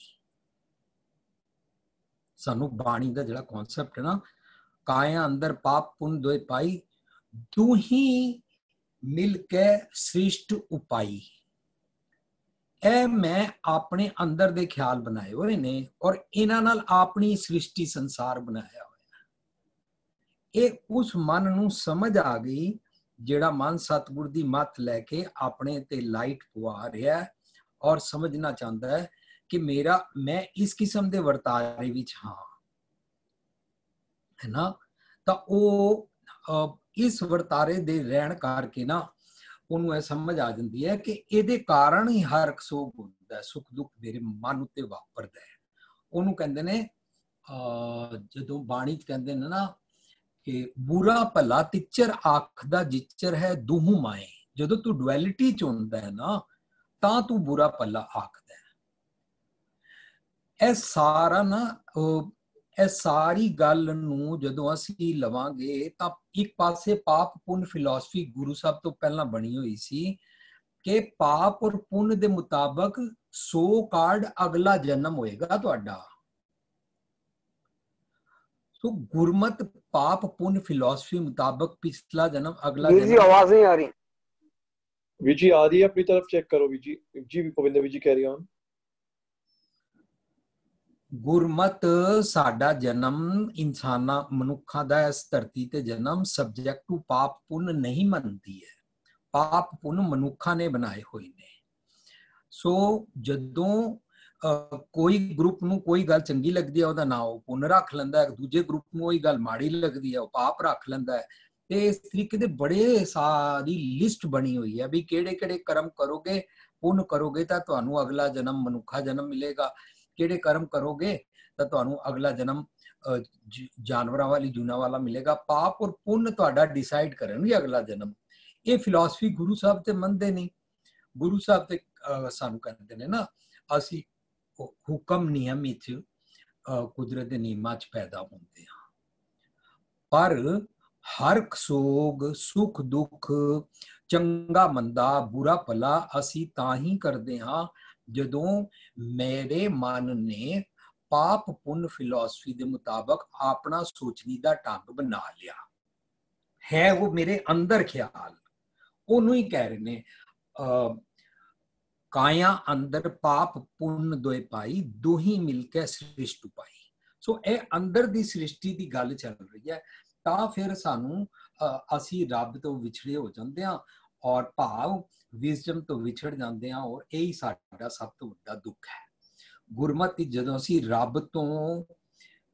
ਸਾਨੂੰ ਬਾਣੀ ਦਾ ਜਿਹੜਾ ਕਨਸੈਪਟ ਹੈ ਨਾ, ਕਾਇਆ ਅੰਦਰ ਪਾਪ ਪੁੰਨ ਦੋਏ ਪਾਈ ਤੂੰ ਮਿਲ ਕੇ ਸ੍ਰਿਸ਼ਟ ਉਪਾਈ। ਇਹ ਮੈਂ ਆਪਣੇ ਅੰਦਰ ਦੇ ਖਿਆਲ ਬਣਾਏ ਹੋਏ ਨੇ ਔਰ ਇਹਨਾਂ ਨਾਲ ਆਪਣੀ ਸ੍ਰਿਸ਼ਟੀ ਸੰਸਾਰ ਬਣਾਇਆ ਹੋਇਆ। ਇਹ ਉਸ ਮਨ ਨੂੰ ਸਮਝ ਆ ਗਈ, ਜਿਹੜਾ ਮਨ ਸਤਿਗੁਰ ਦੀ ਮੱਤ ਲੈ ਕੇ ਆਪਣੇ ਤੇ ਲਾਈਟ ਪਵਾ ਰਿਹਾ ਔਰ ਸਮਝਣਾ ਚਾਹੁੰਦਾ ਹੈ ਕਿ ਮੇਰਾ ਮੈਂ ਇਸ ਕਿਸਮ ਦੇ ਵਰਤਾਰੇ ਵਿੱਚ ਹਾਂ ਹੈ ਨਾ ਤਾਂ ਉਹ ਅਹ, ਇਸ ਵਰਤਾਰੇ ਦੇ ਰਹਿਣ ਕਰਕੇ ਨਾ ਉਹਨੂੰ ਇਹ ਸਮਝ ਆ ਜਾਂਦੀ ਹੈ ਕਿ ਇਹਦੇ ਕਾਰਨ ਹੀ ਹਰ ਇੱਕ ਸੋਗ ਹੁੰਦਾ ਹੈ ਸੁੱਖ ਦੁੱਖ ਮੇਰੇ ਮਨ ਉੱਤੇ ਵਾਪਰਦਾ ਹੈ ਉਹਨੂੰ ਕਹਿੰਦੇ ਨੇ ਅਹ, ਜਦੋਂ ਬਾਣੀ ਚ ਕਹਿੰਦੇ ਨੇ ਨਾ ਕਿ ਬੁਰਾ ਭਲਾ ਤਿੱਚਰ ਆਖ ਦਾ ਜਿੱਚਰ ਹੈ ਦੂਹੂ ਮਾਏ ਜਦੋਂ ਤੂੰ ਡੁਐਲਿਟੀ ਚ ਹੁੰਦਾ ਹੈ ਨਾ ਤਾਂ ਤੂੰ ਬੁਰਾ ਭਲਾ ਆਖਦਾ ਹੈ ਇਹ ਸਾਰਾ ਨਾ ਅਹ, ਇਹ ਸਾਰੀ ਗੱਲ ਨੂੰ ਜਦੋਂ ਅਸੀਂ ਲਵਾਂਗੇ ਤਾਂ ਇੱਕ ਪਾਸੇ ਪਾਪ ਪੁੰਨ ਫਿਲਾਸਫੀ ਗੁਰੂ ਸਾਹਿਬ ਤੋਂ ਪਹਿਲਾਂ ਬਣੀ ਹੋਈ ਸੀ ਕਿ ਪਾਪ ਔਰ ਪੁੰਨ ਦੇ ਮੁਤਾਬਕ ਸੋ ਕਾਰਡ ਅਗਲਾ ਜਨਮ ਹੋਏਗਾ ਤੁਹਾਡਾ ਸੋ ਗੁਰਮਤ ਪਾਪ ਪੁੰਨ ਫਿਲਾਸਫੀ ਮੁਤਾਬਕ ਪਿਛਲਾ ਜਨਮ ਅਗਲਾ वीर जी जन्म आवाज नहीं आ रही वीर जी आ रही है अपनी तरफ चेक करो वीर जी जी गोविंद वीर जी कैरी ऑन ਗੁਰਮਤ ਸਾਡਾ ਜਨਮ ਇਨਸਾਨਾਂ ਮਨੁੱਖਾਂ ਦਾ ਇਸ ਧਰਤੀ ਤੇ ਜਨਮ ਸਬਜੈਕਟ ਟੂ ਪਾਪ ਪੁੰਨ ਨਹੀਂ ਮੰਨਦੀ ਹੈ ਪਾਪ ਪੁੰਨ ਮਨੁੱਖਾਂ ਨੇ ਬਣਾਏ ਹੋਏ ਨੇ ਸੋ ਜਦੋਂ ਅਹ, ਕੋਈ ਗਰੁੱਪ ਨੂੰ ਕੋਈ ਗੱਲ ਚੰਗੀ ਲੱਗਦੀ ਹੈ ਉਹਦਾ ਨਾਮ ਉਹ ਪੁੰਨ ਰੱਖ ਲੈਂਦਾ ਹੈ ਦੂਜੇ ਗਰੁੱਪ ਨੂੰ ਉਹੀ ਗੱਲ ਮਾੜੀ ਲੱਗਦੀ ਹੈ ਉਹ ਪਾਪ ਰੱਖ ਲੈਂਦਾ ਹੈ ਤੇ ਇਸ ਤਰੀਕੇ ਦੇ ਬੜੇ ਸਾਰੀ ਲਿਸਟ ਬਣੀ ਹੋਈ ਹੈ ਵੀ ਕਿਹੜੇ ਕਿਹੜੇ ਕਰਮ ਕਰੋਗੇ ਪੁੰਨ ਕਰੋਗੇ ਤਾਂ ਤੁਹਾਨੂੰ ਅਗਲਾ ਜਨਮ ਮਨੁੱਖਾ ਜਨਮ ਮਿਲੇਗਾ ਕਿਹੜੇ ਕਰਮ ਕਰੋਗੇ ਤਾਂ ਤੁਹਾਨੂੰ ਅਗਲਾ ਜਨਮ ਅਹ, ਜ- ਜਾਨਵਰਾਂ ਵਾਲੀ ਜੂਨਾ ਵਾਲਾ ਮਿਲੇਗਾ ਪਾਪ ਔਰ ਪੁੰਨ ਤੁਹਾਡਾ ਡਿਸਾਈਡ ਕਰਨਗੇ ਅਗਲਾ ਜਨਮ ਇਹ ਫਿਲਾਸਫੀ ਗੁਰੂ ਸਾਹਿਬ ਤੇ ਮੰਨਦੇ ਨਹੀਂ ਗੁਰੂ ਸਾਹਿਬ ਤੇ ਅਹ, ਸਾਨੂੰ ਕਹਿੰਦੇ ਨੇ ਨਾ ਅਸੀਂ ਹੁ- ਹੁਕਮ ਨਿਯਮ ਵਿੱਚ ਅਹ, ਕੁਦਰਤ ਦੇ ਨਿਯਮਾਂ 'ਚ ਪੈਦਾ ਹੁੰਦੇ ਹਾਂ ਪਰ ਹਰ ਸੋਗ ਸੁਖ ਦੁੱਖ ਚੰਗਾ ਮੰਦਾ ਬੁਰਾ ਭਲਾ ਅਸੀਂ ਤਾਂ ਹੀ ਕਰਦੇ ਹਾਂ ਜਦੋਂ ਮੇਰੇ ਮਨ ਨੇ ਪਾਪ ਪੁੰਨ ਫਿਲਾਸਫੀ ਦੇ ਮੁਤਾਬਕ ਆਪਣਾ ਸੋਚਣੀ ਦਾ ਢੰਗ ਬਣਾ ਲਿਆ। ਹੈ ਉਹ ਮੇਰੇ ਅੰਦਰ ਖਿਆਲ। ਉਹਨੂੰ ਹੀ ਕਹਿ ਰਹੇ ਨੇ ਅਹ, ਕਾਇਆ ਅੰਦਰ ਪਾਪ ਪੁੰਨ ਦੋਇ ਪਾਈ ਦੋਹੀ ਮਿਲ ਕੇ ਸ੍ਰਿਸ਼ਟ ਪਾਈ ਸੋ ਇਹ ਅੰਦਰ ਦੀ ਸ੍ਰਿਸ਼ਟੀ ਦੀ ਗੱਲ ਚੱਲ ਰਹੀ ਹੈ। ਤਾਂ ਫਿਰ ਸਾਨੂੰ ਅਹ, ਅਸੀਂ ਰੱਬ ਤੋਂ ਵਿਛੜੇ ਹੋ ਜਾਂਦੇ ਹਾਂ ਔਰ ਭਾਵ ਵਿਜ਼ਡਮ ਤੋਂ ਵਿਛੜ ਜਾਂਦੇ ਹਾਂ ਔਰ ਇਹ ਹੀ ਸਾਡਾ ਸਭ ਤੋਂ ਵੱਡਾ ਦੁੱਖ ਹੈ ਗੁਰਮਤਿ ਜਦੋਂ ਅਸੀਂ ਰੱਬ ਤੋਂ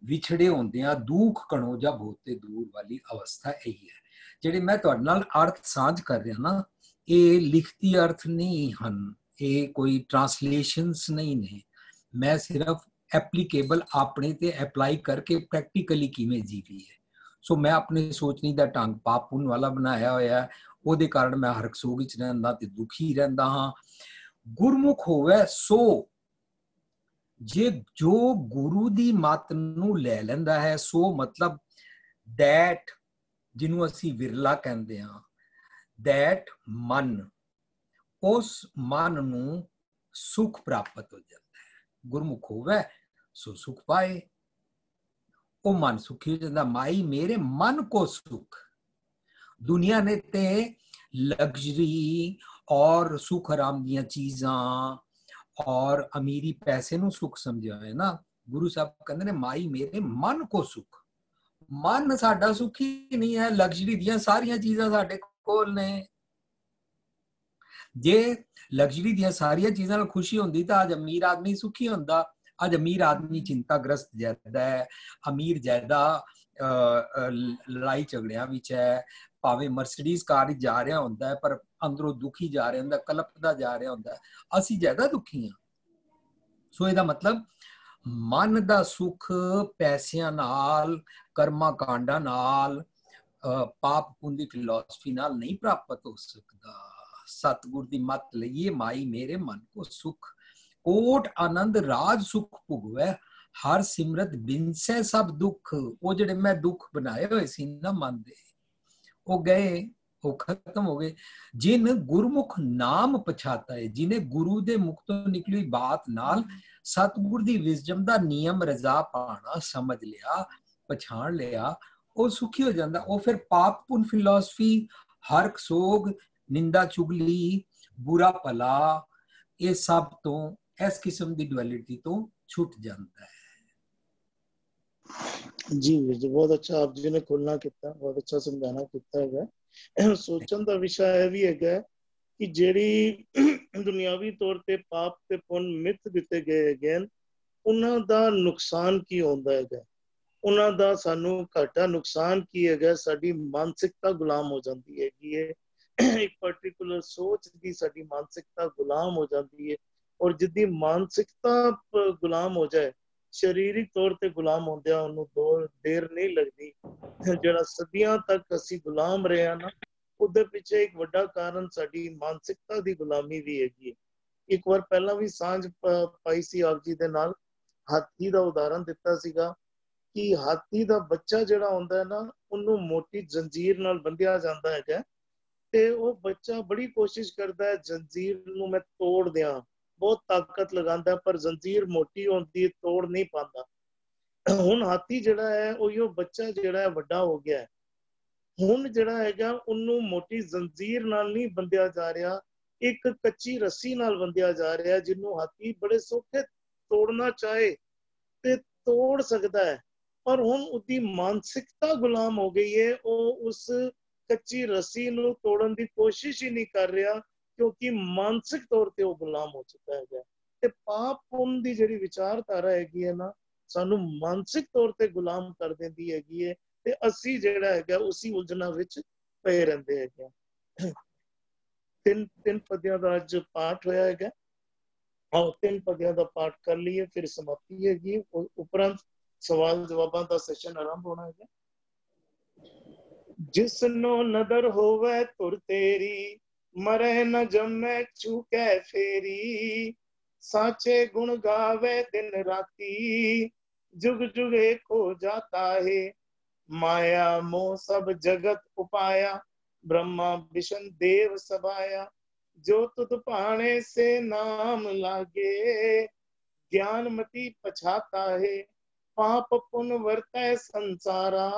ਵਿਛੜੇ ਹੁੰਦੇ ਹਾਂ ਦੁੱਖ ਕਣੋ ਜਾਂ ਬਹੁਤੇ ਦੂਰ ਵਾਲੀ ਅਵਸਥਾ ਇਹੀ ਹੈ ਜਿਹੜੇ ਮੈਂ ਤੁਹਾਡੇ ਨਾਲ ਅਰਥ ਸਾਂਝ ਕਰ ਰਿਹਾ ਨਾ ਇਹ ਲਿਖਤੀ ਅਰਥ ਨਹੀਂ ਹਨ ਇਹ ਕੋਈ ਟ੍ਰਾਂਸਲੇਸ਼ਨਸ ਨਹੀਂ ਨੇ ਮੈਂ ਸਿਰਫ ਐਪਲੀਕੇਬਲ ਆਪਣੇ ਤੇ ਅਪਲਾਈ ਕਰਕੇ ਪ੍ਰੈਕਟੀਕਲੀ ਕਿਵੇਂ ਜੀਵੀ ਹੈ ਸੋ ਮੈਂ ਆਪਣੇ ਸੋਚਣੀ ਦਾ ਢੰਗ ਪਾਪ ਪੁੰਨ ਵਾਲਾ ਬਣਾਇਆ ਹੋਇਆ ਹੈ। ਉਹਦੇ ਕਾਰਨ ਮੈਂ ਹਰਕ ਸੋਗ ਵਿੱਚ ਰਹਿੰਦਾ ਤੇ ਦੁਖੀ ਰਹਿੰਦਾ ਹਾਂ। ਗੁਰਮੁਖ ਹੋਵੇ ਸੋ, ਜੇ ਜੋ ਗੁਰੂ ਦੀ ਮਤ ਨੂੰ ਲੈ ਲੈਂਦਾ ਹੈ, ਸੋ ਮਤਲਬ that ਜਿਹਨੂੰ ਅਸੀਂ ਵਿਰਲਾ ਕਹਿੰਦੇ ਹਾਂ, that ਮਨ, ਉਸ ਮਨ ਨੂੰ ਸੁਖ ਪ੍ਰਾਪਤ ਹੋ ਜਾਂਦਾ ਹੈ। ਗੁਰਮੁਖ ਹੋਵੇ ਸੋ ਸੁਖ ਪਾਏ। ਉਹ ਮਨ ਸੁਖੀ ਹੋ ਜਾਂਦਾ ਮਾਈ ਮੇਰੇ ਮਨ ਕੋ ਸੁਖ ਦੁਨੀਆ ਨੇ ਤੇ ਲਗਜ਼ਰੀ ਔਰ ਸੁਖ ਆਰਾਮ ਦੀਆਂ ਚੀਜ਼ਾਂ ਔਰ ਅਮੀਰੀ ਪੈਸੇ ਨੂੰ ਸੁਖ ਸਮਝਿਆ ਹੈ ਨਾ ਗੁਰੂ ਸਾਹਿਬ ਕਹਿੰਦੇ ਨੇ ਮਾਈ ਮੇਰੇ ਮਨ ਕੋ ਸੁਖ ਮਨ ਸਾਡਾ ਸੁਖੀ ਨਹੀਂ ਹੈ ਲਗਜ਼ਰੀ ਦੀਆਂ ਸਾਰੀਆਂ ਚੀਜ਼ਾਂ ਸਾਡੇ ਕੋਲ ਨੇ ਜੇ ਲਗਜ਼ਰੀ ਦੀਆਂ ਸਾਰੀਆਂ ਚੀਜ਼ਾਂ ਨਾਲ ਖੁਸ਼ੀ ਹੁੰਦੀ ਤਾਂ ਅੱਜ ਅਮੀਰ ਆਦਮੀ ਸੁਖੀ ਹੁੰਦਾ ਅੱਜ ਅਮੀਰ ਆਦਮੀ ਚਿੰਤਾਗ੍ਰਸਤ ਜ਼ਿਆਦਾ ਹੈ ਅਮੀਰ ਜ਼ਿਆਦਾ ਅਹ, ਅਹ, ਲੜਾਈ ਝਗੜਿਆਂ ਵਿੱਚ ਹੈ ਭਾਵੇਂ ਮਰਸੀਡੀਜ਼ ਕਾਰ ਵਿੱਚ ਜਾ ਰਿਹਾ ਹੁੰਦਾ ਹੈ ਪਰ ਅੰਦਰੋਂ ਦੁਖੀ ਜਾ ਰਿਹਾ ਹੁੰਦਾ ਕਲਪਦਾ ਜਾ ਰਿਹਾ ਹੁੰਦਾ ਹੈ। ਅਸੀਂ ਜ਼ਿਆਦਾ ਦੁਖੀ ਹਾਂ ਸੋ ਇਹਦਾ ਮਤਲਬ ਮਨ ਦਾ ਸੁਖ ਪੈਸਿਆਂ ਨਾਲ ਕਰਮਾ ਕਾਂਡਾਂ ਨਾਲ ਅਹ, ਪਾਪ ਪੁੰਨ ਦੀ ਫਿਲਾਸਫੀ ਨਾਲ ਨਹੀਂ ਪ੍ਰਾਪਤ ਹੋ ਸਕਦਾ ਸਤਗੁਰ ਦੀ ਮਤ ਲਈਏ ਮਾਈ ਮੇਰੇ ਮਨ ਕੋ ਸੁਖ ਕੋਟ ਆਨੰਦ ਰਾਜ ਸੁਖ ਭੁਗਵੈ ਹਰ ਸਿਮਰਤ ਬਿਨਸੈ ਸਭ ਦੁੱਖ ਉਹ ਜਿਹੜੇ ਮੈਂ ਦੁੱਖ ਬਣਾਏ ਹੋਏ ਸੀ ਨਾ ਮਨ ਦੇ ਉਹ ਗਏ ਉਹ ਖਤਮ ਹੋ ਗਏ ਜਿਨ ਗੁਰਮੁਖ ਨਾਮ ਪਛਾਤਾ ਹੈ ਜਿਨੇ ਗੁਰੂ ਦੇ ਮੁਖ ਤੋਂ ਨਿਕਲੀ ਹੋਈ ਬਾਤ ਨਾਲ ਸਤਗੁਰ ਦੀ ਵਿਜ਼ਡਮ ਦਾ ਨਿਯਮ ਰਜ਼ਾ ਪਾਣਾ ਸਮਝ ਲਿਆ ਪਛਾਣ ਲਿਆ ਉਹ ਸੁਖੀ ਹੋ ਜਾਂਦਾ ਉਹ ਫਿਰ ਪਾਪ ਪੁੰਨ ਫਿਲਾਸਫੀ ਹਰਕ ਸੋਗ ਨਿੰਦਾ ਚੁਗਲੀ ਬੁਰਾ ਭਲਾ ਇਹ ਸਭ ਤੋਂ ਇਸ ਕਿਸਮ ਦੀ ਡੁਅਲਿਟੀ ਤੋਂ ਛੁੱਟ ਜਾਂਦਾ ਹੈ ਜੀ ਵੀਰ ਜੀ ਬਹੁਤ ਅੱਛਾ ਆਪ ਜੀ ਨੇ ਖੁੱਲਣਾ ਕੀਤਾ ਬਹੁਤ ਅੱਛਾ ਸਮਝਾਣਾ ਕੀਤਾ ਹੈਗਾ ਸੋਚਣ ਦਾ ਵਿਸ਼ਾ ਇਹ ਵੀ ਹੈਗਾ ਕਿ ਜਿਹੜੀ ਦੁਨਿਆਵੀ ਤੌਰ ਤੇ ਪਾਪ ਤੇ ਪੁੰਨ ਮਿੱਥ ਦਿੱਤੇ ਗਏ ਹੈਗੇ ਹਨ, ਉਹਨਾਂ ਦਾ ਨੁਕਸਾਨ ਕੀ ਹੁੰਦਾ ਹੈਗਾ ਉਹਨਾਂ ਦਾ ਸਾਨੂੰ ਘਾਟਾ ਨੁਕਸਾਨ ਕੀ ਹੈਗਾ ਸਾਡੀ ਮਾਨਸਿਕਤਾ ਗੁਲਾਮ ਹੋ ਜਾਂਦੀ ਹੈਗੀ ਹੈ ਇੱਕ ਪਾਰਟਿਕੂਲਰ ਸੋਚ ਦੀ ਸਾਡੀ ਮਾਨਸਿਕਤਾ ਗੁਲਾਮ ਹੋ ਜਾਂਦੀ ਹੈ ਔਰ ਜਿੱਦੀ ਮਾਨਸਿਕਤਾ ਗੁਲਾਮ ਹੋ ਜਾਏ, ਸਰੀਰਿਕ ਤੌਰ ਤੇ ਗੁਲਾਮ ਹੁੰਦਿਆਂ ਉਹਨੂੰ ਦੋ ਦੇਰ ਨਹੀਂ ਲੱਗਦੀ। ਜਿਹੜਾ ਸਦੀਆਂ ਤੱਕ ਅਸੀਂ ਗੁਲਾਮ ਰਹੇ ਹਾਂ ਨਾ, ਉਹਦੇ ਪਿੱਛੇ ਇੱਕ ਵੱਡਾ ਕਾਰਨ ਸਾਡੀ ਮਾਨਸਿਕਤਾ ਦੀ ਗੁਲਾਮੀ ਵੀ ਹੈਗੀ ਹੈ। ਇੱਕ ਵਾਰ ਪਹਿਲਾਂ ਵੀ ਸਾਂਝ ਪਾਈ ਸੀ ਆਪ ਜੀ ਦੇ ਨਾਲ। ਹਾਥੀ ਦਾ ਉਦਾਹਰਨ ਦਿੱਤਾ ਸੀਗਾ ਕਿ ਹਾਥੀ ਦਾ ਬੱਚਾ ਜਿਹੜਾ ਹੁੰਦਾ ਹੈ ਨਾ, ਉਹਨੂੰ ਮੋਟੀ ਜੰਜੀਰ ਨਾਲ ਬੰਨਿਆ ਜਾਂਦਾ ਹੈਗਾ। ਤੇ ਉਹ ਬੱਚਾ ਬੜੀ ਕੋਸ਼ਿਸ਼ ਕਰਦਾ ਹੈ ਜੰਜੀਰ ਨੂੰ ਮੈਂ ਤੋੜ ਦਿਆਂ। ਬਹੁਤ ਤਾਕਤ ਲਗਾਉਂਦਾ, ਪਰ ਜੰਜੀਰ ਮੋਟੀ ਹੁੰਦੀ ਹੈ ਤੋੜ ਨਹੀਂ ਪਾਉਂਦਾ। ਹੁਣ ਹਾਥੀ ਜਿਹੜਾ ਹੈ, ਉਹ ਉਹ ਬੱਚਾ ਜਿਹੜਾ ਹੈ, ਵੱਡਾ ਹੋ ਗਿਆ ਹੈ। ਹੁਣ ਜਿਹੜਾ ਹੈਗਾ, ਉਹਨੂੰ ਮੋਟੀ ਜ਼ੰਜੀਰ ਨਾਲ ਨਹੀਂ ਬੰਦਿਆ ਜਾ ਰਿਹਾ, ਇੱਕ ਕੱਚੀ ਰੱਸੀ ਨਾਲ ਬੰਦਿਆ ਜਾ ਰਿਹਾ, ਜਿਹਨੂੰ ਹਾਥੀ ਬੜੇ ਸੌਖੇ ਤੋੜਨਾ ਚਾਹੇ ਤੇ ਤੋੜ ਸਕਦਾ ਹੈ। ਪਰ ਹੁਣ ਉਹਦੀ ਮਾਨਸਿਕਤਾ ਗੁਲਾਮ ਹੋ ਗਈ ਹੈ, ਉਹ ਉਸ ਕੱਚੀ ਰੱਸੀ ਨੂੰ ਤੋੜਨ ਦੀ ਕੋਸ਼ਿਸ਼ ਹੀ ਨਹੀਂ ਕਰ ਰਿਹਾ। ਕਿਉਂਕਿ ਮਾਨਸਿਕ ਤੌਰ ਤੇ ਉਹ ਗੁਲਾਮ ਹੋ ਚੁੱਕਾ ਹੈਗਾ ਤੇ ਪਾਪ ਪੁੰਨ ਦੀ ਜਿਹੜੀ ਵਿਚਾਰਧਾਰਾ ਹੈਗੀ ਹੈ ਨਾ ਸਾਨੂੰ ਮਾਨਸਿਕ ਤੌਰ ਤੇ ਗੁਲਾਮ ਕਰ ਦਿੰਦੀ ਹੈਗੀ ਹੈ ਤੇ ਅਸੀਂ ਜਿਹੜਾ ਹੈਗਾ ਉਸੇ ਉਲਝਣਾ ਵਿੱਚ ਪਏ ਰਹਿੰਦੇ ਹੈਗੇ ਹਾਂ। ਤਿੰਨ ਤਿੰਨ ਪਦਿਆਂ ਦਾ ਅੱਜ ਪਾਠ ਹੋਇਆ ਹੈਗਾ ਆਓ ਤਿੰਨ ਪਦਿਆਂ ਦਾ ਪਾਠ ਕਰ ਲਈਏ ਫਿਰ ਸਮਾਪਤੀ ਹੈਗੀ ਉ- ਉਪਰੰਤ ਸਵਾਲ ਜਵਾਬਾਂ ਦਾ ਸੈਸ਼ਨ ਆਰੰਭ ਹੋਣਾ ਹੈਗਾ ਜਿਸ ਨੂੰ ਨਦਰ ਹੋਵੇ ਤੁਰ ਤੇਰੀ मरे न जमे चूके फेरी। साचे गुण गावे दिन राती। जुग जुग एक हो जाता है। माया मोह सब जगत उपाया। ब्रह्मा विष्ण देव सबाया जो तुद पाने से नाम लागे। ज्ञान मति पछाता है। पाप पुन वर्त संसारा।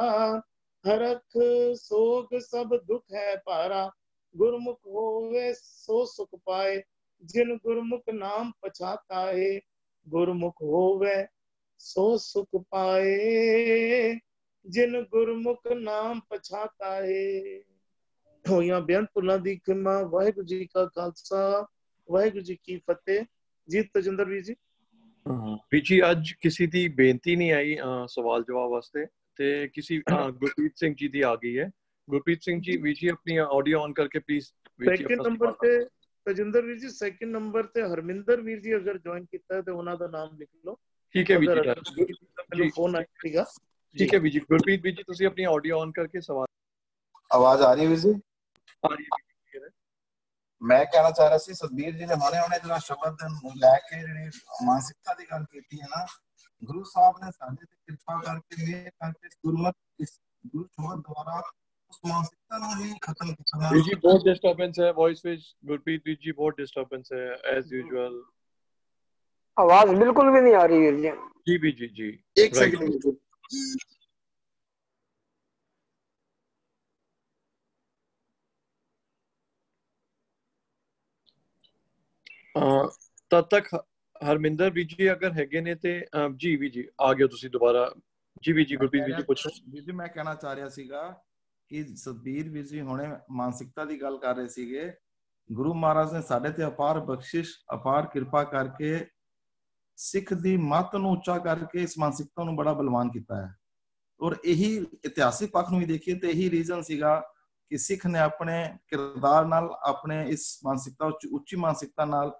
हरख सोग सब दुख है पारा। गुरमुख होवे सो सुख पाए जिन गुरमुख नाम पछाता है गुरमुख होवे सो सुख पाए जिन ਗੁਰਮੁਖ ਨਾਮ ਪਛਾਤਾ ਹੈ ਹੋਈਆਂ ਬੇਅੰਤ ਭੁੱਲਾਂ ਦੀ ਖਿਮਾ ਵਾਹਿਗੁਰੂ ਜੀ ਕਾ ਖਾਲਸਾ ਵਾਹਿਗੁਰੂ ਜੀ ਕੀ ਫਤਿਹ ਜੀ ਤਜਿੰਦਰ ਵੀਰ ਜੀ ਵੀ ਜੀ ਅੱਜ ਕਿਸੇ ਦੀ ਬੇਨਤੀ ਨਹੀਂ ਆਈ ਅਹ, ਸਵਾਲ ਜਵਾਬ ਵਾਸਤੇ ਤੇ ਕਿਸੇ ਅਹ, ਗੁਰਪ੍ਰੀਤ ਸਿੰਘ ਜੀ ਦੀ ਆ ਗਈ ਹੈ ਗੁਰਪ੍ਰੀਤ ਸਿੰਘ ਜੀ ਵੀ ਜੀ ਆਪਣੀ ਆਡੀਓ ਔਨ ਕਰਕੇ ਪਲੀਜ਼ ਸੈਕਿੰਡ ਨੰਬਰ ਤੇ ਤਜਿੰਦਰ ਵੀਰ ਜੀ ਸੈਕਿੰਡ ਨੰਬਰ ਤੇ ਹਰਮਿੰਦਰ ਵੀਰ ਜੀ ਅਗਰ ਜੁਆਇਨ ਕੀਤਾ ਹੈ ਤੇ ਉਹਨਾਂ ਦਾ ਨਾਮ ਲਿਖ ਲਓ ਠੀਕ ਹੈ ਵੀ ਅਗਰ ਜੀ ਮੈਨੂੰ ਫੋਨ ਆਇਆ ਸੀਗਾ ਠੀਕ ਹੈ ਵੀ ਜੀ ਗੁਰਪ੍ਰੀਤ ਵੀ ਜੀ ਤੁਸੀਂ ਆਪਣੀ ਆਡੀਓ ਔਨ ਕਰਕੇ ਸਵਾਲ ਆਵਾਜ਼ ਆ ਰਹੀ ਹੈ ਵੀਰ ਜੀ ਆ ਰਹੀ ਹੈ ਮੈਂ ਕਹਿਣਾ ਚਾਹ ਰਿਹਾ ਸੀ ਸਤਬੀਰ ਜੀ ਨੇ ਹੁਣੇ ਹੁਣੇ ਜਿਹੜਾ ਸ਼ਬਦ ਨੂੰ ਲੈ ਕੇ ਜਿਹੜੀ ਮਾਨਸਿਕਤਾ ਦੀ ਗੱਲ ਕੀਤੀ ਹੈ ਨਾ ਗੁਰੂ ਸਾਹਿਬ ਨੇ ਸਾਡੇ ਤੇ ਕਿਰਪਾ ਕਰਕੇ ਮਿਹਰ ਕਰਕੇ ਗੁਰਮਤ ਇਸ ਗੁਰੂ ਸ਼ਬਦ ਦੁਆਰਾ ਉਸ ਮਾਨਸਿਕਤਾ ਨੂੰ ਵੀ ਖਤਮ ਕੀਤਾ ਵੀ ਜੀ ਬਹੁਤ ਡਿਸਟਰਬੈਂਸ ਹੈ ਵੌਇਸ ਵਿੱਚ ਗੁਰਪ੍ਰੀਤ ਵੀ ਜੀ ਬਹੁਤ ਡਿਸਟਰਬੈਂਸ ਹੈ ਐਜ਼ ਯੂਜੂਅਲ आवाज बिल्कुल भी नहीं आ रही वीर जी ਜੀ ਵੀ ਜੀ ਜੀ ਇੱਕ Right. ਸੈਕਿੰਡ ਅਹ, ਤਦ ਤੱਕ ਹ- ਹਰਮਿੰਦਰ ਵੀ ਜੀ ਅਗਰ ਹੈਗੇ ਨੇ ਤੇ ਅਹ, ਜੀ ਵੀ ਜੀ ਆ ਗਏ ਤੁਸੀਂ ਦੁਬਾਰਾ ਜੀ ਵੀ ਜੀ ਗੁਰਪ੍ਰੀਤ ਵੀ ਜੀ ਪੁੱਛੋ ਵੀਰ ਜੀ ਮੈਂ ਕਹਿਣਾ ਚਾਹ ਰਿਹਾ ਸੀਗਾ ਕਿ ਸਤਬੀਰ ਵੀਰ ਜੀ ਹੁਣੇ ਮਾਨਸਿਕਤਾ ਦੀ ਗੱਲ ਕਰ ਰਹੇ ਸੀਗੇ ਗੁਰੂ ਮਹਾਰਾਜ ਨੇ ਸਾਡੇ ਤੇ ਅਪਾਰ ਬਖਸ਼ਿਸ਼ ਅਪਾਰ ਕਿਰਪਾ ਕਰਕੇ ਸਿੱਖ ਦੀ ਮੱਤ ਨੂੰ ਉੱਚਾ ਕਰਕੇ ਇਸ ਮਾਨਸਿਕਤਾ ਨੂੰ ਬੜਾ ਬਲਵਾਨ ਕੀਤਾ ਹੈ ਔਰ ਇਹੀ ਇਤਿਹਾਸਿਕ ਪੱਖ ਨੂੰ ਵੀ ਦੇਖੀਏ ਤੇ ਇਹੀ ਰੀਜ਼ਨ ਸੀਗਾ ਕਿ ਸਿੱਖ ਨੇ ਆਪਣੇ ਕਿਰਦਾਰ ਨਾਲ ਆਪਣੇ ਇਸ ਮਾਨਸਿਕਤਾ ਉੱਚ- ਉੱਚੀ ਮਾਨਸਿਕਤਾ ਨਾਲ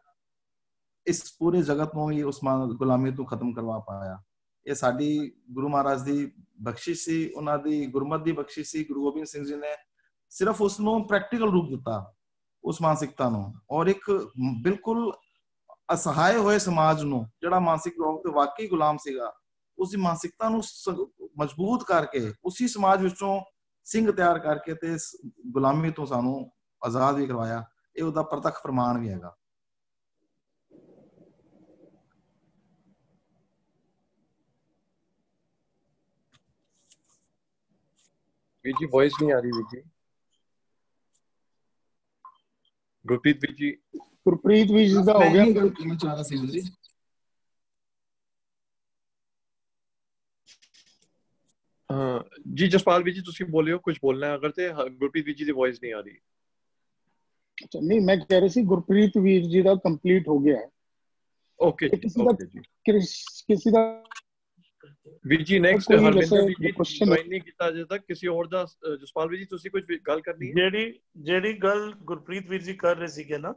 ਇਸ ਪੂਰੇ ਜਗਤ ਨੂੰ ਵੀ ਉਸ ਮਾਨ- ਗੁਲਾਮੀ ਤੋਂ ਖਤਮ ਕਰਵਾ ਪਾਇਆ ਇਹ ਸਾਡੀ ਗੁਰੂ ਮਹਾਰਾਜ ਦੀ ਬਖਸ਼ਿਸ਼ ਸੀ, ਉਹਨਾਂ ਦੀ ਗੁਰਮਤ ਦੀ ਬਖਸ਼ਿਸ਼ ਸੀ, ਗੁਰੂ ਗੋਬਿੰਦ ਸਿੰਘ ਜੀ ਨੇ ਸਿਰਫ ਉਸ ਨੂੰ ਪ੍ਰੈਕਟੀਕਲ ਰੂਪ ਦਿੱਤਾ, ਉਸ ਮਾਨਸਿਕਤਾ ਨੂੰ ਔਰ ਇੱਕ ਬਿਲਕੁਲ ਅਸਹਾਏ ਹੋਏ ਸਮਾਜ ਨੂੰ, ਜਿਹੜਾ ਮਾਨਸਿਕ ਰੋਗ ਤੇ ਵਾਕਈ ਗੁਲਾਮ ਸੀਗਾ ਉਸ ਦੀ ਮਾਨਸਿਕਤਾ ਨੂੰ ਮਜ਼ਬੂਤ ਕਰਕੇ, ਉਸੇ ਸਮਾਜ ਵਿੱਚੋਂ ਸਿੰਘ ਤਿਆਰ ਕਰਕੇ ਤੇ ਗੁਲਾਮੀ ਤੋਂ ਸਾਨੂੰ ਆਜ਼ਾਦ ਵੀ ਕਰਵਾਇਆ, ਇਹ ਉਹਦਾ ਪ੍ਰਤੱਖ ਪ੍ਰਮਾਣ ਵੀ ਹੈਗਾ। ਵੀ ਜੀ ਵੌਇਸ ਨਹੀਂ ਆ ਰਹੀ ਵੀ ਜੀ ਗੁਰਪ੍ਰੀਤ ਵੀ ਜੀ ਗੁਰਪ੍ਰੀਤ ਵੀ ਜੀ ਦਾ ਹੋ ਮੈਂ ਗਿਆ ਇਹੀ ਗੱਲ ਕਹਿਣਾ ਚਾਹ ਰਿਹਾ ਸੀ ਵੀਰ ਜੀ ਹਾਂ ਜੀ ਜਸਪਾਲ ਵੀ ਜੀ ਤੁਸੀਂ ਬੋਲਿਓ ਕੁਝ ਬੋਲਣਾ ਹੈ ਅਗਰ ਤੇ ਹ- ਗੁਰਪ੍ਰੀਤ ਵੀ ਜੀ ਦੀ ਵੌਇਸ ਨਹੀਂ ਆ ਰਹੀ ਅੱਛਾ, ਨਹੀਂ ਮੈਂ ਕਹਿ ਰਿਹਾ ਸੀ ਗੁਰਪ੍ਰੀਤ ਵੀਰ ਜੀ ਦਾ ਕੰਪਲੀਟ ਹੋ ਗਿਆ ਹੈ ਓਕੇ ਤੇ ਜੀ ਕਿਸੇ ਦਾ ਓਕੇ ਜੀ ਜੀ ਨੈਕਸਟ ਵੀ ਜੀ ਜੁਆਇਨ ਨਹੀਂ ਕੀਤਾ ਅਜੇ ਤੱਕ ਕਿਸੇ ਹੋਰ ਦਾ ਜਸਪਾਲ ਵੀ ਜੀ ਤੁਸੀਂ ਕੁਝ ਗੱਲ ਕਰਨੀ ਹੈ? ਜਿਹੜੀ ਜਿਹੜੀ ਗੱਲ ਗੁਰਪ੍ਰੀਤ ਵੀਰ ਜੀ ਕਰ ਰਹੇ ਸੀਗੇ ਨਾ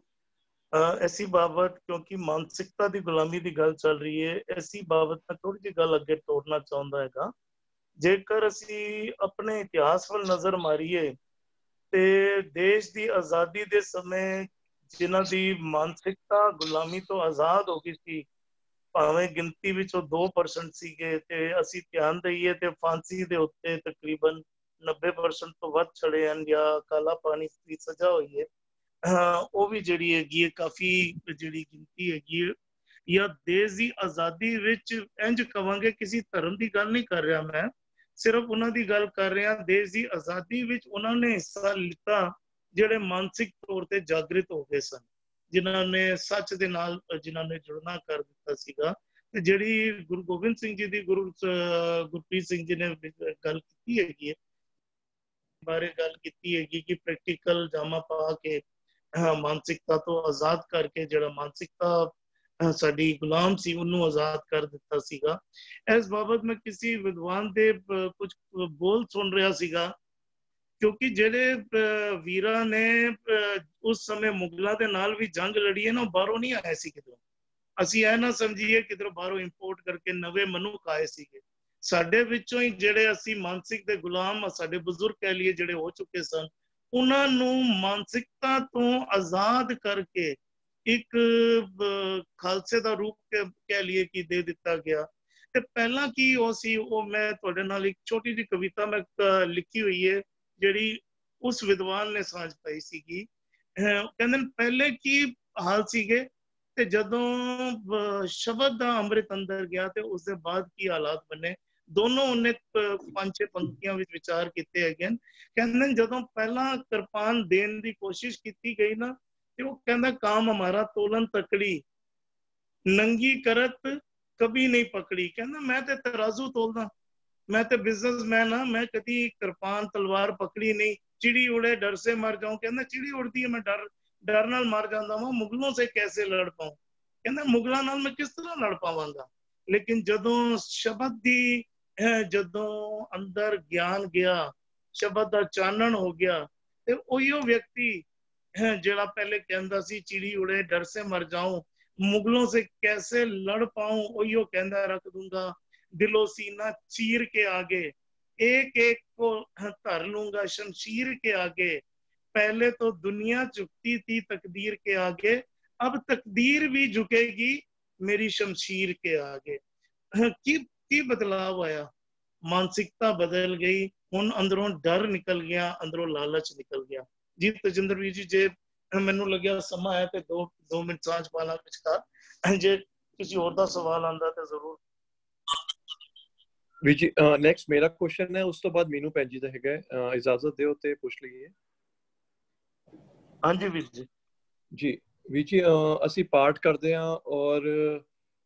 ਐਸੀ ਬਾਬਤ ਕਿਉਂਕਿ ਮਾਨਸਿਕਤਾ ਦੀ ਗੁਲਾਮੀ ਦੀ ਗੱਲ ਚੱਲ ਰਹੀ ਹੈ ਐਸੀ ਬਾਬਤ ਮੈਂ ਥੋੜੀ ਜਿਹੀ ਗੱਲ ਅੱਗੇ ਤੋੜਨਾ ਚਾਹੁੰਦਾ ਹੈਗਾ। ਜੇਕਰ ਅਸੀਂ ਆਪਣੇ ਇਤਿਹਾਸ ਵੱਲ ਨਜ਼ਰ ਮਾਰੀਏ ਤੇ ਦੇਸ਼ ਦੀ ਆਜ਼ਾਦੀ ਦੇ ਸਮੇਂ ਜਿਨ੍ਹਾਂ ਦੀ ਮਾਨਸਿਕਤਾ ਗੁਲਾਮੀ ਤੋਂ ਆਜ਼ਾਦ ਹੋ ਗਈ ਸੀ ਭਾਵੇਂ ਗਿਣਤੀ ਵਿੱਚ ਉਹ 2% ਸੀਗੇ ਤੇ ਅਸੀਂ ਧਿਆਨ ਦਈਏ ਤੇ ਫਾਂਸੀ ਦੇ ਉੱਤੇ ਤਕਰੀਬਨ 90% ਤੋਂ ਵੱਧ ਛੜੇ ਹਨ ਜਾਂ ਕਾਲਾ ਪਾਣੀ ਦੀ ਸਜ਼ਾ ਹੋਈ ਹੈ। ਉਹ ਵੀ ਜਿਹੜੀ ਹੈਗੀ ਹੈ, ਕਾਫੀ ਜਿਹੜੀ ਗਿਣਤੀ ਹੈਗੀ ਹੈ। ਜਾਂ ਦੇਸ਼ ਦੀ ਆਜ਼ਾਦੀ ਵਿੱਚ ਇੰਜ ਕਵਾਂਗੇ ਕਿਸੇ ਧਰਮ ਦੀ ਗੱਲ ਨਹੀਂ ਕਰ ਰਿਹਾ ਮੈਂ। ਸਿਰਫ ਉਹਨਾਂ ਦੀ ਗੱਲ ਕਰ ਰਿਹਾ, ਦੇਸ਼ ਦੀ ਆਜ਼ਾਦੀ ਵਿੱਚ ਉਹਨਾਂ ਨੇ ਹਿੱਸਾ ਲਿੱਤਾ ਜਿਹੜੇ ਮਾਨਸਿਕ ਤੌਰ ਤੇ ਜਾਗਰਿਤ ਹੋ ਗਏ ਸਨ। ਜਿਨ੍ਹਾਂ ਨੇ ਸੱਚ ਦੇ ਨਾਲ ਜਿਨ੍ਹਾਂ ਨੇ ਜੁੜਨਾ ਕਰ ਦਿੱਤਾ ਸੀਗਾ ਤੇ ਜਿਹੜੀ ਗੁਰੂ ਗੋਬਿੰਦ ਸਿੰਘ ਜੀ ਦੀ ਗੁਰੂ ਅਹ ਗੁਰਪ੍ਰੀਤ ਸਿੰਘ ਜੀ ਨੇ ਗੱਲ ਕੀਤੀ ਹੈਗੀ ਹੈ ਬਾਰੇ ਗੱਲ ਕੀਤੀ ਹੈਗੀ ਕਿ ਪ੍ਰੈਕਟੀਕਲ ਜਾਮਾ ਪਾ ਕੇ ਅਹ ਮਾਨਸਿਕਤਾ ਤੋਂ ਆਜ਼ਾਦ ਕਰਕੇ ਜਿਹੜਾ ਮਾਨਸਿਕਤਾ ਅਹ ਸਾਡੀ ਗੁਲਾਮ ਸੀ ਉਹਨੂੰ ਆਜ਼ਾਦ ਕਰ ਦਿੱਤਾ ਸੀਗਾ ਇਸ ਬਾਬਤ ਮੈਂ ਕਿਸੇ ਵਿਦਵਾਨ ਦੇ ਕੁਝ ਬੋਲ ਸੁਣ ਰਿਹਾ ਸੀਗਾ ਕਿਉਂਕਿ ਜਿਹੜੇ ਵੀਰਾਂ ਨੇ ਉਸ ਸਮੇਂ ਮੁਗਲਾਂ ਦੇ ਨਾਲ ਵੀ ਜੰਗ ਲੜੀ ਹੈ ਨਾ, ਉਹ ਬਾਹਰੋਂ ਨਹੀਂ ਆਏ ਸੀ ਕਿਧਰੋਂ। ਅਸੀਂ ਇਹ ਨਾ ਸਮਝੀਏ ਕਿਧਰੋਂ ਬਾਹਰੋਂ ਇੰਪੋਰਟ ਕਰਕੇ ਨਵੇਂ ਮਨੁੱਖ ਆਏ ਸੀਗੇ। ਸਾਡੇ ਵਿੱਚੋਂ ਹੀ ਜਿਹੜੇ ਅਸੀਂ ਮਾਨਸਿਕ ਦੇ ਗੁਲਾਮ ਸਾਡੇ ਬਜ਼ੁਰਗ ਕਹਿ ਲਈਏ ਜਿਹੜੇ ਹੋ ਚੁੱਕੇ ਸਨ, ਉਹਨਾਂ ਨੂੰ ਮਾਨਸਿਕਤਾ ਤੋਂ ਆਜ਼ਾਦ ਕਰਕੇ ਇੱਕ ਖਾਲਸੇ ਦਾ ਰੂਪ ਕਹਿ ਲਈਏ ਕਿ ਦੇ ਦਿੱਤਾ ਗਿਆ। ਤੇ ਪਹਿਲਾਂ ਕੀ ਉਹ ਸੀ, ਉਹ ਮੈਂ ਤੁਹਾਡੇ ਨਾਲ ਇੱਕ ਛੋਟੀ ਜਿਹੀ ਕਵਿਤਾ ਮੈਂ ਲਿਖੀ ਹੋਈ ਹੈ। जी उस विद्वान ने सज पाई सी कहले की हाल सके जो शब्द का अमृत अंदर गया तो उसके बाद की हालात बने दोनों उन्हें पाँच छे पंक्तियों विचार किए है कहने जो पहला कृपान देने की कोशिश की गई ना तो कहना काम हमारा तोलन तकड़ी नंगी करत कभी नहीं पकड़ी कहना मैं ते तराजू ਮੈਂ ਤੇ ਬਿਜ਼ਨਸਮੈਨ ਆ ਮੈਂ ਕਦੀ ਕਿਰਪਾਨ ਤਲਵਾਰ ਪਕੜੀ ਨਹੀਂ ਚਿੜੀ ਉੜੇ ਡਰ ਸੇ ਮਰ ਜਾਉਂ ਕਹਿੰਦਾ ਚਿੜੀ ਉੜਦੀ ਹੈ ਮੈਂ ਡਰ ਡਰ ਨਾਲ ਮਰ ਜਾਂਦਾ ਵਾਂ ਮੁਗਲੋਂ ਸੇ ਕੈਸੇ ਲੜ ਪਾਉਂ ਕਹਿੰਦਾ ਮੁਗਲਾਂ ਨਾਲ ਮੈਂ ਕਿਸ ਤਰ੍ਹਾਂ ਲੜ ਪਾਵਾਂਗਾ ਲੇਕਿਨ ਜਦੋਂ ਸ਼ਬਦ ਦੀ ਜਦੋਂ ਅੰਦਰ ਗਿਆਨ ਗਿਆ ਸ਼ਬਦ ਦਾ ਚਾਨਣ ਹੋ ਗਿਆ ਤੇ ਉਹੀਓ ਵਿਅਕਤੀ ਜਿਹੜਾ ਪਹਿਲੇ ਕਹਿੰਦਾ ਸੀ ਚਿੜੀ ਉੜੇ ਡਰ ਸੇ ਮਰ ਜਾਉਂ ਮੁਗਲੋਂ ਸੇ ਕੈਸੇ ਲੜ ਪਾਉਂ ਉਹੀਓ ਕਹਿੰਦਾ ਰੱਖ ਦੂੰਗਾ ਦਿਲੋਂ ਸੀਨਾ ਚੀਰ ਕੇ ਆਗੇ एक एक को धर लूंगा शमशीर के आगे पहले तो दुनिया झुकती थी तकदीर के आगे अब तकदीर भी झुकेगी मेरी शमशीर के आगे की की बदलाव आया मानसिकता बदल गई ਹੁਣ ਅੰਦਰੋਂ ਡਰ ਨਿਕਲ ਗਿਆ ਅੰਦਰੋਂ ਲਾਲਚ ਨਿਕਲ ਗਿਆ ਜੀ ਤਜਿੰਦਰ ਵੀਰ ਜੀ ਜੇ ਮੈਨੂੰ ਲੱਗਿਆ ਸਮਾਂ ਹੈ ਤੇ 2 2 ਮਿੰਟ ਸਾਂਝ ਪਾਲਾ ਵਿਚਕਾਰ ਜੇ ਕਿਸੇ ਹੋਰ ਦਾ ਸਵਾਲ ਆਂਦਾ ਤੇ ਜ਼ਰੂਰ ਵੀ ਜੀ ਨੈਕਸਟ ਮੇਰਾ ਕੁਐਸਚਨ ਹੈ ਉਸ ਤੋਂ ਬਾਅਦ ਮੀਨੂ ਪੈਂਜੀ ਦਾ ਹੈਗਾ ਇਜਾਜ਼ਤ ਦਿਓ ਤੇ ਪੁੱਛ ਲਈਏ। ਹਾਂਜੀ ਵੀਰ ਜੀ। ਜੀ ਵੀ ਜੀ ਅਸੀਂ ਪਾਠ ਕਰਦੇ ਹਾਂ ਔਰ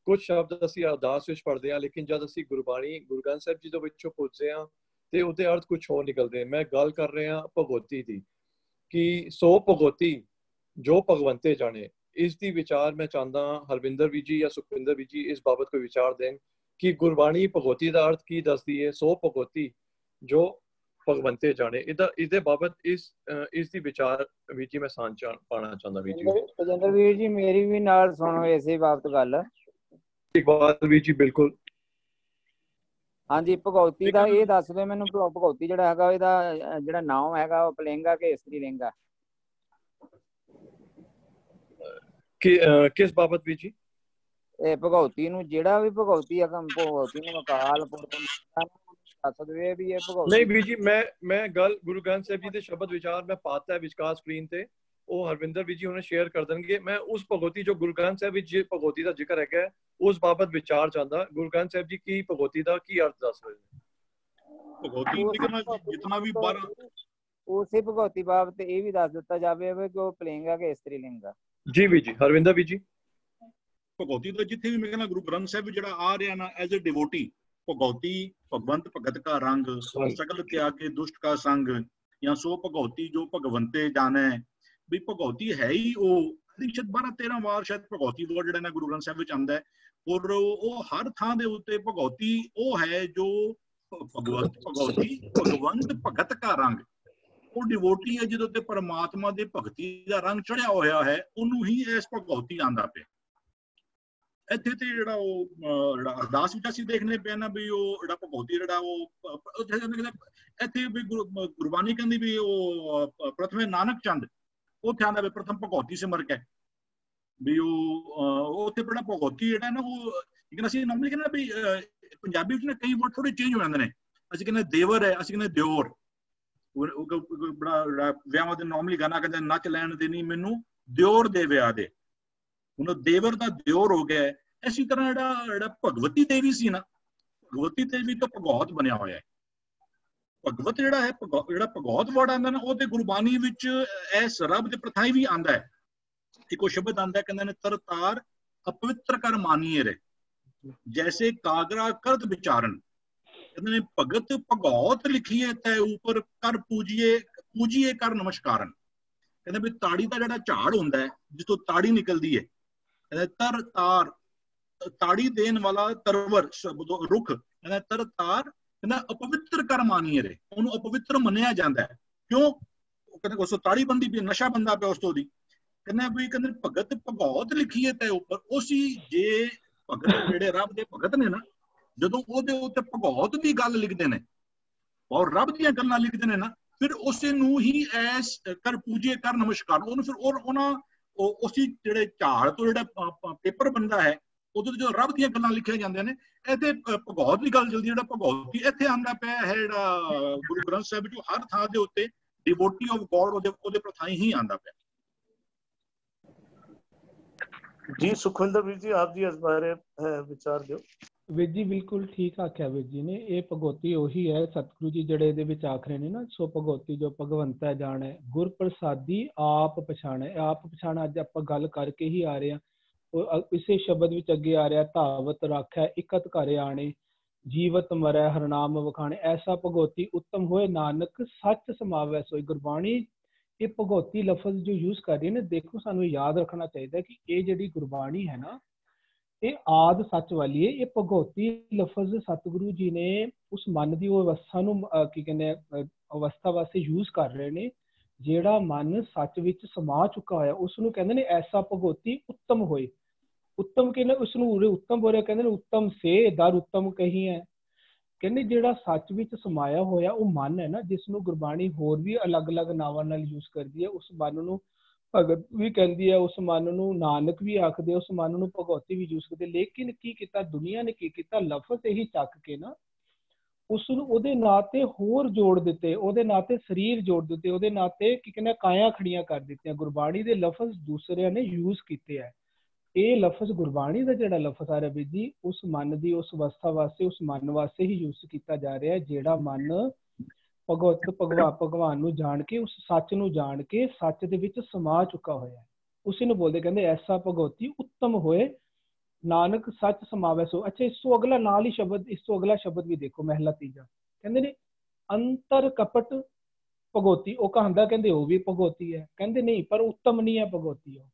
ਕੁਝ ਸ਼ਬਦ ਅਸੀਂ ਅਰਦਾਸ ਵਿੱਚ ਪੜ੍ਹਦੇ ਹਾਂ ਲੇਕਿਨ ਜਦ ਅਸੀਂ ਗੁਰਬਾਣੀ ਗੁਰੂ ਗ੍ਰੰਥ ਸਾਹਿਬ ਜੀ ਦੇ ਵਿੱਚੋਂ ਪੁੱਛਦੇ ਹਾਂ ਤੇ ਉਹਦੇ ਅਰਥ ਕੁਝ ਹੋਰ ਨਿਕਲਦੇ ਮੈਂ ਗੱਲ ਕਰ ਰਿਹਾ ਭਗਵਤੀ ਦੀ ਕਿ ਸੋ ਭਗਵਤੀ ਜੋ ਭਗਵੰਤੇ ਜਾਣੇ। ਇਸ ਦੀ ਵਿਚਾਰ ਮੈਂ ਚਾਹੁੰਦਾ ਹਰਵਿੰਦਰ ਵੀ ਜੀ ਜਾਂ ਸੁਖਵਿੰਦਰ ਵੀ ਜੀ ਇਸ ਬਾਬਤ ਕੋਈ ਵਿਚਾਰ ਦੇਣ। ਕਿ ਗੁਰਬਾਣੀ ਭਗਵਤੀ ਦਾ ਅਰਥ ਕੀ ਦੱਸਦੀ ਹੈ ਸੋ ਭਗਵਤੀ ਜੋ ਭਗਵੰਤੇ ਜਾਣੇ। ਇਹਦਾ ਇਹਦੇ ਬਾਬਤ ਇਸ ਇਸ ਦੀ ਵਿਚਾਰ ਵਿੱਚ ਹੀ ਮੈਂ ਸਾਂਝ ਪਾਣਾ ਚਾਹੁੰਦਾ ਵੀ ਜੀ। ਤਜਿੰਦਰ ਵੀਰ ਜੀ ਮੇਰੀ ਵੀ ਨਾਲ ਸੁਣੋ ਇਸੇ ਬਾਬਤ ਗੱਲ। ਇਕਬਾਲ ਵੀ ਜੀ ਬਿਲਕੁਲ। ਹਾਂਜੀ ਭਗਵਤੀ ਦਾ ਇਹ ਦੱਸ ਦਿਓ ਮੈਨੂੰ ਭਗਵਤੀ ਜਿਹੜਾ ਹੈਗਾ ਇਹਦਾ ਜਿਹੜਾ ਨਾਮ ਹੈਗਾ ਉਹ ਪਲੇਂਗਾ ਕਿ ਇਸਤਰੀ ਲਿੰਗਾ? ਕਿ ਕਿਸ ਬਾਬਤ ਵੀ ਜੀ? ਇਹ ਭਗਵਤੀ ਨੂੰ ਜਿਹੜਾ ਵੀ ਭਗਵਤੀ ਅਗਮ ਭਗਵਤੀ ਨੂੰ ਅਕਾਲ ਪੁਰਖ ਦੱਸ ਦੇਵੇ ਵੀ ਇਹ ਭਗਵਤੀ ਨਹੀਂ ਵੀ ਜੀ ਮੈਂ ਮੈਂ ਗੱਲ ਗੁਰੂ ਗ੍ਰੰਥ ਸਾਹਿਬ ਜੀ ਦੇ ਸ਼ਬਦ ਵਿਚਾਰ ਮੈਂ ਪਾਤਾ ਹੈ ਵਿਚਕਾਰ ਸਕਰੀਨ ਤੇ। ਉਹ ਹਰਵਿੰਦਰ ਵੀ ਜੀ ਉਹਨੇ ਸ਼ੇਅਰ ਕਰ ਦੇਣਗੇ। ਮੈਂ ਉਸ ਭਗਵਤੀ ਜੋ ਗੁਰੂ ਗ੍ਰੰਥ ਸਾਹਿਬ ਵਿੱਚ ਭਗਵਤੀ ਦਾ ਜ਼ਿਕਰ ਹੈਗਾ ਉਸ ਬਾਬਤ ਵਿਚਾਰ ਚਾਹੁੰਦਾ। ਗੁਰੂ ਗ੍ਰੰਥ ਸਾਹਿਬ ਜੀ ਕੀ ਭਗਵਤੀ ਦਾ ਕੀ ਅਰਥ ਦੱਸ ਰਹੇ ਨੇ? ਲਿਖਣਾ ਜਿਤਨਾ ਵੀ ਬਾਰ ਉਸੇ ਭਗਵਤੀ ਬਾਬਤ ਇਹ ਵੀ ਦੱਸ ਦਿੱਤਾ ਜਾਵੇ ਕਿ ਉਹ ਪਲੇਂਗਾ ਕਿ ਇਸਤਰੀ ਲਿੰਗਾ। ਜੀ ਵੀ ਜੀ ਹਰਵਿੰਦਰ ਵੀ ਜੀ। ਭਗਵਤੀ ਦਾ ਜਿੱਥੇ ਵੀ ਮੈਂ ਕਹਿੰਦਾ ਗੁਰੂ ਗ੍ਰੰਥ ਸਾਹਿਬ ਜਿਹੜਾ ਆ ਰਿਹਾ ਨਾ ਐਜ਼ ਅ ਡਿਵੋਟੀ ਭਗਵਤੀ ਭਗਵੰਤ ਭਗਤ ਕਾ ਰੰਗ ਸਗਲ ਤਿਆਗੇ ਦੁਸ਼ਟ ਕਾ ਸੰਗ ਜਾਂ ਸੋ ਭਗਵਤੀ ਜੋ ਭਗਵੰਤੇ ਜਾਣੈ। ਵੀ ਭਗਵਤੀ ਹੈ ਹੀ ਉਹ ਅਧਿਕਸ਼ਤ 12 13 ਵਾਰ ਸ਼ਾਇਦ ਭਗਵਤੀ ਵਰਡ ਜਿਹੜਾ ਨਾ ਗੁਰੂ ਗ੍ਰੰਥ ਸਾਹਿਬ ਵਿੱਚ ਆਂਦਾ ਹੈ। ਔਰ ਉਹ ਹਰ ਥਾਂ ਦੇ ਉੱਤੇ ਭਗਵਤੀ ਉਹ ਹੈ ਜੋ ਭਗਵਤ ਭਗਵਤੀ ਭਗਵੰਤ ਭਗਤ ਕਾ ਰੰਗ। ਉਹ ਡਿਵੋਟੀ ਹੈ ਜਿਹਦੇ ਉੱਤੇ ਪਰਮਾਤਮਾ ਦੇ ਭਗਤੀ ਦਾ ਰੰਗ ਚੜਿਆ ਹੋਇਆ ਹੈ ਉਹਨੂੰ ਹੀ ਇਸ ਭਗਵਤੀ ਆਂਦਾ ਪਿਆ। ਇੱਥੇ ਤੇ ਜਿਹੜਾ ਉਹ ਜਿਹੜਾ ਅਰਦਾਸ ਵਿੱਚ ਅਸੀਂ ਦੇਖਨੇ ਪਿਆ ਨਾ ਵੀ ਉਹ ਜਿਹੜਾ ਭਗਵਤੀ ਜਿਹੜਾ ਉਹ ਇੱਥੇ ਵੀ ਗੁਰਬਾਣੀ ਕਹਿੰਦੀ ਵੀ ਉਹ ਪ੍ਰਥਮੇ ਨਾਨਕ ਚੰਦ ਉੱਥੇ ਆਂਦਾ ਵੀ ਪ੍ਰਥਮ ਭਗਵਤੀ ਸਿਮਰ ਕੇ ਵੀ ਉਹ ਉੱਥੇ ਬੜਾ ਭਗਵਤੀ ਜਿਹੜਾ ਨਾ ਉਹ ਲੇਕਿਨ ਅਸੀਂ ਨਾਰਮਲੀ ਕਹਿੰਦੇ ਵੀ ਪੰਜਾਬੀ ਵਿੱਚ ਨਾ ਕਈ ਵਰਡ ਥੋੜੇ ਚੇਂਜ ਹੋ ਜਾਂਦੇ ਨੇ ਅਸੀਂ ਕਹਿੰਦੇ ਦੇਵਰ ਹੈ ਅਸੀਂ ਕਹਿੰਦੇ ਦਿਓਰ ਉਹ ਬੜਾ ਵਿਆਹਾਂ ਦੇ ਨਾਰਮਲੀ ਗਾਣਾ ਕਹਿੰਦੇ ਨੱਚ ਲੈਣ ਦੇ ਨਹੀਂ ਮੈਨੂੰ ਦਿਓਰ ਦੇ ਵਿਆਹ ਦੇ ਹੁਣ ਦੇਵਰ ਦਾ ਦਿਓਰ ਹੋ ਗਿਆ ਇਸੇ ਤਰ੍ਹਾਂ ਜਿਹੜਾ ਜਿਹੜਾ ਭਗਵਤੀ ਦੇਵੀ ਸੀ ਨਾ ਭਗਵਤੀ ਦੇਵੀ ਤੋਂ ਭਗਵਤ ਬਣਿਆ ਹੋਇਆ ਹੈ ਭਗਵਤ ਜਿਹੜਾ ਹੈ ਜਿਹੜਾ ਭਗਵਤ ਵਰਡ ਆਂਦਾ ਨਾ ਉਹ ਤੇ ਗੁਰਬਾਣੀ ਵਿੱਚ ਐਸ ਰੱਬ ਦੇ ਪ੍ਰਥਾਈ ਵੀ ਆਂਦਾ ਹੈ ਇੱਕੋ ਸ਼ਬਦ ਆਂਦਾ ਕਹਿੰਦੇ ਨੇ ਤਰਤਾਰ ਅਪਵਿੱਤਰ ਕਰ ਮਾਨੀਏ ਰੇ ਜੈਸੇ ਕਾਗਰਾ ਕਰਦ ਵਿਚਾਰਨ ਕਹਿੰਦੇ ਨੇ ਭਗਤ ਭਗੌਤ ਲਿਖੀਏ ਤੈ ਉਪਰ ਕਰ ਪੂਜੀਏ ਪੂਜੀਏ ਕਰ ਨਮਸਕਾਰਨ ਕਹਿੰਦੇ ਵੀ ਤਾੜੀ ਦਾ ਜਿਹੜਾ ਝਾੜ ਹੁੰਦਾ ਹੈ ਜਿੱਥੋਂ ਤਾੜੀ ਨਿਕਲਦੀ ਹੈ ਕਹਿੰਦੇ ਤਰ ਤਾਰ ਤਾੜੀ ਦੇਣ ਵਾਲਾ ਤਰਵਰ ਸ਼ਬਦ ਰੁੱਖ ਕਹਿੰਦਾ ਤਰ ਤਾਰ ਕਹਿੰਦਾ ਅਪਵਿੱਤਰ ਕਰ ਮਾਨੀਏ ਰੇ ਉਹਨੂੰ ਅਪਵਿੱਤਰ ਮੰਨਿਆ ਜਾਂਦਾ ਹੈ ਕਿਉਂ ਉਹ ਕਹਿੰਦੇ ਉਸ ਤੋਂ ਤਾੜੀ ਬੰਦੀ ਵੀ ਨਸ਼ਾ ਬੰਦਾ ਪਿਆ ਉਸ ਤੋਂ ਦੀ ਕਹਿੰਦਾ ਵੀ ਕਹਿੰਦੇ ਭਗਤ ਭਗੌਤ ਲਿਖੀਏ ਤੇ ਉੱਪਰ ਉਸੀ ਜੇ ਭਗਤ ਜਿਹੜੇ ਰੱਬ ਦੇ ਭਗਤ ਨੇ ਨਾ ਜਦੋਂ ਉਹਦੇ ਉੱਤੇ ਭਗੌਤ ਦੀ ਗੱਲ ਲਿਖਦੇ ਨੇ ਔਰ ਰੱਬ ਦੀਆਂ ਗੱਲਾਂ ਲਿਖਦੇ ਨੇ ਨਾ ਫਿਰ ਉਸੇ ਨੂੰ ਹੀ ਐਸ ਕਰ ਪੂਜੇ ਕਰ ਨਮਸਕਾਰ ਉਹਨੂੰ ਫਿਰ ਉਹ ਉਹਨਾਂ ਉਹ ਉਸੇ ਜਿਹੜੇ ਝਾੜ ਤੋਂ ਜਿਹੜਾ ਪੇਪਰ ਬਣਦਾ ਹੈ ਉਦੋਂ ਜਦੋਂ ਰੱਬ ਦੀਆਂ ਗੱਲਾਂ ਲਿਖੀਆਂ ਜਾਂਦੀਆਂ ਨੇ, ਇੱਥੇ ਭਗੌਤ ਦੀ ਗੱਲ ਜਲਦੀ ਜਿਹੜਾ ਭਗੌਤ ਇੱਥੇ ਆਂਦਾ ਪਿਆ ਹੈ ਜਿਹੜਾ ਗੁਰੂ ਗ੍ਰੰਥ ਸਾਹਿਬ ਜੋ ਹਰ ਥਾਂ ਦੇ ਉੱਤੇ ਡਿਵੋਟੀ ਆਫ ਗੋਡ ਉਹਦੇ ਉਹਦੇ ਪ੍ਰਥਾਈ ਹੀ ਆਂਦਾ ਪਿਆ। ਜੀ, ਸੁਖਵਿੰਦਰ ਵੀਰ ਜੀ, ਆਪ ਜੀ ਇਸ ਬਾਰੇ ਵਿਚਾਰ ਦਿਓ। ਵੀਰ ਜੀ ਬਿਲਕੁਲ ਠੀਕ ਆਖਿਆ ਵੀਰ ਜੀ ਨੇ ਇਹ ਭਗੋਤੀ ਉਹੀ ਹੈ ਸਤਿਗੁਰੂ ਜੀ ਜਿਹੜੇ ਇਹਦੇ ਵਿੱਚ ਆਖ ਰਹੇ ਨੇ ਨਾ ਸੋ ਭਗੋਤੀ ਜੋ ਭਗਵੰਤਾ ਜਾਣੈ ਗੁਰ ਪ੍ਰਸਾਦੀ ਆਪ ਪਛਾਣੈ ਆਪ ਪਛਾਣ ਅੱਜ ਆਪਾਂ ਗੱਲ ਕਰਕੇ ਹੀ ਆ ਰਹੇ ਆ ਇਸੇ ਸ਼ਬਦ ਵਿੱਚ ਅੱਗੇ ਆ ਰਿਹਾ ਧਾਵਤ ਰਾਖੈ ਇਕਤ ਘਰ ਆਣੇ ਜੀਵਤ ਮਰੈ ਹਰਨਾਮ ਵਖਾਣੇ ਐਸਾ ਭਗੋਤੀ ਉੱਤਮ ਹੋਏ ਨਾਨਕ ਸੱਚ ਸਮਾਵੈ ਸੋਈ ਗੁਰਬਾਣੀ ਇਹ ਭਗੋਤੀ ਲਫ਼ਜ਼ ਜੋ ਯੂਜ਼ ਕਰ ਰਹੀ ਹੈ ਨਾ ਦੇਖੋ ਸਾਨੂੰ ਯਾਦ ਰੱਖਣਾ ਚਾਹੀਦਾ ਕਿ ਇਹ ਜਿਹੜੀ ਗੁਰਬਾਣੀ ਹੈ ਨਾ ਇਹ ਆਦ ਸੱਚ ਵਾਲੀ ਹੈ ਇਹ ਭਗੋਤੀ ਲਫ਼ਜ਼ ਸਤਿਗੁਰੂ ਜੀ ਨੇ ਉਸ ਮਨ ਦੀ ਉਹ ਅਵਸਥਾ ਨੂੰ ਕੀ ਕਹਿੰਦੇ ਅਵਸਥਾ ਵਾਸਤੇ ਯੂਜ਼ ਕਰ ਰਹੇ ਨੇ ਜਿਹੜਾ ਮਨ ਸੱਚ ਵਿੱਚ ਸਮਾ ਚੁੱਕਾ ਹੋਇਆ ਉਸ ਨੂੰ ਕਹਿੰਦੇ ਨੇ ਐਸਾ ਭਗੋਤੀ ਉੱਤਮ ਹੋਏ ਉੱਤਮ ਕਹਿੰਦੇ ਉਸ ਨੂੰ ਉਰੇ ਉੱਤਮ ਬੋਲਿਆ ਕਹਿੰਦੇ ਨੇ ਉੱਤਮ ਸੇ ਦਰ ਉੱਤਮ ਕਹੀ ਹੈ ਕਹਿੰਦੇ ਜਿਹੜਾ ਸੱਚ ਵਿੱਚ ਸਮਾਇਆ ਹੋਇਆ ਉਹ ਮਨ ਹੈ ਨਾ ਜਿਸ ਨੂੰ ਗੁਰਬਾਣੀ ਹੋਰ ਵੀ ਅਲੱਗ-ਅਲੱਗ ਨਾਵਾਂ ਨਾਲ ਯੂਜ਼ ਕਰਦੀ ਹੈ ਉਸ ਮਨ ਨੂੰ ਭਗਤ ਵੀ ਕਹਿੰਦੀ ਹੈ ਉਸ ਮਨ ਨੂੰ ਨਾਨਕ ਵੀ ਆਖਦੇ ਉਸ ਮਨ ਨੂੰ ਭਗਵਤੀ ਵੀ ਯੂਜ਼ ਕਰਦੇ ਲੇਕਿਨ ਕੀ ਕੀਤਾ ਦੁਨੀਆ ਨੇ ਕੀ ਕੀਤਾ ਲਫ਼ਜ਼ ਇਹੀ ਚੱਕ ਕੇ ਨਾ ਉਸ ਨੂੰ ਉਹਦੇ ਨਾਂ ਤੇ ਹੋਰ ਜੋੜ ਦਿੱਤੇ ਉਹਦੇ ਨਾਂ ਤੇ ਸਰੀਰ ਜੋੜ ਦਿੱਤੇ ਉਹਦੇ ਨਾਂ ਤੇ ਕੀ ਕਹਿੰਦੇ ਕਾਇਆ ਖੜੀਆਂ ਕਰ ਦਿੱਤੀਆਂ ਗੁਰਬਾਣੀ ਦੇ ਲਫ਼ਜ਼ ਦੂਸਰਿਆਂ ਨੇ ਯੂਜ਼ ਕੀਤੇ ਆ ਇਹ ਲਫ਼ਜ਼ ਗੁਰਬਾਣੀ ਦਾ ਜਿਹੜਾ ਲਫ਼ਜ਼ ਆ ਰਿਹਾ ਵੀ ਜੀ ਉਸ ਮਨ ਦੀ ਉਸ ਅਵਸਥਾ ਵਾਸਤੇ ਉਸ ਮਨ ਵਾਸਤੇ ਹੀ ਯੂਜ਼ ਕੀਤਾ ਜਾ ਰਿਹਾ ਹੈ ਜਿਹੜਾ ਮਨ ਭਗਵਤ ਭਗਵਾ ਭਗਵਾਨ ਨੂੰ ਜਾਣ ਕੇ ਉਸ ਸੱਚ ਨੂੰ ਜਾਣ ਕੇ ਸੱਚ ਦੇ ਵਿੱਚ ਸਮਾ ਚੁੱਕਾ ਹੋਇਆ ਹੈ ਉਸੇ ਨੂੰ ਬੋਲਦੇ ਕਹਿੰਦੇ ਐਸਾ ਭਗਵਤੀ ਉੱਤਮ ਹੋਏ ਨਾਨਕ ਸੱਚ ਸਮਾਵੇ ਸੋ ਅੱਛਾ ਇਸ ਤੋਂ ਅਗਲਾ ਨਾਲ ਹੀ ਸ਼ਬਦ ਇਸ ਤੋਂ ਅਗਲਾ ਸ਼ਬਦ ਵੀ ਦੇਖੋ ਮਹਿਲਾ ਤੀਜਾ ਕਹਿੰਦੇ ਨੇ ਅੰਤਰ ਕਪਟ ਭਗੋਤੀ ਉਹ ਕਹੰਦਾ ਕਹਿੰਦੇ ਉਹ ਵੀ ਭਗੋਤੀ ਹੈ ਕਹਿੰਦੇ ਨਹੀਂ ਪਰ ਉੱਤਮ ਨਹੀਂ ਹੈ ਭਗੋਤੀ ਉਹ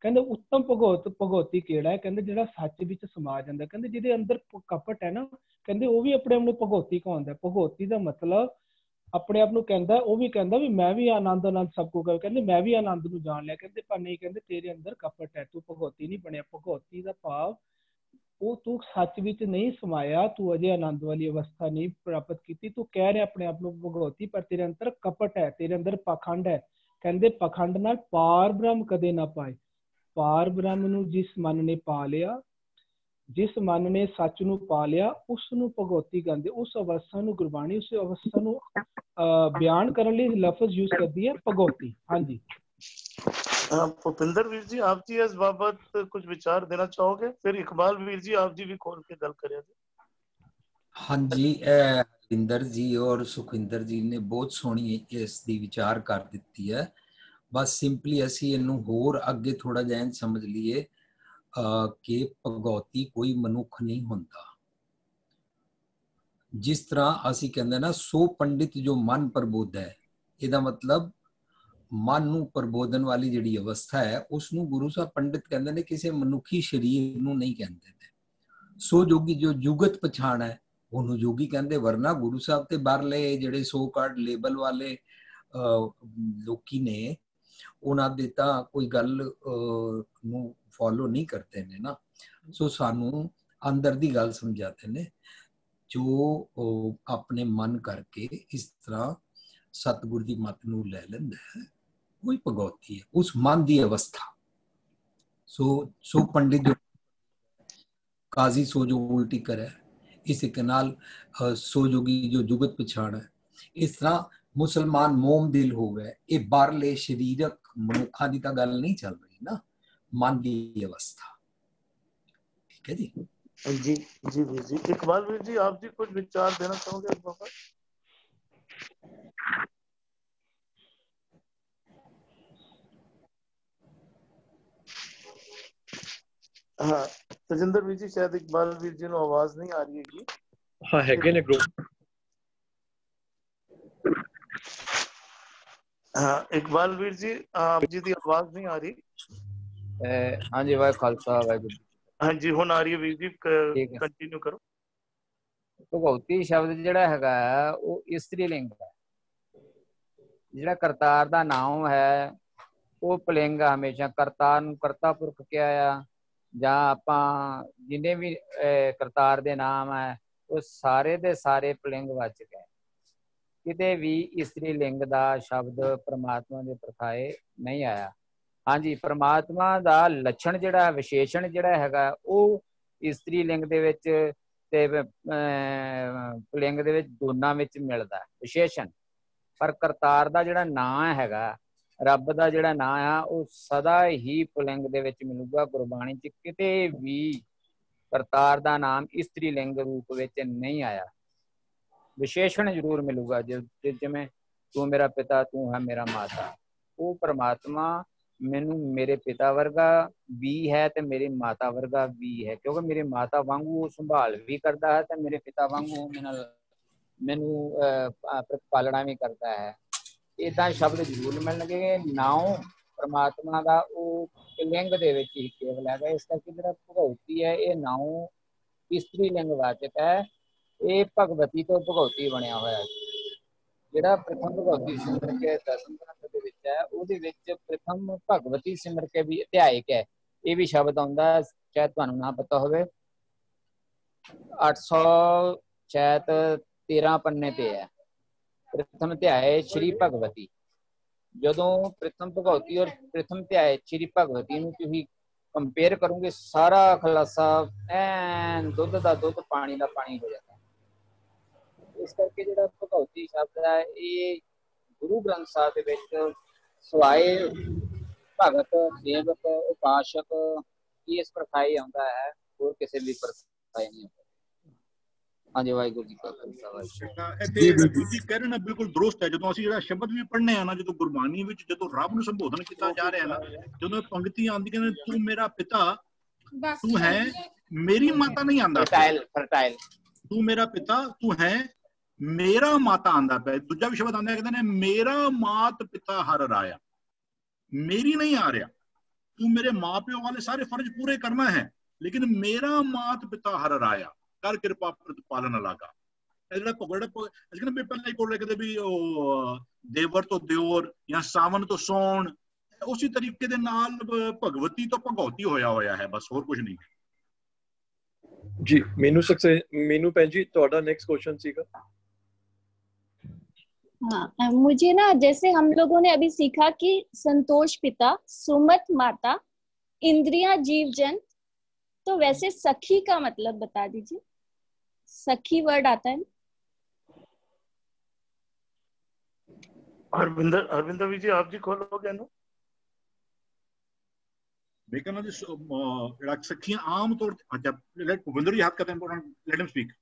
ਕਹਿੰਦੇ ਉੱਤਮ ਭਗਵਤ ਭਗੋਤੀ ਕਿਹੜਾ ਹੈ ਕਹਿੰਦੇ ਜਿਹੜਾ ਸੱਚ ਵਿੱਚ ਸਮਾ ਜਾਂਦਾ ਕਹਿੰਦੇ ਜਿਹਦੇ ਅੰਦਰ ਕਪਟ ਹੈ ਨਾ ਕਹਿੰਦੇ ਉਹ ਵੀ ਆਪਣੇ ਆਪ ਨੂੰ ਭਗੋਤੀ ਕਹਾਉਂਦਾ ਭਗੋਤੀ ਦਾ ਮਤਲਬ ਆਪਣੇ ਆਪ ਨੂੰ ਕਹਿੰਦਾ ਉਹ ਵੀ ਕਹਿੰਦਾ ਵੀ ਮੈਂ ਵੀ ਆਨੰਦ ਆਨੰਦ ਸਭ ਕੋ ਕਹਿੰਦੇ ਮੈਂ ਵੀ ਆਨੰਦ ਨੂੰ ਜਾਣ ਲਿਆ ਕਹਿੰਦੇ ਪਰ ਨਹੀਂ ਕਹਿੰਦੇ ਤੇਰੇ ਅੰਦਰ ਕਪਟ ਹੈ ਤੂੰ ਭਗੋਤੀ ਨਹੀਂ ਬਣਿਆ ਭਗੋਤੀ ਦਾ ਭਾਵ ਉਹ ਤੂੰ ਸੱਚ ਵਿੱਚ ਨਹੀਂ ਸਮਾਇਆ ਤੂੰ ਅਜੇ ਆਨੰਦ ਵਾਲੀ ਅਵਸਥਾ ਨਹੀਂ ਪ੍ਰਾਪਤ ਕੀਤੀ ਤੂੰ ਕਹਿ ਰਿਹਾ ਆਪਣੇ ਆਪ ਨੂੰ ਭਗਵਤੀ ਪਰ ਤੇਰੇ ਅੰਦਰ ਕਪਟ ਹੈ ਤੇਰੇ ਅੰਦਰ ਪਖੰਡ ਹੈ ਕਹਿੰਦੇ ਪਖੰਡ ਨਾਲ ਪਾਰ ਬ੍ਰਹਮ ਕਦੇ ਨਾ ਪਾਏ ਪਾਰ ਬ੍ਰਹਮ ਨੂੰ ਜਿਸ ਮਨ ਨੇ ਪਾ ਲਿਆ ਜਿਸ ਮਨ ਨੇ ਸੱਚ ਨੂੰ ਪਾ ਲਿਆ ਉਸ ਨੂੰ ਭਗਵਤੀ ਕਹਿੰਦੇ। ਉਸ ਅਵਸਥਾ ਨੂੰ ਗੁਰਬਾਣੀ ਉਸ ਅਵਸਥਾ ਨੂੰ ਬਿਆਨ ਕਰਨ ਲਈ ਲਫ਼ਜ਼ ਯੂਜ਼ ਕਰਦੀ ਹੈ ਭਗਵਤੀ ਹਾਂਜੀ। ਭੁਪਿੰਦਰ ਵੀਰ ਜੀ ਆਪ ਜੀ ਇਸ ਬਾਬਤ ਕੁਝ ਵਿਚਾਰ ਦੇਣਾ ਚਾਹੋਗੇ? ਫਿਰ ਇਕਬਾਲ ਵੀਰ ਜੀ ਆਪ ਜੀ ਵੀ ਖੋਲ ਕੇ ਗੱਲ ਕਰਿਆ ਜੀ। ਹਾਂਜੀ ਹਰਿੰਦਰ ਜੀ ਔਰ ਸੁਖਿੰਦਰ ਜੀ ਨੇ ਬਹੁਤ ਸੋਹਣੀ ਇਸ ਦੀ ਵਿਚਾਰ ਕਰ ਦਿੱਤੀ ਹੈ। ਬਸ ਸਿੰਪਲੀ ਅਸੀਂ ਇਹਨੂੰ ਹੋਰ ਅੱਗੇ ਥੋੜਾ ਜਿਹਾ ਸਮਝ ਲਈਏ। ਕਿ ਭਗੌਤੀ ਕੋਈ ਮਨੁੱਖ ਨਹੀਂ ਹੁੰਦਾ। ਜਿਸ ਤਰ੍ਹਾਂ ਅਸੀਂ ਕਹਿੰਦੇ ਨਾ, ਸੋ ਪੰਡਿਤ ਜੋ ਮਨ ਪ੍ਰਬੋਧ ਹੈ ਇਹਦਾ ਮਤਲਬ ਮਨ ਨੂੰ ਪ੍ਰਬੋਧਨ ਵਾਲੀ ਜਿਹੜੀ ਅਵਸਥਾ ਹੈ ਉਸ ਨੂੰ ਗੁਰੂ ਸਾਹਿਬ ਪੰਡਿਤ ਕਹਿੰਦੇ ਨੇ ਕਿਸੇ ਮਨੁੱਖੀ ਸਰੀਰ ਨੂੰ ਨਹੀਂ ਕਹਿੰਦੇ ਨੇ। ਸੋ ਜੋਗੀ ਜੋ ਜੁਗਤ ਪਛਾਣ ਹੈ, ਉਹਨੂੰ ਜੋਗੀ ਕਹਿੰਦੇ, ਵਰਨਾ ਗੁਰੂ ਸਾਹਿਬ ਤੇ ਬਾਹਰਲੇ ਜਿਹੜੇ ਸੋ ਕਾਰਡ ਲੇਬਲ ਵਾਲੇ ਲੋਕੀ ਨੇ ਉਹਨਾਂ ਦੇ ਤਾਂ ਕੋਈ ਗੱਲ ਨੂੰ ਫੋਲੋ ਨਹੀਂ ਕਰਦੇ ਨੇ ਨਾ ਸੋ ਸਾਨੂੰ ਅੰਦਰ ਦੀ ਗੱਲ ਸਮਝਾਤੇ ਨੇ ਜੋ ਆਪਣੇ ਮਨ ਕਰਕੇ ਇਸ ਤਰ੍ਹਾਂ ਸਤਗੁਰ ਦੀ ਮਤ ਨੂੰ ਲੈ ਲੈਂਦਾ ਹੈ ਕੋਈ ਭਗਵਤੀ ਹੈ ਉਸ ਮਨ ਦੀ ਅਵਸਥਾ ਸੋ ਸੋ ਪੰਡਿਤ ਜੋ ਕਾਜ਼ੀ ਸੋ ਜੋ ਉਲਟੀ ਕਰੇ ਇਸੇ ਕੇ ਨਾਲ ਸੋ ਜੋਗੀ ਜੋ ਜੁਗਤ ਪਛਾਣ ਹੈ ਇਸ ਤਰ੍ਹਾਂ ਮੁਸਲਮਾਨ ਮੋਮ ਦਿਲ ਹੋ ਗਏ ਇਹ ਬਾਹਰਲੇ ਸਰੀਰਕ ਮਨੁੱਖਾਂ ਦੀ ਤਾਂ ਗੱਲ ਨਹੀਂ ਚੱਲ ਰਹੀ ਨਾ ਮਨ ਦੀ ਅਵਸਥਾ ਠੀਕ ਹੈ ਜੀ जी जी वीर जी इकबाल वीर जी आप जी कुछ विचार देना चाहोगे इस बाबत हाँ ਤਜਿੰਦਰ ਵੀਰ ਜੀ ਸ਼ਾਇਦ ਇਕਬਾਲ ਵੀਰ ਜੀ ਨੂੰ ਆਵਾਜ਼ ਨਹੀਂ ਆ ਰਹੀ ਹੈਗੀ ਹਾਂ ਹੈਗੇ ਨੇ ਗਰੁੱਪ ਹਾਂ ਇਕਬਾਲ ਵੀਰ ਜੀ ਆਪ ਜੀ ਦੀ ਆਵਾਜ਼ ਨਹੀਂ ਆ ਰਹੀ। ਹਾਂਜੀ ਵਾਹਿ ਖਾਲਸਾ ਵਾਹਿਗੁਰੂ। ਹਾਂਜੀ ਹੁਣ ਆ ਰਹੀ ਹੈ ਵੀਰ ਜੀ। ਕੰਟੀਨਿਊ ਕਰੋ। ਭਗਉਤੀ ਸ਼ਬਦ ਜਿਹੜਾ ਹੈਗਾ ਉਹ ਇਸਤਰੀ ਲਿੰਗ ਹੈ। ਜਿਹੜਾ ਕਰਤਾਰ ਦਾ ਨਾਮ ਹੈ ਉਹ ਪੁਲਿੰਗ ਹਮੇਸ਼ਾ। ਕਰਤਾਰ ਨੂੰ ਕਰਤਾ ਪੁਰਖ ਕਿਹਾ ਆ। ਜਾਂ ਆਪਾਂ ਜਿੰਨੇ ਵੀ ਕਰਤਾਰ ਦੇ ਨਾਮ ਹੈ ਉਹ ਸਾਰੇ ਦੇ ਸਾਰੇ ਪੁਲਿੰਗ ਵਾਚਕ ਹੈ ਕਿਤੇ ਵੀ ਇਸਤਰੀ ਲਿੰਗ ਦਾ ਸ਼ਬਦ ਪ੍ਰਮਾਤਮਾ ਦੇ ਪ੍ਰਥਾਏ ਨਹੀਂ ਆਇਆ। ਹਾਂਜੀ ਪ੍ਰਮਾਤਮਾ ਦਾ ਲੱਛਣ ਜਿਹੜਾ ਵਿਸ਼ੇਸ਼ਣ ਜਿਹੜਾ ਹੈਗਾ ਉਹ ਇਸਤਰੀ ਲਿੰਗ ਦੇ ਵਿੱਚ ਤੇ ਅਹ, ਪੁਲਿੰਗ ਦੇ ਵਿੱਚ ਦੋਨਾਂ ਵਿੱਚ ਮਿਲਦਾ ਵਿਸ਼ੇਸ਼ਣ। ਪਰ ਕਰਤਾਰ ਦਾ ਜਿਹੜਾ ਨਾਂ ਹੈਗਾ ਰੱਬ ਦਾ ਜਿਹੜਾ ਨਾਂ ਆ ਉਹ ਸਦਾ ਹੀ ਪੁਲਿੰਗ ਦੇ ਵਿੱਚ ਮਿਲੂਗਾ ਗੁਰਬਾਣੀ 'ਚ ਕਿਤੇ ਵੀ। ਕਰਤਾਰ ਦਾ ਨਾਮ ਇਸਤਰੀ ਲਿੰਗ ਰੂਪ ਵਿੱਚ ਨਹੀਂ ਆਇਆ। ਵਿਸ਼ੇਸ਼ਣ ਜ਼ਰੂਰ ਮਿਲੂਗਾ ਜਿ- ਜਿ- ਜਿਵੇਂ ਤੂੰ ਮੇਰਾ ਪਿਤਾ ਤੂੰ ਹੈ ਮੇਰਾ ਮਾਤਾ ਉਹ ਪ੍ਰਮਾਤਮਾ ਮੈਨੂੰ ਮੇਰੇ ਪਿਤਾ ਵਰਗਾ ਵੀ ਹੈ ਤੇ ਮੇਰੀ ਮਾਤਾ ਵਰਗਾ ਵੀ ਹੈ ਕਿਉਂਕਿ ਮੇਰੇ ਮਾਤਾ ਵਾਂਗੂ ਉਹ ਸੰਭਾਲ ਵੀ ਕਰਦਾ ਹੈ ਤੇ ਮੇਰੇ ਪਿਤਾ ਵਾਂਗੂ ਉਹ ਮੇਰੇ ਨਾਲ ਮੈਨੂੰ ਅਹ, ਪ- ਪ੍ਰਤਪਾਲਣਾ ਵੀ ਕਰਦਾ ਹੈ ਇਦਾਂ ਸ਼ਬਦ ਜ਼ਰੂਰ ਮਿਲਣਗੇ ਨਾਉ ਪ੍ਰਮਾਤਮਾ ਦਾ ਉਹ ਲਿੰਗ ਦੇ ਵਿੱਚ ਹੀ ਕੇਵਲ ਹੈਗਾ ਇਸ ਕਰਕੇ ਜਿਹੜਾ ਭਗਉਤੀ ਹੈ ਇਹ ਨਾਉ ਇਸਤਰੀ ਲਿੰਗ ਵਾਚਕ ਹੈ ਇਹ ਭਗਵਤੀ ਤੋਂ ਭਗਉਤੀ ਬਣਿਆ ਹੋਇਆ ਹੈ ਜਿਹੜਾ ਪ੍ਰਥਮ ਭਗਵਤੀ ਸਿਮਰ ਕੇ ਦਸਮ ਗ੍ਰੰਥ ਦੇ ਵਿੱਚ ਹੈ ਉਹਦੇ ਵਿੱਚ ਪ੍ਰਥਮ ਭਗਵਤੀ ਸਿਮਰ ਕੇ ਵੀ ਅਧਿਆਇਕ ਹੈ ਇਹ ਵੀ ਸ਼ਬਦ ਆਉਂਦਾ ਹੈ, ਸ਼ਾਇਦ ਤੁਹਾਨੂੰ ਨਾ ਪਤਾ ਹੋਵੇ 800 ਸ਼ਾਇਦ 13 ਪੰਨੇ ਤੇ ਹੈ ਪ੍ਰਥਮ ਅਧਿਆਇ ਸ਼੍ਰੀ ਭਗਵਤੀ ਜਦੋਂ ਪ੍ਰਥਮ ਭਗਵਤੀ ਔਰ ਪ੍ਰਥਮ ਅਧਿਆਇ ਸ਼੍ਰੀ ਭਗਵਤੀ ਨੂੰ ਤੁਸੀਂ ਕੰਪੇਅਰ ਕਰੋਗੇ ਸਾਰਾ ਖਲਾਸਾ ਐਨ ਦੁੱਧ ਦਾ ਦੁੱਧ ਪਾਣੀ ਦਾ ਪਾਣੀ ਹੋ ਜਾਂਦਾ ਹੈ। ਇਸ ਕਰਕੇ ਜਿਹੜਾ ਭਗਵਤੀ ਸ਼ਬਦ ਹੈ ਇਹ ਗੁਰੂ ਗ੍ਰੰਥ ਸਾਹਿਬ ਦੇ ਵਿੱਚ ਸਵਾਏ ਭਗਤ ਸੇਵਕ ਉਪਾਸ਼ਕ ਇਸ ਪ੍ਰਥਾਈ ਆਉਂਦਾ ਹੈ ਹੋਰ ਕਿਸੇ ਵੀ ਪ੍ਰਥਾਈ ਨਹੀਂ ਆਉਂਦਾ। ਹਾਂਜੀ ਵਾਹਿਗੁਰੂ ਜੀ ਕਾ ਖਾਲਸਾ ਵਾਹਿਗੁਰੂ ਜੀ ਜੀ ਕਹਿ ਰਹੇ ਨੇ ਬਿਲਕੁਲ ਦਰੁਸਤ ਹੈ ਜਦੋਂ ਅਸੀਂ ਜਿਹੜਾ ਸ਼ਬਦ ਵੀ ਪੜ੍ਹਨੇ ਆ ਨਾ ਜਦੋਂ ਗੁਰਬਾਣੀ ਵਿੱਚ ਜਦੋਂ ਰੱਬ ਨੂੰ ਸੰਬੋਧਨ ਕੀਤਾ ਜਾ ਰਿਹਾ ਨਾ ਜਦੋਂ ਇਹ ਪੰਕਤੀਆਂ ਆਉਂਦੀਆਂ ਨੇ ਤੂੰ ਮੇਰਾ ਪਿਤਾ ਤੂੰ ਹੈ ਮੇਰੀ ਮਾਤਾ ਨਹੀਂ ਆਂਦਾ ਫਰਟਾਈਲ ਫਰਟਾਈਲ ਤੂੰ ਮੇਰਾ ਪਿਤਾ ਤੂੰ ਹੈ ਮੇਰਾ ਮਾਤਾ ਆਂਦਾ ਪਿਆ ਦੂਜਾ ਵੀ ਸ਼ਬਦ ਆਂਦਾ ਕਹਿੰਦੇ ਨੇ ਮੇਰਾ ਮਾਤ ਪਿਤਾ ਹਰ ਰਾਇਆ ਮੇਰੀ ਨਹੀਂ ਆ ਰਿਹਾ ਤੂੰ ਮੇਰੇ ਮਾਪਿਓ ਵਾਲੇ ਸਾਰੇ ਫਰਜ਼ ਪੂਰੇ ਕਰਨਾ ਹੈ ਲੇਕਿਨ ਮੇਰਾ ਮਾਤ ਪਿਤਾ ਹਰ ਰਾਇਆ ਕਰ ਕਿਰਪਾ ਪ੍ਰਤਪਾਲਨ ਲਾਗਾ ਇਹ ਜਿਹੜਾ ਭਗਵੜਾ ਅੱਜ ਕਹਿੰਦੇ ਵੀ ਪਹਿਲਾਂ ਹੀ ਕੋਲ ਕਹਿੰਦੇ ਵੀ ਉਹ ਦੇਵਰ ਤੋਂ ਦਿਓਰ ਜਾਂ ਸਾਵਨ ਤੋਂ ਸੌਣ ਉਸੇ ਤਰੀਕੇ ਦੇ ਨਾਲ ਭ- ਭਗਵਤੀ ਤੋਂ ਭਗਉਤੀ ਹੋਇਆ ਹੋਇਆ ਹੈ ਬਸ ਹੋਰ ਕੁਝ ਨਹੀਂ ਜੀ ਮੈਨੂੰ ਸਕਸੇ ਮੈਨੂੰ ਭੈਣ ਜੀ ਤੁਹਾਡਾ ਨੈਕਸਟ ਕੁਐਸਚਨ ਸੀਗਾ हाँ मुझे ना जैसे हम लोगों ने अभी सीखा कि संतोष पिता सुमत माता इंद्रिया जीव जन तो वैसे सखी का मतलब बता दीजिए। सखी वर्ड आता है अरविंद अरविंद जी आप जी खोलोगे ना? बेकन जी लाइक आम तौर जब लाइक लेट स्पीक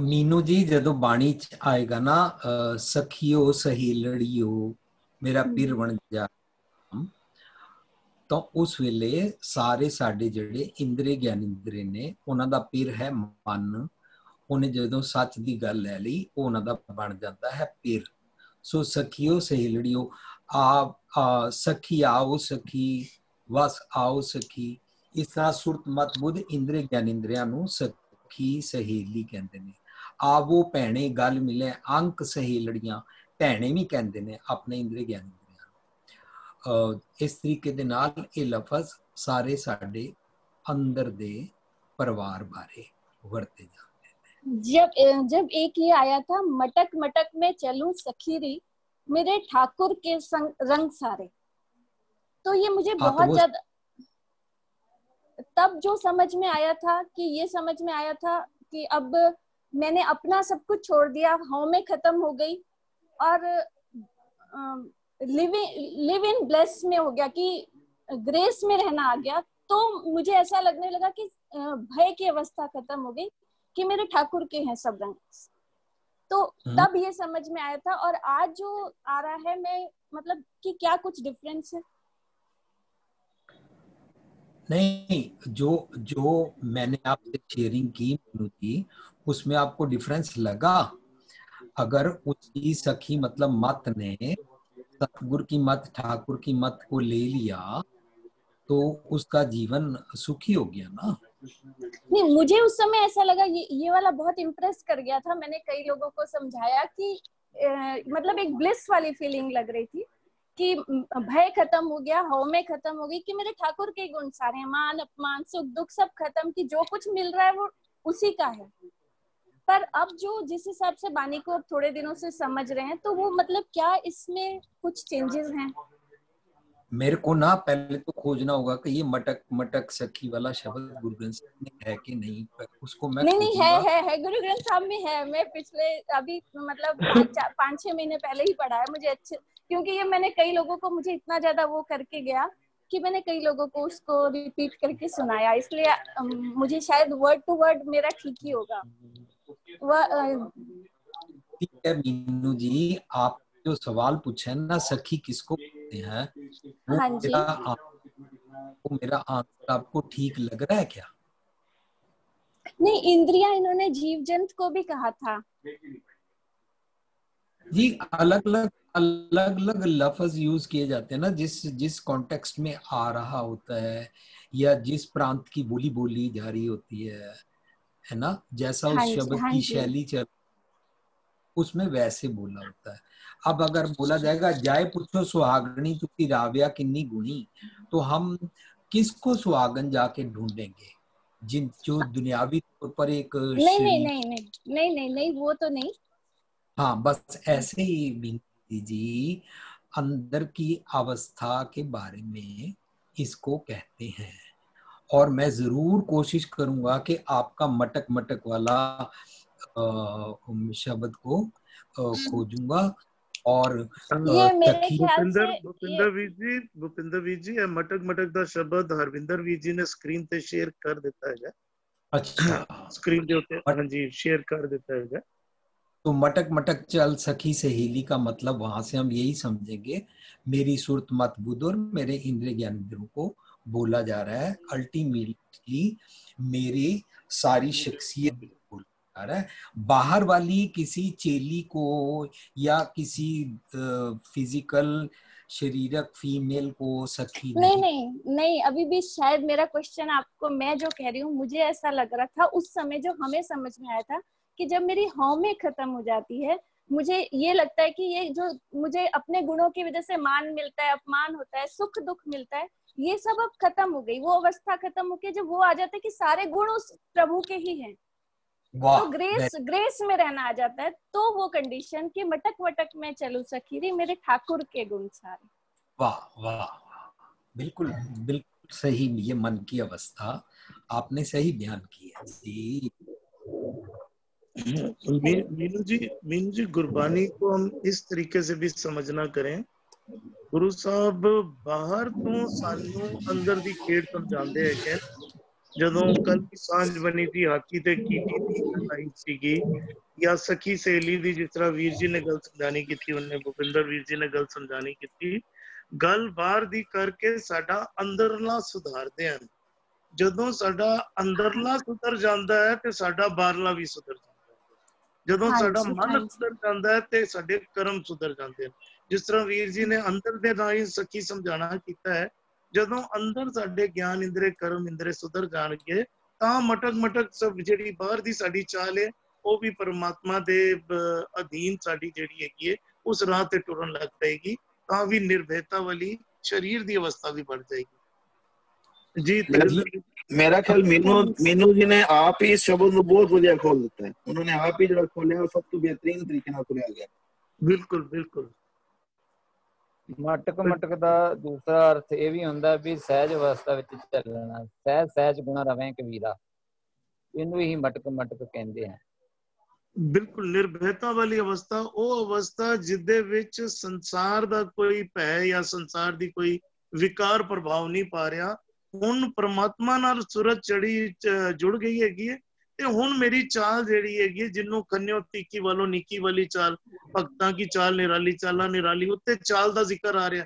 ਮੀਨੂ ਜੀ ਜਦੋਂ ਬਾਣੀ ਚ ਆਏਗਾ ਨਾ ਸਖੀਓ ਸਹੇਲੜੀਓ ਮੇਰਾ ਪੀਰ ਬਣ ਜਾ। ਤਾਂ ਉਸ ਵੇਲੇ ਸਾਰੇ ਸਾਡੇ ਜਿਹੜੇ ਇੰਦਰੀ ਗਿਆਨ ਇੰਦਰੀ ਨੇ ਉਹਨਾਂ ਦਾ ਪੀਰ ਹੈ ਮਨ। ਉਹਨੇ ਜਦੋਂ ਸੱਚ ਦੀ ਗੱਲ ਲੈ ਲਈ ਉਹ ਉਹਨਾਂ ਦਾ ਬਣ ਜਾਂਦਾ ਹੈ ਪੀਰ। ਸੋ ਸਖੀਓ ਸਹੇਲੜੀਓ ਆ ਆ ਸਖੀ ਆਓ ਸਖੀ ਵਸ ਆਓ ਸਖੀ। ਇਸ ਤਰ੍ਹਾਂ ਸੁਰਤ ਮਤ ਬੁੱਧ ਇੰਦਰੀ ਗਿਆਨ ਇੰਦਰੀਆਂ ਨੂੰ ਸਖੀ ਸਹੇਲੀ ਕਹਿੰਦੇ ਨੇ ਆਵੋ ਭੈਣੇ ਗੱਲ ਮਿਲੇ ਅੰਕ ਸਹੇਲੜੀਆਂ ਭੈਣੇ ਵੀ ਕਹਿੰਦੇ ਨੇ ਆਪਣੇ ਇੰਦਰੀ ਗਿਆਨ ਇੰਦਰੀਆਂ ਨੂੰ। ਅਹ ਇਸ ਤਰੀਕੇ ਦੇ ਨਾਲ ਇਹ ਲਫ਼ਜ਼ ਸਾਰੇ ਸਾਡੇ ਅੰਦਰ ਦੇ ਪਰਿਵਾਰ ਬਾਰੇ ਵਰਤੇ ਜਾਂਦੇ जब अ, जब एक ये आया था मटक मटक में चलूं सखीरी मेरे ठाकुर के संग रंग सारे तो ये मुझे हाँ, तो बहुत वो- ज्यादा तब जो समझ में आया था कि ये समझ में आया था कि अब मैंने अपना सब कुछ छोड़ दिया हव में खत्म हो गई और लिविंग लिव इन ब्लेस में हो गया कि ग्रेस में रहना आ गया। तो मुझे ऐसा लगने लगा कि भय की अवस्था खत्म हो गई कि मेरे ठाकुर के हैं सब रंग। तो हम्म। तब ये समझ में आया था और आज जो आ रहा है मैं मतलब कि क्या कुछ डिफरेंस है? नहीं जो जो मैंने आपसे शेयरिंग की जी उसमें आपको डिफरेंस लगा? अगर उसी सखी मतलब मत ने सतगुरु की मत ठाकुर की मत को ले लिया तो उसका जीवन सुखी हो गया ना? नहीं मुझे उस समय ऐसा लगा ये ये वाला बहुत इम्प्रेस कर गया था। मैंने कई लोगों को समझाया कि ए, मतलब एक ब्लिस वाली फीलिंग लग रही थी। कि भय खत्म हो गया हौमे खत्म हो गई कि मेरे ठाकुर के गुण सारे मान अपमान सुख दुख सब खत्म कि जो कुछ मिल रहा है वो उसी का है। पर अब जो जिस हिसाब से बानी को अब थोड़े दिनों से समझ रहे हैं तो वो मतलब क्या इसमें कुछ चेंजेस हैं? मेरे को ना पहले तो खोजना होगा कि ये मटक मटक सखी वाला शब्द गुरु ग्रंथ साहब में है कि नहीं? उसको मैं नहीं नहीं है है है गुरु ग्रंथ साहब में है। मैं पिछले अभी मतलब पाँच छह महीने पहले ही पढ़ा है। मुझे अच्छे क्योंकि ये मैंने कई लोगों को मुझे इतना ज़्यादा वो करके गया कि मैंने कई लोगों को उसको रिपीट करके सुनाया। इसलिए मुझे शायद वर्ड टू वर्ड मेरा ठीक ही होगा। वह ठीक है मीनू जी आप जो सवाल पूछे ना सखी किसको कहते हैं? वो हाँ मेरा आप, वो मेरा आंसर आपको ठीक लग रहा है क्या? नहीं इंद्रिया इन्होंने जीव जंत को भी कहा था। जी अलग अलग अलग अलग लफ्ज यूज़ किए जाते हैं ना जिस जिस कॉन्टेक्स्ट में आ रहा होता है या जिस प्रांत की बोली बोली जा रही होती है है ना? जैसा हाँ उस शब्द हाँ की शैली चल उसमें वैसे बोला होता है। अब अगर बोला जाएगा जाए पूछो सुहागणी तुकी राविया किन्नी गुणी तो हम किसको सुहागन जाके ढूंढेंगे? जिन जो दुनियावी तौर पर एक नहीं नहीं नहीं नहीं नहीं नहीं नहीं वो तो नहीं। हाँ बस ऐसे ही बिनती जी अंदर की अवस्था के बारे में इसको कहते हैं और मैं जरूर कोशिश करूंगा कि आपका मटक मटक वाला अ, शब्द को अ, खोजूंगा और अ, ये मेरे तकी ख्याल से ਭੁਪਿੰਦਰ ਭੁਪਿੰਦਰ ਵੀਰ ਜੀ ਭੁਪਿੰਦਰ ਵੀਰ ਜੀ ਇਹ ਮਟਕ ਮਟਕ ਦਾ ਸ਼ਬਦ ਹਰਵਿੰਦਰ ਵੀਰ ਜੀ ਨੇ ਸਕਰੀਨ ਤੇ ਸ਼ੇਅਰ ਕਰ ਦਿੱਤਾ ਹੈਗਾ अच्छा ਸਕਰੀਨ ਦੇ ਉੱਤੇ ਹਾਂਜੀ ਸ਼ੇਅਰ ਕਰ ਦਿੱਤਾ ਹੈਗਾ तो मटक मटक चल सखी सहेली का मतलब वहाँ से हम यही समझेंगे मेरी सुरत मत बुध और मेरे इंद्रिय ज्ञानेंद्रों को बोला जा रहा है। अल्टीमेटली मेरे सारी शख्सियत बोला जा रहा है। बाहर वाली किसी चेली को या किसी फ़िज़िकल शरीरक फीमेल को सखी नहीं नहीं। नहीं अभी भी शायद मेरा क्वेश्चन आपको मैं जो कह रही हूँ मुझे ऐसा लग रहा था उस समय जो हमें समझ में आया था कि जब मेरी हौमे खत्म हो जाती है मुझे ये लगता है कि ये जो मुझे अपने गुणों की वजह से मान मिलता है अपमान होता है सुख दुख मिलता है ये सब अब खत्म हो गई। वो अवस्था खत्म हो गई जब वो आ जाता है कि सारे गुण उस प्रभु के ही हैं। तो ग्रेस ग्रेस में रहना आ जाता है तो वो कंडीशन कि मटक वटक में चलू सखी रे मेरे ठाकुर के गुण सारे। वाह वाह बिल्कुल बिल्कुल सही ये मन की अवस्था आपने सही बयान की है। जी। मी- मीनू जी मीनू जी गुरबानी को हम इस तरीके से भी समझना करें ਗੁਰੂ ਸਾਹਿਬ ਬਾਹਰ ਤੋਂ ਸਾਨੂੰ ਅੰਦਰ ਦੀ ਖੇਡ ਸਮਝਾਉਂਦੇ ਹੈ ਕਿ ਜਦੋਂ ਕੱਲ ਦੀ ਸਾਂਝ ਬਣੀ ਸੀ ਹਾਥੀ ਤੇ ਕੀਟੀ ਦੀ ਲੜਾਈ ਸੀਗੀ ਜਾਂ ਸਖੀ ਸਹੇਲੀ ਦੀ ਜਿਸ ਤਰ੍ਹਾਂ ਵੀਰ ਜੀ ਨੇ ਗੱਲ ਸਮਝਾਣੀ ਕੀਤੀ ਉਹਨੇ ਭੁਪਿੰਦਰ ਵੀਰ ਜੀ ਨੇ ਗੱਲ ਸਮਝਾਣੀ ਕੀਤੀ ਗੱਲ ਬਾਹਰ ਦੀ ਕਰਕੇ ਸਾਡਾ ਅੰਦਰਲਾ ਸੁਧਾਰਦੇ ਹਨ ਜਦੋਂ ਸਾਡਾ ਅੰਦਰਲਾ ਸੁਧਰ ਜਾਂਦਾ ਹੈ ਤੇ ਸਾਡਾ ਬਾਹਰਲਾ ਵੀ ਸੁਧਰ ਜਾਂਦਾ ਹੈ ਜਦੋਂ ਸਾਡਾ ਹਾਂਜੀ, ਮਨ ਹਾਂਜੀ। ਸੁਧਰ ਜਾਂਦਾ ਹੈ ਤੇ ਸਾਡੇ ਕਰਮ ਸੁਧਰ ਜਾਂਦੇ ਹਨ ਜਿਸ ਤਰ੍ਹਾਂ ਵੀਰ ਜੀ ਨੇ ਅੰਦਰ ਦੇ ਰਾਹੀਂ ਸੱਚੀ ਸਮਝਾਣਾ ਕੀਤਾ ਹੈ ਜਦੋਂ ਅੰਦਰ ਸਾਡੇ ਗਿਆਨ ਇੰਦਰੇ ਕਰਮ ਇੰਦਰੇ ਸੁਧਰ ਜਾਣਗੇ ਤਾਂ ਮਟਕ ਮਟਕ ਸਭ ਜਿਹੜੀ ਬਾਹਰ ਦੀ ਸਾਡੀ ਚਾਲ ਹੈ ਉਹ ਵੀ ਪਰਮਾਤਮਾ ਦੇ ਅਹ, ਅਧੀਨ ਸਾਡੀ ਜਿਹੜੀ ਹੈਗੀ ਹੈ ਉਸ ਰਾਹ ਤੇ ਟੁਰਨ ਲੱਗ ਪਏਗੀ ਤਾਂ ਵੀ ਨਿਰਭੈਤਾ ਵਾਲੀ ਸਰੀਰ ਦੀ ਅਵਸਥਾ ਵੀ बढ़ ਜਾਏਗੀ ਜੀ ਤਕਰੀਬਨ ਮੇਰਾ ਖਿਆਲ ਮੈਨੂੰ ਮੈਨੂੰ ਜੀ ਨੇ ਆਪ ਹੀ ਇਸ ਸ਼ਬਦ ਨੂੰ ਬਹੁਤ ਵਧੀਆ ਖੋਲ ਦਿੱਤਾ ਹੈ। ਉਹਨਾਂ ਨੇ ਆਪ ਹੀ ਜਿਹੜਾ ਖੋਲਿਆ ਉਹ ਸਭ ਤੋਂ ਬਿਹਤਰੀਨ ਤਰੀਕੇ ਨਾਲ ਖੋਲਿਆ ਗਿਆ। ਬਿਲਕੁਲ ਬਿਲकुल ਮਟਕ ਮਟਕ ਦਾ ਦੂਸਰਾ ਅਰਥ ਇਹ ਵੀ ਹੁੰਦਾ ਵੀ ਸਹਿਜ ਅਵਸਥਾ ਵਿੱਚ ਚੱਲਣਾ ਸਹਿਜ ਸਹਿਜ ਗੁਣਾ ਰਵੇਂ ਕਬੀਰਾ ਇਹਨੂੰ ਹੀ ਮਟਕ ਮਟਕ ਕਹਿੰਦੇ ਆ। ਬਿਲਕੁਲ ਨਿਰਭੈਤਾ ਵਾਲੀ ਅਵਸਥਾ ਉਹ ਅਵਸਥਾ ਜਿੱਦੇ ਵਿੱਚ ਸੰਸਾਰ ਦਾ ਕੋਈ ਭੈ ਜਾਂ ਸੰਸਾਰ ਦੀ ਕੋਈ ਵਿਕਾਰ ਪ੍ਰਭਾਵ ਨਹੀਂ ਪਾ ਰਿਹਾ ਹੁਣ ਪ੍ਰਮਾਤਮਾ ਨਾਲ ਸੁਰਤ ਚੜੀ ਚ- ਜੁੜ ਗਈ ਹੈਗੀ ਹੈ ਤੇ ਹੁਣ ਮੇਰੀ ਚਾਲ ਜਿਹੜੀ ਹੈਗੀ ਹੈ ਜਿਹਨੂੰ ਕੰਨਿਓ ਤੀਕੀ ਵਾਲੋ ਨਿੱਕੀ ਵਾਲੀ ਚਾਲ ਭਗਤਾਂ ਕੀ ਚਾਲ ਨਿਰਾਲੀ ਚਾਲਾਂ ਨਿਰਾਲੀ ਉੱਤੇ ਚਾਲ ਦਾ ਜ਼ਿਕਰ ਆ ਰਿਹਾ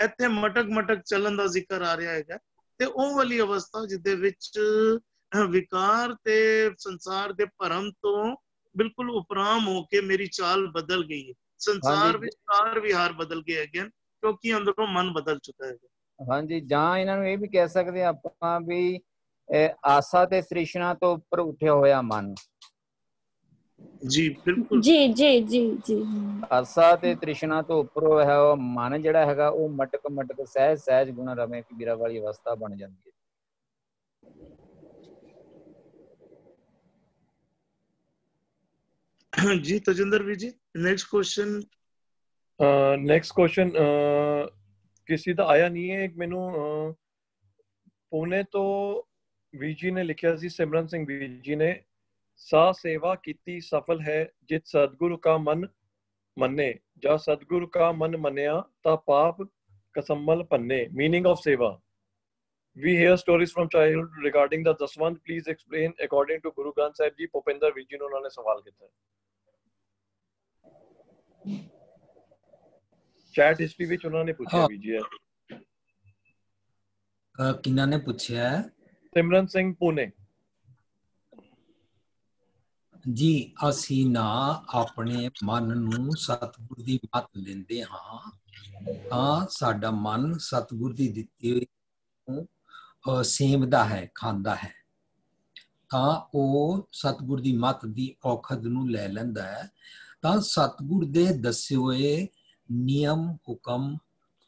ਇੱਥੇ ਮਟਕ ਮਟਕ ਚੱਲਣ ਦਾ ਜ਼ਿਕਰ ਆ ਰਿਹਾ ਹੈਗਾ ਤੇ ਉਹ ਵਾਲੀ ਅਵਸਥਾ ਜਿੱਦੇ ਵਿੱਚ ਅਹ, ਵਿਕਾਰ ਤੇ ਸੰਸਾਰ ਦੇ ਭਰਮ ਤੋਂ ਬਿਲਕੁਲ ਉਪਰਾਮ ਹੋ ਕੇ ਮੇਰੀ ਚਾਲ ਬਦਲ ਗਈ ਹੈ ਸੰਸਾਰ ਹਾਂਜੀ। ਵਿੱਚ ਕਾਰ ਵਿਹਾਰ ਬਦਲ ਗਏ ਹੈਗੇ ਹਨ, ਕਿਉਂਕਿ ਅੰਦਰੋਂ ਮਨ ਬਦਲ ਚੁੱਕਾ ਹੈ ਹਾਂਜੀ ਜਾਂ ਇਹਨਾਂ ਨੂੰ ਇਹ ਵੀ ਕਹਿ ਸਕਦੇ ਹਾਂ ਆਪਾਂ ਵੀ ਇਹ ਆਸਾ ਤੇ ਤ੍ਰਿਸ਼ਨਾ ਤੋਂ ਉੱਪਰ ਉੱਠਿਆ ਹੋਇਆ ਮਨ ਜੀ ਬਿਲਕੁਲ ਜੀ ਜੀ ਜੀ ਜੀ ਆਸਾ ਤੇ ਤ੍ਰਿਸ਼ਨਾ ਤੋਂ ਉੱਪਰ ਹੋਇਆ ਉਹ ਮਨ ਜਿਹੜਾ ਹੈਗਾ ਉਹ ਮਟਕ ਮਟਕ ਸਹਿਜ ਸਹਿਜ ਗੁਣ ਰਮੇ ਕਬੀਰਾ ਵਾਲੀ ਅਵਸਥਾ ਬਣ ਜਾਂਦੀ ਹੈ ਜੀ ਤਜਿੰਦਰ ਵੀ ਜੀ ਨੈਕਸਟ ਕੁਐਸਚਨ ਨੈਕਸਟ ਕੁਐਸਚਨ ਕਿਸੇ ਦਾ ਆਇਆ ਨਹੀਂ ਹੈ ਇੱਕ ਮੈਨੂੰ ਅਹ, ਪੁਣੇ ਤੋਂ ਵੀਜੀ ਨੇ ਲਿਖਿਆ ਸੀ ਸਿਮਰਨ ਸਿੰਘ ਵੀਜੀ ਨੇ ਸਾ ਸੇਵਾ ਕੀਤੀ ਸਫਲ ਹੈ ਜਿਤ ਸਤਿਗੁਰੂ ਕਾ ਮਨ ਮੰਨੇ ਜਾਂ ਸਤਿਗੁਰੂ ਕਾ ਮਨ ਮੰਨਿਆ ਤਾਂ ਪਾਪ ਕਸਮਲ ਪੰਨੇ meaning of seva we hear stories from childhood regarding the daswant please explain according to guru granth sahib ji Bhupinder VG ਨੇ ਉਹਨਾਂ ਨੇ ਸਵਾਲ ਕੀਤਾ ਹੈ ਚੈਟ ਹਿਸਟਰੀ ਵਿੱਚ ਉਹਨਾਂ ਨੇ ਪੁੱਛਿਆ। ਵੀ ਜੀ ਕਿਹਨਾਂ ਨੇ ਪੁੱਛਿਆ? ਸਿਮਰਨ ਸਿੰਘ ਪੁਨੇ ਜੀ ਅਸੀਂ ਨਾ ਆਪਣੇ ਮਨ ਨੂੰ ਸਤਿਗੁਰ ਦੀ ਮੱਤ ਲੈਂਦੇ ਹਾਂ ਤਾਂ ਸਾਡਾ ਮਨ ਸਤਿਗੁਰ ਦੀ ਦਿੱਤੀ ਹੋਈ ਸੇਵਦਾ ਹੈ ਖਾਂਦਾ ਹੈ ਤਾਂ ਉਹ ਸਤਿਗੁਰ ਦੀ ਮੱਤ ਦੀ ਔਖਦ ਨੂੰ ਲੈ ਲੈਂਦਾ ਹੈ ਤਾਂ ਸਤਿਗੁਰ ਦੇ ਦੱਸੇ ਹੋਏ ਨਿਯਮ ਹੁਕਮ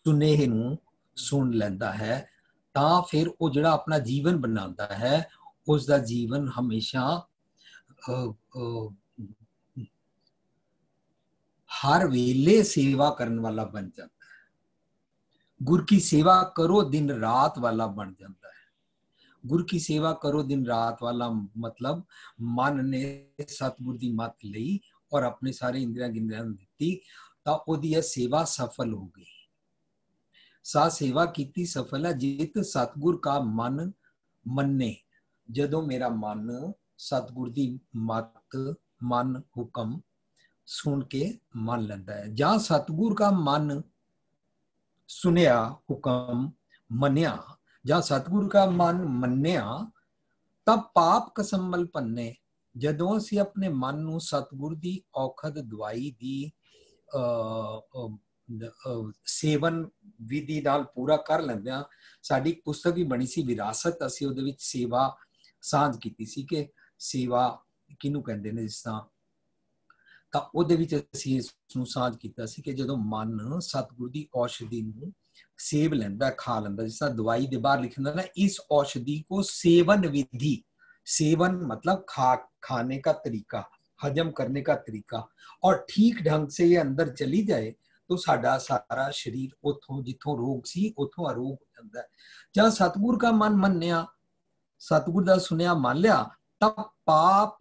ਸੁਨੇਹੇ ਨੂੰ ਸੁਣ ਲੈਂਦਾ ਹੈ ਤਾਂ ਫਿਰ ਉਹ ਜਿਹੜਾ ਆਪਣਾ ਜੀਵਨ ਬਣਾਉਂਦਾ ਹੈ ਉਸ ਦਾ ਜੀਵਨ ਹਮੇਸ਼ਾ ਅਹ, ਅਹ, ਹਰ ਵੇਲੇ ਸੇਵਾ ਕਰਨ ਵਾਲਾ ਬਣ ਜਾਂਦਾ ਹੈ ਗੁਰ ਕੀ ਸੇਵਾ ਕਰੋ ਦਿਨ ਰਾਤ ਵਾਲਾ ਬਣ ਜਾਂਦਾ ਹੈ ਗੁਰ ਕੀ ਸੇਵਾ ਕਰੋ ਦਿਨ ਰਾਤ ਵਾਲਾ ਮਤਲਬ ਮਨ ਨੇ ਸਤਿਗੁਰ ਦੀ ਮੱਤ ਲਈ ਔਰ ਆਪਣੇ ਸਾਰੇ ਇੰਦਰੀਆਂ ਗਿੰਦਰੀਆਂ ਨੂੰ ਦਿੱਤੀ ਤਾਂ ਉਹਦੀ ਇਹ ਸੇਵਾ ਸਫਲ ਹੋ ਗਈ ਸਾ ਸੇਵਾ ਕੀਤੀ ਸਫਲ ਹੈ ਜਿਤ ਸਤਿਗੁਰ ਕਾ ਮਨ ਮੰਨੇ ਜਦੋਂ ਮੇਰਾ ਮਨ ਸਤਿਗੁਰ ਦੀ ਮੱਤ ਮਨ ਹੁਕਮ ਸੁਣ ਕੇ ਮੰਨ ਲੈਂਦਾ ਹੈ ਜਾਂ ਸਤਿਗੁਰ ਕਾ ਮਨ ਸੁਨਿਆ ਹੁਕਮ ਮੰਨਿਆ ਜਾਂ ਸਤਿਗੁਰ ਕਾ ਮਨ ਮੰਨਿਆ ਤਾਂ ਪਾਪ ਕਸਮਲ ਪੰਨੇ ਜਦੋਂ ਅਸੀਂ ਆਪਣੇ ਮਨ ਨੂੰ ਸਤਿਗੁਰ ਦੀ ਔਖਦ ਦਵਾਈ ਦੀ ਅ, ਅ, ਅ, ਸੇਵਨ ਵਿਧੀ ਨਾਲ ਪੂਰਾ ਕਰ ਲੈਂਦੇ ਆ ਸਾਡੀ ਇੱਕ ਪੁਸਤਕ ਵੀ ਬਣੀ ਸੀ ਵਿਰਾਸਤ ਅਸੀਂ ਉਹਦੇ ਵਿੱਚ ਸੇਵਾ ਸਾਂਝ ਕੀਤੀ ਸੀ ਕਿ ਸੇਵਾ ਕਿਹਨੂੰ ਕਹਿੰਦੇ ਨੇ ਜਿਸ ਤਰ੍ਹਾਂ ਤਾਂ ਉਹਦੇ ਵਿੱਚ ਅਸੀਂ ਇਸ ਨੂੰ ਸਾਂਝ ਕੀਤਾ ਸੀ ਕਿ ਜਦੋਂ ਮਨ ਸਤਿਗੁਰ ਦੀ ਔਸ਼ਧੀ ਨੂੰ ਸੇਵ ਲੈਂਦਾ ਖਾ ਲੈਂਦਾ ਜਿਸ ਤਰ੍ਹਾਂ ਦਵਾਈ ਦੇ ਬਾਹਰ ਲਿਖਿਆ ਹੁੰਦਾ ਨਾ ਇਸ ਔਸ਼ਧੀ को सेवन विधि सेवन मतलब खा खाने का तरीका हजम करने का तरीका और ठीक ढंग से ये अंदर चली जाए तो साडा सारा शरीर उथों जिथों रोग सी, उथों अरोग हो जाता है। जहाँ सतगुर का मन मनिया सतगुर का सुनिया मान लिया, तब पाप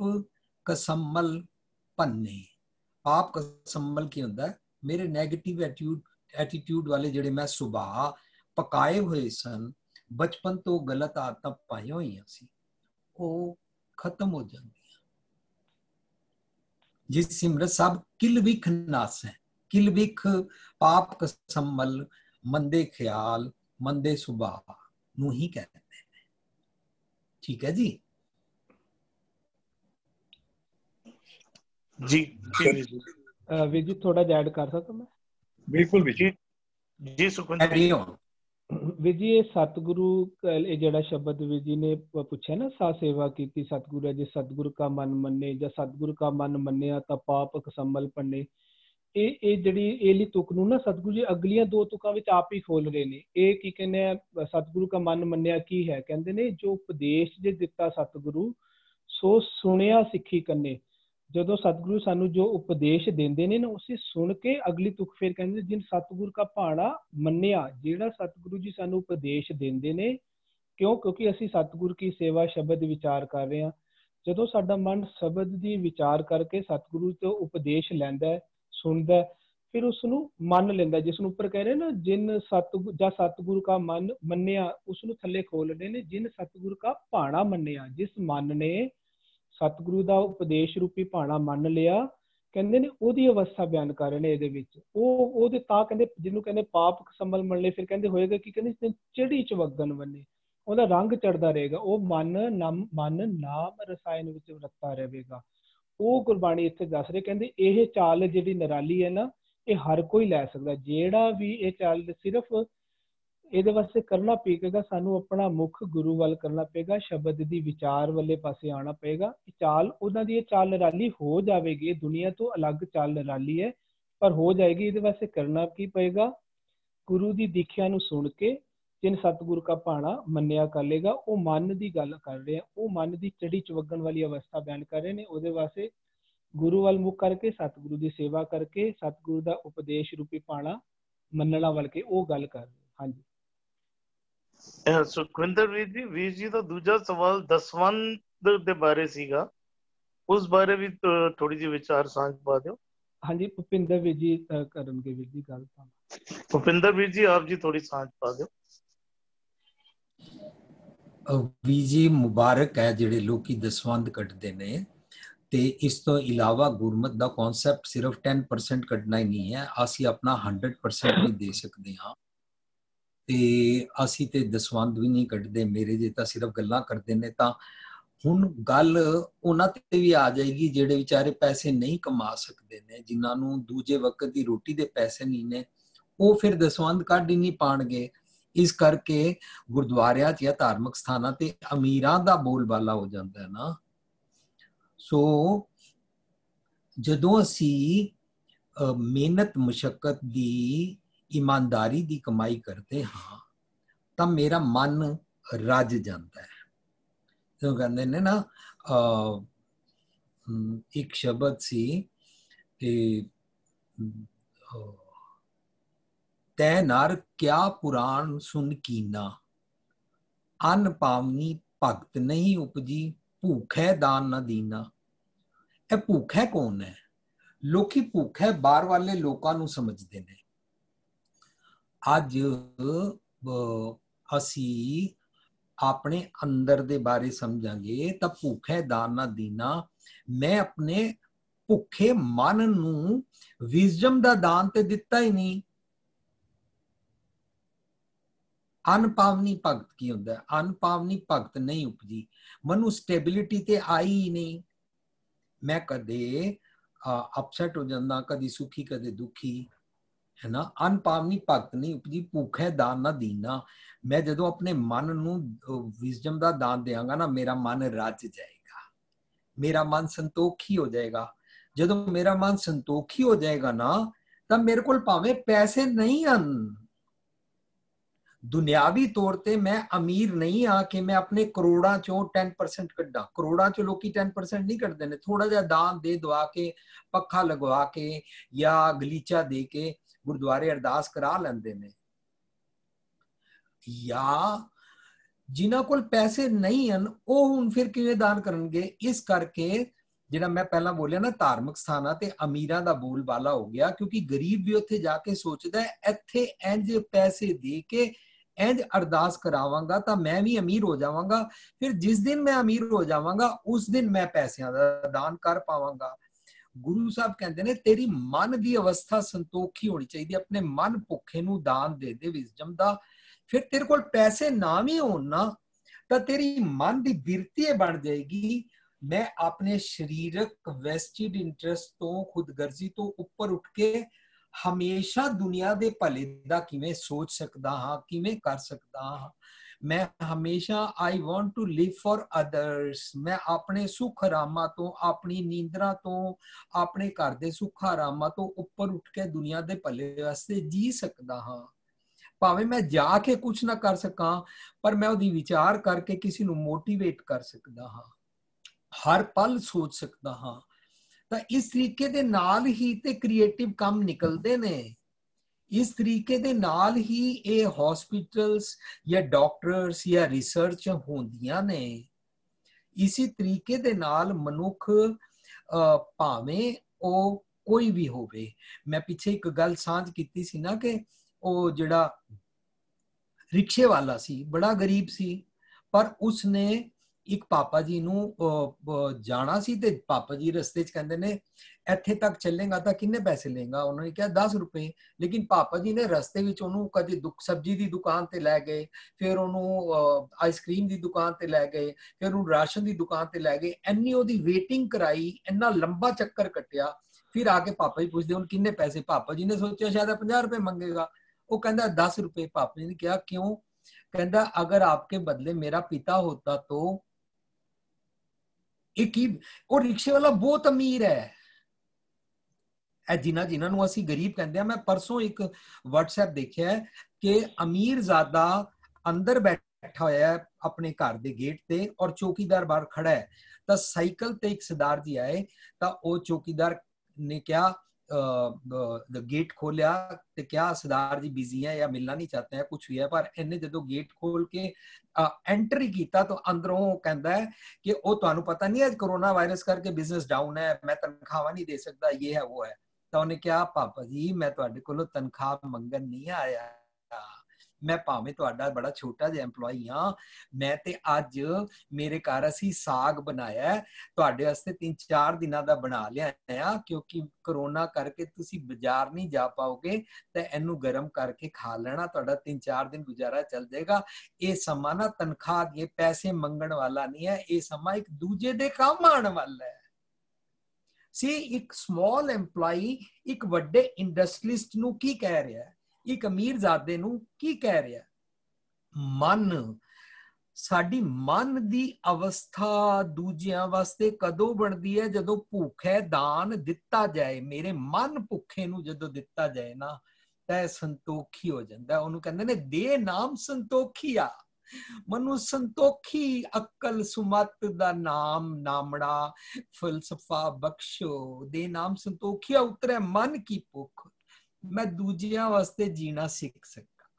कसम्बल भन्ने। पाप कसमल की होंगे मेरे नैगेटिव एटीट्यूड एटीट्यूड वाले जेडे मैं सुभा पकाए हुए सन, बचपन तो गलत आदत पाई हुई खत्म हो जाए ਜਿਸ ਸਿਮਰਤ ਸਭ ਕਿਲ ਵਿਖ ਨਾਸ ਹੈ ਕਿਲ ਵਿਖ ਪਾਪ ਕਸਮਲ ਮੰਦੇ ਖਿਆਲ ਮੰਦੇ ਸੁਭਾਅ ਨੂੰ ਹੀ ਕਹਿੰਦੇ ਨੇ ਠੀਕ ਹੈ ਜੀ ਜੀ ਠੀਕ ਹੈ ਜੀ ਅਹ ਵੀਰ ਜੀ ਥੋੜਾ ਜਿਹਾ ਐਡ ਕਰ ਸਕਦਾ ਮੈਂ ਬਿਲਕੁਲ ਵੀ ਜੀ ਜੀ ਸੁਖਵੰਤ Carry on. ਵੀਰ ਜੀ ਇਹ ਸਤਿਗੁਰੂ ਕ- ਇਹ ਜਿਹੜਾ ਸ਼ਬਦ ਵੀਰ ਜੀ ਨੇ ਪ- ਪੁੱਛਿਆ ਨਾ ਸਾ ਸੇਵਾ ਕੀਤੀ ਸਤਿਗੁਰੂ ਜੇ ਸਤਿਗੁਰੂ ਕਾ ਮਨ ਮੰਨੇ ਜਾਂ ਸਤਿਗੁਰੂ ਕਾ ਮਨ ਮੰਨਿਆ ਤਾਂ ਪਾਪ ਕਸਮਲ ਪੰਨੇ ਇਹ ਇਹ ਜਿਹੜੀ ਇਹ ਲਈ ਤੁਕ ਨੂੰ ਨਾ ਸਤਿਗੁਰੂ ਜੀ ਅਗਲੀਆਂ ਦੋ ਤੁਕਾਂ ਵਿੱਚ ਆਪ ਹੀ ਖੋਲ ਰਹੇ ਨੇ ਇਹ ਕੀ ਕਹਿੰਦੇ ਆ ਸਤਿਗੁਰੂ ਕਾ ਮਨ ਮੰਨਿਆ ਕੀ ਹੈ ਕਹਿੰਦੇ ਨੇ ਜੋ ਉਪਦੇਸ਼ ਜੇ ਦਿੱਤਾ ਸਤਿਗੁਰੂ ਸੋ ਸੁਣਿਆ ਸਿੱਖੀ ਕੰਨੇ ਜਦੋਂ ਸਤਿਗੁਰੂ ਸਾਨੂੰ ਜੋ ਉਪਦੇਸ਼ ਦਿੰਦੇ ਨੇ ਨਾ ਉਸੇ ਸੁਣ ਕੇ ਅਗਲੀ ਤੁਕ ਫਿਰ ਕਹਿੰਦੇ ਜਿਨ ਸਤਿਗੁਰ ਕਾ ਭਾਣਾ ਮੰਨਿਆ ਜਿਹੜਾ ਸਤਿਗੁਰੂ ਜੀ ਸਾਨੂੰ ਉਪਦੇਸ਼ ਦਿੰਦੇ ਨੇ ਕਿਉਂ ਕਿਉਂਕਿ ਅਸੀਂ ਸਤਿਗੁਰ ਕੀ ਸੇਵਾ ਸ਼ਬਦ ਵਿਚਾਰ ਕਰ ਰਹੇ ਹਾਂ ਜਦੋਂ ਸਾਡਾ ਮਨ ਸ਼ਬਦ ਦੀ ਵਿਚਾਰ ਕਰਕੇ ਸਤਿਗੁਰੂ ਤੋਂ ਉਪਦੇਸ਼ ਲੈਂਦਾ ਹੈ ਸੁਣਦਾ ਹੈ, ਫਿਰ ਉਸ ਨੂੰ ਮੰਨ ਲੈਂਦਾ ਜਿਸ ਨੂੰ ਉੱਪਰ ਕਹਿ ਰਹੇ ਨਾ ਜਿਨ ਸਤਿਗੁਰ ਜਾਂ ਸਤਿਗੁਰੂ ਕਾ ਮਨ ਮੰਨਿਆ ਉਸ ਨੂੰ ਥੱਲੇ ਖੋਲਦੇ ਨੇ ਜਿਨ ਸਤਿਗੁਰ ਕਾ ਭਾਣਾ ਮੰਨਿਆ ਜਿਸ ਮਨ ਨੇ ਸਤਿਗੁਰੂ ਦਾ ਉਪਦੇਸ਼ ਰੂਪੀ ਭਾਣਾ ਮੰਨ ਲਿਆ ਕਹਿੰਦੇ ਨੇ ਉਹਦੀ ਅਵਸਥਾ ਬਿਆਨ ਕਰ ਰਹੇ ਨੇ ਇਹਦੇ ਵਿੱਚ ਉਹ ਉਹਦੇ ਤਾਂ ਕਹਿੰਦੇ ਜਿਹਨੂੰ ਕਹਿੰਦੇ ਪਾਪ ਸੰਭਲ ਮੰਨ ਲਏ ਫਿਰ ਕਹਿੰਦੇ ਹੋਏਗਾ ਕਿ ਕਹਿੰਦੇ ਚਿੜੀ ਚ ਵਗਣ ਬੰਨੇ ਉਹਦਾ ਰੰਗ ਚੜਦਾ ਰਹੇਗਾ ਉਹ ਮਨ ਨਾਮ ਮਨ ਨਾਮ ਰਸਾਇਣ ਵਿੱਚ ਵਰਤਾ ਰਹੇਗਾ ਉਹ ਗੁਰਬਾਣੀ ਇੱਥੇ ਦੱਸ ਰਹੇ ਕਹਿੰਦੇ ਇਹ ਚਾਲ ਜਿਹੜੀ ਨਿਰਾਲੀ ਹੈ ਨਾ ਇਹ ਹਰ ਕੋਈ ਲੈ ਸਕਦਾ ਜਿਹੜਾ ਵੀ ਇਹ ਚਾਲ ਸਿਰਫ ਇਹਦੇ ਵਾਸਤੇ ਕਰਨਾ ਪਏਗਾ ਸਾਨੂੰ ਆਪਣਾ ਮੁਖ ਗੁਰੂ ਵੱਲ ਕਰਨਾ ਪਏਗਾ ਸ਼ਬਦ ਦੀ ਵਿਚਾਰ ਵਾਲੇ ਪਾਸੇ ਆਣਾ ਪਏਗਾ ਇਹ ਚਾਲ ਉਹਨਾਂ ਦੀ ਇਹ ਚਾਲ ਨਿਰਾਲੀ ਹੋ ਜਾਵੇਗੀ ਦੁਨੀਆ ਤੋਂ ਅਲੱਗ ਚਾਲ ਨਿਰਾਲੀ ਹੈ ਪਰ ਹੋ ਜਾਏਗੀ ਇਹਦੇ ਵਾਸਤੇ ਕਰਨਾ ਕੀ ਪਏਗਾ ਗੁਰੂ ਦੀ ਦੀਖਿਆ ਨੂੰ ਸੁਣ ਕੇ ਜਿਨ ਸਤਿਗੁਰ ਕਾ ਪਾਣਾ ਮੰਨਿਆ ਕਰ ਲੇਗਾ ਉਹ ਮਨ ਦੀ ਗੱਲ ਕਰ ਰਹੇ ਆ ਉਹ ਮਨ ਦੀ ਚੜੀ ਚਵਗਣ ਵਾਲੀ ਅਵਸਥਾ ਬਿਆਨ ਕਰ ਰਹੇ ਨੇ ਉਹਦੇ ਵਾਸਤੇ ਗੁਰੂ ਵੱਲ ਮੁਖ ਕਰਕੇ ਸਤਿਗੁਰੂ ਦੀ ਸੇਵਾ ਕਰਕੇ ਸਤਿਗੁਰੂ ਦਾ ਉਪਦੇਸ਼ ਰੂਪੀ ਪਾਣਾ ਮੰਨਣਾ ਵੱਲ ਕੇ ਉਹ ਗੱਲ ਕਰ ਰਹੇ ਹਾਂਜੀ ਸੁਖਵਿੰਦਰ ਵੀਰ ਜੀ ਵੀਰ ਜੀ ਦਾ ਦੂਜਾ ਸਵਾਲ ਦਸਵੰਦ ਦੇ ਬਾਰੇ ਸੀਗਾ। ਉਸ ਬਾਰੇ ਵੀ ਥੋੜੀ ਜਿਹੀ ਵਿਚਾਰ ਸਾਂਝ ਪਾ ਦਿਓ। ਹਾਂਜੀ ਭੁਪਿੰਦਰ ਵੀਰ ਜੀ ਕਰਨਗੇ ਵੀਰ ਜੀ ਗੱਲ ਤਾਂ। ਭੁਪਿੰਦਰ ਵੀਰ ਜੀ ਆਪ ਜੀ ਥੋੜੀ ਸਾਂਝ ਪਾ ਦਿਓ। ਵੀ ਜੀ ਮੁਬਾਰਕ ਹੈ ਜਿਹੜੇ ਲੋਕੀ ਦਸਵੰਦ ਕੱਢਦੇ ਨੇ। ਤੇ ਇਸ ਤੋਂ ਇਲਾਵਾ ਗੁਰਮਤ ਦਾ ਕਨਸੈਪਟ ਸਿਰਫ 10% ਕੱਢਣਾ ਹੀ ਨਹੀਂ ਹੈ। ਅਸੀਂ ਆਪਣਾ 100% ਵੀ ਦੇ ਸਕਦੇ ਹਾਂ। ਤੇ ਅਸੀਂ ਤੇ ਦਸਵੰਦ ਵੀ ਨਹੀਂ ਕੱਢਦੇ, ਮੇਰੇ ਜੇ ਤਾਂ ਸਿਰਫ ਗੱਲਾਂ ਕਰਦੇ ਨੇ, ਤਾਂ ਹੁਣ ਗੱਲ ਉਹਨਾਂ ਤੇ ਵੀ ਆ ਜਾਏਗੀ, ਜਿਹੜੇ ਵਿਚਾਰੇ ਪੈਸੇ ਨਹੀਂ ਕਮਾ ਸਕਦੇ ਨੇ, ਜਿਨ੍ਹਾਂ ਨੂੰ ਦੂਜੇ ਵਕਤ ਦੀ ਰੋਟੀ ਦੇ ਪੈਸੇ ਨਹੀਂ ਨੇ, ਉਹ ਫਿਰ ਦਸਵੰਦ ਕੱਢ ਹੀ ਨਹੀਂ ਪਾਣਗੇ। ਇਸ ਕਰਕੇ ਗੁਰਦੁਆਰਿਆਂ 'ਚ ਜਾਂ ਧਾਰਮਿਕ ਸਥਾਨਾਂ ਤੇ ਅਮੀਰਾਂ ਦਾ ਬੋਲਬਾਲਾ ਹੋ ਜਾਂਦਾ ਹੈ ਨਾ। ਸੋ ਜਦੋਂ ਅਸੀਂ ਮਿਹਨਤ ਮੁਸ਼ਕਲ ਦੀ ਇਮਾਨਦਾਰੀ ਦੀ ਕਮਾਈ ਕਰਦੇ ਹਾਂ ਤਾਂ ਮੇਰਾ ਮਨ ਰੱਜ ਜਾਂਦਾ ਹੈ ਜੋ ਕਹਿੰਦੇ ਨੇ ਨਾ ਇੱਕ ਸ਼ਬਦ ਸੀ ਕਿ ਤੈ ਨਰ ਕਿਆ ਪੁਰਾਣ ਸੁਨ ਕੀਨਾ ਅਨ ਪਾਵਨੀ ਭਗਤ ਨਹੀਂ ਉਪਜੀ ਭੂਖੈ ਦਾਨ ਨਾ ਦੀਨਾ ਇਹ ਭੂਖੈ ਕੌਣ ਹੈ ਲੋਕੀ ਭੂਖੈ ਬਾਹਰ ਵਾਲੇ ਲੋਕਾਂ ਨੂੰ ਸਮਝਦੇ ਨੇ ਅੱਜ ਅਸੀਂ ਆਪਣੇ ਅੰਦਰ ਦੇ ਬਾਰੇ ਸਮਝਾਂਗੇ, ਤਾਂ ਭੁੱਖੇ ਦਾਨ ਨਾ ਦੀਨਾ। ਮੈਂ ਆਪਣੇ ਭੁੱਖੇ ਮਨ ਨੂੰ ਵਿਜ਼ਡਮ ਦਾ ਦਾਨ ਤੇ ਦਿੱਤਾ ਹੀ ਨਹੀਂ। ਅਨਪਾਵਨੀ ਭਗਤ ਕੀ ਹੁੰਦਾ? ਹੈ ਅਨਪਾਵਨੀ ਭਗਤ ਨਹੀਂ ਉਪਜੀ। ਮਨੂ ਸਟੇਬਿਲਿਟੀ ਤੇ ਆਈ ਹੀ ਨਹੀਂ। ਮੈਂ ਕਦੇ ਅਪਸੈਟ ਹੋ ਜਾਂਦਾ, ਕਦੀ ਸੁਖੀ, ਕਦੇ ਦੁਖੀ। ਹੈ ਨਾ ਅਨਪਾਵਨੀ ਭਗਤ ਨਹੀਂ ਉਪਜੀ ਭੁੱਖੇ ਦਾਨ ਨਾ ਦੀਨਾ ਮੈਂ ਜਦੋਂ ਆਪਣੇ ਮਨ ਨੂੰ ਵਿਜ਼ਡਮ ਦਾ ਦਾਨ ਦੇਵਾਂਗਾ ਨਾ ਮੇਰਾ ਮਨ ਰੱਜ ਜਾਏਗਾ ਮੇਰਾ ਮਨ ਸੰਤੋਖੀ ਹੋ ਜਾਏਗਾ ਜਦੋਂ ਮੇਰਾ ਮਨ ਸੰਤੋਖੀ ਹੋ ਜਾਏਗਾ ਨਾ ਤਾਂ ਮੇਰੇ ਕੋਲ ਭਾਵੇਂ ਪੈਸੇ ਨਹੀਂ ਹਨ ਦੁਨਿਆਵੀ ਤੌਰ ਤੇ ਮੈਂ ਅਮੀਰ ਨਹੀਂ ਆ ਕਿ ਮੈਂ ਆਪਣੇ ਕਰੋੜਾਂ ਚੋਂ 10% ਕੱਢਾਂ ਕਰੋੜਾਂ ਚੋਂ ਲੋਕੀ 10% ਨਹੀਂ ਕੱਢਦੇ ਨੇ ਥੋੜਾ ਜਿਹਾ ਦਾਨ ਦੇ ਦਵਾ ਕੇ ਪੱਖਾ ਲਗਵਾ ਕੇ ਜਾਂ ਗਲੀਚਾ ਦੇ ਕੇ ਗੁਰਦੁਆਰੇ ਅਰਦਾਸ ਕਰਾ ਲੈਂਦੇ ਨੇ ਜਾਂ ਜਿਨ੍ਹਾਂ ਕੋਲ ਪੈਸੇ ਨਹੀਂ ਹਨ ਉਹ ਹੁਣ ਫਿਰ ਕਿਵੇਂ ਦਾਨ ਕਰਨਗੇ ਇਸ ਕਰਕੇ ਜਿਹੜਾ ਮੈਂ ਪਹਿਲਾਂ ਬੋਲਿਆ ਨਾ ਧਾਰਮਿਕ ਸਥਾਨਾਂ ਤੇ ਅਮੀਰਾਂ ਦਾ ਬੋਲਬਾਲਾ ਹੋ ਗਿਆ ਕਿਉਂਕਿ ਗਰੀਬ ਵੀ ਉੱਥੇ ਜਾ ਕੇ ਸੋਚਦਾ ਹੈ ਇੱਥੇ ਇੰਜ ਪੈਸੇ ਦੇ ਕੇ ਇੰਜ ਅਰਦਾਸ ਕਰਾਵਾਂਗਾ ਤਾਂ ਮੈਂ ਵੀ ਅਮੀਰ ਹੋ ਜਾਵਾਂਗਾ ਫਿਰ ਜਿਸ ਦਿਨ ਮੈਂ ਅਮੀਰ ਹੋ ਜਾਵਾਂਗਾ ਉਸ ਦਿਨ ਮੈਂ ਪੈਸਿਆਂ ਦਾ ਦਾਨ ਕਰ ਪਾਵਾਂਗਾ ਗੁਰੂ ਸਾਹਿਬ ਕਹਿੰਦੇ ਨੇ ਤੇਰੀ ਮਨ ਦੀ ਅਵਸਥਾ ਸੰਤੋਖੀ ਹੋਣੀ ਚਾਹੀਦੀ ਆਪਣੇ ਮਨ ਭੁੱਖੇ ਨੂੰ ਦਾਨ ਦੇ ਦੇ ਵਿਜ਼ਡਮ ਦਾ ਫਿਰ ਤੇਰੇ ਕੋਲ ਪੈਸੇ ਨਾ ਵੀ ਹੋਣ ਨਾ ਤਾਂ ਤੇਰੀ ਮਨ ਦੀ ਬਿਰਤੀ ਬਣ ਜਾਏਗੀ ਮੈਂ ਆਪਣੇ ਸਰੀਰਕ ਵੈਸਟਿਡ ਇੰਟਰਸਟ ਤੋਂ ਖੁਦਗਰਜ਼ੀ ਤੋਂ ਉੱਪਰ ਉੱਠ ਕੇ ਹਮੇਸ਼ਾ ਦੁਨੀਆ ਦੇ ਭਲੇ ਦਾ ਕਿਵੇਂ ਸੋਚ ਸਕਦਾ ਹਾਂ ਕਿਵੇਂ ਕਰ ਸਕਦਾ ਹਾਂ ਮੈਂ ਹਮੇਸ਼ਾ I want to live for others ਮੈਂ ਆਪਣੇ ਸੁਖ ਆਰਾਮਾਂ ਤੋਂ ਆਪਣੀ ਨੀਂਦਰਾਂ ਤੋਂ ਆਪਣੇ ਘਰ ਦੇ ਸੁਖ ਆਰਾਮਾਂ ਤੋਂ ਉੱਪਰ ਉੱਠ ਕੇ ਦੁਨੀਆ ਦੇ ਭਲੇ ਵਾਸਤੇ ਜੀ ਸਕਦਾ ਹਾਂ ਭਾਵੇਂ ਮੈਂ ਜਾ ਕੇ ਕੁਝ ਨਾ ਕਰ ਸਕਾਂ ਪਰ ਮੈਂ ਉਹਦੀ ਵਿਚਾਰ ਕਰਕੇ ਕਿਸੇ ਨੂੰ ਮੋਟੀਵੇਟ ਕਰ ਸਕਦਾ ਹਾਂ ਹਰ ਪਲ ਸੋਚ ਸਕਦਾ ਹਾਂ ਤਾਂ ਇਸ ਤਰੀਕੇ ਦੇ ਨਾਲ ਹੀ ਤੇ ਕ੍ਰੀਏਟਿਵ ਕੰਮ ਨਿਕਲਦੇ ਨੇ। ਇਸ ਤਰੀਕੇ ਦੇ ਨਾਲ ਹੀ ਇਹ ਹਸਪੀਟਲਸ ਜਾਂ ਡਾਕਟਰਸ ਜਾਂ ਰਿਸਰਚ ਹੁੰਦੀਆਂ ਨੇ। ਇਸੇ ਤਰੀਕੇ ਦੇ ਨਾਲ ਮਨੁੱਖ ਭਾਵੇਂ ਉਹ ਕੋਈ ਵੀ ਹੋਵੇ। ਮੈਂ ਪਿੱਛੇ ਇੱਕ ਗੱਲ ਸਾਂਝ ਕੀਤੀ ਸੀ ਨਾ ਕਿ ਉਹ ਜਿਹੜਾ ਰਿਕਸ਼ੇ ਵਾਲਾ ਸੀ, ਬੜਾ ਗਰੀਬ ਸੀ, ਪਰ ਉਸਨੇ ਇੱਕ ਪਾਪਾ ਜੀ ਨੂੰ ਜਾਣਾ ਸੀ ਤੇ ਪਾਪਾ ਜੀ ਰਸਤੇ 'ਚ ਕਹਿੰਦੇ ਨੇ, ਇੱਥੇ ਤੱਕ ਚੱਲੇਗਾ ਤਾਂ ਕਿੰਨੇ ਪੈਸੇ ਲੇਗਾ ਉਹਨਾਂ ਨੇ ਕਿਹਾ 10 ਰੁਪਏ। ਲੇਕਿਨ ਪਾਪਾ ਜੀ ਨੇ ਰਸਤੇ ਵਿੱਚ ਉਹਨੂੰ ਕਦੀ ਦੁੱਖ, ਸਬਜੀ ਦੀ ਦੁਕਾਨ ਤੇ ਲੈ ਗਏ, ਫਿਰ ਉਹਨੂੰ ਆਈਸਕ੍ਰੀਮ ਦੀ ਦੁਕਾਨ ਤੇ ਲੈ ਗਏ, ਫਿਰ ਉਹਨੂੰ ਰਾਸ਼ਨ ਦੀ ਦੁਕਾਨ ਤੇ ਲੈ ਗਏ। ਐਨੀ ਉਹਦੀ ਵੇਟਿੰਗ ਕਰਾਈ, ਇੰਨਾ ਲੰਬਾ ਚੱਕਰ ਕੱਟਿਆ। ਫਿਰ ਆ ਕੇ ਪਾਪਾ ਜੀ ਪੁੱਛਦੇ, ਹੁਣ ਕਿੰਨੇ ਪੈਸੇ? ਪਾਪਾ ਜੀ ਨੇ ਸੋਚਿਆ, ਸ਼ਾਇਦ 50 ਰੁਪਏ ਮੰਗੇਗਾ। ਉਹ ਕਹਿੰਦਾ 10 ਰੁਪਏ। ਪਾਪਾ ਜੀ ਨੇ ਕਿਹਾ, ਕਿਉਂ? ਕਹਿੰਦਾ, ਅਗਰ ਆਪਕੇ ਬਦਲੇ ਮੇਰਾ ਪਿਤਾ ਹੋਤਾ ਤੋ ਇੱਕ ਹੀ ਉਹ ਰਿਕਸ਼ੇ ਵਾਲਾ ਬਹੁਤ ਅਮੀਰ ਹੈ ਇਹ ਜਿਨ੍ਹਾਂ ਜਿਨ੍ਹਾਂ ਨੂੰ ਅਸੀਂ ਗਰੀਬ ਕਹਿੰਦੇ ਆ ਮੈਂ ਪਰਸੋਂ ਇੱਕ WhatsApp ਦੇਖਿਆ ਹੈ ਕਿ ਅਮੀਰ ਜ਼ਾਦਾ ਅੰਦਰ ਬੈਠਾ ਹੋਇਆ ਹੈ ਆਪਣੇ ਘਰ ਦੇ ਗੇਟ ਤੇ ਔਰ ਚੌਕੀਦਾਰ ਬਾਹਰ ਖੜਾ ਹੈ ਤਾਂ ਸਾਈਕਲ ਤੇ ਇੱਕ ਸਰਦਾਰ ਜੀ ਆਏ ਤਾਂ ਉਹ ਚੌਕੀਦਾਰ ਨੇ ਕਿਹਾ गेट खोलिया ਤੇ ਕਿਹਾ ਸਰਦਾਰ ਜੀ ਬਿਜ਼ੀ ਹੈ ਜਾਂ ਮਿਲਣਾ ਨਹੀਂ ਚਾਹਤੇ ਹੈ ਕੁਝ ਵੀ ਹੈ ਪਰ ਇਹਨੇ ਜਦੋਂ ਗੇਟ ਖੋਲ ਕੇ ਐਂਟਰੀ ਕੀਤਾ ਤਾਂ ਅੰਦਰੋਂ ਉਹ ਕਹਿੰਦਾ ਹੈ ਕਿ ਉਹ ਤੁਹਾਨੂੰ ਪਤਾ ਨਹੀਂ ਹੈ ਕਰੋਨਾ ਵਾਇਰਸ ਕਰਕੇ ਬਿਜ਼ਨਸ ਡਾਊਨ ਹੈ ਮੈਂ ਤਨਖਾਹਾਂ ਨਹੀਂ ਦੇ ਸਕਦਾ ਇਹ ਹੈ ਉਹ ਹੈ ਤਾਂ ਉਹਨੇ ਕਿਹਾ ਪਾਪਾ ਜੀ ਮੈਂ ਤੁਹਾਡੇ ਕੋਲੋਂ ਤਨਖਾਹ ਮੰਗਣ ਨਹੀਂ ਆਇਆ ਮੈਂ ਭਾਵੇਂ ਤੁਹਾਡਾ ਬੜਾ ਛੋਟਾ ਜਿਹਾ EMPLOYEE ਹਾਂ ਮੈਂ ਤੇ ਅੱਜ ਮੇਰੇ ਘਰ ਅਸੀਂ ਸਾਗ ਬਣਾਇਆ ਤੁਹਾਡੇ ਵਾਸਤੇ 3-4 ਦਿਨਾਂ ਦਾ ਬਣਾ ਲਿਆ ਆ ਕਿਉਂਕਿ ਕਰੋਨਾ ਕਰਕੇ ਤੁਸੀਂ ਬਾਜ਼ਾਰ ਨਹੀਂ ਜਾ ਪਾਓਗੇ ਤੇ ਇਹਨੂੰ ਗਰਮ ਕਰਕੇ ਖਾ ਲੈਣਾ ਤੁਹਾਡਾ 3-4 ਦਿਨ ਗੁਜ਼ਾਰਾ ਚੱਲ ਜਾਏਗਾ ਇਹ ਸਮਾਂ ਨਾ ਤਨਖਾਹ ਦੇ ਪੈਸੇ ਮੰਗਣ ਵਾਲਾ ਨਹੀਂ ਹੈ ਇਹ ਸਮਾਂ ਇੱਕ ਦੂਜੇ ਦੇ ਕੰਮ ਆਉਣ ਵਾਲਾ ਹੈ ਸੀ ਇੱਕ ਸਮਾਲ EMPLOYEE ਇੱਕ ਵੱਡੇ ਇੰਡਸਟਰੀਲਿਸਟ ਨੂੰ ਕੀ ਕਹਿ ਰਿਹਾ ਹੈ ਇੱਕ ਅਮੀਰਜ਼ਾਦੇ ਨੂੰ ਕੀ ਕਹਿ ਰਿਹਾ ਮਨ ਸਾਡੀ ਮਨ ਦੀ ਅਵਸਥਾ ਦੂਜਿਆਂ ਵਾਸਤੇ ਕਦੋਂ ਬਣਦੀ ਹੈ ਜਦੋਂ ਭੁੱਖ ਹੈ ਦਾਨ ਦਿੱਤਾ ਜਾਏ ਮੇਰੇ ਮਨ ਭੁੱਖੇ ਨੂੰ ਜਦੋਂ ਦਿੱਤਾ ਜਾਏ ਨਾ ਤਾਂ ਸੰਤੋਖੀ ਹੋ ਜਾਂਦਾ ਉਹਨੂੰ ਕਹਿੰਦੇ ਨੇ ਦੇ ਨਾਮ ਸੰਤੋਖੀਆ ਮਨੁ ਸੰਤੋਖੀ ਅਕਲ ਸੁਮਤ ਦਾ ਨਾਮ ਨਾਮੜਾ ਫਲਸਫਾ ਬਖਸ਼ੋ ਦੇ ਨਾਮ ਸੰਤੋਖੀਆ ਉਤਰੇ ਮਨ ਕੀ ਭੁੱਖ ਮੈਂ ਦੂਜਿਆਂ ਵਾਸਤੇ ਜੀਣਾ ਸਿੱਖ ਸਕਾਂ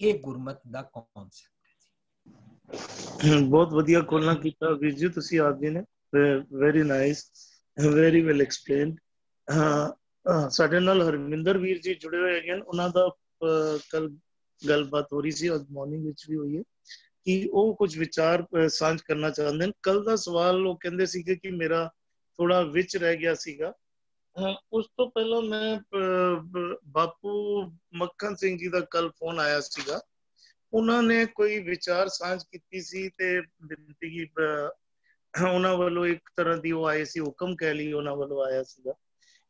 ਇਹ ਗੁਰਮਤ ਦਾ ਕਨਸੈਪਟ ਬਹੁਤ ਵਧੀਆ ਕੋਲਨਾ ਕੀਤਾ ਵੀਰ ਜੀ ਤੁਸੀਂ ਆਪ ਜੀ ਨੇ very nice very well explained ਸਾਡੇ ਨਾਲ ਹਰਮਿੰਦਰ ਵੀਰ ਜੀ ਜੁੜੇ ਹੋਏ ਹੈਗੇ ਉਹਨਾਂ ਦਾ ਕੱਲ ਗੱਲਬਾਤ ਹੋ ਰਹੀ ਸੀ ਅੱਜ ਮਾਰਨਿੰਗ ਵਿੱਚ ਵੀ ਹੋਈ ਹੈ ਕਿ ਉਹ ਕੁਝ ਵਿਚਾਰ ਸਾਂਝ ਕਰਨਾ ਚਾਹੁੰਦੇ ਨੇ ਕੱਲ ਦਾ ਸਵਾਲ ਉਹ ਕਹਿੰਦੇ ਸੀਗੇ ਕਿ ਮੇਰਾ ਥੋੜਾ ਵਿੱਚ ਰਹਿ ਗਿਆ ਸੀਗਾ ਉਸ ਤੋਂ ਪਹਿਲਾਂ ਮੈਂ ਬਾਪੂ ਮੱਖਣ ਸਿੰਘ ਜੀ ਦਾ ਕੱਲ ਫੋਨ ਆਇਆ ਸੀਗਾ ਉਹਨਾਂ ਨੇ ਕੋਈ ਵਿਚਾਰ ਸਾਂਝ ਕੀਤੀ ਸੀ ਤੇ ਬੇਨਤੀ ਉਹਨਾਂ ਵੱਲੋਂ ਇੱਕ ਤਰ੍ਹਾਂ ਦੀ ਉਹ ਆਏ ਸੀ ਹੁਕਮ ਕਹਿ ਲਈ ਉਹਨਾਂ ਵੱਲੋਂ ਆਇਆ ਸੀਗਾ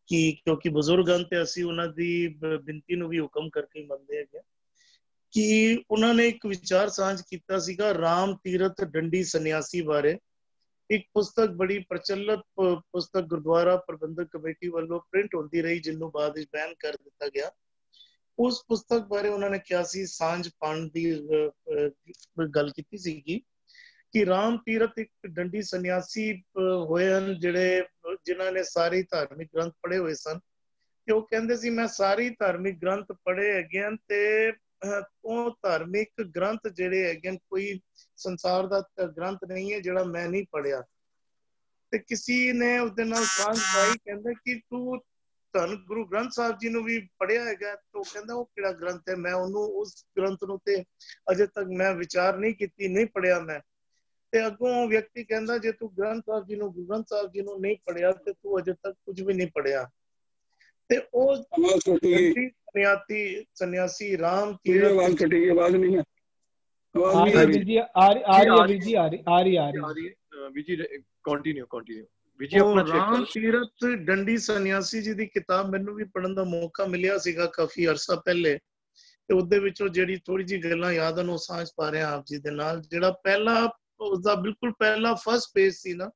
ਕਿ ਕਿਉਂਕਿ ਬਜ਼ੁਰਗਾਂ ਤੇ ਅਸੀਂ ਉਹਨਾਂ ਦੀ ਬੇਨਤੀ ਨੂੰ ਵੀ ਹੁਕਮ ਕਰਕੇ ਮੰਨਦੇ ਹੈਗੇ ਕਿ ਉਹਨਾਂ ਨੇ ਇੱਕ ਵਿਚਾਰ ਸਾਂਝ ਕੀਤਾ ਸੀਗਾ ਰਾਮ ਤੀਰਥ ਡੰਡੀ ਸੰਨਿਆਸੀ ਬਾਰੇ ਇੱਕ ਪੁਸਤਕ ਬੜੀ ਪ੍ਰਚਲਿਤ ਪੁਸਤਕ ਗੁਰਦੁਆਰਾ ਪ੍ਰਬੰਧਕ ਕਮੇਟੀ ਵੱਲੋਂ ਪ੍ਰਿੰਟ ਹੁੰਦੀ ਰਹੀ ਜਿਹਨੂੰ ਬਾਅਦ ਵਿੱਚ ਬੈਨ ਕਰ ਦਿੱਤਾ ਗਿਆ ਉਸ ਪੁਸਤਕ ਬਾਰੇ ਉਹਨਾਂ ਨੇ ਕਿਹਾ ਸੀ ਸਾਂਝ ਪਾਣ ਦੀ ਗੱਲ ਕੀਤੀ ਸੀਗੀ ਕਿ ਰਾਮ ਤੀਰਥ ਇੱਕ ਡੰਡੀ ਸੰਨਿਆਸੀ ਹੋਏ ਹਨ ਜਿਹੜੇ ਜਿਨ੍ਹਾਂ ਨੇ ਸਾਰੇ ਧਾਰਮਿਕ ਗ੍ਰੰਥ ਪੜ੍ਹੇ ਹੋਏ ਸਨ ਤੇ ਉਹ ਕਹਿੰਦੇ ਸੀ ਮੈਂ ਸਾਰੇ ਧਾਰਮਿਕ ਗ੍ਰੰਥ ਪੜ੍ਹੇ ਹੈਗੇ ਹਨ ਤੇ ਉਹ ਧਾਰਮਿਕ ਗ੍ਰੰਥ ਜਿਹੜੇ ਹੈਗੇ ਕੋਈ ਸੰਸਾਰ ਦਾ ਗ੍ਰੰਥ ਨਹੀਂ ਹੈ ਜਿਹੜਾ ਮੈਂ ਨਹੀਂ ਪੜਿਆ ਤੇ ਕਿਸੇ ਨੇ ਉਹਦੇ ਨਾਲ ਸਾਂਝ ਪਾਈ ਕਹਿੰਦਾ ਕਿ ਤੂੰ ਧੰਨ ਗੁਰੂ ਗ੍ਰੰਥ ਸਾਹਿਬ ਜੀ ਨੂੰ ਵੀ ਪੜਿਆ ਹੈਗਾ ਤਾਂ ਉਹ ਕਹਿੰਦਾ ਉਹ ਕਿਹੜਾ ਗ੍ਰੰਥ ਹੈ? ਮੈਂ ਉਹਨੂੰ ਉਸ ਗ੍ਰੰਥ ਨੂੰ ਤੇ ਅਜੇ ਤੱਕ ਮੈਂ ਵਿਚਾਰ ਨਹੀਂ ਕੀਤੀ ਨਹੀਂ ਪੜਿਆ ਮੈਂ। ਤੇ ਅੱਗੋਂ ਵਿਅਕਤੀ ਕਹਿੰਦਾ ਜੇ ਤੂੰ ਗ੍ਰੰਥ ਸਾਹਿਬ ਜੀ ਨੂੰ ਗੁਰੂ ਗ੍ਰੰਥ ਸਾਹਿਬ ਜੀ ਨੂੰ ਨਹੀਂ ਪੜਿਆ ਤੇ ਤੂੰ ਅਜੇ ਤੱਕ ਕੁਝ ਵੀ ਨਹੀਂ ਪੜਿਆ ਤੇ ਉਹ ਸੰਨਿਆਤੀ ਸੰਨਿਆਸੀ ਰਾਮ की आवाज कटेगी आवाज नहीं है आवाज आ नहीं रही आ है रही वीर जी आ रही आ रही है वीर जी आ रही आ रही आ रही ਆ ਰਹੀ ਹੈ ਵਿਜੀ ਕੰਟੀਨਿਊ ਕੰਟੀਨਿਊ ਵਿਜੀ ਉਹ ਆਪਣਾ ਚੈੱਕ ਰਾਮ ਕਰੋ ਤੀਰਥ ਡੰਡੀ ਸੰਨਿਆਸੀ ਜੀ ਦੀ ਕਿਤਾਬ ਮੈਨੂੰ ਵੀ ਪੜਨ ਦਾ ਮੌਕਾ ਮਿਲਿਆ ਸੀਗਾ ਕਾਫੀ ਅਰਸਾ ਪਹਿਲੇ ਤੇ ਉਹਦੇ ਵਿੱਚੋਂ ਜਿਹੜੀ ਥੋੜੀ ਜੀ ਗੱਲਾਂ ਯਾਦ ਹਨ ਉਹ ਸਾਂਝ ਪਾ ਰਿਹਾ ਆਪ ਜੀ ਦੇ ਨਾਲ ਜਿਹੜਾ ਪਹਿਲਾ ਉਸਦਾ ਬਿਲਕੁਲ ਪਹਿਲਾ ਫਰਸਟ ਪੇਜ ਸੀ ਨਾ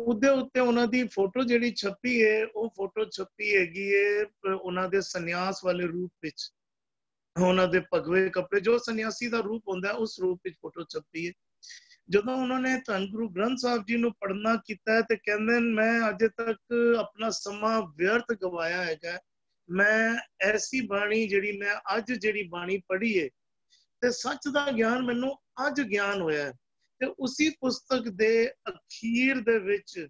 ਉਹਦੇ ਉੱਤੇ ਉਹਨਾਂ ਦੀ ਫੋਟੋ ਜਿਹੜੀ ਛਪੀ ਹੈ, ਉਹ ਫੋਟੋ ਛਪੀ ਹੈਗੀ ਹੈ ਉਹਨਾਂ ਦੇ ਸੰਨਿਆਸ ਵਾਲੇ ਰੂਪ ਵਿੱਚ। ਉਹਨਾਂ ਦੇ ਭਗਵੇ ਕੱਪੜੇ, ਜੋ ਸੰਨਿਆਸੀ ਦਾ ਰੂਪ ਹੁੰਦਾ ਉਸ ਰੂਪ ਵਿੱਚ ਫੋਟੋ ਛਪੀ ਹੈ। ਜਦੋਂ ਉਹਨਾਂ ਨੇ ਧੰਨ ਗੁਰੂ ਗ੍ਰੰਥ ਸਾਹਿਬ ਜੀ ਨੂੰ ਪੜ੍ਹਨਾ ਕੀਤਾ ਤੇ ਕਹਿੰਦੇ ਮੈਂ ਅਜੇ ਤੱਕ ਆਪਣਾ ਸਮਾਂ ਵਿਅਰਥ ਗਵਾਇਆ ਹੈਗਾ ਮੈਂ ਐਸੀ ਬਾਣੀ ਜਿਹੜੀ ਮੈਂ ਅੱਜ ਜਿਹੜੀ ਬਾਣੀ ਪੜ੍ਹੀ ਹੈ, ਤੇ ਸੱਚ ਦਾ ਗਿਆਨ ਮੈਨੂੰ ਅੱਜ ਗਿਆਨ ਹੋਇਆ ਹੈ। ਤੇ ਉਸੇ ਪੁਸਤਕ ਦੇ ਅਖੀਰ ਦੇ ਵਿੱਚ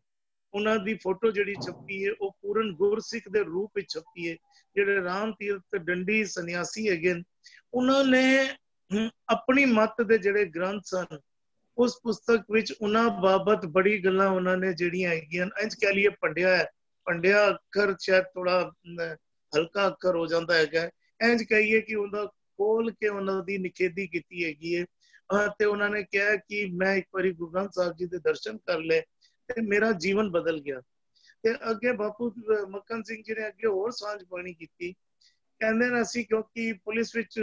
ਉਹਨਾਂ ਦੀ ਫੋਟੋ ਜਿਹੜੀ ਛਪੀ ਹੈ, ਉਹ ਪੂਰਨ ਗੁਰਸਿੱਖ ਦੇ ਰੂਪ ਵਿੱਚ ਛਪੀ ਹੈ, ਜਿਹੜੇ ਰਾਮ ਤੀਰਥ ਡੰਡੀ ਸੰਨਿਆਸੀ ਹੈਗੇ ਉਹਨਾਂ ਨੇ ਆਪਣੀ ਮਤ ਦੇ ਜਿਹੜੇ ਗ੍ਰੰਥ ਸਨ, ਉਸ ਪੁਸਤਕ ਵਿੱਚ ਉਹਨਾਂ ਬਾਬਤ ਬੜੀ ਗੱਲਾਂ ਉਹਨਾਂ ਨੇ ਜਿਹੜੀਆਂ ਹੈਗੀਆਂ ਇੰਜ ਕਹਿ ਲਈਏ ਪੰਡਿਆ ਹੈ। ਪੰਡਿਆ ਅੱਖਰ ਸ਼ਾਇਦ ਥੋੜਾ ਹਲਕਾ ਅੱਖਰ ਹੋ ਜਾਂਦਾ ਹੈਗਾ ਇੰਜ ਕਹੀਏ ਕਿ ਉਹਦਾ ਖੋਲ ਕੇ ਉਹਨਾਂ ਦੀ ਨਿਖੇਧੀ ਕੀਤੀ ਹੈਗੀ ਹੈ। ਤੇ ਉਹਨਾਂ ਨੇ ਕਿਹਾ ਕਿ ਮੈਂ ਇੱਕ ਵਾਰੀ ਗੁਰੂ ਗ੍ਰੰਥ ਸਾਹਿਬ ਜੀ ਦੇ ਦਰਸ਼ਨ ਕਰ ਲਏ ਤੇ ਮੇਰਾ ਜੀਵਨ ਬਦਲ ਗਿਆ ਤੇ ਅੱਗੇ ਬਾਪੂ ਮੱਕਨ ਸਿੰਘ ਜੀ ਨੇ ਅੱਗੇ ਹੋਰ ਸਾਂਝ ਪਾਣੀ ਕੀਤੀ ਕਹਿੰਦੇ ਨੇ ਅਸੀਂ ਕਿਉਂਕਿ ਪੁਲਿਸ ਵਿੱਚ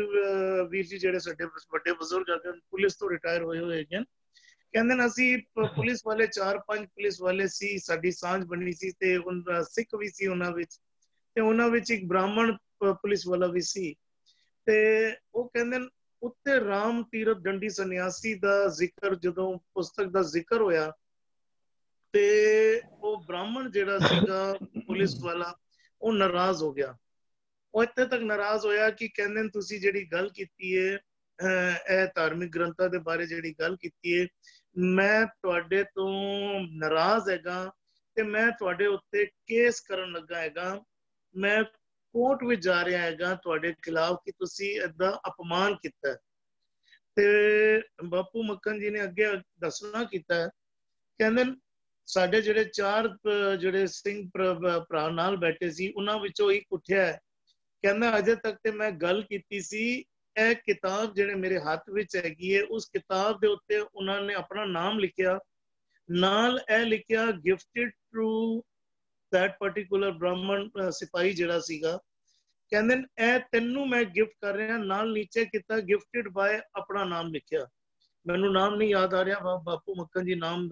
ਵੀਰ ਜੀ ਜਿਹੜੇ ਸਾਡੇ ਵੱਡੇ ਬਜ਼ੁਰਗ ਆ ਪੁਲਿਸ ਤੋਂ ਰਿਟਾਇਰ ਹੋਏ ਹੋਏ ਹਨ ਕਹਿੰਦੇ ਨੇ ਅਸੀਂ ਪੁਲਿਸ ਵਾਲੇ ਚਾਰ ਪੰਜ ਪੁਲਿਸ ਵਾਲੇ ਸੀ ਸਾਡੀ ਸਾਂਝ ਬਣੀ ਸੀ ਤੇ ਉਹਨਾਂ ਸਿੱਖ ਵੀ ਸੀ ਉਹਨਾਂ ਵਿੱਚ ਤੇ ਉਹਨਾਂ ਵਿੱਚ ਇੱਕ ਬ੍ਰਾਹਮਣ ਪੁਲਿਸ ਵਾਲਾ ਵੀ ਸੀ ਤੇ ਉਹ ਕਹਿੰਦੇ ਉੱਤੇ ਰਾਮ ਤੀਰਥ ਡੰਡੀ ਸੰਨਿਆਸੀ ਦਾ ਜ਼ਿਕਰ ਜਦੋਂ ਪੁਸਤਕ ਦਾ ਜ਼ਿਕਰ ਹੋਇਆ ਤੇ ਉਹ ਬ੍ਰਾਹਮਣ ਜਿਹੜਾ ਸੀਗਾ ਪੁਲਿਸ ਵਾਲਾ, ਉਹ ਨਾਰਾਜ਼ ਹੋ ਗਿਆ। ਉਹ ਇੱਥੇ ਤੱਕ ਨਾਰਾਜ਼ ਹੋਇਆ ਕਿ ਕਹਿੰਦੇ ਨੇ ਤੁਸੀਂ ਜਿਹੜੀ ਗੱਲ ਕੀਤੀ ਹੈ ਇਹ ਧਾਰਮਿਕ ਗ੍ਰੰਥਾਂ ਦੇ ਬਾਰੇ ਜਿਹੜੀ ਗੱਲ ਕੀਤੀ ਹੈ ਮੈਂ ਤੁਹਾਡੇ ਤੋਂ ਨਾਰਾਜ਼ ਹੈਗਾ ਤੇ ਮੈਂ ਤੁਹਾਡੇ ਉੱਤੇ ਕੇਸ ਕਰਨ ਲੱਗਾ ਹੈਗਾ। ਮੈਂ ਕੋਰਟ ਵਿੱਚ ਜਾ ਰਿਹਾ ਹੈਗਾ ਤੁਹਾਡੇ ਖਿਲਾਫ ਕਿ ਤੁਸੀਂ ਇਦਾਂ ਅਪਮਾਨ ਕੀਤਾ ਤੇ ਬਾਪੂ ਮੱਕਨ ਜੀ ਨੇ ਅੱਗੇ ਦੱਸਣਾ ਕੀਤਾ ਕਹਿੰਦੇ ਸਾਡੇ ਜਿਹੜੇ ਚਾਰ ਜਿਹੜੇ ਸਿੰਘ ਭਰਾ ਨਾਲ ਬੈਠੇ ਸੀ ਉਹਨਾਂ ਵਿੱਚੋਂ ਇੱਕ ਉੱਠਿਆ ਕਹਿੰਦਾ ਅਜੇ ਤੱਕ ਤੇ ਮੈਂ ਗੱਲ ਕੀਤੀ ਸੀ ਇਹ ਕਿਤਾਬ ਜਿਹੜੇ ਮੇਰੇ ਹੱਥ ਵਿੱਚ ਹੈਗੀ ਹੈ ਉਸ ਕਿਤਾਬ ਦੇ ਉੱਤੇ ਉਹਨਾਂ ਨੇ ਆਪਣਾ ਨਾਮ ਲਿਖਿਆ ਨਾਲ ਇਹ ਲਿਖਿਆ ਗਿਫਟਡ ਟੂ that particular ਬ੍ਰਾਹਮਣ ਸਿਪਾਹੀ ਜਿਹੜਾ ਸੀਗਾ ਕਹਿੰਦੇ ਇਹ ਤੈਨੂੰ ਮੈਂ ਗਿਫਟ ਕਰ ਰਿਹਾ, ਨਾਲ ਨੀਚੇ ਕੀਤਾ ਗਿਫਟਡ ਬਾਏ ਆਪਣਾ ਨਾਮ ਲਿਖਿਆ। ਮੈਨੂੰ ਨਾਮ ਨਹੀਂ ਯਾਦ ਆ ਰਿਹਾ ਬਾਪੂ ਮੱਕਨ ਜੀ ਨਾਮ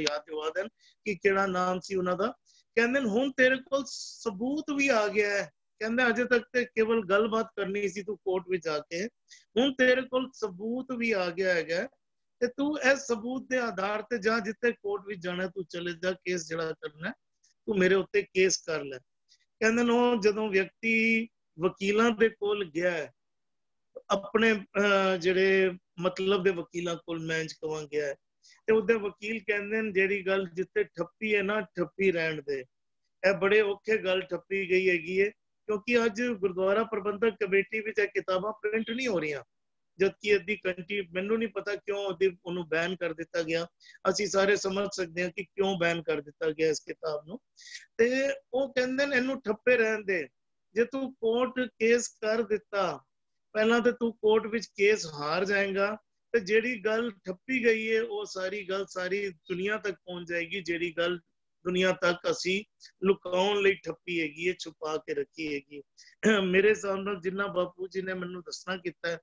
ਯਾਦ ਦਿਵਾ ਦੇਣ ਕਿ ਕਿਹੜਾ ਨਾਮ ਸੀ ਉਹਨਾਂ ਦਾ। ਕਹਿੰਦੇ ਹੁਣ ਤੇਰੇ ਕੋਲ ਸਬੂਤ ਵੀ ਆ ਗਿਆ ਹੈ। ਕਹਿੰਦੇ, ਅਜੇ ਤੱਕ ਤੇ ਕੇਵਲ ਗੱਲਬਾਤ ਕਰਨੀ ਸੀ ਤੂੰ ਕੋਰਟ ਵਿੱਚ ਜਾ ਕੇ। ਹੁਣ ਤੇਰੇ ਕੋਲ ਸਬੂਤ ਵੀ ਆ ਗਿਆ ਹੈਗਾ ਤੇ ਤੂੰ ਇਸ ਸਬੂਤ ਦੇ ਆਧਾਰ ਤੇ ਜਾ ਜਿੱਥੇ ਕੋਰਟ ਵਿੱਚ ਜਾਣਾ ਤੂੰ ਚਲੇ ਜਾ, ਕੇਸ ਜਿਹੜਾ ਕਰਨਾ ਤੂੰ ਮੇਰੇ ਉੱਤੇ ਕੇਸ ਕਰ ਲੈ। ਕਹਿੰਦੇ ਨੋ ਜਦੋਂ ਵਿਅਕਤੀ ਵਕੀਲਾਂ ਦੇ ਕੋਲ ਗਿਆ ਆਪਣੇ ਜਿਹੜੇ ਮਤਲਬ ਦੇ ਵਕੀਲਾਂ ਕੋਲ ਮੈਂ ਇੰਜ ਕਵਾਂ ਗਿਆ ਤੇ ਉਹਦੇ ਵਕੀਲ ਕਹਿੰਦੇ ਨੇ, ਜਿਹੜੀ ਗੱਲ ਜਿੱਥੇ ਠੱਪੀ ਹੈ ਨਾ, ਠੱਪੀ ਰਹਿਣ ਦੇ। ਇਹ ਬੜੇ ਔਖੇ ਗੱਲ ਠੱਪੀ ਗਈ ਹੈਗੀ ਹੈ ਕਿਉਂਕਿ ਅੱਜ ਗੁਰਦੁਆਰਾ ਪ੍ਰਬੰਧਕ ਕਮੇਟੀ ਵਿੱਚ ਇਹ ਕਿਤਾਬਾਂ ਪ੍ਰਿੰਟ ਨਹੀਂ ਹੋ ਰਹੀਆਂ। ਜਦਕਿ ਅੱਧੀ ਕੰਟੀ, ਮੈਨੂੰ ਨਹੀਂ ਪਤਾ ਕਿਉਂ ਉਹਦੀ, ਉਹਨੂੰ ਬੈਨ ਕਰ ਦਿੱਤਾ ਗਿਆ। ਅਸੀਂ ਸਾਰੇ ਸਮਝ ਸਕਦੇ ਹਾਂ ਕਿ ਕਿਉਂ ਬੈਨ ਕਰ ਦਿੱਤਾ ਗਿਆ ਇਸ ਕਿਤਾਬ ਨੂੰ। ਤੇ ਉਹ ਕਹਿੰਦੇ ਨੇ, ਇਹਨੂੰ ਠੱਪੇ ਰਹਿਣ ਦੇ। ਜੇ ਤੂੰ ਕੋਰਟ ਕੇਸ ਕਰ ਦਿੱਤਾ ਪਹਿਲਾਂ ਤੇ ਤੂੰ ਕੋਰਟ ਵਿੱਚ ਕੇਸ ਹਾਰ ਜਾਏਗਾ ਤੇ ਜਿਹੜੀ ਗੱਲ ਠੱਪੀ ਗਈ ਹੈ ਉਹ ਸਾਰੀ ਗੱਲ ਸਾਰੀ ਦੁਨੀਆ ਤੱਕ ਪਹੁੰਚ ਜਾਏਗੀ ਜਿਹੜੀ ਗੱਲ ਦੁਨੀਆ ਤੱਕ ਅਸੀਂ ਲੁਕਾਉਣ ਲਈ ਠੱਪੀ ਹੈਗੀ ਹੈ ਛੁਪਾ ਕੇ ਰੱਖੀ ਹੈਗੀ ਮੇਰੇ ਸਾਹਮਣੇ ਜਿੰਨਾ ਬਾਪੂ ਜੀ ਨੇ ਮੈਨੂੰ ਦੱਸਣਾ ਕੀਤਾ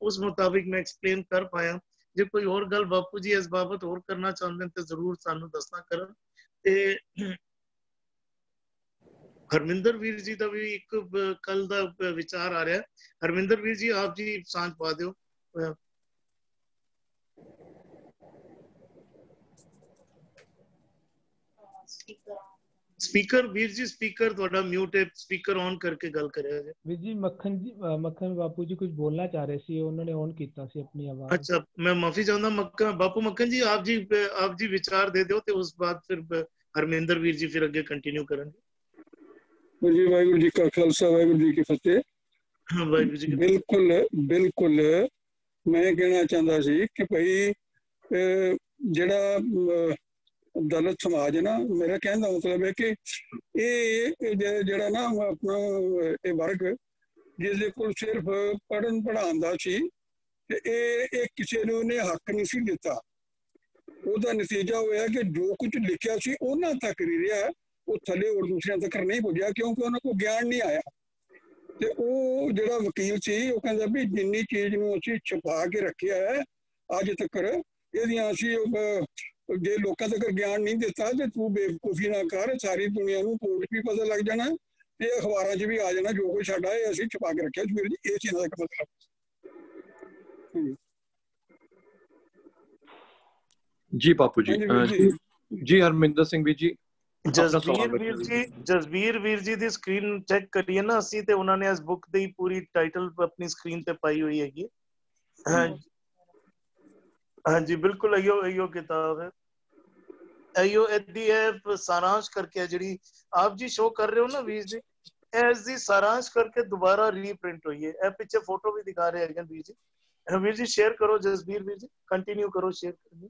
ਉਸ ਮੁਤਾਬਿਕ ਮੈਂ ਐਕਸਪਲੇਨ ਕਰ ਪਾਇਆ ਜੇ ਕੋਈ ਹੋਰ ਗੱਲ ਬਾਪੂ ਜੀ ਇਸ ਬਾਬਤ ਹੋਰ ਕਰਨਾ ਚਾਹੁੰਦੇ ਨੇ ਤੇ ਜ਼ਰੂਰ ਸਾਨੂੰ ਦੱਸਣਾ ਕਰਨ ਤੇ ਹਰਮਿੰਦਰ ਵੀਰ ਜੀ ਦਾ ਵੀ ਇੱਕ ਕੱਲ ਦਾ ਵਿਚਾਰ ਆ ਰਿਹਾ ਹਰਮਿੰਦਰ ਵੀਰ ਜੀ ਆਪ ਜੀ ਸਾਂਝ ਪਾ ਦਿਓ ਸਪੀਕਰ ਵੀਰ ਜੀ ਸਪੀਕਰ ਤੁਹਾਡਾ ਮਿਊਟ ਹੈ ਸਪੀਕਰ ਔਨ ਕਰਕੇ ਗੱਲ ਕਰਿਆ ਜੀ ਵੀਰ ਜੀ ਮੱਖਣ ਜੀ ਮੱਖਣ ਬਾਪੂ ਜੀ ਕੁਝ ਬੋਲਣਾ ਚਾਹ ਰਹੇ ਸੀ ਉਹਨਾਂ ਨੇ ਔਨ ਕੀਤਾ ਸੀ ਆਪਣੀ ਆਵਾਜ਼ ਅੱਛਾ ਮੈਂ ਮਾਫੀ ਚਾਹੁੰਦਾ ਮੱਕਾ ਬਾਪੂ ਮੱਖਣ ਜੀ ਆਪ ਜੀ ਆਪ ਜੀ ਵਿਚਾਰ ਦੇ ਦਿਓ ਤੇ ਉਸ ਬਾਅਦ ਫਿਰ ਹਰਮਿੰਦਰ ਵੀਰ ਜੀ ਫਿਰ ਅੱਗੇ ਕੰਟੀਨਿਊ ਕਰਨਗੇ ਜੀ ਵਾਹਿਗੁਰੂ ਜੀ ਕਾ ਖਾਲਸਾ ਵਾਹਿਗੁਰੂ ਜੀ ਕੀ ਫਤਿਹ। ਵਾਹਿਗੁਰੂ ਜੀ ਬਿਲਕੁਲ ਬਿਲਕੁਲ। ਮੈਂ ਕਹਿਣਾ ਚਾਹੁੰਦਾ ਸੀ ਕਿ ਭਈ ਜਿਹੜਾ ਦਲਿਤ ਸਮਾਜ ਹੈ ਨਾ ਮੇਰਾ ਕਹਿਣ ਦਾ ਮਤਲਬ ਹੈ ਕਿ ਇਹ ਜਿਹੜਾ ਨਾ ਆਪਣਾ ਇਹ ਵਰਗ ਜਿਸ ਦੇ ਕੋਲ ਸਿਰਫ ਪੜਨ ਪੜਾਉਣ ਦਾ ਸੀ ਤੇ ਇਹ ਇਹ ਕਿਸੇ ਨੂੰ ਨੇ ਹੱਕ ਨਹੀਂ ਸੀ ਦਿੱਤਾ। ਉਹਦਾ ਨਤੀਜਾ ਹੋਇਆ ਕਿ ਜੋ ਕੁਝ ਲਿਖਿਆ ਸੀ ਉਹਨਾਂ ਤੱਕ ਨਹੀਂ ਰਿਹਾ। ਉਹ ਥੱਲੇ ਹੋਰ ਦੂਸਰਿਆਂ ਤੱਕ ਨਹੀਂ ਪੁੱਜਿਆ ਕਿਉਂਕਿ ਉਹਨਾਂ ਕੋਲ ਗਿਆਨ ਨਹੀਂ ਆਇਆ। ਤੇ ਉਹ ਜਿਹੜਾ ਵਕੀਲ ਸੀ ਉਹ ਕਹਿੰਦਾ ਵੀ ਜਿੰਨੀ ਚੀਜ਼ ਨੂੰ ਅਸੀਂ ਛੁਪਾ ਕੇ ਰੱਖਿਆ ਹੈ ਅੱਜ ਤੱਕ ਇਹਦੀਆਂ ਅਸੀਂ ਜੇ ਲੋਕਾਂ ਤੱਕ ਗਿਆਨ ਨਹੀਂ ਦਿੱਤਾ ਤੇ ਤੂੰ ਬੇਵਕੂਫੀ ਨਾ ਕਰ ਸਾਰੀ ਦੁਨੀਆ ਨੂੰ ਕੋਰਟ ਵੀ ਪਤਾ ਲੱਗ ਜਾਣਾ ਤੇ ਅਖਬਾਰਾਂ 'ਚ ਵੀ ਆ ਜਾਣਾ ਜੋ ਕੋਈ ਸਾਡਾ ਹੈ ਅਸੀਂ ਛੁਪਾ ਕੇ ਰੱਖਿਆ। ਜੀ ਇਹ ਚੀਜ਼ ਦਾ ਮਤਲਬ ਜੀ ਬਾਪੂ ਜੀ ਜੀ ਹਰਮਿੰਦਰ ਸਿੰਘ ਵੀ ਜੀ ਜਸਵੀਰ ਵੀਰ ਜੀ ਜਸਵੀਰ ਵੀਰ ਜੀ ਦੀ ਸਕਰੀਨ ਚੈੱਕ ਕਰੀਏ ਨਾ ਅਸੀਂ ਤੇ ਉਹਨਾਂ ਨੇ ਇਸ ਬੁੱਕ ਦੀ ਪੂਰੀ ਟਾਈਟਲ ਆਪਣੀ ਸਕਰੀਨ ਤੇ ਪਾਈ ਹੋਈ ਹੈਗੀ ਹਾਂਜੀ ਬਿਲਕੁਲ ਅਯੋ ਅਯੋ ਕਿਤਾਬ ਹੈ ਅਯੋ ਇਹਦੀ ਹੈ ਸਾਰਾਂਸ਼ ਕਰਕੇ ਜਿਹੜੀ ਆਪ ਜੀ ਸ਼ੋ ਕਰ ਰਹੇ ਹੋ ਨਾ ਵੀਰ ਜੀ ਐਸ ਦੀ ਸਾਰਾਂਸ਼ ਕਰਕੇ ਦੁਬਾਰਾ ਰੀਪ੍ਰਿੰਟ ਹੋਈ ਹੈ ਇਹ ਪਿੱਛੇ ਫੋਟੋ ਵੀ ਦਿਖਾ ਰਹੇ ਹੈਗੇ ਵੀਰ ਜੀ ਅਹ ਵੀਰ ਜੀ ਸ਼ੇਅਰ ਕਰੋ ਜਸਬੀਰ ਵੀਰ ਜੀ ਕੰਟੀਨਿਊ ਕਰੋ ਸ਼ੇਅਰ ਕਰਨੀ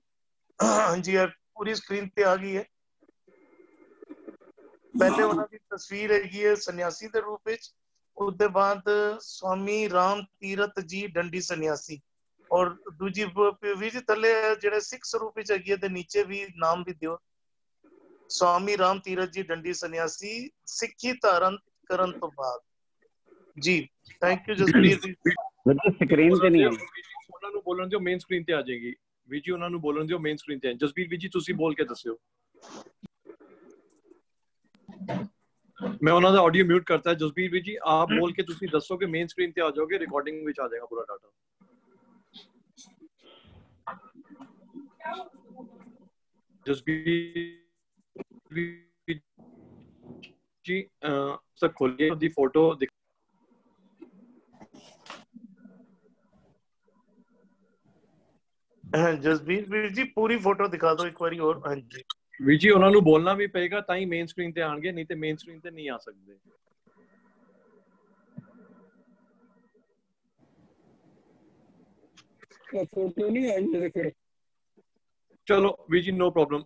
ਹਾਂਜੀ ਯਾਰ ਪੂਰੀ ਸਕਰੀਨ ਤੇ ਆ ਗਈ ਹੈ ਪਹਿਲੇ ਉਹਨਾਂ ਦੀ ਤਸਵੀਰ ਹੈਗੀ ਹੈ ਸੰਨਿਆਸੀ ਦੇ ਰੂਪ ਵਿੱਚ ਉਹਦੇ ਬਾਅਦ ਸਵਾਮੀ ਰਾਮ ਤੀਰਥ ਜੀ ਡੰਡੀ ਸੰਨਿਆਸੀ ਔਰ ਦੂਜੀ ਵੀਰ ਜੀ ਥੱਲੇ ਜਿਹੜੇ ਸਿੱਖ ਸਰੂਪ ਵਿੱਚ ਹੈਗੀ ਹੈ ਤੇ ਨੀਚੇ ਵੀ ਨਾਮ ਵੀ ਦਿਓ। ਸਵਾਮੀ ਰਾਮ ਤੀਰਥ ਜੀ ਡੰਡੀ ਸੰਨਿਆਸੀ ਸਿੱਖੀ ਧਾਰਨ ਕਰਨ ਤੋਂ ਬਾਅਦ। ਜੀ ਥੈਂਕ ਯੂ ਜਸਬੀਰ ਜੀ। ਸਕਰੀਨ ਤੇ ਨਹੀਂ ਆਈ। ਉਹਨਾਂ ਨੂੰ ਬੋਲਣ ਦਿਓ ਮੇਨ ਸਕਰੀਨ ਤੇ ਆ ਜਾਏਗੀ। ਵੀ ਜੀ ਉਹਨਾਂ ਨੂੰ ਬੋਲਣ ਦਿਓ ਮੇਨ ਸਕਰੀਨ ਤੇ ਜਸਬੀਰ ਵੀ ਜੀ ਤੁਸੀਂ ਬੋਲ ਕੇ ਦੱਸਿਓ। ਮੈਂ ਉਹਨਾਂ ਦਾ ਆਡੀਓ ਮਿਊਟ ਕਰਤਾ ਹੈ ਜਸਬੀਰ ਵੀ ਜੀ ਆਪ ਬੋਲ ਕੇ ਤੁਸੀਂ ਦੱਸੋ ਕਿ ਮੇਨ ਸਕਰੀਨ ਤੇ ਆ ਜਾਓਗੇ ਰਿਕਾਰਡਿੰਗ ਵਿੱਚ ਆ ਜਾਏਗਾ ਪੂਰਾ ਡਾਟਾ ਜਸਬੀਰ ਵੀ ਜੀ ਅਹ, ਸਰ ਖੋਲਿਏ ਦੀ ਫੋਟੋ ਦਿਖ ਹਾਂ, ਜਸਬੀਰ ਵੀਰ ਜੀ ਪੂਰੀ ਫੋਟੋ ਦਿਖਾ ਦਿਓ ਇੱਕ ਵਾਰੀ ਹੋਰ ਹਾਂਜੀ ਵੀ ਜੀ ਉਹਨਾਂ ਨੂੰ ਬੋਲਣਾ ਵੀ ਪਏਗਾ ਤਾਂ ਹੀ ਮੇਨ ਸਕਰੀਨ ਤੇ ਆਣਗੇ ਨਹੀਂ ਤੇ ਮੇਨ ਸਕਰੀਨ ਤੇ ਨਹੀਂ ਆ ਸਕਦੇ। ਫੋਟੋ ਨਹੀਂ ਆਈ ਮੇਰੇ ਕੋਲ? ਚਲੋ ਵੀ ਜੀ ਨੋ ਪ੍ਰੋਬਲਮ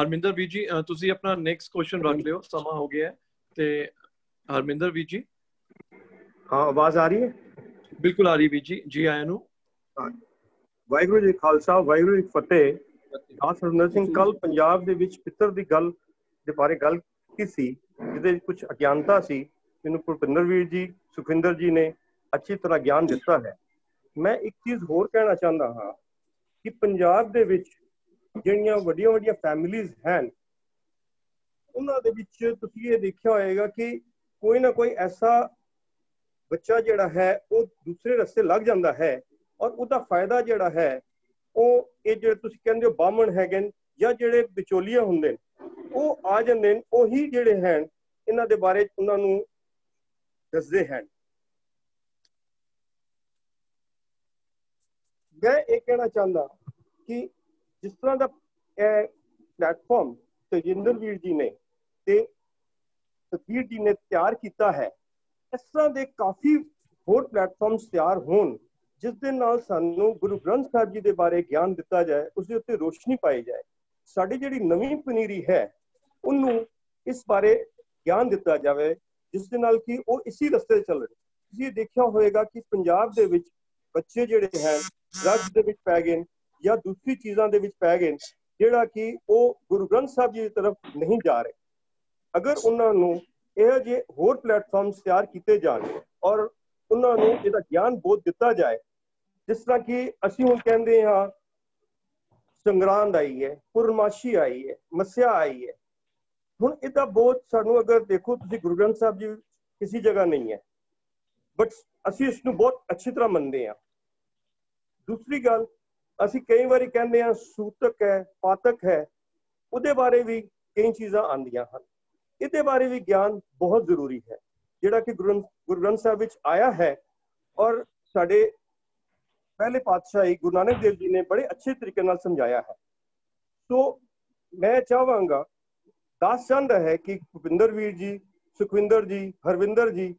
ਹਰਮਿੰਦਰ ਵੀ ਜੀ ਤੁਸੀਂ ਆਪਣਾ ਨੈਕਸਟ ਕੁਐਸਚਨ ਰੱਖ ਲਿਓ ਸਮਾਂ ਹੋ ਗਿਆ ਤੇ ਹਰਮਿੰਦਰ ਵੀ ਜੀ। ਹਾਂ ਆਵਾਜ਼ ਆ ਰਹੀ ਹੈ? ਬਿਲਕੁਲ ਆ ਰਹੀ ਵੀ ਜੀ ਜੀ ਆਇਆਂ ਨੂੰ। ਵਾਹਿਗੁਰੂ ਜੀ ਖਾਲਸਾ ਵਾਹਿਗੁਰੂ ਜੀ ਫਤਿਹ। ਦਾਸ ਹਰਮਿੰਦਰ ਸਿੰਘ ਕੱਲ ਪੰਜਾਬ ਦੇ ਵਿੱਚ ਪਿੱਤਰ ਦੀ ਗੱਲ ਦੇ ਬਾਰੇ ਗੱਲ ਕੀਤੀ ਸੀ? ਜਿਹਦੇ ਵਿੱਚ ਕੁਝ ਅਗਿਆਨਤਾ ਸੀ? ਮੈਨੂੰ ਭੁਪਿੰਦਰ ਵੀਰ ਜੀ ਸੁਖਿੰਦਰ ਜੀ ਨੇ ਅੱਛੀ ਤਰ੍ਹਾਂ ਗਿਆਨ ਦਿੱਤਾ ਹੈ। ਮੈਂ ਇੱਕ ਚੀਜ਼ ਹੋਰ ਕਹਿਣਾ ਚਾਹੁੰਦਾ ਹਾਂ ਕਿ ਪੰਜਾਬ ਦੇ ਵਿੱਚ ਜਿਹੜੀਆਂ ਵੱਡੀਆਂ ਵੱਡੀਆਂ ਫੈਮਿਲੀਆਂ ਹਨ ਉਹਨਾਂ ਦੇ ਵਿੱਚ ਤੁਸੀਂ ਇਹ ਦੇਖਿਆ ਹੋਏਗਾ ਕਿ ਕੋਈ ਨਾ ਕੋਈ ਐਸਾ ਬੱਚਾ ਜਿਹੜਾ ਹੈ ਉਹ ਦੂਸਰੇ ਰਸਤੇ ਲੱਗ ਜਾਂਦਾ ਹੈ ਔਰ ਉਹਦਾ ਫਾਇਦਾ ਜਿਹੜਾ ਹੈ ਉਹ ਇਹ ਜਿਹੜੇ ਤੁਸੀਂ ਕਹਿੰਦੇ ਹੋ ਬਾਹਮਣ ਹੈਗੇ ਨੇ ਜਾਂ ਜਿਹੜੇ ਵਿਚੋਲੀਆ ਹੁੰਦੇ ਨੇ, ਉਹ ਆ ਜਾਂਦੇ ਨੇ, ਉਹੀ ਜਿਹੜੇ ਹਨ ਇਹਨਾਂ ਦੇ ਬਾਰੇ ਉਹਨਾਂ ਨੂੰ ਦੱਸਦੇ ਹਨ ਮੈਂ ਇਹ ਕਹਿਣਾ ਚਾਹੁੰਦਾ ਕਿ ਜਿਸ ਤਰ੍ਹਾਂ ਦਾ ਇਹ ਪਲੇਟਫਾਰਮ ਤੇਜਿੰਦਰ ਵੀਰ ਜੀ ਨੇ ਤੇ ਤਕਬੀਰ ਜੀ ਨੇ ਤਿਆਰ ਕੀਤਾ ਹੈ, ਇਸ ਤਰ੍ਹਾਂ ਦੇ ਕਾਫੀ ਹੋਰ ਪਲੇਟਫਾਰਮਸ ਤਿਆਰ ਹੋਣ ਜਿਸ ਦੇ ਨਾਲ ਸਾਨੂੰ ਗੁਰੂ ਗ੍ਰੰਥ ਸਾਹਿਬ ਜੀ ਦੇ ਬਾਰੇ ਗਿਆਨ ਦਿੱਤਾ ਜਾਏ, ਉਸ ਦੇ ਉੱਤੇ ਰੋਸ਼ਨੀ ਪਾਈ ਜਾਏ। ਸਾਡੀ ਜਿਹੜੀ ਨਵੀਂ ਪਨੀਰੀ ਹੈ, ਉਹਨੂੰ ਇਸ ਬਾਰੇ ਗਿਆਨ ਦਿੱਤਾ ਜਾਵੇ, ਜਿਸ ਦੇ ਨਾਲ ਕਿ ਉਹ ਇਸੇ ਰਸਤੇ ਤੇ ਚੱਲਣ ਤੁਸੀਂ ਇਹ ਦੇਖਿਆ ਹੋਵੇਗਾ ਕਿ ਪੰਜਾਬ ਦੇ ਵਿੱਚ ਬੱਚੇ ਜਿਹੜੇ ਹੈ ਡਰੱਗਸ ਦੇ ਵਿੱਚ ਪੈ ਗਏ ਨੇ ਜਾਂ ਦੂਸਰੀ ਚੀਜ਼ਾਂ ਦੇ ਵਿੱਚ ਪੈ ਗਏ ਨੇ, ਜਿਹੜਾ ਕਿ ਉਹ ਗੁਰੂ ਗ੍ਰੰਥ ਸਾਹਿਬ ਜੀ ਦੀ ਤਰਫ ਨਹੀਂ ਜਾ ਰਹੇ। ਅਗਰ ਉਹਨਾਂ ਨੂੰ ਇਹੋ ਜਿਹੇ ਹੋਰ ਪਲੇਟਫਾਰਮਸ ਤਿਆਰ ਕੀਤੇ ਜਾਣ ਔਰ ਉਹਨਾਂ ਨੂੰ ਇਹਦਾ ਗਿਆਨ ਬੋਧ ਦਿੱਤਾ ਜਾਏ ਜਿਸ ਤਰ੍ਹਾਂ ਕਿ ਅਸੀਂ ਹੁਣ ਕਹਿੰਦੇ ਹਾਂ, ਸੰਗਰਾਂਦ ਆਈ ਹੈ, ਪੁਰਨਮਾਸ਼ੀ ਆਈ ਹੈ, ਮੱਸਿਆ ਆਈ ਹੈ। ਹੁਣ ਇਹਦਾ ਬੋਧ ਸਾਨੂੰ ਅਗਰ ਦੇਖੋ, ਤੁਸੀਂ ਗੁਰੂ ਗ੍ਰੰਥ ਸਾਹਿਬ ਜੀ ਕਿਸੇ ਜਗ੍ਹਾ ਨਹੀਂ ਹੈ। ਬਟ ਅਸੀਂ ਇਸ ਨੂੰ ਬਹੁਤ ਅੱਛੀ ਤਰ੍ਹਾਂ ਮੰਨਦੇ ਹਾਂ। ਦੂਸਰੀ ਗੱਲ, ਅਸੀਂ ਕਈ ਵਾਰੀ ਕਹਿੰਦੇ ਹਾਂ, ਸੂਤਕ ਹੈ, ਪਾਤਕ ਹੈ, ਉਹਦੇ ਬਾਰੇ ਵੀ ਕਈ ਚੀਜ਼ਾਂ ਆਉਂਦੀਆਂ ਹਨ। ਇਹਦੇ ਬਾਰੇ ਵੀ ਗਿਆਨ ਬਹੁਤ ਜ਼ਰੂਰੀ ਹੈ। ਜਿਹੜਾ ਕਿ ਗੁਰੂ ਗੁਰੂ ਗ੍ਰੰਥ ਸਾਹਿਬ ਵਿੱਚ ਆਇਆ ਹੈ ਔਰ ਸਾਡੇ ਪਹਿਲੇ ਪਾਤਸ਼ਾਹੀ ਗੁਰੂ ਨਾਨਕ ਦੇਵ ਜੀ ਨੇ ਬੜੇ ਅੱਛੇ ਤਰੀਕੇ ਨਾਲ ਸਮਝਾਇਆ ਹੈ। ਸੋ ਮੈਂ ਚਾਹਾਂਗਾ ਦਾਸ ਚਾਹੁੰਦਾ ਹੈ ਕਿ ਭੁਪਿੰਦਰ ਵੀਰ ਜੀ, ਸੁਖਵਿੰਦਰ ਜੀ, ਹਰਵਿੰਦਰ ਜੀ,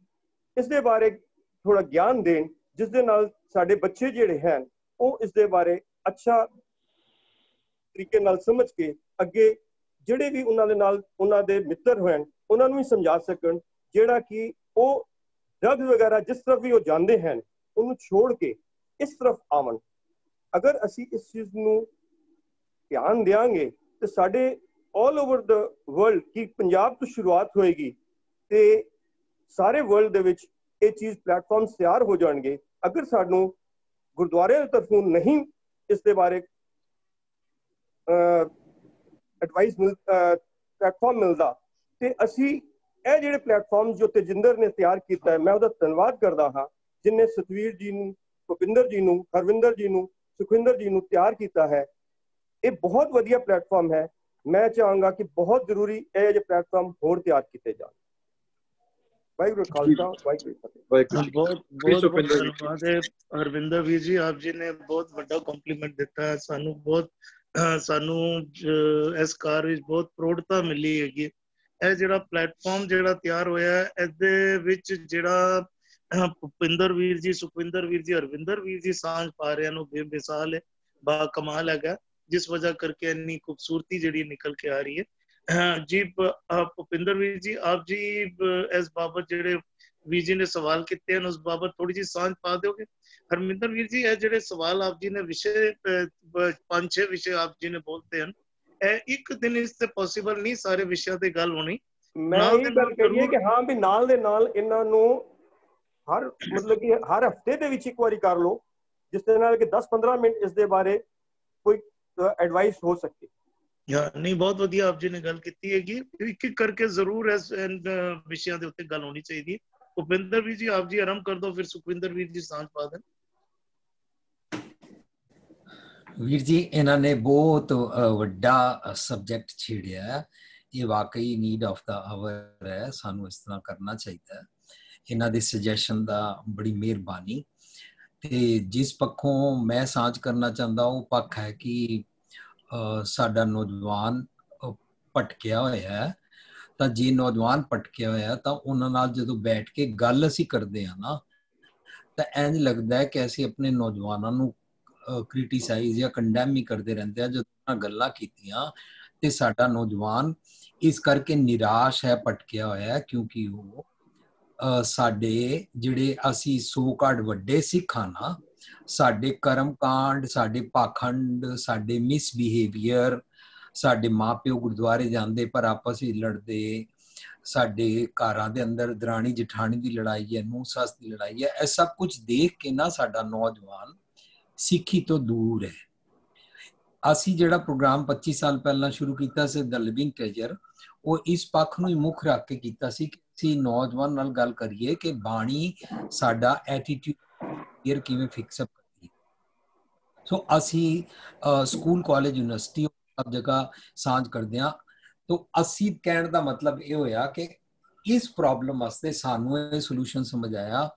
ਇਸ ਦੇ ਬਾਰੇ ਥੋੜਾ ਗਿਆਨ ਦੇਣ, ਜਿਸ ਦੇ ਨਾਲ ਸਾਡੇ ਬੱਚੇ ਜਿਹੜੇ ਹਨ, ਉਹ ਇਸ ਦੇ ਬਾਰੇ ਅੱਛਾ ਤਰੀਕੇ ਨਾਲ ਸਮਝ ਕੇ ਅੱਗੇ ਜਿਹੜੇ ਵੀ ਉਹਨਾਂ ਦੇ ਨਾਲ ਉਹਨਾਂ ਦੇ ਮਿੱਤਰ ਹੋਣ, ਉਹਨਾਂ ਨੂੰ ਵੀ ਸਮਝਾ ਸਕਣ, ਜਿਹੜਾ ਕਿ ਉਹ ਡਰਗ ਵਗੈਰਾ ਜਿਸ ਤਰ੍ਹਾਂ ਵੀ ਉਹ ਜਾਂਦੇ ਹਨ, ਉਹਨੂੰ ਛੋੜ ਕੇ ਇਸ ਤਰਫ ਆਵਣ। ਅਗਰ ਅਸੀਂ ਇਸ ਚੀਜ਼ ਨੂੰ ਧਿਆਨ ਦੇਾਂਗੇ ਤੇ ਸਾਡੇ ਆਲ ਓਵਰ ਦ ਵਰਲਡ ਕੀ ਪੰਜਾਬ ਤੋਂ ਸ਼ੁਰੂਆਤ ਹੋਏਗੀ, ਤੇ ਸਾਰੇ ਵਰਲਡ ਦੇ ਵਿੱਚ ਇਹ ਚੀਜ਼ ਪਲੇਟਫਾਰਮਸ ਤਿਆਰ ਹੋ ਜਾਣਗੇ। ਅਗਰ ਸਾਨੂੰ ਗੁਰਦੁਆਰੇ ਦੇ ਤਰਫੋਂ ਨਹੀਂ ਇਸ ਦੇ ਬਾਰੇ ਐਡਵਾਈਸ ਮਿਲ ਪਲੇਟਫਾਰਮ ਮਿਲਦਾ, ਤੇ ਅਸੀਂ ਇਹ ਜਿਹੜੇ ਪਲੇਟਫਾਰਮ ਜੋ ਤੇਜਿੰਦਰ ਨੇ ਤਿਆਰ ਕੀਤਾ ਹੈ, ਮੈਂ ਉਹਦਾ ਧੰਨਵਾਦ ਕਰਦਾ ਹਾਂ, ਜਿਨੇ ਸਤਵੀਰ ਜੀ ਨੂੰ ਭੁਪਿੰਦਰ ਜੀ ਨੂੰ ਹਰਵਿੰਦਰ ਜੀ ਨੂੰ ਸੁਖਵਿੰਦਰ ਜੀ ਨੂੰ ਤਿਆਰ ਕੀਤਾ ਹੈ। ਇਹ ਬਹੁਤ ਵਧੀਆ ਪਲੇਟਫਾਰਮ ਹੈ। ਮੈਂ ਚਾਹਾਂਗਾ ਕਿ ਬਹੁਤ ਜ਼ਰੂਰੀ ਇਹ ਜਿਹੇ ਪਲੇਟਫਾਰਮ ਹੋਰ ਤਿਆਰ ਕੀਤੇ ਜਾਣ। ਵਾਹਿਗੁਰੂ ਖਾਲਸਾ ਵਾਹਿਗੁਰੂ ਫਤਿਹ। ਬਹੁਤ ਬਹੁਤ ਧੰਨਵਾਦ ਹੈ। ਹਰਵਿੰਦਰ ਵੀਰ ਜੀ ਆਪ ਜੀ ਨੇ ਬਹੁਤ ਵੱਡਾ ਕੰਪਲੀਮੈਂਟ ਦਿੱਤਾ। ਹੈ ਸਾਨੂੰ ਬਹੁਤ ਸਾਨੂੰ ਇਸ ਕਾਰ ਵਿੱਚ ਬਹੁਤ ਪ੍ਰੋੜਤਾ ਮਿਲੀ ਹੈਗੀ। ਇਹ ਜਿਹੜਾ ਪਲੇਟਫਾਰਮ ਜਿਹੜਾ ਤਿਆਰ ਹੋਇਆ ਹੈ ਇਹਦੇ ਵਿੱਚ ਜਿਹੜਾ ਭੁਪਿੰਦਰ ਵੀਰ ਜੀ ਸੁਖਵਿੰਦਰ ਵੀਰ ਜੀ ਹਰਵਿੰਦਰ ਵੀਰ ਜੀ ਸਾਂਝ ਪਾ ਰਿਆਂ ਨੂੰ ਬੇਮਿਸਾਲ ਹੈ ਬਾ ਕਮਾਲ ਹੈਗਾ। ਜਿਸ ਵਜ੍ਹਾ ਕਰਕੇ ਇੰਨੀ ਖੂਬਸੂਰਤੀ ਜਿਹੜੀ ਨਿਕਲ ਕੇ ਆ ਰਹੀ ਹੈ। ਜੀ ਭੁਪਿੰਦਰ ਵੀਰ ਜੀ ਆਪ ਜੀ ਇਸ ਬਾਬਤ ਜਿਹੜੇ ਵੀਰ ਜੀ ਨੇ ਸਵਾਲ ਕੀਤੇ ਹਨ ਉਸ ਬਾਬਤ ਥੋੜੀ ਜੀ ਸਾਂਝ ਪਾ ਦਿਓਗੇ? ਹਰਮਿੰਦਰ ਵੀਰ ਜੀ ਇਹ ਜਿਹੜੇ ਸਵਾਲ ਆਪ ਜੀ ਨੇ ਵਿਸ਼ੇ ਪੰਜ ਛੇ ਵਿਸ਼ੇ ਆਪ ਜੀ ਨੇ ਬੋਲਤੇ ਹਨ ਇਹ ਇੱਕ ਦਿਨ ਇਸ ਤੇ ਪੋਸੀਬਲ ਨਹੀਂ ਸਾਰੇ ਵਿਸ਼ਿਆਂ ਤੇ ਗੱਲ ਹੋਣੀ। ਮੈਂ ਇਹ ਗੱਲ ਕਰੀਏ ਕਿ ਹਾਂ ਵੀ ਨਾਲ ਦੇ ਨਾਲ ਇਹਨਾਂ ਨੂੰ ਹਰ ਮਤਲਬ ਕਿ ਹਰ ਹਫਤੇ ਦੇ ਵਿੱਚ ਇੱਕ ਵਾਰੀ ਕਰ ਲਓ ਜਿਸ ਦੇ ਨਾਲ ਕਿ 10-15 ਮਿੰਟ ਇਸ ਦੇ ਬਾਰੇ ਕੋਈ ਐਡਵਾਈਸ ਹੋ ਸਕੇ ਹਾਂ ਨਹੀਂ ਬਹੁਤ ਵਧੀਆ ਆਪ ਜੀ ਨੇ ਗੱਲ ਕੀਤੀ ਹੈਗੀ ਇੱਕ ਇੱਕ ਕਰਕੇ ਜ਼ਰੂਰ ਇਸ ਇਨ, ਅਹ, ਵਿਸ਼ਿਆਂ ਦੇ ਉੱਤੇ ਗੱਲ ਹੋਣੀ ਚਾਹੀਦੀ ਹੈ ਭੁਪਿੰਦਰ ਵੀਰ ਜੀ ਆਪ ਜੀ ਆਰੰਭ ਕਰ ਦਿਓ ਫਿਰ ਸੁਖਵਿੰਦਰ ਵੀਰ ਜੀ ਸਾਂਝ ਪਾ ਦੇਣ ਵੀਰ ਜੀ ਇਹਨਾਂ ਨੇ ਬਹੁਤ ਅ, ਵੱਡਾ ਸਬਜੈਕਟ ਛੇੜਿਆ ਹੈ ਇਹ ਵਾਕਈ ਨੀਡ ਆਫ ਦਾ ਆਵਰ ਹੈ ਸਾਨੂੰ ਇਸ ਤਰ੍ਹਾਂ ਕਰਨਾ ਚਾਹੀਦਾ ਹੈ ਇਹਨਾਂ ਦੇ ਸੁਜੈਸ਼ਨ ਦਾ ਬੜੀ ਮਿਹਰਬਾਨੀ। ਤੇ ਜਿਸ ਪੱਖੋਂ ਮੈਂ ਸਾਂਝ ਕਰਨਾ ਚਾਹੁੰਦਾ, ਉਹ ਪੱਖ ਹੈ ਕਿ ਸਾਡਾ ਨੌਜਵਾਨ ਭਟਕਿਆ ਹੋਇਆ ਹੈ। ਤਾਂ ਜੇ ਨੌਜਵਾਨ ਭਟਕਿਆ ਹੋਇਆ ਤਾਂ ਉਹਨਾਂ ਨਾਲ ਜਦੋਂ ਬੈਠ ਕੇ ਗੱਲ ਅਸੀਂ ਕਰਦੇ ਹਾਂ ਨਾ, ਤਾਂ ਇੰਜ ਲੱਗਦਾ ਹੈ ਕਿ ਅਸੀਂ ਆਪਣੇ ਨੌਜਵਾਨਾਂ ਨੂੰ ਕ੍ਰਿਟਿਸਾਈਜ਼ ਜਾਂ ਕੰਡੈਮ ਹੀ ਕਰਦੇ ਰਹਿੰਦੇ ਆ ਜਦੋਂ ਗੱਲਾਂ ਕੀਤੀਆਂ, ਤੇ ਸਾਡਾ ਨੌਜਵਾਨ ਇਸ ਕਰਕੇ ਨਿਰਾਸ਼ ਹੈ, ਭਟਕਿਆ ਹੋਇਆ ਹੈ, ਕਿਉਂਕਿ ਉਹ ਸਾਡੇ ਜਿਹੜੇ ਅਸੀਂ ਸੋ ਕਾਰਡ ਵੱਡੇ ਸਿੱਖ ਹਾਂ ਨਾ, ਸਾਡੇ ਕਰਮ ਕਾਂਡ, ਸਾਡੇ ਪਾਖੰਡ, ਸਾਡੇ ਮਿਸਬਿਹੇਵੀਅਰ ਸਾਡੇ ਮਾਪਿਓ ਗੁਰਦੁਆਰੇ ਜਾਂਦੇ ਪਰ ਆਪਸ ਵਿੱਚ ਲੜਦੇ, ਸਾਡੇ ਘਰਾਂ ਦੇ ਅੰਦਰ ਦਰਾਣੀ ਜਠਾਣੀ ਦੀ ਲੜਾਈ ਹੈ ਨੂੰ ਸੱਸ ਦੀ ਲੜਾਈ ਹੈ, ਇਹ ਸਭ ਕੁਝ ਦੇਖ ਕੇ ਨਾ ਸਾਡਾ ਨੌਜਵਾਨ ਸਿੱਖੀ ਤੋਂ ਦੂਰ ਹੈ। ਅਸੀਂ ਜਿਹੜਾ ਪ੍ਰੋਗਰਾਮ 25 ਸਾਲ ਪਹਿਲਾਂ ਸ਼ੁਰੂ ਕੀਤਾ ਸੀ ਦ ਲਿਵਿੰਗ ਟ੍ਰੇਜਰ ਉਹ ਇਸ ਪੱਖ ਨੂੰ ਹੀ ਮੁੱਖ ਰੱਖ ਕੇ ਕੀਤਾ ਸੀ ਕਿ ਅਸੀਂ ਨੌਜਵਾਨ ਨਾਲ ਗੱਲ ਕਰੀਏ ਕਿ ਬਾਣੀ ਸਾਡਾ ਐਟੀਟਿਊਡ ਕਿਵੇਂ ਫਿਕਸ ਅਪ ਕਰਦੀ ਸੋ ਅਸੀਂ ਸਕੂਲ ਕਾਲਜ ਯੂਨੀਵਰਸਿਟੀ ਸਭ ਜਗ੍ਹਾ ਸਾਂਝ ਕਰਦੇ ਹਾਂ। ਤੋ, ਅਸੀਂ ਕਹਿਣ ਦਾ ਮਤਲਬ ਇਹ ਹੋਇਆ ਕਿ ਇਸ ਪ੍ਰੋਬਲਮ ਵਾਸਤੇ ਸਾਨੂੰ ਇਹ ਸੋਲੂਸ਼ਨ ਸਮਝ ਆਇਆ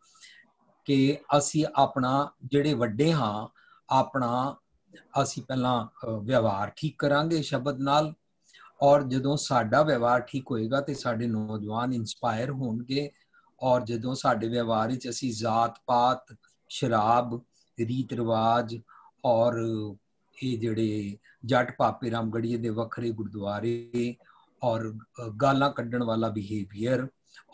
ਕਿ ਅਸੀਂ ਆਪਣਾ ਜਿਹੜੇ ਵੱਡੇ ਹਾਂ, ਆਪਣਾ ਅਸੀਂ ਪਹਿਲਾਂ ਵਿਵਹਾਰ ਠੀਕ ਕਰਾਂਗੇ ਸ਼ਬਦ ਨਾਲ। ਔਰ ਜਦੋਂ ਸਾਡਾ ਵਿਵਹਾਰ ਠੀਕ ਹੋਏਗਾ ਤੇ ਸਾਡੇ ਨੌਜਵਾਨ ਇਨਸਪਾਇਰ ਹੋਣਗੇ, ਔਰ ਜਦੋਂ ਸਾਡੇ ਵਿਵਹਾਰ ਵਿੱਚ ਅਸੀਂ ਜ਼ਾਤ ਪਾਤ, ਸ਼ਰਾਬ, ਰੀਤ ਰਿਵਾਜ ਔਰ ਇਹ ਜਿਹੜੇ ਜੱਟ ਪਾਪੇ ਰਾਮਗੜੀਏ ਦੇ ਵੱਖਰੇ ਗੁਰਦੁਆਰੇ ਔਰ ਗਾਲਾਂ ਕੱਢਣ ਵਾਲਾ ਬਿਹੇਵੀਅਰ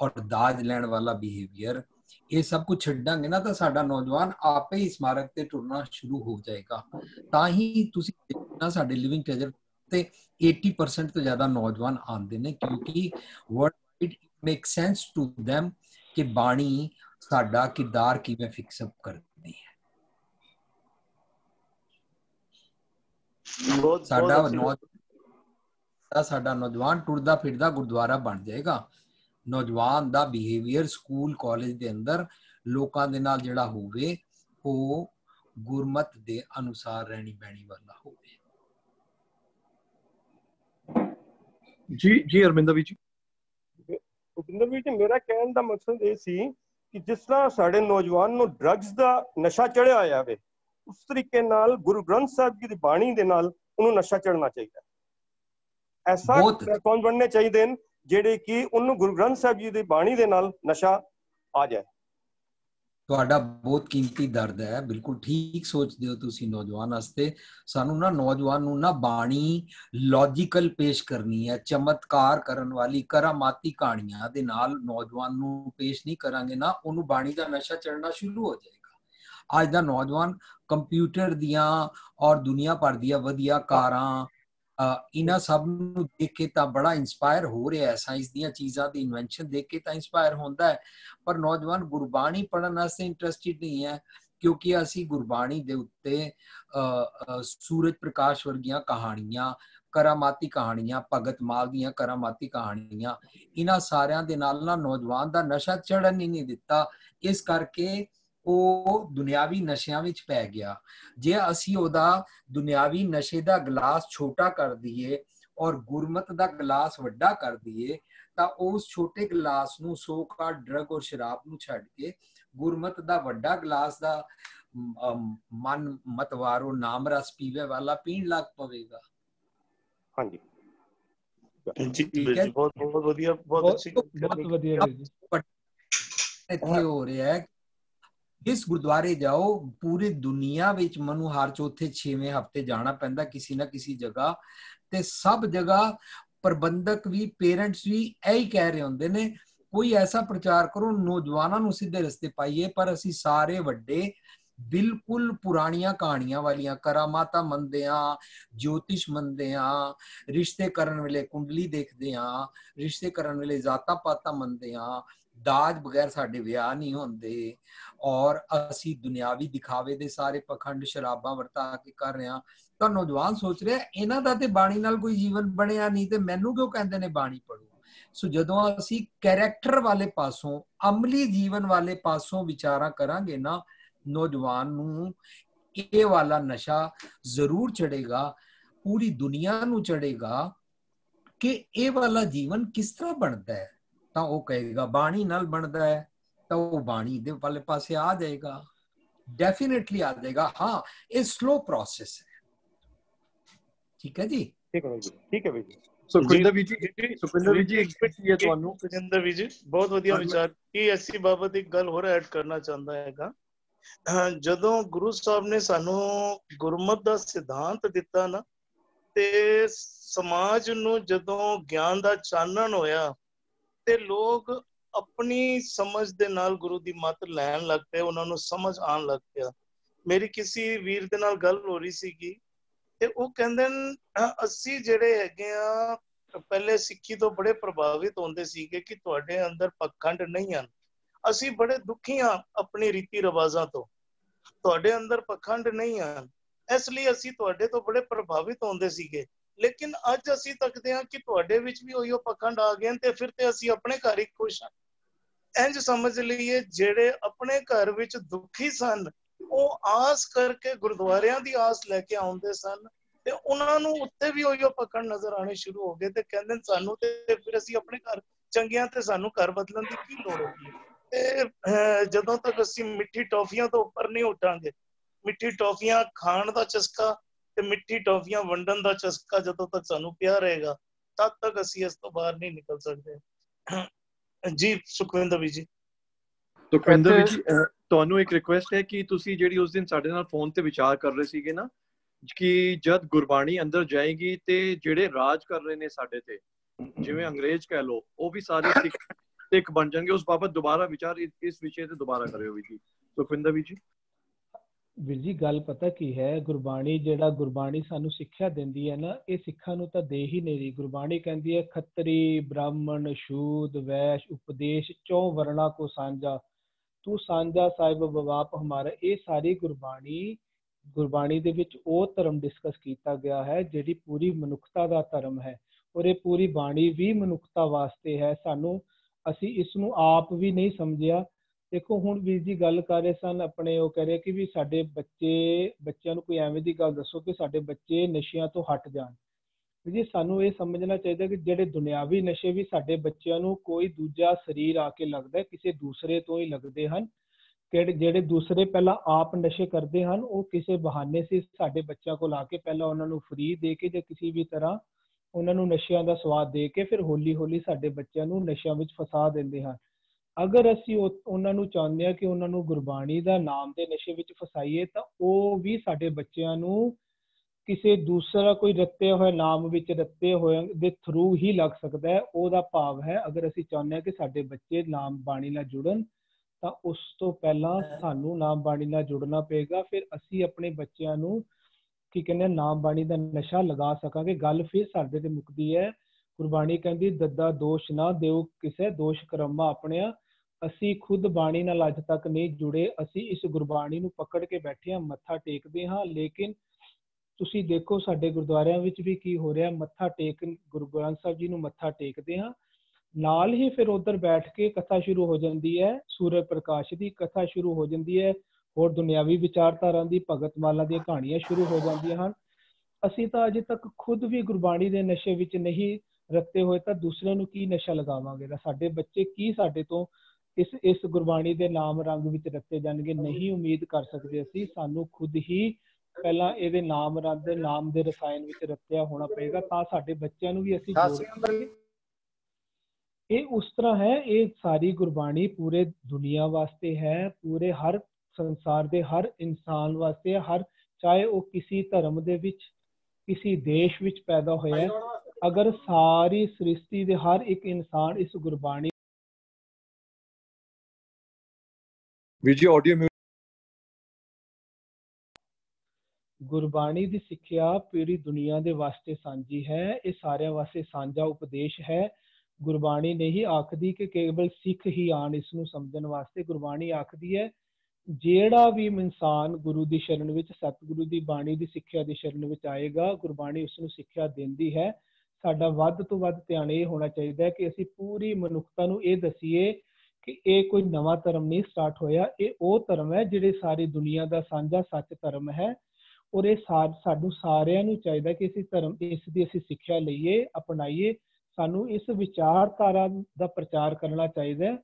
ਔਰ ਦਾਜ ਲੈਣ ਵਾਲਾ ਬਿਹੇਵੀਅਰ ਇਹ ਸਭ ਕੁਝ ਛੱਡਾਂਗੇ ਨਾ ਤਾਂ ਸਾਡਾ ਨੌਜਵਾਨ ਆਪੇ ਹੀ ਸਮਾਰਕ ਤੇ ਟੁਰਨਾ ਸ਼ੁਰੂ ਹੋ ਜਾਏਗਾ। ਤਾਂ ਹੀ ਤੁਸੀਂ ਦੇਖਣਾ ਸਾਡੇ ਲਿਵਿੰਗ ਟ੍ਰੇਜਰ ਤੇ 80% ਤੋਂ ਜ਼ਿਆਦਾ ਨੌਜਵਾਨ ਆਉਂਦੇ ਨੇ ਕਿਉਂਕਿ word it make sense to them ਕਿ ਬਾਣੀ ਸਾਡਾ ਕਿਰਦਾਰ ਕਿਵੇਂ ਫਿਕਸ ਅਪ ਕਰਦੀ ਹੈ ਬਹੁਤ ਸਾਡਾ ਬਹੁਤ ਅੱਛੀ ਗੱਲ। ਨੌਜਵਾਨ ਸਾਡਾ ਨੌਜਵਾਨ ਟੁਰਦਾ ਫਿਰਦਾ ਗੁਰਦੁਆਰਾ ਬਣ ਜਾਏਗਾ ਨੌਜਵਾਨ ਦਾ ਬਿਹੇਵੀਅਰ ਸਕੂਲ ਕਾਲਜ ਦੇ ਅੰਦਰ ਲੋਕਾਂ ਦੇ ਨਾਲ ਜਿਹੜਾ ਹੋਵੇ ਉਹ ਗੁਰਮਤ ਦੇ ਅਨੁਸਾਰ ਰਹਿਣੀ ਬਹਿਣੀ ਵਾਲਾ ਹੋਵੇ ਜੀ ਜੀ ਅਰਮਿੰਦਰ ਵੀ ਜੀ ਭੁਪਿੰਦਰ ਵੀਰ ਜੀ ਮੇਰਾ ਕਹਿਣ ਦਾ ਮਕਸਦ ਇਹ ਸੀ ਕਿ ਜਿਸ ਤਰ੍ਹਾਂ ਸਾਡੇ ਨੌਜਵਾਨ ਨੂੰ ਡਰੱਗਸ ਦਾ ਨਸ਼ਾ ਚੜਿਆ ਹੋਇਆ ਵੇ ਉਸ ਤਰੀਕੇ ਨਾਲ ਗੁਰੂ ਗ੍ਰੰਥ ਸਾਹਿਬ ਜੀ ਦੀ ਬਾਣੀ ਦੇ ਨਾਲ ਉਹਨੂੰ ਨਸ਼ਾ ਚੜਨਾ ਚਾਹੀਦਾ। ਐਸਾ ਪਲੇਟਫਾਰਮ ਬਣਨੇ ਚਾਹੀਦੇ ਨੇ ਜਿਹੜੇ ਕਿ ਉਹਨੂੰ ਗੁਰੂ ਗ੍ਰੰਥ ਸਾਹਿਬ ਜੀ ਦੀ ਬਾਣੀ ਦੇ ਨਾਲ ਨਸ਼ਾ ਆ ਜਾਏ ਤੁਹਾਡਾ ਬਹੁਤ ਕੀਮਤੀ ਦਰਦ ਹੈ। ਬਿਲਕੁਲ ਠੀਕ ਸੋਚਦੇ ਹੋ ਤੁਸੀਂ ਨੌਜਵਾਨ ਵਾਸਤੇ। ਸਾਨੂੰ ਨਾ ਨੌਜਵਾਨ ਨੂੰ ਨਾ ਬਾਣੀ ਲੌਜੀਕਲ ਪੇਸ਼ ਕਰਨੀ ਹੈ। ਚਮਤਕਾਰ ਕਰਨ ਵਾਲੀ ਕਰਾਮਾਤੀ ਕਹਾਣੀਆਂ ਦੇ ਨਾਲ ਨੌਜਵਾਨ ਨੂੰ ਪੇਸ਼ ਨਹੀਂ ਕਰਾਂਗੇ ਨਾ, ਉਹਨੂੰ ਬਾਣੀ ਦਾ ਨਸ਼ਾ ਚੜਨਾ ਸ਼ੁਰੂ ਹੋ ਜਾਏਗਾ। ਅੱਜ ਦਾ ਨੌਜਵਾਨ ਕੰਪਿਊਟਰ ਦੀਆਂ ਔਰ ਦੁਨੀਆ ਭਰ ਦੀਆਂ ਵਧੀਆ ਕਾਰਾਂ ਇਹਨਾਂ ਸਭ ਨੂੰ ਦੇਖ ਕੇ ਤਾਂ ਬੜਾ ਇਨਸਪਾਇਰ ਹੋ ਰਿਹਾ ਹੈ ਸਾਇੰਸ ਦੀਆਂ ਚੀਜ਼ਾਂ ਦੀ ਇਨਵੈਂਸ਼ਨ ਦੇਖ ਕੇ ਤਾਂ ਇਨਸਪਾਇਰ ਹੁੰਦਾ ਹੈ ਪਰ ਨੌਜਵਾਨ ਗੁਰਬਾਣੀ ਪੜਨ ਵਾਸਤੇ ਇੰਟਰਸਟਿਡ ਨਹੀਂ ਹੈ ਕਿਉਂਕਿ ਅਸੀਂ ਗੁਰਬਾਣੀ ਦੇ ਉੱਤੇ ਅ, ਅ, ਸੂਰਜ ਪ੍ਰਕਾਸ਼ ਵਰਗੀਆਂ ਕਹਾਣੀਆਂ ਕਰਾਮਾਤੀ ਕਹਾਣੀਆਂ ਭਗਤ ਮਾਲ ਦੀਆਂ ਕਰਾਮਾਤੀ ਕਹਾਣੀਆਂ ਇਹਨਾਂ ਸਾਰਿਆਂ ਦੇ ਨਾਲ ਨਾ ਨੌਜਵਾਨ ਦਾ ਨਸ਼ਾ ਚੜਨ ਹੀ ਨਹੀਂ ਦਿੱਤਾ ਇਸ ਕਰਕੇ ਉਹ ਦੁਨਿਆਵੀ ਨਸ਼ਿਆਂ ਵਿੱਚ ਪੈ ਗਿਆ। ਜੇ ਅਸੀਂ ਉਹਦਾ ਦੁਨਿਆਵੀ ਨਸ਼ੇ ਦਾ ਗਲਾਸ ਛੋਟਾ ਕਰ ਦਈਏ ਔਰ ਗੁਰਮਤ ਦਾ ਗਲਾਸ ਵੱਡਾ ਕਰ ਦਈਏ ਤਾਂ ਉਸ ਛੋਟੇ ਗਲਾਸ ਨੂੰ ਸੋ ਕਾ ਡਰਗ ਔਰ ਸ਼ਰਾਬ ਨੂੰ ਛੱਡ ਕੇ ਗੁਰਮਤ ਦਾ ਵੱਡਾ ਗਲਾਸ ਦਾ ਮਨ ਮਤਵਾਰੋ ਨਾਮ ਰਸ ਪੀਵੇ ਵਾਲਾ ਪੀਣ ਲੱਗ ਪਵੇਗਾ। ਹਾਂਜੀ। ਜੀ ਠੀਕ ਹੈ ਬਹੁਤ ਬਹੁਤ ਵਧੀਆ ਬਹੁਤ ਅੱਛੀ ਗੱਲ ਬਹੁਤ। ਵਧੀਆ ਜੀ। ਇੱਥੇ ਹੋ ਰਿਹਾ ਹੈ। ਇਸ ਗੁਰਦੁਆਰੇ ਜਾਓ ਪੂਰੀ ਦੁਨੀਆ ਵਿੱਚ ਮਨੂ ਹਰ ਚੌਥੇ 6ਵੇਂ ਹਫਤੇ ਜਾਣਾ ਪੈਂਦਾ ਕਿਸੇ ਨਾ ਕਿਸੇ ਜਗ੍ਹਾ ਤੇ ਸਭ ਜਗ੍ਹਾ ਪ੍ਰਬੰਧਕ ਵੀ ਪੇਰੈਂਟਸ ਵੀ ਇਹੀ ਕਹਿ ਰਹੇ ਹੁੰਦੇ ਨੇ ਕੋਈ ਐਸਾ ਪ੍ਰਚਾਰ ਕਰੋ ਨੌਜਵਾਨਾਂ ਨੂੰ ਸਿੱਧੇ ਰਸਤੇ ਪਾਈਏ ਪਰ ਅਸੀਂ ਸਾਰੇ ਵੱਡੇ ਬਿਲਕੁਲ ਪੁਰਾਣੀਆਂ ਕਹਾਣੀਆਂ ਵਾਲੀਆਂ ਕਰਾਮਾਤਾਂ ਮੰਨਦੇ ਆ ਜੋਤਿਸ਼ ਮੰਨਦੇ ਆ ਰਿਸ਼ਤੇ ਕਰਨ ਵੇਲੇ ਕੁੰਡਲੀ ਦੇਖਦੇ ਆ ਰਿਸ਼ਤੇ ਕਰਨ ਵੇਲੇ ਜ਼ਾਤਾਂ ਪਾਤਾਂ ਮੰਨਦੇ ਆ ਦਾਜ ਬਗੈਰ ਸਾਡੇ ਵਿਆਹ ਨਹੀਂ ਹੁੰਦੇ। ਔਰ ਅਸੀਂ ਦੁਨਿਆਵੀ ਦਿਖਾਵੇ ਦੇ ਸਾਰੇ ਪਖੰਡ ਸ਼ਰਾਬਾਂ ਵਰਤਾ ਕੇ ਕਰ ਰਹੇ ਆ ਤਾਂ ਨੌਜਵਾਨ ਸੋਚ ਰਿਹਾ, ਇਹਨਾਂ ਦਾ ਤੇ ਬਾਣੀ ਨਾਲ ਕੋਈ ਜੀਵਨ ਬਣਿਆ ਨਹੀਂ ਤੇ ਮੈਨੂੰ ਕਿਉਂ ਕਹਿੰਦੇ ਨੇ ਬਾਣੀ ਪੜੋ ਸੋ ਜਦੋਂ ਅਸੀਂ ਕੈਰੈਕਟਰ ਵਾਲੇ ਪਾਸੋਂ, ਅਮਲੀ ਜੀਵਨ ਵਾਲੇ ਪਾਸੋਂ ਵਿਚਾਰਾ ਕਰਾਂਗੇ ਨਾ, ਨੌਜਵਾਨ ਨੂੰ ਇਹ ਵਾਲਾ ਨਸ਼ਾ ਜ਼ਰੂਰ ਚੜੇਗਾ ਪੂਰੀ ਦੁਨੀਆ ਨੂੰ ਚੜੇਗਾ ਕਿ ਇਹ ਵਾਲਾ ਜੀਵਨ ਕਿਸ ਤਰ੍ਹਾਂ ਬਣਦਾ ਹੈ। ਤਾਂ ਉਹ ਕਹੇਗਾ ਬਾਣੀ ਨਾਲ ਬਣਦਾ ਹੈ ਤਾਂ ਉਹ ਬਾਣੀ ਦੇ ਵਾਲੇ ਪਾਸੇ ਆ ਜਾਏਗਾ। ਡੈਫੀਨਿਟਲੀ ਆ ਜਾਏਗਾ। ਹਾਂ ਇਹ ਸਲੋ ਪ੍ਰੋਸੈਸ ਹੈ। ਠੀਕ ਹੈ ਜੀ? ਠੀਕ ਹੈ ਜੀ ਠੀਕ ਹੈ ਜੀ। ਸੁਖਵਿੰਦਰ ਵੀ ਜੀ ਸੁਖਵਿੰਦਰ ਵੀ ਜੀ ਇੱਕ ਹੈ ਤੁਹਾਨੂੰ। ਸੁਖਵਿੰਦਰ ਵੀ ਜੀ ਬਹੁਤ ਵਧੀਆ। ਵਿਚਾਰ। ਕੀ ਐਸੀ ਬਾਬਤ ਇੱਕ ਗੱਲ ਹੋਰ ਐਡ ਕਰਨਾ ਚਾਹੁੰਦਾ ਹੈਗਾ? ਜਦੋਂ ਗੁਰੂ ਸਾਹਿਬ ਨੇ ਸਾਨੂੰ ਗੁਰਮਤ ਦਾ ਸਿਧਾਂਤ ਦਿੱਤਾ ਨਾ ਤੇ ਸਮਾਜ ਨੂੰ ਜਦੋਂ ਗਿਆਨ ਦਾ ਚਾਨਣ ਹੋਇਆ ਤੇ ਲੋਕ ਆਪਣੀ ਸਮਝ ਦੇ ਨਾਲ ਗੁਰੂ ਦੀ ਮੱਤ ਲੈਣ ਲੱਗ ਪਏ, ਉਹਨਾਂ ਨੂੰ ਸਮਝ ਆਉਣ ਲੱਗ ਪਿਆ। ਮੇਰੀ ਕਿਸੇ ਵੀਰ ਦੇ ਨਾਲ ਗੱਲ ਹੋ ਰਹੀ ਸੀਗੀ ਤੇ ਉਹ ਕਹਿੰਦੇ ਅਸੀਂ ਜਿਹੜੇ ਹੈਗੇ ਆ, ਪਹਿਲੇ ਸਿੱਖੀ ਤੋਂ ਬੜੇ ਪ੍ਰਭਾਵਿਤ ਹੁੰਦੇ ਸੀਗੇ ਕਿ ਤੁਹਾਡੇ ਅੰਦਰ ਪਖੰਡ ਨਹੀਂ ਹਨ। ਅਸੀਂ ਬੜੇ ਦੁਖੀ ਹਾਂ ਆਪਣੀ ਰੀਤੀ ਰਿਵਾਜ਼ਾਂ ਤੋਂ। ਤੁਹਾਡੇ ਅੰਦਰ ਪਖੰਡ ਨਹੀਂ ਹਨ। ਇਸ ਲਈ ਅਸੀਂ ਤੁਹਾਡੇ ਤੋਂ ਬੜੇ ਪ੍ਰਭਾਵਿਤ ਹੁੰਦੇ ਸੀਗੇ। ਲੇਕਿਨ ਅੱਜ ਅਸੀਂ ਤੱਕਦੇ ਹਾਂ ਕਿ ਤੁਹਾਡੇ ਵਿੱਚ ਵੀ ਉਹੀਓ ਪਖੰਡ ਆ ਗਏ ਤੇ ਫਿਰ ਤੇ ਅਸੀਂ ਆਪਣੇ ਘਰ ਹੀ ਖੁਸ਼ ਹਾਂ। ਇੰਜ ਸਮਝ ਲਈਏ ਜਿਹੜੇ ਆਪਣੇ ਘਰ ਵਿੱਚ ਦੁਖੀ ਸਨ ਉਹ ਆਸ ਕਰਕੇ ਗੁਰਦੁਆਰਿਆਂ ਦੀ ਆਸ ਲੈ ਕੇ ਆਉਂਦੇ ਸਨ ਤੇ ਉਹਨਾਂ ਨੂੰ ਉੱਤੇ ਵੀ ਉਹੀਓ ਪਕੜ ਨਜ਼ਰ ਆਣੇ ਸ਼ੁਰੂ ਹੋ ਗਏ ਤੇ ਕਹਿੰਦੇ ਸਾਨੂੰ ਤੇ ਫਿਰ ਅਸੀਂ ਆਪਣੇ ਘਰ ਚੰਗਿਆਂ ਤੇ ਸਾਨੂੰ ਘਰ ਬਦਲਣ ਦੀ ਕੀ ਲੋੜ ਹੋਗੀ ਤੇ ਅਹ, ਜਦੋਂ ਤੱਕ ਅਸੀਂ ਮਿੱਠੀ ਟੌਫੀਆਂ ਤੋਂ ਉੱਪਰ ਨਹੀਂ ਉੱਠਾਂਗੇ ਮਿੱਠੀ ਟੌਫੀਆਂ ਖਾਣ ਦਾ ਚਸਕਾ ਤੇ ਮਿੱਠੀ ਟੌਫੀਆਂ ਵੰਡਣ ਦਾ ਚਸਕਾ ਜਦੋਂ ਤੱਕ ਸਾਨੂੰ ਪਿਆ ਰਹੇਗਾ ਤਦ ਤੱਕ ਅਸੀਂ ਇਸ ਤੋਂ ਬਾਹਰ ਨਹੀਂ ਨਿਕਲ ਸਕਦੇ। ਜੀ ਸੁਖਵਿੰਦਰ ਵੀ ਜੀ। ਸੁਖਵਿੰਦਰ ਵੀ ਜੀ ਤੁਹਾਨੂੰ ਇੱਕ ਰਿਕੁਐਸਟ ਹੈ ਕਿ ਤੁਸੀਂ ਜਿਹੜੀ ਉਸ ਦਿਨ ਸਾਡੇ ਨਾਲ ਫੋਨ ਤੇ ਵਿਚਾਰ ਕਰ ਰਹੇ ਸੀਗੇ ਨਾ ਕਿ ਜਦ ਗੁਰਬਾਣੀ ਅੰਦਰ ਜਾਏਗੀ ਤੇ ਜਿਹੜੇ ਰਾਜ ਕਰ ਰਹੇ ਨੇ ਸਾਡੇ ਤੇ ਜਿਵੇਂ ਅੰਗਰੇਜ਼ ਕਹਿ ਲੋ ਉਹ ਵੀ ਸਾਰੇ ਸਿੱਖ ਸਿੱਖ ਬਣ ਜਾਣਗੇ ਉਸ ਬਾਬਤ ਦੁਬਾਰਾ ਵਿਚਾਰ ਇਸ ਇਸ ਵਿਸ਼ੇ ਤੇ ਦੁਬਾਰਾ ਕਰਿਓ ਵੀ ਜੀ। ਸੁਖਵਿੰਦਰ ਵੀ ਜੀ। ਵੀਰ ਜੀ ਗੱਲ ਪਤਾ ਕੀ ਹੈ ਗੁਰਬਾਣੀ ਜਿਹੜਾ ਗੁਰਬਾਣੀ ਸਾਨੂੰ ਸਿੱਖਿਆ ਦਿੰਦੀ ਹੈ ਨਾ ਇਹ ਸਿੱਖਾਂ ਨੂੰ ਤਾਂ ਦੇ ਹੀ ਨਹੀਂ ਰਹੀ ਗੁਰਬਾਣੀ ਕਹਿੰਦੀ ਹੈ ਖੱਤਰੀ ਬ੍ਰਾਹਮਣ ਸ਼ੂਦ ਵੈਸ਼ ਉਪਦੇਸ਼ ਚੌ ਵਰਣਾ ਕੋ ਸਾਂਝਾ ਤੂੰ ਸਾਂਝਾ ਸਾਹਿਬ ਬਵਾਪ ਹਮਾਰਾ ਇਹ ਸਾਰੀ ਗੁਰਬਾਣੀ ਗੁਰਬਾਣੀ ਦੇ ਵਿੱਚ ਉਹ ਧਰਮ ਡਿਸਕਸ ਕੀਤਾ ਗਿਆ ਹੈ ਜਿਹੜੀ ਪੂਰੀ ਮਨੁੱਖਤਾ ਦਾ ਧਰਮ ਹੈ ਔਰ ਇਹ ਪੂਰੀ ਬਾਣੀ ਵੀ ਮਨੁੱਖਤਾ ਵਾਸਤੇ ਹੈ ਸਾਨੂੰ ਅਸੀਂ ਇਸ ਨੂੰ ਆਪ ਵੀ ਨਹੀਂ ਸਮਝਿਆ ਦੇਖੋ, ਹੁਣ ਵੀਰ ਜੀ ਗੱਲ ਕਰ ਰਹੇ ਸਨ ਆਪਣੇ, ਉਹ ਕਹਿ ਰਹੇ ਕਿ ਵੀ ਸਾਡੇ ਬੱਚੇ, ਬੱਚਿਆਂ ਨੂੰ ਕੋਈ ਐਵੇਂ ਦੀ ਗੱਲ ਦੱਸੋ ਕਿ ਸਾਡੇ ਬੱਚੇ ਨਸ਼ਿਆਂ ਤੋਂ ਹਟ ਜਾਣ। ਵੀਰ ਜੀ, ਸਾਨੂੰ ਇਹ ਸਮਝਣਾ ਚਾਹੀਦਾ ਕਿ ਜਿਹੜੇ ਦੁਨਿਆਵੀ ਨਸ਼ੇ ਵੀ ਸਾਡੇ ਬੱਚਿਆਂ ਨੂੰ ਕੋਈ ਦੂਜਾ ਸਰੀਰ ਆ ਕੇ ਲੱਗਦਾ ਕਿਸੇ ਦੂਸਰੇ ਤੋਂ ਹੀ ਲੱਗਦੇ ਹਨ। ਕਿਹੜੇ, ਜਿਹੜੇ ਦੂਸਰੇ ਪਹਿਲਾਂ ਆਪ ਨਸ਼ੇ ਕਰਦੇ ਹਨ, ਉਹ ਕਿਸੇ ਬਹਾਨੇ ਸੇ ਸਾਡੇ ਬੱਚਿਆਂ ਕੋਲ ਆ ਕੇ ਪਹਿਲਾਂ ਉਹਨਾਂ ਨੂੰ ਫਰੀ ਦੇ ਕੇ ਜਾਂ ਕਿਸੇ ਵੀ ਤਰ੍ਹਾਂ ਉਹਨਾਂ ਨੂੰ ਨਸ਼ਿਆਂ ਦਾ ਸਵਾਦ ਦੇ ਕੇ ਫਿਰ ਹੌਲੀ ਹੌਲੀ ਸਾਡੇ ਬੱਚਿਆਂ ਨੂੰ ਨਸ਼ਿਆਂ ਵਿੱਚ ਫਸਾ ਦਿੰਦੇ ਹਨ। ਅਗਰ ਅਸੀਂ ਉਹ- ਉਹਨਾਂ ਨੂੰ ਚਾਹੁੰਦੇ ਹਾਂ ਕਿ ਉਹਨਾਂ ਨੂੰ ਗੁਰਬਾਣੀ ਦਾ ਨਾਮ ਦੇ ਨਸ਼ੇ ਵਿੱਚ ਫਸਾਈਏ ਤਾਂ ਉਹ ਵੀ ਸਾਡੇ ਬੱਚਿਆਂ ਨੂੰ ਕਿਸੇ ਦੂਸਰਾ ਕੋਈ ਰੱਤੇ ਹੋਏ ਨਾਮ ਵਿੱਚ ਰੱਤੇ ਹੋਏ ਦੇ ਥਰੂ ਹੀ ਲੱਗ ਸਕਦਾ ਹੈ ਉਹਦਾ ਭਾਵ ਹੈ ਅਗਰ ਅਸੀਂ ਚਾਹੁੰਦੇ ਹਾਂ ਕਿ ਸਾਡੇ ਬੱਚੇ ਨਾਮ ਬਾਣੀ ਨਾਲ ਜੁੜਨ ਤਾਂ ਉਸ ਤੋਂ ਪਹਿਲਾਂ ਸਾਨੂੰ ਨਾਮ ਬਾਣੀ ਨਾਲ ਜੁੜਨਾ ਪਏਗਾ ਫਿਰ ਅਸੀਂ ਆਪਣੇ ਬੱਚਿਆਂ ਨੂੰ ਕੀ ਕਹਿੰਦੇ ਆ, ਨਾਮ ਬਾਣੀ ਦਾ ਨਸ਼ਾ ਲਗਾ ਸਕਾਂਗੇ ਗੱਲ ਫਿਰ ਸਾਡੇ ਤੇ ਮੁੱਕਦੀ ਹੈ ਗੁਰਬਾਣੀ ਕਹਿੰਦੀ ਦੱਦਾ ਦੋਸ਼ ਨਾ ਦਿਓ ਕਿਸੇ ਦੋਸ਼ ਕਰਮਾ ਆਪਣਿਆ ਅਸੀਂ ਖੁਦ ਬਾਣੀ ਨਾਲ ਅੱਜ ਤੱਕ ਨਹੀਂ ਜੁੜੇ ਅਸੀਂ ਇਸ ਗੁਰਬਾਣੀ ਨੂੰ ਪਕੜ ਕੇ ਬੈਠੇ ਹਾਂ ਮੱਥਾ ਟੇਕਦੇ ਹਾਂ ਲੇਕਿਨ ਤੁਸੀਂ ਦੇਖੋ ਸਾਡੇ ਗੁਰਦੁਆਰਿਆਂ ਵਿੱਚ ਵੀ ਕੀ ਹੋ ਰਿਹਾ ਮੱਥਾ ਟੇਕ ਗੁਰੂ ਗ੍ਰੰਥ ਸਾਹਿਬ ਜੀ ਨੂੰ ਮੱਥਾ ਟੇਕਦੇ ਹਾਂ ਨਾਲ ਹੀ ਫਿਰ ਉਧਰ ਬੈਠ ਕੇ ਕਥਾ ਸ਼ੁਰੂ ਹੋ ਜਾਂਦੀ ਹੈ ਸੂਰਜ ਪ੍ਰਕਾਸ਼ ਦੀ ਕਥਾ ਸ਼ੁਰੂ ਹੋ ਜਾਂਦੀ ਹੈ ਹੋਰ ਦੁਨਿਆਵੀ ਵਿਚਾਰਧਾਰਾ ਦੀ ਭਗਤ ਮਾਲਾ ਦੀਆਂ ਕਹਾਣੀਆਂ ਸ਼ੁਰੂ ਹੋ ਜਾਂਦੀਆਂ ਹਨ ਅਸੀਂ ਤਾਂ ਅਜੇ ਤੱਕ ਖੁਦ ਵੀ ਗੁਰਬਾਣੀ ਦੇ ਨਸ਼ੇ ਵਿੱਚ ਨਹੀਂ ਰੱਤੇ ਹੋਏ ਤਾਂ ਦੂਸਰਿਆਂ ਨੂੰ ਕੀ ਨਸ਼ਾ ਲਗਾਵਾਂਗੇ ਤਾਂ ਸਾਡੇ ਬੱਚੇ ਕੀ ਸਾਡੇ ਤੋਂ ਇਸ ਇਸ ਗੁਰਬਾਣੀ ਦੇ ਨਾਮ ਰੰਗ ਵਿੱਚ ਰੱਤੇ ਜਾਣਗੇ ਨਹੀਂ ਉਮੀਦ ਕਰ ਸਕਦੇ ਅਸੀਂ ਸਾਨੂੰ ਖੁਦ ਹੀ ਪਹਿਲਾਂ ਇਹਦੇ ਨਾਮ ਰੰਗ ਦੇ ਨਾਮ ਦੇ ਰਸਾਇਣ ਵਿੱਚ ਰੱਤਿਆ ਹੋਣਾ ਪਏਗਾ ਤਾਂ ਸਾਡੇ ਬੱਚਿਆਂ ਨੂੰ ਵੀ ਅਸੀਂ ਜੋੜ ਇਹ ਉਸ ਤਰ੍ਹਾਂ ਹੈ ਇਹ ਸਾਰੀ ਗੁਰਬਾਣੀ ਪੂਰੇ ਦੁਨੀਆ ਵਾਸਤੇ ਹੈ ਪੂਰੇ ਹਰ ਸੰਸਾਰ ਦੇ ਹਰ ਇਨਸਾਨ ਵਾਸਤੇ ਹੈ ਹਰ ਚਾਹੇ ਉਹ ਕਿਸੇ ਧਰਮ ਦੇ ਵਿੱਚ ਕਿਸੇ ਦੇਸ਼ ਵਿੱਚ ਪੈਦਾ ਹੋਇਆ ਹੈ ਅਗਰ ਸਾਰੀ ਸ੍ਰਿਸ਼ਟੀ ਦੇ ਹਰ ਇੱਕ ਇਨਸਾਨ ਇਸ ਗੁਰਬਾਣੀ ਵੀਰ ਜੀ ਆਡੀਓ ਗੁਰਬਾਣੀ ਦੀ ਸਿੱਖਿਆ ਪੂਰੀ ਦੁਨੀਆ ਦੇ ਵਾਸਤੇ ਸਾਂਝੀ ਹੈ ਇਹ ਸਾਰਿਆਂ ਵਾਸਤੇ ਸਾਂਝਾ ਉਪਦੇਸ਼ ਹੈ ਗੁਰਬਾਣੀ ਨਹੀਂ ਆਖਦੀ ਕਿ ਕੇਵਲ ਸਿੱਖ ਹੀ ਆਣ ਇਸ ਨੂੰ ਸਮਝਣ ਵਾਸਤੇ ਗੁਰਬਾਣੀ ਆਖਦੀ ਹੈ ਜਿਹੜਾ ਵੀ ਇਨਸਾਨ ਗੁਰੂ ਦੀ ਸ਼ਰਨ ਵਿੱਚ ਸਤਿਗੁਰੂ ਦੀ ਬਾਣੀ ਦੀ ਸਿੱਖਿਆ ਦੀ ਸ਼ਰਨ ਵਿੱਚ ਆਏਗਾ ਗੁਰਬਾਣੀ ਉਸ ਨੂੰ ਸਿੱਖਿਆ ਦਿੰਦੀ ਹੈ ਸਾਡਾ ਵੱਧ ਤੋਂ ਵੱਧ ਧਿਆਨ ਇਹ ਹੋਣਾ ਚਾਹੀਦਾ ਹੈ ਕਿ ਅਸੀਂ ਪੂਰੀ ਮਨੁੱਖਤਾ ਨੂੰ ਇਹ ਦਸੀਏ ਕਿ ਇਹ ਕੋਈ ਨਵਾਂ ਧਰਮ ਨਹੀਂ ਸਟਾਰਟ ਹੋਇਆ ਇਹ ਉਹ ਧਰਮ ਹੈ ਜਿਹੜੇ ਸਾਰੀ ਦੁਨੀਆ ਦਾ ਸਾਂਝਾ ਸੱਚ ਧਰਮ ਹੈ ਔਰ ਇਹ ਸਾਨੂੰ ਸਾਰਿਆਂ ਨੂੰ ਚਾਹੀਦਾ ਕਿ ਅਸੀਂ ਧਰਮ ਇਸ ਦੀ ਅਸੀਂ ਸਿੱਖਿਆ ਲਈਏ ਅਪਣਾਈਏ ਸਾਨੂੰ ਇਸ ਵਿਚਾਰਧਾਰਾ ਦਾ ਪ੍ਰਚਾਰ ਕਰਨਾ ਚਾਹੀਦਾ ਹੈ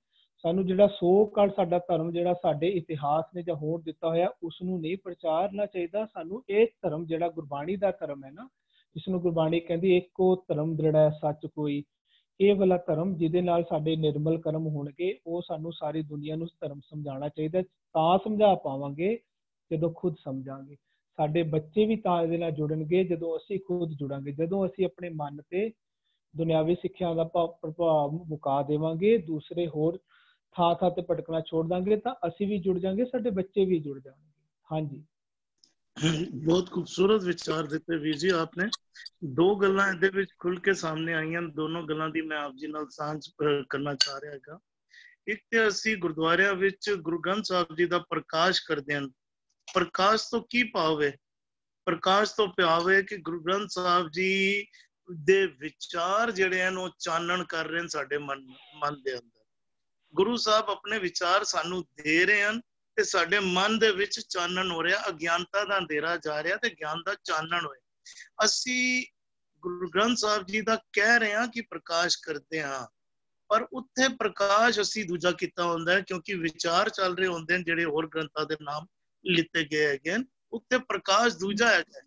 ਸਾਨੂੰ ਜਿਹੜਾ ਸੋ ਕਾਲ ਸਾਡਾ ਧਰਮ ਜਿਹੜਾ ਸਾਡੇ ਇਤਿਹਾਸ ਨੇ ਜਾਂ ਹੋਰ ਦਿੱਤਾ ਹੋਇਆ ਉਸ ਨੂੰ ਨਹੀਂ ਪ੍ਰਚਾਰਨਾ ਚਾਹੀਦਾ ਸਾਨੂੰ ਇਹ ਧਰਮ ਜਿਹੜਾ ਗੁਰਬਾਣੀ ਦਾ ਧਰਮ ਹੈ ਨਾ ਜਿਸ ਨੂੰ ਗੁਰਬਾਣੀ ਕਹਿੰਦੀ ਇੱਕੋ ਧਰਮ ਦ੍ਰਿੜਾ ਸੱਚ ਕੋਈ ਇਹ ਵਾਲਾ ਧਰਮ ਜਿਹਦੇ ਨਾਲ ਸਾਡੇ ਨਿਰਮਲ ਕਰਮ ਹੋਣਗੇ ਉਹ ਸਾਨੂੰ ਸਾਰੀ ਦੁਨੀਆ ਨੂੰ ਧਰਮ ਸਮਝਾਉਣਾ ਚਾਹੀਦਾ ਤਾਂ ਸਮਝਾ ਪਾਵਾਂਗੇ ਜਦੋਂ ਖੁਦ ਸਮਝਾਂਗੇ ਸਾਡੇ ਬੱਚੇ ਵੀ ਤਾਂ ਇਹਦੇ ਨਾਲ ਜੁੜਨਗੇ ਜਦੋਂ ਅਸੀਂ ਖੁਦ ਜੁੜਾਂਗੇ ਜਦੋਂ ਅਸੀਂ ਆਪਣੇ ਮਨ ਤੇ ਦੁਨਿਆਵੀ ਸਿੱਖਿਆ ਦਾ ਪ੍ਰਭਾਵ ਮੁਕਾ ਦੇਵਾਂਗੇ ਦੂਸਰੇ ਹੋਰ ਥਾਂ ਥਾਂ ਤੇ ਭਟਕਣਾ ਛੋੜ ਦਾਂਗੇ ਤਾਂ ਅਸੀਂ ਵੀ ਜੁੜ ਜਾਾਂਗੇ ਸਾਡੇ ਬੱਚੇ ਵੀ ਜੁੜ ਜਾਣਗੇ ਹਾਂਜੀ ਬਹੁਤ ਖੂਬਸੂਰਤ ਵਿਚਾਰ ਦਿੱਤੇ ਵੀਰ ਜੀ ਆਪਨੇ। ਦੋ ਗੱਲਾਂ ਇਹਦੇ ਵਿੱਚ ਖੁੱਲ ਕੇ ਸਾਹਮਣੇ ਆਈਆਂ। ਦੋਨੋਂ ਗੱਲਾਂ ਦੀ ਮੈਂ ਆਪ ਜੀ ਨਾਲ ਸਾਂਝ ਕਰਨਾ ਚਾਹ ਰਿਹਾ ਹੈਗਾ। ਇੱਕ ਤੇ ਅਸੀਂ ਗੁਰਦੁਆਰਿਆਂ ਵਿੱਚ ਗੁਰੂ ਗ੍ਰੰਥ ਸਾਹਿਬ ਜੀ ਦਾ ਪ੍ਰਕਾਸ਼ ਕਰਦੇ ਹਾਂ। ਪ੍ਰਕਾਸ਼ ਤੋਂ ਕੀ ਪਾਵੇ ਪ੍ਰਕਾਸ਼ ਤੋਂ ਪਿਆਵੇ ਕਿ ਗੁਰੂ ਗ੍ਰੰਥ ਸਾਹਿਬ ਜੀ ਦੇ ਵਿਚਾਰ ਜਿਹੜੇ ਹਨ, ਉਹ ਚਾਨਣ ਕਰ ਰਹੇ ਹਨ ਸਾਡੇ ਮਨ ਮਨ ਦੇ ਅੰਦਰ। ਗੁਰੂ ਸਾਹਿਬ ਆਪਣੇ ਵਿਚਾਰ ਸਾਨੂੰ ਦੇ ਰਹੇ ਹਨ। ਤੇ ਸਾਡੇ ਮਨ ਦੇ ਵਿੱਚ ਚਾਨਣ ਹੋ ਰਿਹਾ ਅਗਿਆਨਤਾ ਦਾ ਅੰਧੇਰਾ ਜਾ ਰਿਹਾ ਤੇ ਗਿਆਨ ਦਾ ਚਾਨਣ ਹੋਏ ਅਸੀਂ ਗੁਰੂ ਗ੍ਰੰਥ ਸਾਹਿਬ ਜੀ ਦਾ ਕਹਿ ਰਹੇ ਹਾਂ ਕਿ ਪ੍ਰਕਾਸ਼ ਕਰਦੇ ਹਾਂ ਪਰ ਉੱਥੇ ਪ੍ਰਕਾਸ਼ ਅਸੀਂ ਦੂਜਾ ਕੀਤਾ ਹੁੰਦਾ ਹੈ ਕਿਉਂਕਿ ਵਿਚਾਰ ਚੱਲ ਰਹੇ ਹੁੰਦੇ ਨੇ ਜਿਹੜੇ ਹੋਰ ਗ੍ਰੰਥਾਂ ਦੇ ਨਾਮ ਲਿੱਤੇ ਗਏ ਹੈਗੇ ਉੱਥੇ ਪ੍ਰਕਾਸ਼ ਦੂਜਾ ਹੈਗਾ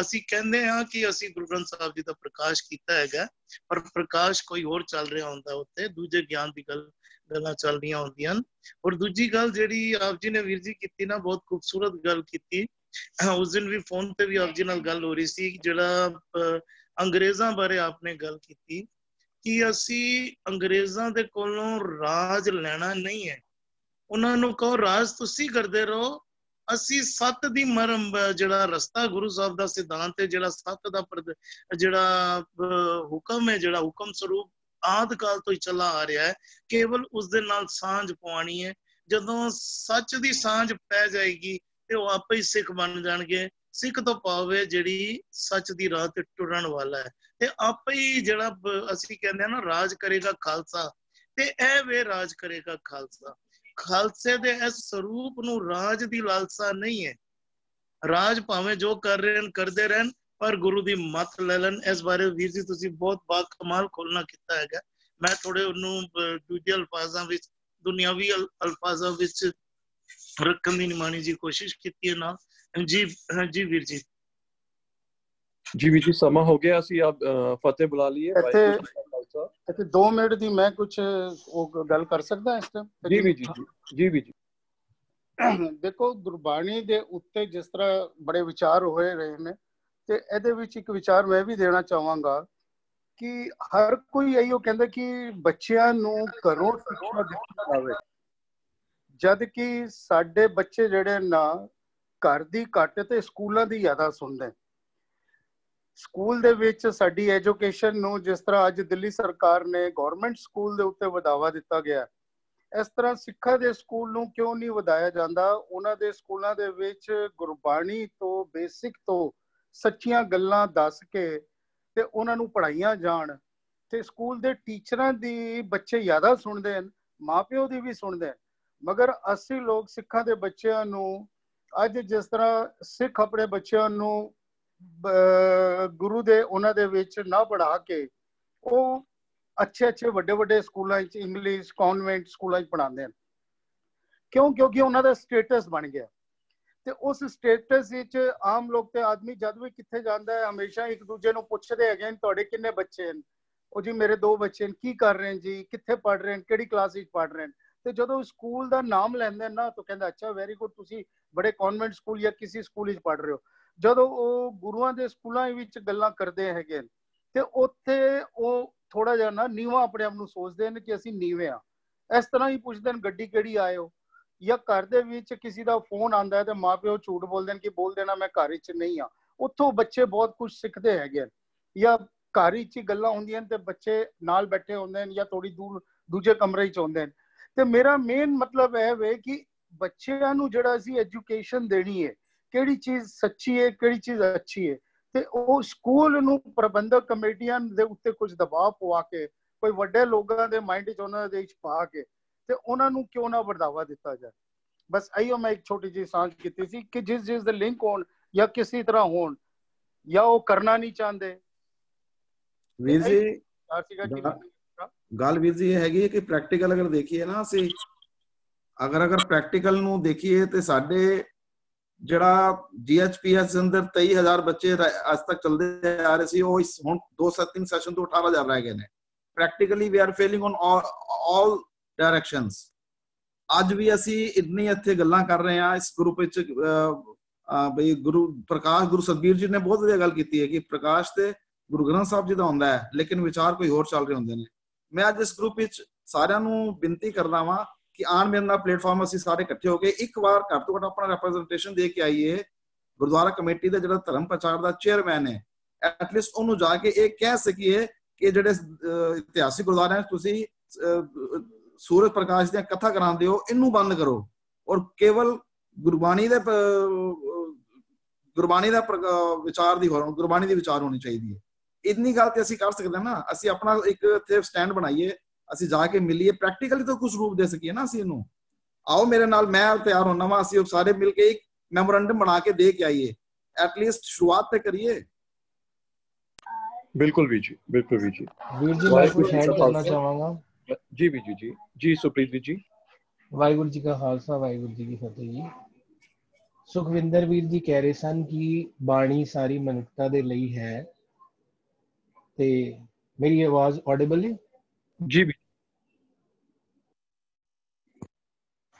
ਅਸੀਂ ਕਹਿੰਦੇ ਹਾਂ ਕਿ ਅਸੀਂ ਗੁਰੂ ਗ੍ਰੰਥ ਸਾਹਿਬ ਜੀ ਦਾ ਪ੍ਰਕਾਸ਼ ਕੀਤਾ ਹੈਗਾ ਪਰ ਪ੍ਰਕਾਸ਼ ਕੋਈ ਹੋਰ ਚੱਲ ਰਿਹਾ ਹੁੰਦਾ ਉੱਥੇ ਦੂਜੇ ਗਿਆਨ ਦੀ ਗੱਲ ਗੱਲਾਂ ਚੱਲ ਰਹੀਆਂ ਹੁੰਦੀਆਂ ਔਰ ਦੂਜੀ ਗੱਲ ਜਿਹੜੀ ਆਪ ਜੀ ਨੇ ਵੀਰ ਜੀ ਕੀਤੀ ਨਾ ਬਹੁਤ ਖੂਬਸੂਰਤ ਗੱਲ ਕੀਤੀ ਉਸ ਦਿਨ ਵੀ ਫੋਨ ਤੇ ਵੀ ਆਪ ਜੀ ਨਾਲ ਗੱਲ ਹੋ ਰਹੀ ਸੀ ਜਿਹੜਾ ਅੰਗਰੇਜ਼ਾਂ ਬਾਰੇ ਆਪਨੇ ਗੱਲ ਕੀਤੀ ਕਿ ਅਸੀਂ ਅੰਗਰੇਜ਼ਾਂ ਦੇ ਕੋਲੋਂ ਰਾਜ ਲੈਣਾ ਨਹੀਂ ਹੈ ਉਹਨਾਂ ਨੂੰ ਕਹੋ ਰਾਜ ਤੁਸੀਂ ਕਰਦੇ ਰਹੋ ਅਸੀਂ ਸੱਤ ਦੀ ਮਰਮ ਜਿਹੜਾ ਰਸਤਾ ਗੁਰੂ ਸਾਹਿਬ ਦਾ ਸਿਧਾਂਤ ਹੈ ਜਿਹੜਾ ਸੱਤ ਦਾ ਜਿਹੜਾ ਹੁਕਮ ਹੈ ਜਿਹੜਾ ਹੁਕਮ ਸਰੂਪ ਆਦ ਕਾਲ ਤੋਂ ਹੀ ਚੱਲਾ ਆ ਰਿਹਾ ਹੈ। ਕੇਵਲ ਉਸ ਦੇ ਨਾਲ ਸਾਂਝ ਪਵਾਣੀ ਹੈ। ਜਦੋਂ ਸੱਚ ਦੀ ਸਾਂਝ ਪੈ ਜਾਏਗੀ, ਤੇ ਉਹ ਆਪੇ ਹੀ ਸਿੱਖ ਬਣ ਜਾਣਗੇ। ਸਿੱਖ ਤੋਂ ਪਾਵੇ ਜਿਹੜੀ ਸੱਚ ਦੀ ਰਾਹ ਤੇ ਟੁਰਨ ਵਾਲਾ ਹੈ। ਤੇ ਆਪੇ ਹੀ ਜਿਹੜਾ ਅਸੀਂ ਕਹਿੰਦੇ ਆ ਨਾ, ਰਾਜ ਕਰੇਗਾ ਖਾਲਸਾ। ਤੇ ਇਹ ਵੇ ਰਾਜ ਕਰੇਗਾ ਖਾਲਸਾ। ਖਾਲਸੇ ਦੇ ਇਸ ਸਰੂਪ ਨੂੰ ਰਾਜ ਦੀ ਲਾਲਸਾ ਨਹੀਂ ਹੈ। ਰਾਜ ਭਾਵੇਂ ਜੋ ਕਰ ਰਹੇ ਹਨ, ਕਰਦੇ ਰਹਿਣ। ਪਰ ਗੁਰੂ ਦੀ ਮੱਤ ਲੈ ਲੈਣ। ਇਸ ਬਾਰੇ ਵੀਰ ਜੀ ਤੁਸੀਂ ਬਹੁਤ ਬਾਤ ਕਮਾਲ ਖੋਲਣਾ ਕੀਤਾ ਹੈਗਾ। ਮੈਂ ਥੋੜੇ ਉਹਨੂੰ ਦੂਜੇ ਅਲਫਾਜ਼ਾਂ ਵਿੱਚ ਦੁਨਿਆਵੀ ਅਲਫਾਜ਼ਾਂ ਵਿੱਚ ਰੱਖਣ ਦੀ ਨਿਮਾਣੀ ਜੀ ਕੋਸ਼ਿਸ਼ ਕੀਤੀ ਹੈ ਨਾ ਜੀ ਜੀ ਵੀਰ ਜੀ। ਜੀ ਵੀਰ ਜੀ ਸਮਾਂ ਹੋ ਗਿਆ ਅਸੀਂ ਆਪ ਫਤਿਹ ਬੁਲਾ ਲਈਏ ਇੱਥੇ ਇੱਥੇ 2 ਮਿੰਟ ਦੀ ਮੈਂ ਕੁਝ ਉਹ ਗੱਲ ਕਰ ਸਕਦਾ ਇਸ ਟਾਈਮ ਜੀ ਵੀਰ ਜੀ ਜੀ ਵੀਰ ਜੀ। ਦੇਖੋ ਗੁਰਬਾਣੀ ਦੇ ਉੱਤੇ ਜਿਸ ਤਰ੍ਹਾਂ ਬੜੇ ਵਿਚਾਰ ਹੋਏ ਰਹੇ ਨੇ ਤੇ ਇਹਦੇ ਵਿੱਚ ਇੱਕ ਵਿਚਾਰ ਮੈਂ ਵੀ ਦੇਣਾ ਚਾਹਾਂਗਾ ਕਿ ਹਰ ਕੋਈ ਇਹੋ ਕਹਿੰਦਾ ਕਿ ਬੱਚਿਆਂ ਨੂੰ ਘਰੋਂ ਸਿੱਖਿਆ ਦਿੱਤੀ ਜਾਵੇ। ਜਦ ਕਿ ਸਾਡੇ ਬੱਚੇ ਜਿਹੜੇ ਨਾ ਘਰ ਦੀ ਘੱਟ ਤੇ ਸਕੂਲਾਂ ਦੀ ਜ਼ਿਆਦਾ ਸੁਣਦੇ। ਸਕੂਲ ਦੇ ਵਿੱਚ ਸਾਡੀ ਐਜੂਕੇਸ਼ਨ ਨੂੰ ਜਿਸ ਤਰ੍ਹਾਂ ਅੱਜ ਦਿੱਲੀ ਸਰਕਾਰ ਨੇ ਗਵਰਨਮੈਂਟ ਸਕੂਲ ਦੇ ਉੱਤੇ ਵਧਾਵਾ ਦਿੱਤਾ ਗਿਆ। ਇਸ ਤਰ੍ਹਾਂ ਸਿੱਖਾਂ ਦੇ ਸਕੂਲ ਨੂੰ ਕਿਉਂ ਨਹੀਂ ਵਧਾਇਆ ਜਾਂਦਾ? ਉਹਨਾਂ ਦੇ ਸਕੂਲਾਂ ਦੇ ਵਿੱਚ ਗੁਰਬਾਣੀ ਤੋਂ, ਬੇਸਿਕ ਤੋਂ ਸੱਚੀਆਂ ਗੱਲਾਂ ਦੱਸ ਕੇ ਤੇ ਉਹਨਾਂ ਨੂੰ ਪੜਾਈਆਂ ਜਾਣ ਤੇ ਸਕੂਲ ਦੇ ਟੀਚਰਾਂ ਦੀ ਬੱਚੇ ਜ਼ਿਆਦਾ ਸੁਣਦੇ ਹਨ, ਮਾਪਿਓ ਦੀ ਵੀ ਸੁਣਦੇ ਹਨ। ਮਗਰ ਅਸੀਂ ਲੋਕ ਸਿੱਖਾਂ ਦੇ ਬੱਚਿਆਂ ਨੂੰ ਅੱਜ ਜਿਸ ਤਰ੍ਹਾਂ ਸਿੱਖ ਆਪਣੇ ਬੱਚਿਆਂ ਨੂੰ ਗੁਰੂ ਦੇ ਉਹਨਾਂ ਦੇ ਵਿੱਚ ਨਾ ਪੜਾ ਕੇ ਉਹ ਅੱਛੇ ਅੱਛੇ ਵੱਡੇ ਵੱਡੇ ਸਕੂਲਾਂ 'ਚ ਇੰਗਲਿਸ਼ ਕਨਵੈਂਟ ਸਕੂਲਾਂ 'ਚ ਪੜਾਉਂਦੇ ਹਨ। ਕਿਉਂ? ਕਿਉਂਕਿ ਉਹਨਾਂ ਦਾ ਸਟੇਟਸ ਬਣ ਗਿਆ। ਤੇ ਉਸ ਸਟੇਟਸ ਵਿੱਚ ਆਮ ਲੋਕ ਤੇ ਆਦਮੀ ਜਦ ਵੀ ਕਿੱਥੇ ਜਾਂਦਾ ਹੈ, ਹਮੇਸ਼ਾ ਇੱਕ ਦੂਜੇ ਨੂੰ ਪੁੱਛਦੇ ਹੈਗੇ ਨੇ, ਤੁਹਾਡੇ ਕਿੰਨੇ ਬੱਚੇ ਹਨ? ਉਹ ਜੀ ਮੇਰੇ ਦੋ ਬੱਚੇ ਨੇ ਕੀ ਕਰ ਰਹੇ ਨੇ ਜੀ? ਕਿੱਥੇ ਪੜ ਰਹੇ ਨੇ ਕਿਹੜੀ ਕਲਾਸ ਵਿੱਚ ਪੜ ਰਹੇ ਨੇ ਤੇ ਜਦੋਂ ਸਕੂਲ ਦਾ ਨਾਮ ਲੈਂਦੇ ਨਾ ਤਾਂ ਕਹਿੰਦਾ, ਅੱਛਾ ਵੈਰੀ ਗੁੱਡ ਤੁਸੀਂ ਬੜੇ ਕਨਵੈਂਟ ਸਕੂਲ ਜਾਂ ਕਿਸੇ ਸਕੂਲ ਵਿੱਚ ਪੜ੍ਹ ਰਹੇ ਹੋ। ਜਦੋਂ ਉਹ ਗੁਰੂਆਂ ਦੇ ਸਕੂਲਾਂ ਵਿੱਚ ਗੱਲਾਂ ਕਰਦੇ ਹੈਗੇ ਤੇ ਉੱਥੇ ਉਹ ਥੋੜਾ ਜਿਹਾ ਨਾ ਨੀਵਾ ਆਪਣੇ ਆਪ ਨੂੰ ਸੋਚਦੇ ਨੇ ਕਿ ਅਸੀਂ ਨੀਵੇਂ ਆ ਇਸ ਤਰ੍ਹਾਂ ਹੀ ਪੁੱਛਦੇ ਨੇ, ਗੱਡੀ ਕਿਹੜੀ ਆਏ ਹੋ? ਜਾਂ ਘਰ ਦੇ ਵਿੱਚ ਕਿਸੇ ਦਾ ਫੋਨ ਆਂਦਾ ਹੈ ਤੇ ਮਾਪਿਓ ਝੂਠ ਬੋਲਦੇ ਨੇ ਕਿ ਬੋਲ ਦੇਣਾ ਮੈਂ ਘਰ ਵਿੱਚ ਨਹੀਂ ਆ ਉੱਥੋਂ ਬੱਚੇ ਬਹੁਤ ਕੁਝ ਸਿੱਖਦੇ ਹੈਗੇ ਨੇ ਜਾਂ ਘਰ ਵਿੱਚ ਹੀ ਗੱਲਾਂ ਹੁੰਦੀਆਂ ਨੇ ਤੇ ਬੱਚੇ ਨਾਲ ਬੈਠੇ ਹੁੰਦੇ ਨੇ ਜਾਂ ਥੋੜੀ ਦੂਰ ਦੂਜੇ ਕਮਰੇ ਵਿੱਚ ਹੁੰਦੇ ਨੇ ਤੇ ਮੇਰਾ ਮੇਨ ਮਤਲਬ ਇਹ ਵੇ ਕਿ ਬੱਚਿਆਂ ਨੂੰ ਜਿਹੜਾ ਅਸੀਂ ਐਜੂਕੇਸ਼ਨ ਦੇਣੀ ਹੈ ਕਿਹੜੀ ਚੀਜ਼ ਸੱਚੀ ਹੈ ਕਿਹੜੀ ਚੀਜ਼ ਅੱਛੀ ਹੈ ਤੇ ਉਹ ਸਕੂਲ ਨੂੰ ਪ੍ਰਬੰਧਕ ਕਮੇਟੀਆਂ ਦੇ ਉੱਤੇ ਕੁਝ ਦਬਾਅ ਪਵਾ ਕੇ ਕੋਈ ਵੱਡੇ ਲੋਕਾਂ ਦੇ ਮਾਈਂਡ 'ਚ ਉਹਨਾਂ ਦੇ ਵਿੱਚ ਪਾ ਕੇ ਤੇ ਉਹਨਾਂ ਨੂੰ ਕਿਉਂ ਨਾ ਵਰਦਾਵਾ ਦਿੱਤਾ ਜਾਏ? ਬਸ ਆਈਓ ਮੈਂ ਇੱਕ ਛੋਟੀ ਜਿਹੀ ਸਾਂਝ ਕੀਤੀ ਸੀ ਕਿ ਜਿਸ ਜਿਸ ਦੇ ਲਿੰਕ ਹੋਣ ਜਾਂ ਕਿਸੇ ਤਰ੍ਹਾਂ ਹੋਣ ਜਾਂ ਉਹ ਕਰਨਾ ਨਹੀਂ ਚਾਹੁੰਦੇ। ਵੀਰ ਜੀ ਗੱਲ ਵੀਰ ਜੀ ਹੈਗੀ ਕਿ ਪ੍ਰੈਕਟੀਕਲ ਅਗਰ ਦੇਖੀਏ ਨਾ ਅਸੀਂ ਅਗਰ ਅਗਰ ਪ੍ਰੈਕਟੀਕਲ ਨੂੰ ਦੇਖੀਏ ਤੇ ਸਾਡੇ ਜਿਹੜਾ ਜੀਐਚਪੀਐਸ ਅੰਦਰ 23000 ਬੱਚੇ ਅੱਜ ਤੱਕ ਚੱਲਦੇ ਆ ਰਹੇ ਸੀ ਉਹ ਇਸ ਹੁਣ ਦੋ ਸ- ਤਿੰਨ ਸੈਸ਼ਨ ਤੋਂ 18000 ਰਹਿ ਗਏ ਨੇ। Practically we are failing on all directions ਅੱਜ ਵੀ ਅਸੀਂ ਇੰਨੀ ਇੱਥੇ ਗੱਲਾਂ ਕਰ ਰਹੇ ਹਾਂ, ਇਸ ਗਰੁੱਪ ਵਿੱਚ ਬਈ ਗੁਰੂ ਪ੍ਰਕਾਸ਼, ਗੁਰੂ ਸਤਬੀਰ ਜੀ ਨੇ ਬਹੁਤ ਵਧੀਆ ਗੱਲ ਕੀਤੀ ਹੈ ਕਿ ਪ੍ਰਕਾਸ਼ ਤੇ ਗੁਰੂ ਗ੍ਰੰਥ ਸਾਹਿਬ ਜੀ ਦਾ ਹੁੰਦਾ ਹੈ, ਲੇਕਿਨ ਵਿਚਾਰ ਕੋਈ ਹੋਰ ਚੱਲ ਰਹੇ ਹੁੰਦੇ ਨੇ। ਮੈਂ ਅੱਜ ਇਸ ਗਰੁੱਪ ਵਿੱਚ ਸਾਰਿਆਂ ਨੂੰ ਬੇਨਤੀ ਕਰਦਾ ਵਾਂ ਕਿ ਆਣ ਮੇਰੇ ਨਾਲ ਪਲੇਟਫਾਰਮ ਅਸੀਂ ਸਾਰੇ ਇਕੱਠੇ ਹੋ ਕੇ ਇੱਕ ਵਾਰ ਘੱਟ ਤੋਂ ਘੱਟ ਆਪਣਾ ਰਿਪਰੈਜ਼ੈਂਟੇਸ਼ਨ ਦੇ ਕੇ ਆਈਏ। ਗੁਰਦੁਆਰਾ ਕਮੇਟੀ ਦਾ ਜਿਹੜਾ ਧਰਮ ਪ੍ਰਚਾਰ ਦਾ ਚੇਅਰਮੈਨ ਹੈ ਐਟਲੀਸਟ ਉਹਨੂੰ ਜਾ ਕੇ ਇਹ ਕਹਿ ਸਕੀਏ ਕਿ ਜਿਹੜੇ ਇਤਿਹਾਸਿਕ ਗੁਰਦੁਆਰੇ ਨੇ, ਤੁਸੀਂ ਸੂਰਜ ਪ੍ਰਕਾਸ਼ ਦੀਆਂ ਕਥਾ ਕਰਾਉਂਦੇ ਹੋ ਇਹਨੂੰ ਬੰਦ ਕਰੋ। ਔਰ ਕੇਵਲ ਗੁਰਬਾਣੀ ਦੇ ਗੁਰਬਾਣੀ ਦਾ ਵਿਚਾਰ ਦੀ ਹੋਣ ਗੁਰਬਾਣੀ ਦੀ ਵਿਚਾਰ ਹੋਣੀ ਚਾਹੀਦੀ ਹੈ। ਇੰਨੀ ਗੱਲ ਤੇ ਅਸੀਂ ਕਰ ਸਕਦੇ ਹਾਂ ਨਾ। ਅਸੀਂ ਆਪਣਾ ਇੱਕ ਇੱਥੇ ਸਟੈਂਡ ਬਣਾਈਏ ਅਸੀਂ ਜਾ ਕੇ ਮਿਲੀਏ। ਪ੍ਰੈਕਟੀਕਲੀ ਤਾਂ ਕੁਝ ਰੂਪ ਦੇ ਸਕੀਏ ਨਾ ਅਸੀਂ ਇਹਨੂੰ। ਆਓ ਮੇਰੇ ਨਾਲ ਮੈਂ ਤਿਆਰ ਹੋਣਾ ਵਾ। ਅਸੀਂ ਸਾਰੇ ਮਿਲ ਕੇ ਇੱਕ ਮੈਮੋਰੰਡਮ ਬਣਾ ਕੇ ਦੇ ਕੇ ਆਈਏ। ਐਟਲੀਸਟ ਸ਼ੁਰੂਆਤ ਤੇ ਕਰੀਏ। ਬਿਲਕੁਲ ਵੀ ਜੀ ਬਿਲਕੁਲ ਵੀ ਜੀ। ਵੀਰ ਜੀ ਮੈਂ ਕੁਝ ਜੀ ਐਡ ਕਰਨਾ। ਚਾਹਾਂਗਾ। ਜੀ ਵੀ ਜੀ ਜੀ ਜੀ ਸੁਪ੍ਰੀਤ ਵੀ ਜੀ ਵਾਹਿਗੁਰੂ ਜੀ ਕਾ ਖਾਲਸਾ ਵਾਹਿਗੁਰੂ ਜੀ ਕੀ ਫਤਿਹ ਜੀ ਸੁਖਵਿੰਦਰ ਵੀਰ ਜੀ ਕਹਿ ਰਹੇ ਸਨ ਕਿ ਬਾਣੀ ਸਾਰੀ ਮਨੁੱਖਤਾ ਦੇ ਲਈ ਹੈ ਤੇ ਮੇਰੀ ਆਵਾਜ਼ ਆਡੀਬਲ ਹੈ ਜੀ ਵੀ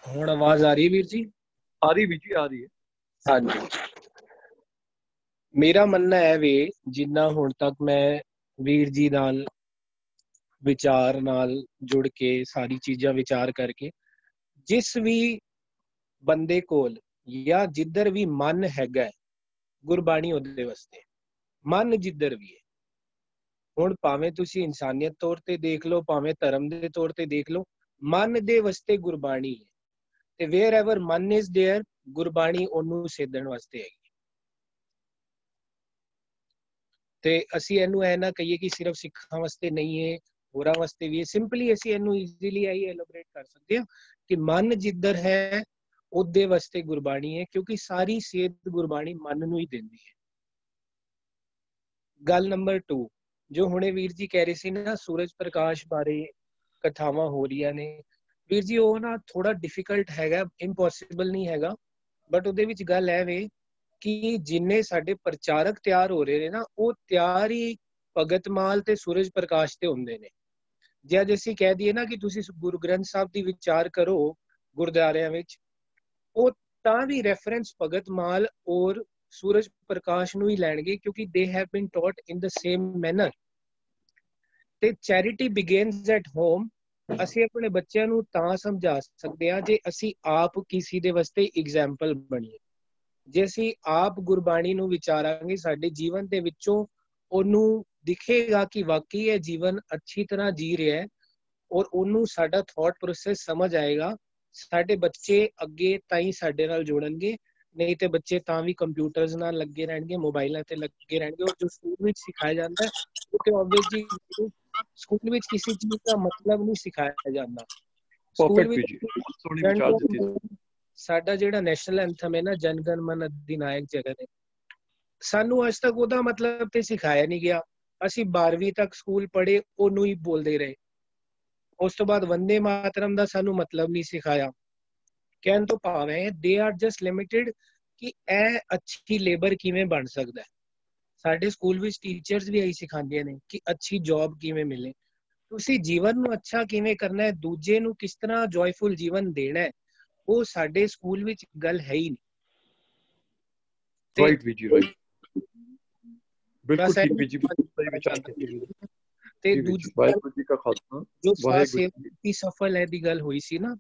ਹੁਣ ਆਵਾਜ਼ ਆ ਰਹੀ ਹੈ ਵੀਰ ਜੀ ਆ ਰਹੀ ਵੀ ਜੀ ਆ ਰਹੀ ਹੈ ਹਾਂਜੀ ਮੇਰਾ ਮੰਨਣਾ ਹੈ ਵੇ ਜਿੰਨਾ ਹੁਣ ਤੱਕ ਮੈਂ ਵੀਰ ਜੀ ਨਾਲ ਵਿਚਾਰ ਨਾਲ ਜੁੜ ਕੇ ਸਾਰੀ ਚੀਜ਼ਾਂ ਵਿਚਾਰ ਕਰਕੇ ਜਿਸ ਵੀ ਬੰਦੇ ਕੋਲ ਜਾਂ ਜਿੱਧਰ ਵੀ ਮਨ ਹੈਗਾ ਹੈ, ਗੁਰਬਾਣੀ ਉਹਦੇ ਵਾਸਤੇ ਮਨ ਜਿੱਧਰ ਵੀ ਹੈ ਹੁਣ ਭਾਵੇਂ ਤੁਸੀਂ ਇਨਸਾਨੀਅਤ ਤੌਰ ਤੇ ਦੇਖ ਲਓ ਭਾਵੇਂ ਧਰਮ ਦੇ ਤੌਰ ਤੇ ਦੇਖ ਲਓ ਮਨ ਦੇ ਵਾਸਤੇ ਗੁਰਬਾਣੀ ਹੈ ਤੇ wherever man is there Gurbani ਉਹਨੂੰ ਸੇਧਣ ਵਾਸਤੇ ਹੈਗੀ ਤੇ ਅਸੀਂ ਇਹਨੂੰ ਐ ਨਾ ਕਹੀਏ ਕਿ ਸਿਰਫ ਸਿੱਖਾਂ ਵਾਸਤੇ ਨਹੀਂ ਹੈ ਹੋਰਾਂ ਵਾਸਤੇ ਵੀ ਸਿੰਪਲੀ ਅਸੀਂ ਇਹਨੂੰ ਈਜ਼ੀਲੀ ਆਈ ਐਲੋਬਰੇਟ ਕਰ ਸਕਦੇ ਹਾਂ ਕਿ ਮਨ ਜਿੱਧਰ ਹੈ ਉਹਦੇ ਵਾਸਤੇ ਗੁਰਬਾਣੀ ਹੈ ਕਿਉਂਕਿ ਸਾਰੀ ਸੇਧ ਗੁਰਬਾਣੀ ਮਨ ਨੂੰ ਹੀ ਦਿੰਦੀ ਹੈ ਗੱਲ ਨੰਬਰ 2 ਜੋ ਹੁਣੇ ਵੀਰ ਜੀ ਕਹਿ ਰਹੇ ਸੀ ਨਾ ਸੂਰਜ ਪ੍ਰਕਾਸ਼ ਬਾਰੇ ਕਥਾਵਾਂ ਹੋ ਰਹੀਆਂ ਨੇ ਵੀਰ ਜੀ ਉਹ ਨਾ ਥੋੜਾ ਡਿਫਿਕਲਟ ਹੈਗਾ ਇੰਪੋਸੀਬਲ ਨਹੀਂ ਹੈਗਾ ਬਟ ਉਹਦੇ ਵਿੱਚ ਗੱਲ ਐ ਵੇ ਕਿ ਜਿੰਨੇ ਸਾਡੇ ਪ੍ਰਚਾਰਕ ਤਿਆਰ ਹੋ ਰਹੇ ਨੇ ਨਾ ਉਹ ਤਿਆਰ ਹੀ ਭਗਤ ਮਾਲ ਤੇ ਸੂਰਜ ਪ੍ਰਕਾਸ਼ ਤੇ ਹੁੰਦੇ ਨੇ ਜੇ ਅੱਜ ਅਸੀਂ ਕਹਿ ਦਈਏ ਨਾ ਕਿ ਤੁਸੀਂ ਗੁਰੂ ਗ੍ਰੰਥ ਸਾਹਿਬ ਦੀ ਵਿਚਾਰ ਕਰੋ ਗੁਰਦੁਆਰਿਆਂ ਵਿੱਚ, ਉਹ ਤਾਂ ਵੀ ਰੈਫਰੈਂਸ ਭਗਤ ਮਾਲ ਔਰ ਸੂਰਜ ਪ੍ਰਕਾਸ਼ ਨੂੰ ਹੀ ਲੈਣਗੇ ਕਿਉਂਕਿ they have been taught in the same manner ਤੇ ਚੈਰਿਟੀ ਬਿਗਿਨਸ ਐਟ ਹੋਮ ਅਸੀਂ ਆਪਣੇ ਬੱਚਿਆਂ ਨੂੰ ਤਾਂ ਸਮਝਾ ਸਕਦੇ ਹਾਂ ਜੇ ਅਸੀਂ ਆਪ ਕਿਸੇ ਦੇ ਵਾਸਤੇ ਐਗਜ਼ਾਮਪਲ ਬਣੀਏ। ਜੇ ਅਸੀਂ ਆਪ ਗੁਰਬਾਣੀ ਨੂੰ ਵਿਚਾਰਾਂਗੇ, ਸਾਡੇ ਜੀਵਨ ਦੇ ਵਿੱਚੋਂ ਉਹਨੂੰ ਦਿਖੇਗਾ ਕਿ ਵਾਕਈ ਇਹ ਜੀਵਨ ਅੱਛੀ ਤਰ੍ਹਾਂ ਜੀ ਰਿਹਾ ਹੈ ਔਰ ਉਹਨੂੰ ਸਾਡਾ ਥਾਟ ਪ੍ਰੋਸੈਸ ਸਮਝ ਆਏਗਾ। ਸਾਡੇ ਬੱਚੇ ਅੱਗੇ ਤਾਂ ਹੀ ਸਾਡੇ ਨਾਲ ਜੁੜਨਗੇ ਨਹੀਂ ਤੇ ਬੱਚੇ ਤਾਂ ਵੀ ਕੰਪਿਊਟਰਸ ਨਾਲ ਲੱਗੇ ਰਹਿਣਗੇ ਮੋਬਾਈਲਾਂ ਤੇ ਲੱਗੇ ਰਹਿਣਗੇ ਔਰ ਜੋ ਸਕੂਲ ਵਿੱਚ ਸਿਖਾਇਆ ਜਾਂਦਾ ਹੈ ਉਹ ਤੇ ਆਬਵੀਅਸਲੀ ਸਕੂਲ ਵਿੱਚ ਕਿਸੇ ਚੀਜ਼ ਦਾ ਮਤਲਬ ਨਹੀਂ ਸਿਖਾਇਆ ਜਾਂਦਾ। ਪਰਫੈਕਟ ਜੀ ਸੋਹਣੀ ਵਿਚਾਰ ਦਿੱਤੀ। ਸਾਡਾ ਜਿਹੜਾ ਨੈਸ਼ਨਲ ਐਂਥਮ ਹੈ ਨਾ ਜਨ ਗਣ ਮਨ ਅਧਿਨਾਇਕ ਜਗਤ ਹੈ। ਸਾਨੂੰ ਅੱਜ ਤੱਕ ਉਹਦਾ ਮਤਲਬ ਤੇ ਸਿਖਾਇਆ ਨਹੀਂ ਗਿਆ। ਅਸੀਂ 12ਵੀਂ ਤੱਕ ਸਕੂਲ ਪੜ੍ਹੇ, ਉਹਨੂੰ ਹੀ ਬੋਲਦੇ ਰਹੇ। ਉਸ ਤੋਂ ਬਾਅਦ ਵੰਦੇ ਮਾਤਰਮ ਦਾ ਸਾਨੂੰ ਮਤਲਬ ਨਹੀਂ ਸਿਖਾਇਆ। ਕਹਿਣ ਤੋਂ ਭਾਵ ਹੈ ਦੇ ਆਰ ਜਸਟ ਲਿਮਿਟਿਡ ਕਿ ਇਹ ਅੱਛੀ ਲੇਬਰ ਕਿਵੇਂ ਬਣ ਸਕਦਾ ਹੈ। ਸਾਡੇ ਸਕੂਲ ਵਿੱਚ ਟੀਚਰਸ ਵੀ ਇਹੀ ਸਿਖਾਉਂਦੀਆਂ ਨੇ ਕਿ ਅੱਛੀ ਜੌਬ ਕਿਵੇਂ ਮਿਲੇ। ਤੁਸੀਂ ਜੀਵਨ ਨੂੰ ਅੱਛਾ ਕਿਵੇਂ ਕਰਨਾ ਹੈ, ਦੂਜੇ ਨੂੰ ਕਿਸ ਤਰ੍ਹਾਂ ਜੋਇਫੁਲ ਜੀਵਨ ਦੇਣਾ ਹੈ, ਉਹ ਸਾਡੇ ਸਕੂਲ ਵਿੱਚ ਗੱਲ ਹੈ ਹੀ ਨਹੀਂ। ਰਾਈਟ ਵਿਜੀ ਰਾਈਟ ਬਿਲਕੁਲ ਬਸ ਠੀਕ ਇਹ ਵਿਜੀ ਬਿਲਕੁਲ ਸਹੀ ਵਿਚਾਰ ਤੇ ਜੀ ਤੇ ਵਿਜੀ ਦੂਜੀ ਗੱਲ ਵਾਹਿਗੁਰੂ ਜੀ ਕਾ ਖਾਲਸਾ ਜੋ ਸਵਾ ਵਾਹਿਗੁਰੂ ਸੇਵਾ ਜੀ ਦੀ ਸਫਲ ਹੈ ਦੀ ਗੱਲ ਹੋਈ ਸੀ ਨਾ